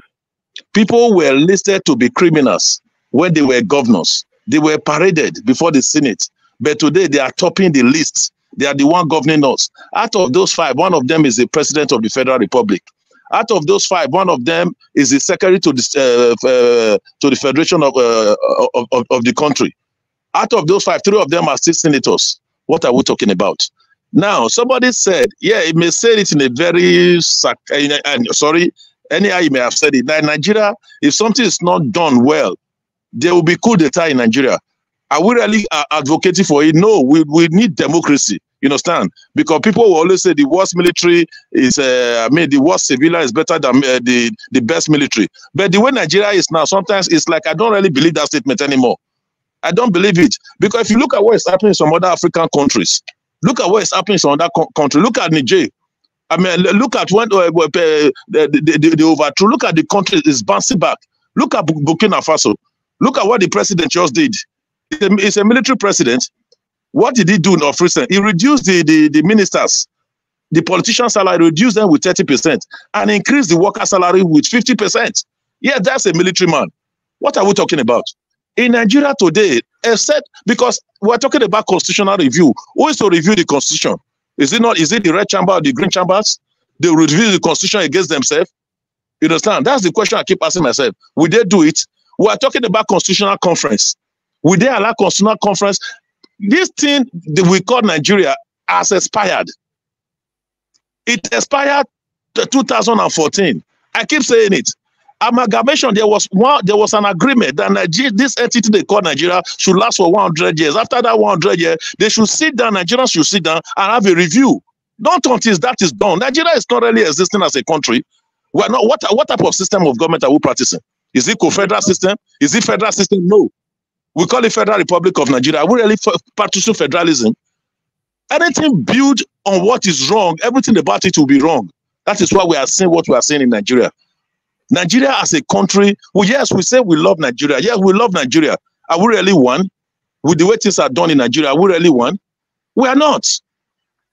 People were listed to be criminals when they were governors. They were paraded before the Senate. But today they are topping the list. They are the one governing us. Out of those five, one of them is the president of the Federal Republic. Out of those five, one of them is the secretary to the uh, uh, to the federation of, uh, of, of, of the country. Out of those five, three of them are still senators. What are we talking about? Now, somebody said, yeah, it may say it in a very, sorry, anyhow you may have said it. That Nigeria, if something is not done well, there will be coup d'etat in Nigeria. Are we really advocating for it? No, we, we need democracy. You understand? Because people will always say the worst military is, uh, I mean, the worst civilian is better than uh, the, the best military. But the way Nigeria is now, sometimes it's like I don't really believe that statement anymore. I don't believe it. Because if you look at what is happening in some other African countries, look at what is happening in some other co- country. Look at Niger. I mean, look at when uh, uh, the, the, the, the overthrow. Look at the country is bouncing back. Look at Burkina Faso. Look at what the president just did. It's a, it's a military president. What did he do of recent? He reduced the, the, the ministers, the politician salary, reduced them with 30% and increased the worker salary with 50%. Yeah, that's a military man. What are we talking about? In Nigeria today, except because we're talking about constitutional review. Who is to review the constitution? Is it not? Is it the red chamber or the green chambers? They review the constitution against themselves. You understand? That's the question I keep asking myself. Will they do it? We are talking about constitutional conference. Will they allow constitutional conference? This thing that we call Nigeria has expired. It expired to 2014. I keep saying it. Amalgamation, there was one, there was an agreement that Nigeria, this entity they call Nigeria should last for 100 years. After that 100 years, they should sit down, Nigerians should sit down and have a review. Not until that is done. Nigeria is not really existing as a country. We're not, what, what type of system of government are we practicing? Is it co-federal system? Is it federal system? No. We call it Federal Republic of Nigeria. Are we really practicing federalism? Anything built on what is wrong, everything about it will be wrong. That is why we are seeing what we are seeing in Nigeria. Nigeria as a country, well, yes, we say we love Nigeria. Yes, we love Nigeria. Are we really one? With the way things are done in Nigeria, are we really one? We are not.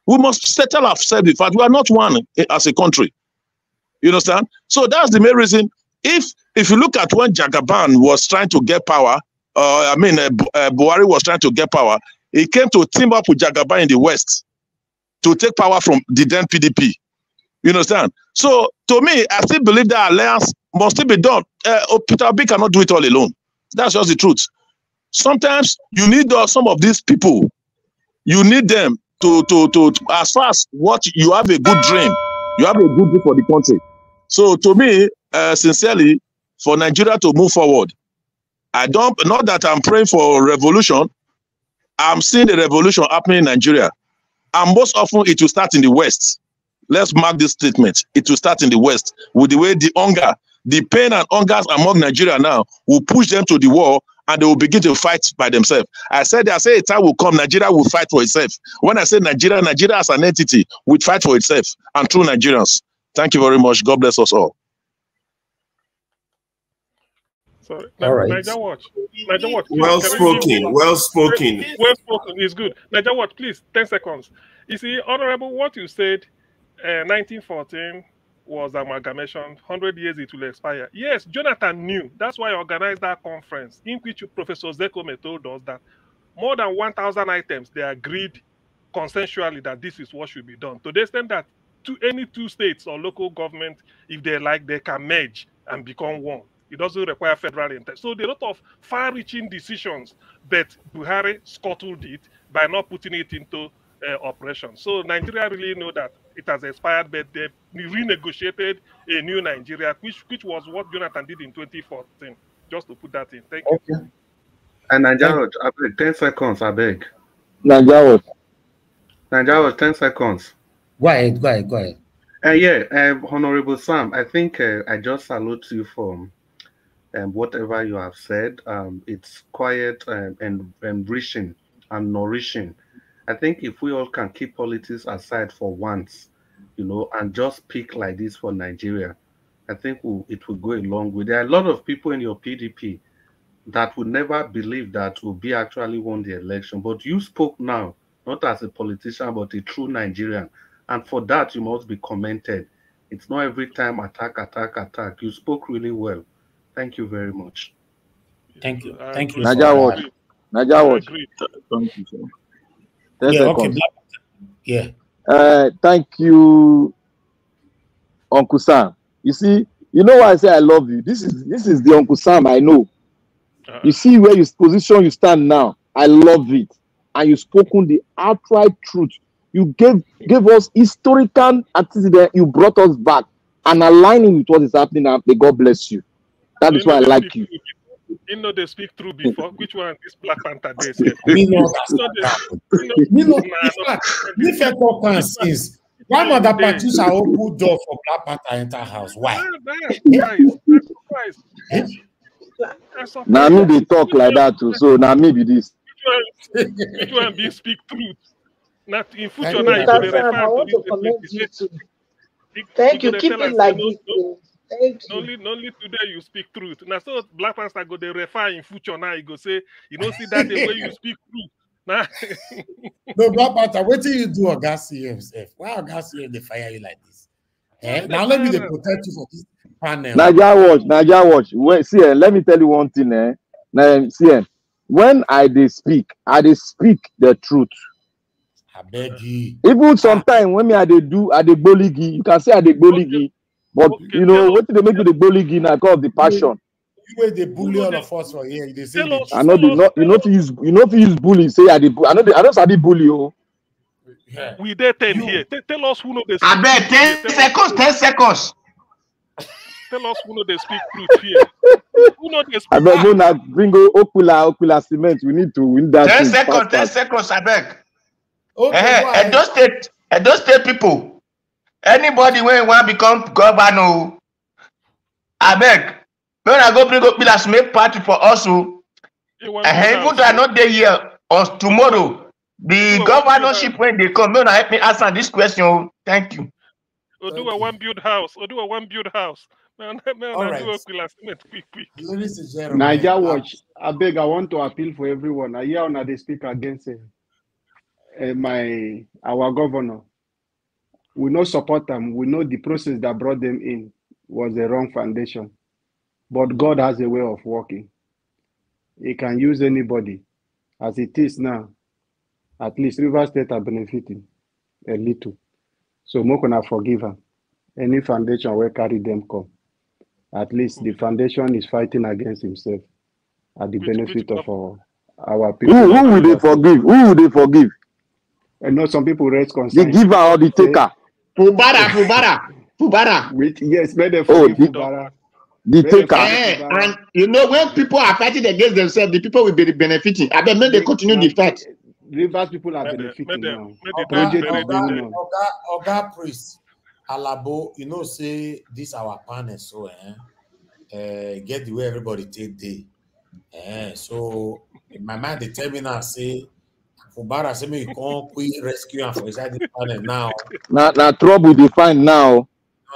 We must settle ourselves the fact we are not one eh, as a country. You understand? So that's the main reason. If if you look at when Jagaban was trying to get power, uh, I mean, uh, uh, Buhari was trying to get power, he came to team up with Jagaban in the West to take power from the then PDP. You understand? So to me, I still believe that alliance must still be done. Uh, oh, Peter Obi cannot do it all alone. That's just the truth. Sometimes you need uh, some of these people. You need them to, to to to as far as what you have a good dream, you have a good dream for the country. So to me, uh, sincerely, for Nigeria to move forward, I don't not that I'm praying for revolution. I'm seeing the revolution happening in Nigeria. And most often it will start in the West. Let's mark this statement. It will start in the West with the way the hunger, the pain and hungers among Nigeria now will push them to the wall and they will begin to fight by themselves. I said, I say a time will come, Nigeria will fight for itself. When I say Nigeria, Nigeria as an entity will fight for itself and through Nigerians. Thank you very much. God bless us all. Sorry. All right. Naija Watch. Naija Watch. please, Well can spoken, give- well spoken. Well spoken is good. Naija Watch, please, 10 seconds. You see, Honorable, what you said, uh, 1914 was amalgamation, 100 years it will expire. Yes, Jonathan knew. That's why he organized that conference in which Professor Zekome told us that more than 1,000 items they agreed consensually that this is what should be done. To the extent that to any two states or local government, if they like, they can merge and become one. It doesn't require federal intent. So there are a lot of far-reaching decisions, that Buhari scuttled it by not putting it into uh, operation. So Nigeria really know that it has expired, but they renegotiated a new Nigeria, which which was what Jonathan did in 2014. Just to put that in. Thank you. And Nigeria, I beg, 10 seconds, I beg. Nigeria. Nigeria, 10 seconds. Go ahead, go ahead, go ahead. Uh, yeah, um, Honorable Sam, I think uh, I just salute you for um, whatever you have said. Um, it's quiet um, and enriching and nourishing. I think if we all can keep politics aside for once, you know, and just speak like this for Nigeria, I think we'll, it will go a long way. There are a lot of people in your PDP that would never believe that will be actually won the election, but you spoke now, not as a politician, but a true Nigerian. And for that, you must be commented. It's not every time attack, attack, attack. You spoke really well. Thank you very much. Thank you. I Thank you. agree. Niger for watch. that. Watch. Thank you, sir. Ten Yeah, okay. seconds. Black- Yeah. Uh, thank you, Uncle Sam. You see, you know why I say I love you. This is this is the Uncle Sam I know. Uh, You see where you position you stand now. I love it, and you spoken the outright truth. You gave gave us historical antecedent. You brought us back and aligning with what is happening now. May God bless you. That you is why I know, like people, you. You know they speak through before. Which one? This Black Panther day. sef? Me know You know they- you know- Me know, Nah, in fact, me first talk am since. Why Mother Patricia open door for Black Panther enter house? Why? That's surprise. That's surprise. That's surprise. Now me they talk like that too. So now me be this. Which one, which one be speak truth? Not in future Thank now you. you go dey Sam, I refer want to to this commend place. you too. You- Thank you you. go dey Keep tell it am say like no this. Thank you. only only today you speak truth. Now so Black Panther go dey refer in future now you go say you know see that day wey you speak truth. [LAUGHS] Now No, Black Panther, wetin you do Oga CM sef? Why Oga CM dey fire you like this? Eh? Now let me protect you for this panel. Naija watch, Naija watch. When, see, eh, let me tell you one thing. Eh? Now, see, eh, when I dey speak, I dey speak the truth. I beg you. Even sometimes when me I dey do, I dey gboligi. You can say I dey gboligi, but you know what they make you gboligi na because of the passion. You wey dey bully all of us for here, you dey say the I know the not, you know you use, you know you use bully, say I bu- I know, the, I know sabi bully oh. Yeah. we dey ten here. Te- Tell us who know dey I bet truth here. 10 Tell us- seconds, 10 seconds. Tell us who know dey speak truth here. Who know I speak beg no na bring okula okula cement. We need to win that 10 thing seconds, fast 10 fast. seconds, I beg. Okay, ahead. Edo State, Edo State people, anybody wey wan become governor, o, abeg, make una go bring up pillars make party for us o. Eh, even though I no dey here on tomorrow, the Oduwa, governorship wey dey come, make una help me answer this question o. Thank you. Oduwa one build house. Oduwa one build house. Man, man, All right. [LAUGHS] quick, quick. Ladies and gentlemen, Niger I- Watch, I beg, I want to appeal for everyone. I hear on they speak against uh, uh, my our governor. We no support them. We know the process that brought them in was a wrong foundation. But God has a way of working. He can use anybody. As it is now, at least River State are benefiting a little. So Mokona forgive her. Any foundation will carry them come. At least the foundation is fighting against himself at the Which- which benefit of our, our people. Who who will they forgive? Who will they forgive? And know some people raise concerns. The concern. giver or the taker? [LAUGHS] Fubara, Fubara, Fubara. With yes, may they Oh, the- Fubara. The taker. Fubara. and you know when people are fighting against themselves, the people will be benefiting. I beg, make they continue the fight. Rivers people are benefiting now. Oga. Oga, Oga Priest, Alabo, you know, say this our panel, so eh, uh, get the way everybody take day. Eh, so in my mind, they tell me now, say, Fubara, say me you come quick rescue and for inside this panel now. Na na trouble they find now.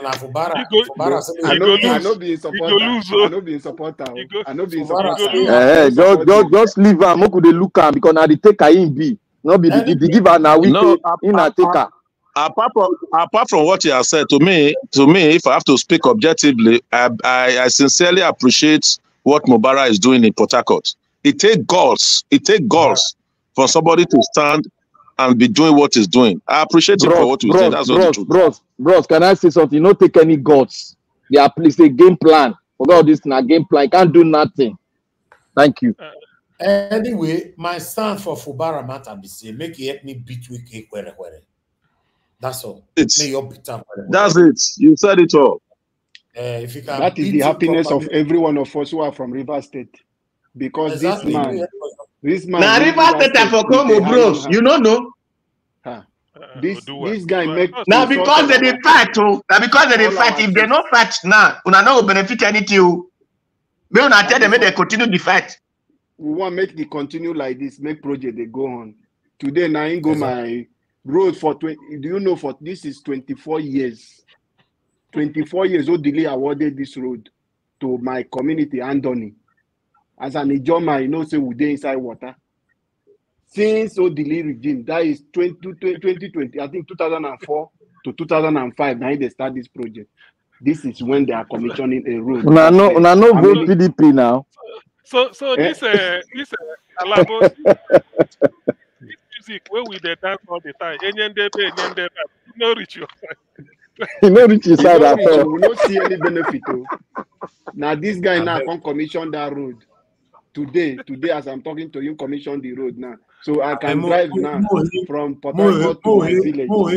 No, na Fubara, You go- Fubara say I me go know, you I lose. know be in You go supporter. lose, I know be in supporter. You go- I know be in Fubara supporter. say- Eh, I just support just you. just leave am. Make we dey look am because na the taker him be. No be the, the, the giver na we No, pay. Him na taker. apart from apart from what you have said to me, to me, if I have to speak objectively, I, I, I sincerely appreciate what Fubara is doing in Port Harcourt. It takes goals. It takes goals for somebody to stand and be doing what he's doing. I appreciate him for what he's doing. bros, That's not the bros, truth. bros, bros. Can I say something? Not take any gods. They are please a game plan. Forget all this na game plan. You can't do nothing. Thank you. Anyway, my stand for Fubara matter be say make he help me beat Wike where where. That's all. It's- May you beat am That's it. You said it all. Uh, if you can That is the him happiness of every one of us who are from River State. Because Exactly. this man, this man. Now wey River State I for with come, a oh, bros. iron You hand. know, no. Ah, Uh, This Oduwa. this guy Oduwa, make Now because they our dey fight, oh, now because they dey all fight. our If they chiefs. no fight now, una no go benefit anything. oh. Make una tell them make they continue the fight. we want make the continue like this, make project they go on. Today now I go my road for 20 do you know for this is 24 years. 24 years old delay awarded this road to my community, Anthony. As an Ijoma, you know, say we dey inside water. Since Odili regime, that is 20, 2020, I think 2004 to 2005, now they start this project. This is when they are commissioning a road. Una no una no vote PDP now. So so Eh? this uh this uh, Alabo [LAUGHS] this music where we dey dance all the time. Enyendebe, enyendebe, no reach your He [LAUGHS] no reach his You side no at reach, all. we no see any benefit. Oh. [LAUGHS] Now this guy now come commission that road today. Today, as I'm talking to you, commission the road now. So I can Mo- drive now from Port Harcourt to Mo- my Mo-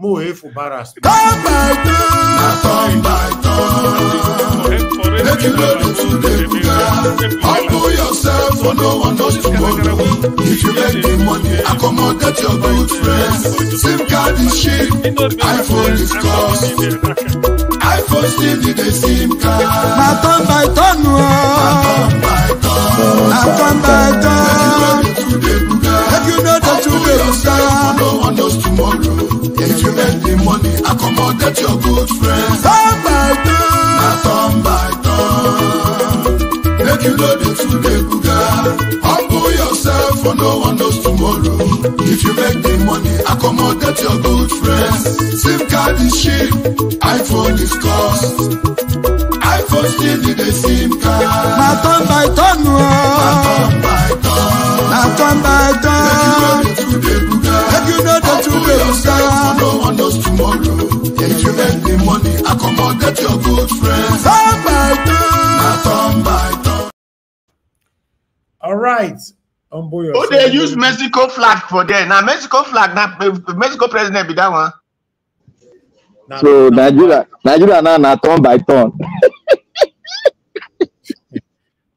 village. Mo- Fubara, Mo- Fubara. speak. for knows tomorrow? If you make the money, accommodate your good friends. SIM card is cheap, iPhone is cost. iPhone still need a SIM card. Na turn by turn o. Na turn by turn. Make you know the truth dey buga. No one knows tomorrow. If you make the money, accommodate your good friends. Turn by turn. Na turn by turn. Make you know the dey buga. Humble yourself, for no one knows tomorrow. If you make the money, accommodate your good friends. SIM card is cheap, iPhone is cost. iPhone still need a SIM card. Na turn by turn o. Na turn by turn. Make you know the truth dey buga. No one knows tomorrow. If you make the money, accommodate your good friends. Turn by turn. Na turn by turn. All right. Who yourself. they use Mexico flag for there? Now Mexico flag, now Mexico president be that one. So Nigeria, Nigeria now na turn by turn. [LAUGHS]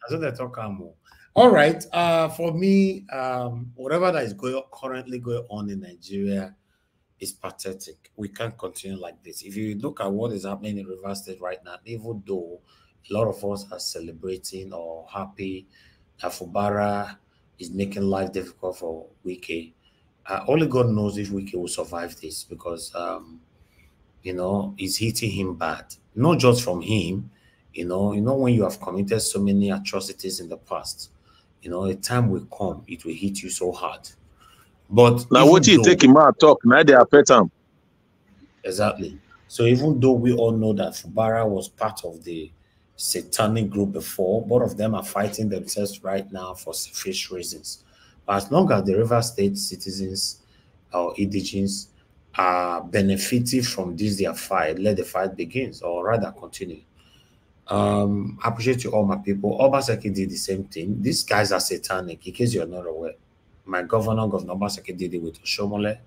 That's what they talk about. All right. Uh, for me, um, whatever that is going currently going on in Nigeria is pathetic. We can't continue like this. If you look at what is happening in River State right now, even though a lot of us are celebrating or happy that Fubara is making life difficult for Wike, uh, only God knows if Wike will survive this because um, you know it's hitting him bad. Not just from him, you know, you know when you have committed so many atrocities in the past, you know, a time will come it will hit you so hard. But Now what you though- take him out talk, now they affect him. Exactly. So even though we all know that Fubara was part of the satanic group before, both of them are fighting themselves right now for selfish reasons. But as long as the River State citizens or indigenes are benefiting from this their fight, let the fight begins, or rather continue. Um, appreciate you all my people. Obaseki did the same thing. These guys are satanic, in case you're not aware. My governor, Governor Obaseki, did it with Oshiomhole.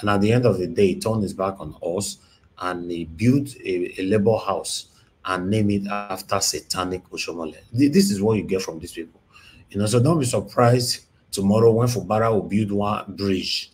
And at the end of the day, he turned his back on us and he built a, a labor house and named it after satanic Oshiomhole. Th- This is what you get from these people. You know, so don't be surprised tomorrow when Fubara will build one bridge,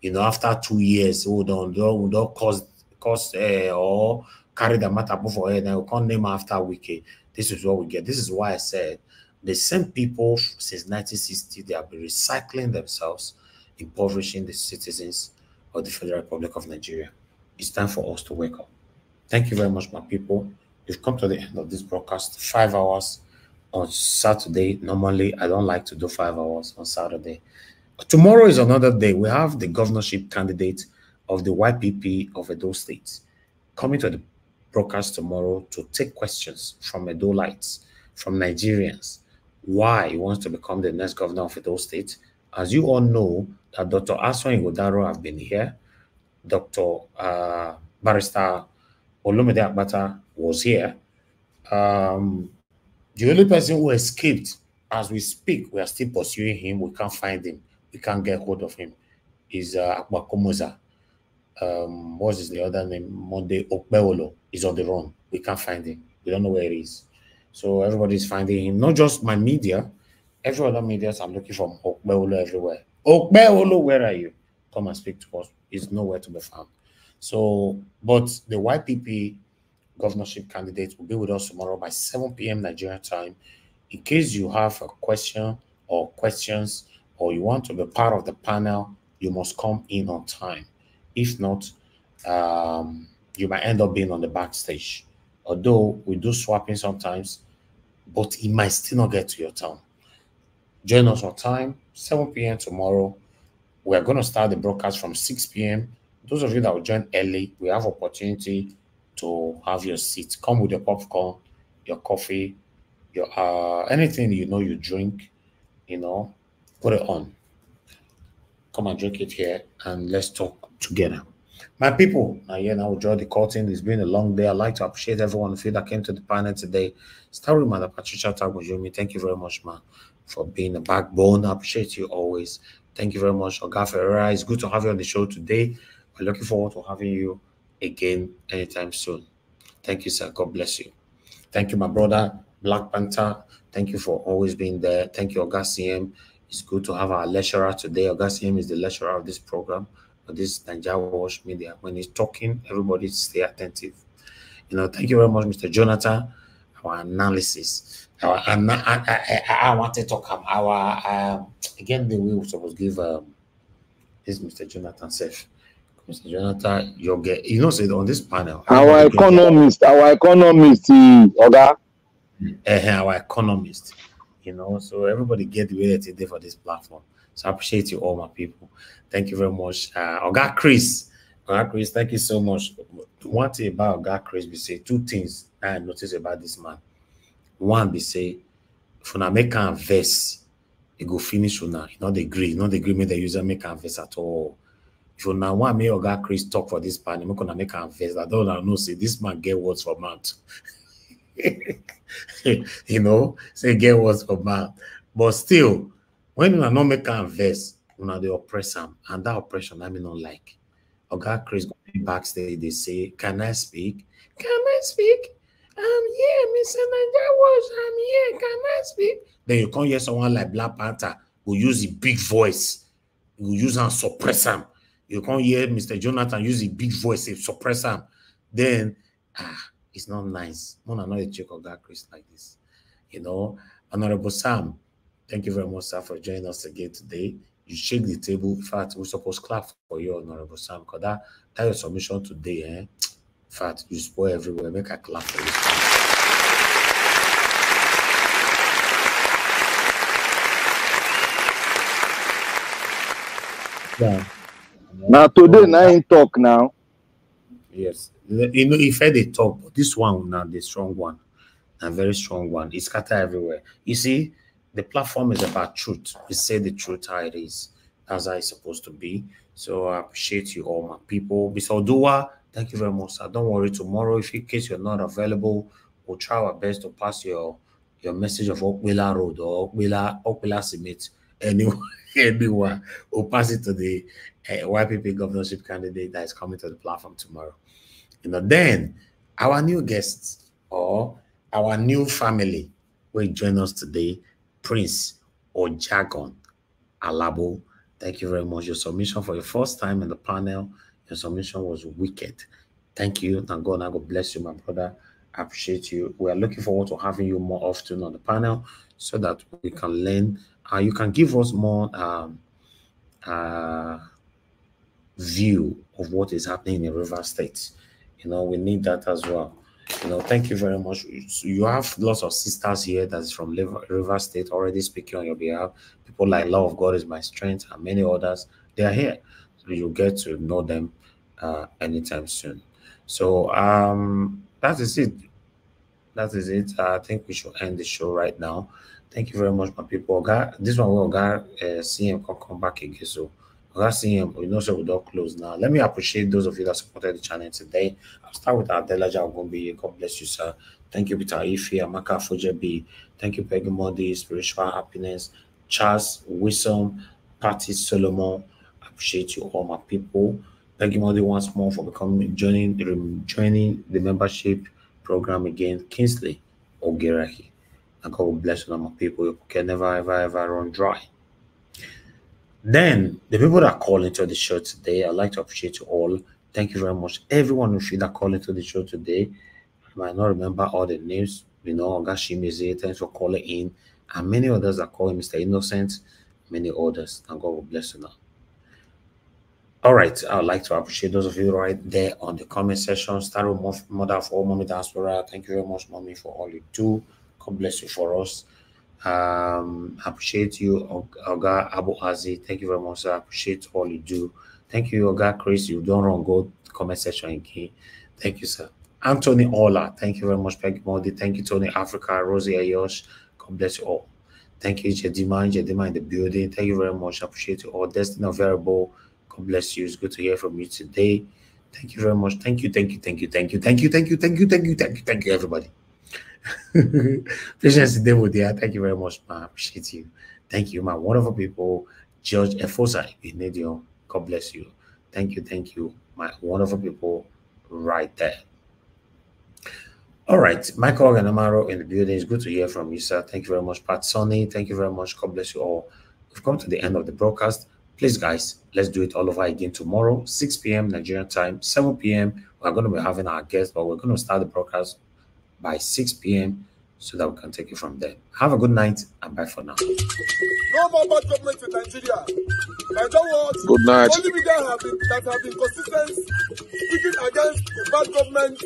you know, after two years, who don't, don't, don't cause, cause uh, or carry the matter up for and we can't name after Wike. This is what we get. This is why I said the same people since 1960, they have been recycling themselves, impoverishing the citizens of the Federal Republic of Nigeria. It's time for us to wake up. Thank you very much, my people. We've come to the end of this broadcast. Five hours on Saturday. Normally, I don't like to do five hours on Saturday. Tomorrow is another day. We have the governorship candidate of the YPP of Edo State coming to the broadcast tomorrow to take questions from Edolites, from Nigerians, why he wants to become the next governor of Edo State. As you all know, that Dr. Asue Ighodalo have been here. Dr. Uh, Barrister Olumide Akpata was here. Um, the only person who escaped as we speak, we are still pursuing him. We can't find him. We can't get hold of him. Is uh, Akbakomoza. Um, what is the other name? Monday Okpebholo is on the run. We can't find him. We don't know where he is. So everybody's finding him. Not just my media, every other media. I'm looking from Okpebholo everywhere. Okpebholo, where are you? Come and speak to us. He's nowhere to be found. So, but the YPP governorship candidate will be with us tomorrow by 7 p.m. Nigeria time. In case you have a question or questions or you want to be part of the panel, you must come in on time. If not, um, you might end up being on the backstage. Although we do swapping sometimes, but it might still not get to your town. Join us on time, 7 p.m. tomorrow. We are going to start the broadcast from 6 p.m. Those of you that will join early, we have opportunity to have your seat. Come with your popcorn, your coffee, your uh anything you know you drink, you know, put it on. Come and drink it here and let's talk together. My people, now yeah, now draw the curtain. It's been a long day. I'd like to appreciate everyone of you that came to the panel today. With Mother Patricia Tagbojumi. Thank you very much, man, for being a backbone. I appreciate you always. Thank you very much, Oga Ferreira. It's good to have you on the show today. We're looking forward to having you again anytime soon. Thank you, sir. God bless you. Thank you, my brother, Black Panther, thank you for always being there. Thank you, Augustine. It's good to have our lecturer today. Augustine is the lecturer of this program, this Nigeria Wash Media. When he's talking, everybody stay attentive. You know, thank you very much, Mr. Jonathan. Our analysis. Our, I, I, I, I want to talk about our um, again the way we supposed to give um, this Mr. Jonathan Seth. Mr. Jonathan, you get you know, say on this panel. Our economist, our economist, Oga. Uh, our economist, you know, so everybody get the way that they for this platform. So I appreciate you all, my people. Thank you very much. Uh, Oga Chris, Oga Chris, thank you so much. One thing about Oga Chris, we say two things I notice about this man. One, we say, for you make a verse, it go finish una. You know, they agree, know, they agree, make the user make a verse at all you now want me God Chris talk for this panel, I'm gonna make an invest. I don't know. Say this man get words for mouth. [LAUGHS] you know, say get words for mouth. But still, when are not make invest, you know they oppress him, and that oppression I mean not like. God Chris backstage, they say, Can I speak? Can I speak? I'm here, Mr. Niger was I'm here. Can I speak? Then you can't hear someone like Black Panther who use a big voice, who use and suppress you can't hear Mr. Jonathan use a big voice, suppress him. Then, ah, it's not nice. I'm not a check of that Chris like this. You know, Honorable Sam, thank you very much, sir, for joining us again today. You shake the table. In fact, we're supposed to clap for you, Honorable Sam, because that, that your submission today, eh? In fact, you spoil everywhere. Make a clap for you. Yeah. Now today, now in talk now. Yes, you know, if I they talk, but this one now the strong one, a very strong one. It's scattered everywhere. You see, the platform is about truth. We say the truth how it is. That's how it's supposed to be. So I appreciate you all, my people. Mr. Dua, thank you very much, sir. Don't worry. Tomorrow, if in case you're not available, we'll try our best to pass your your message of Okwila Road or Okwila Okwila Summit anyone [LAUGHS] will pass it to the uh, YPP governorship candidate that is coming to the platform tomorrow. You know, then our new guests or our new family will join us today, Prince or Jagon Alabo. Thank you very much. Your submission for your first time in the panel, your submission was wicked. Thank you. And God, God bless you, my brother. I appreciate you. We are looking forward to having you more often on the panel so that we can learn uh, you can give us more um, uh, view of what is happening in the River states. You know, we need that as well. You know, thank you very much. You have lots of sisters here that's from River State already speaking on your behalf. People like Love of God is my strength and many others. They are here. So you get to know them uh, anytime soon. So um, that is it. That is it. I think we should end the show right now. Thank you very much, my people. Oga, this one will Oga uh, CM can come back again. So CM, we know so we don't close now. Let me appreciate those of you that supported the channel today. I'll start with Adela Jagombi. God bless you, sir. Thank you, Peter Ife, Amaka Fujebi. Thank you, Peggy Modi, Spiritual Happiness, Charles Wisdom, Patty Solomon. I appreciate you all, my people. Peggy Modi once more for becoming joining joining the membership program again. Kingsley Ogerahi and God bless you, my people. You can never, ever, ever run dry. Then, the people that call into the show today, I'd like to appreciate you all. Thank you very much. Everyone of you that called into the show today, I might not remember all the names. You know, Ogashimize, thanks for calling in. And many others are calling Mr. Innocent, many others. And God will bless you now. All right, I would like to appreciate those of you right there on the comment section. Start with Mother for Mommy Diaspora. Thank you very much, Mommy, for all you do. God bless you for us. Um, appreciate you, Oga Abu Azi. Thank you very much, sir. Appreciate all you do. Thank you, Oga Chris. You don't run go comment section again. Thank you, sir. Anthony Ola. Thank you very much, Peggy Modi. Thank you, Tony Africa, Rosie Ayosh. God bless you all. Thank you, Jedima, Jedima in the building. Thank you very much. Appreciate you all. Destiny Variable. God bless you. It's good to hear from you today. Thank you very much. Thank you, thank you, thank you, thank you, thank you, thank you, thank you, thank you, thank you, thank you, everybody. [LAUGHS] Patience devil there. Thank you very much, man. Appreciate you. Thank you, my wonderful people. George Efosa Inedio. God bless you. Thank you, thank you, my wonderful people right there. All right, Michael Ganamaro in the building. It's good to hear from you, sir. Thank you very much, Pat Sonny. Thank you very much. God bless you all. We've come to the end of the broadcast. Please, guys, let's do it all over again tomorrow, 6 p.m. Nigerian time, 7 p.m. We're going to be having our guest, but we're going to start the broadcast by 6 p.m. so that we can take it from there. Have a good night and bye for now. No more bad government in Nigeria. Nigeria what? Good night. Only media have been, that have been consistent speaking against the bad government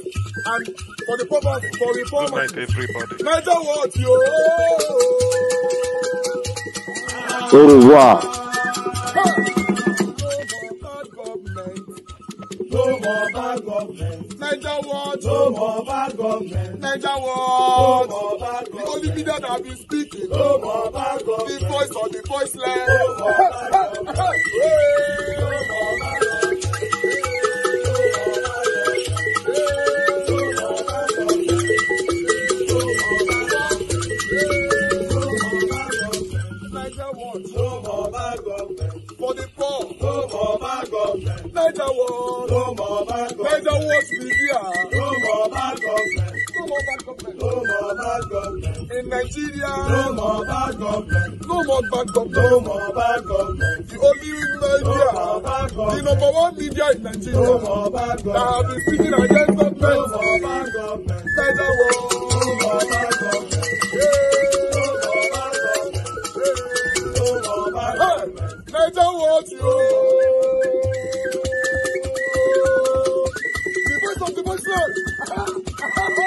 and for the purpose for reform. Good night, everybody. Nigeria what? Yo. Au revoir. No more bad government. Niger what? No more bad government. Niger what? The only media that been speaking. No more bad government. The voice of the voiceless. Niger what? No more bad government. Niger? No more bad government. No more bad government. No more bad government. In Nigeria. No more bad government. No more bad government. No more bad government. The only media. No more bad government. The number one media in Nigeria. No more bad government. That have been speaking against government. No more bad government. Niger what? No more bad government. Niger what you voice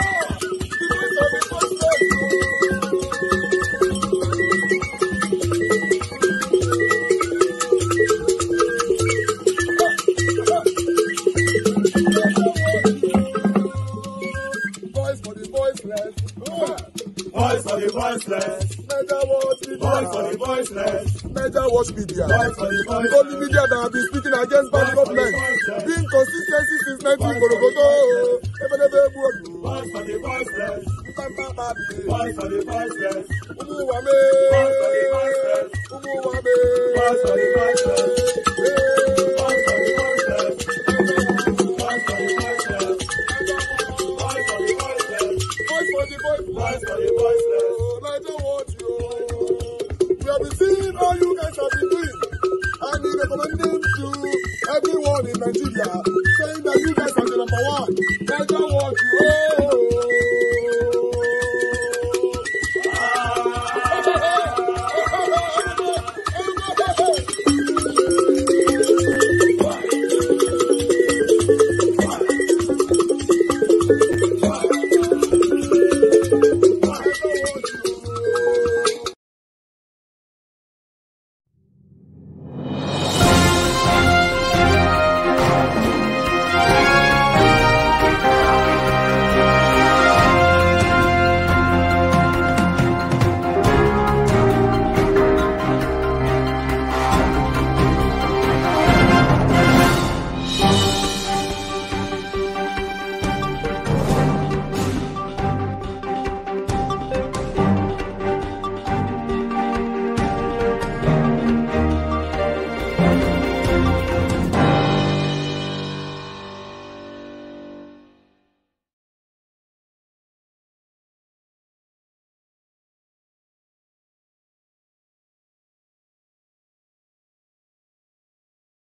for the voiceless. Mega watch media. Only media that have been speaking against bad government. Being consistency since 19 Borogodo. Ebelebe Egbuogu. Voice for the voiceless. Voice for the voiceless. Umu Wame. Voice for the voiceless. Umu Wame. Voice for the voiceless. Voice for the voiceless. Voice for the voiceless. Voice for the voiceless. Voice for the voiceless. Nigeria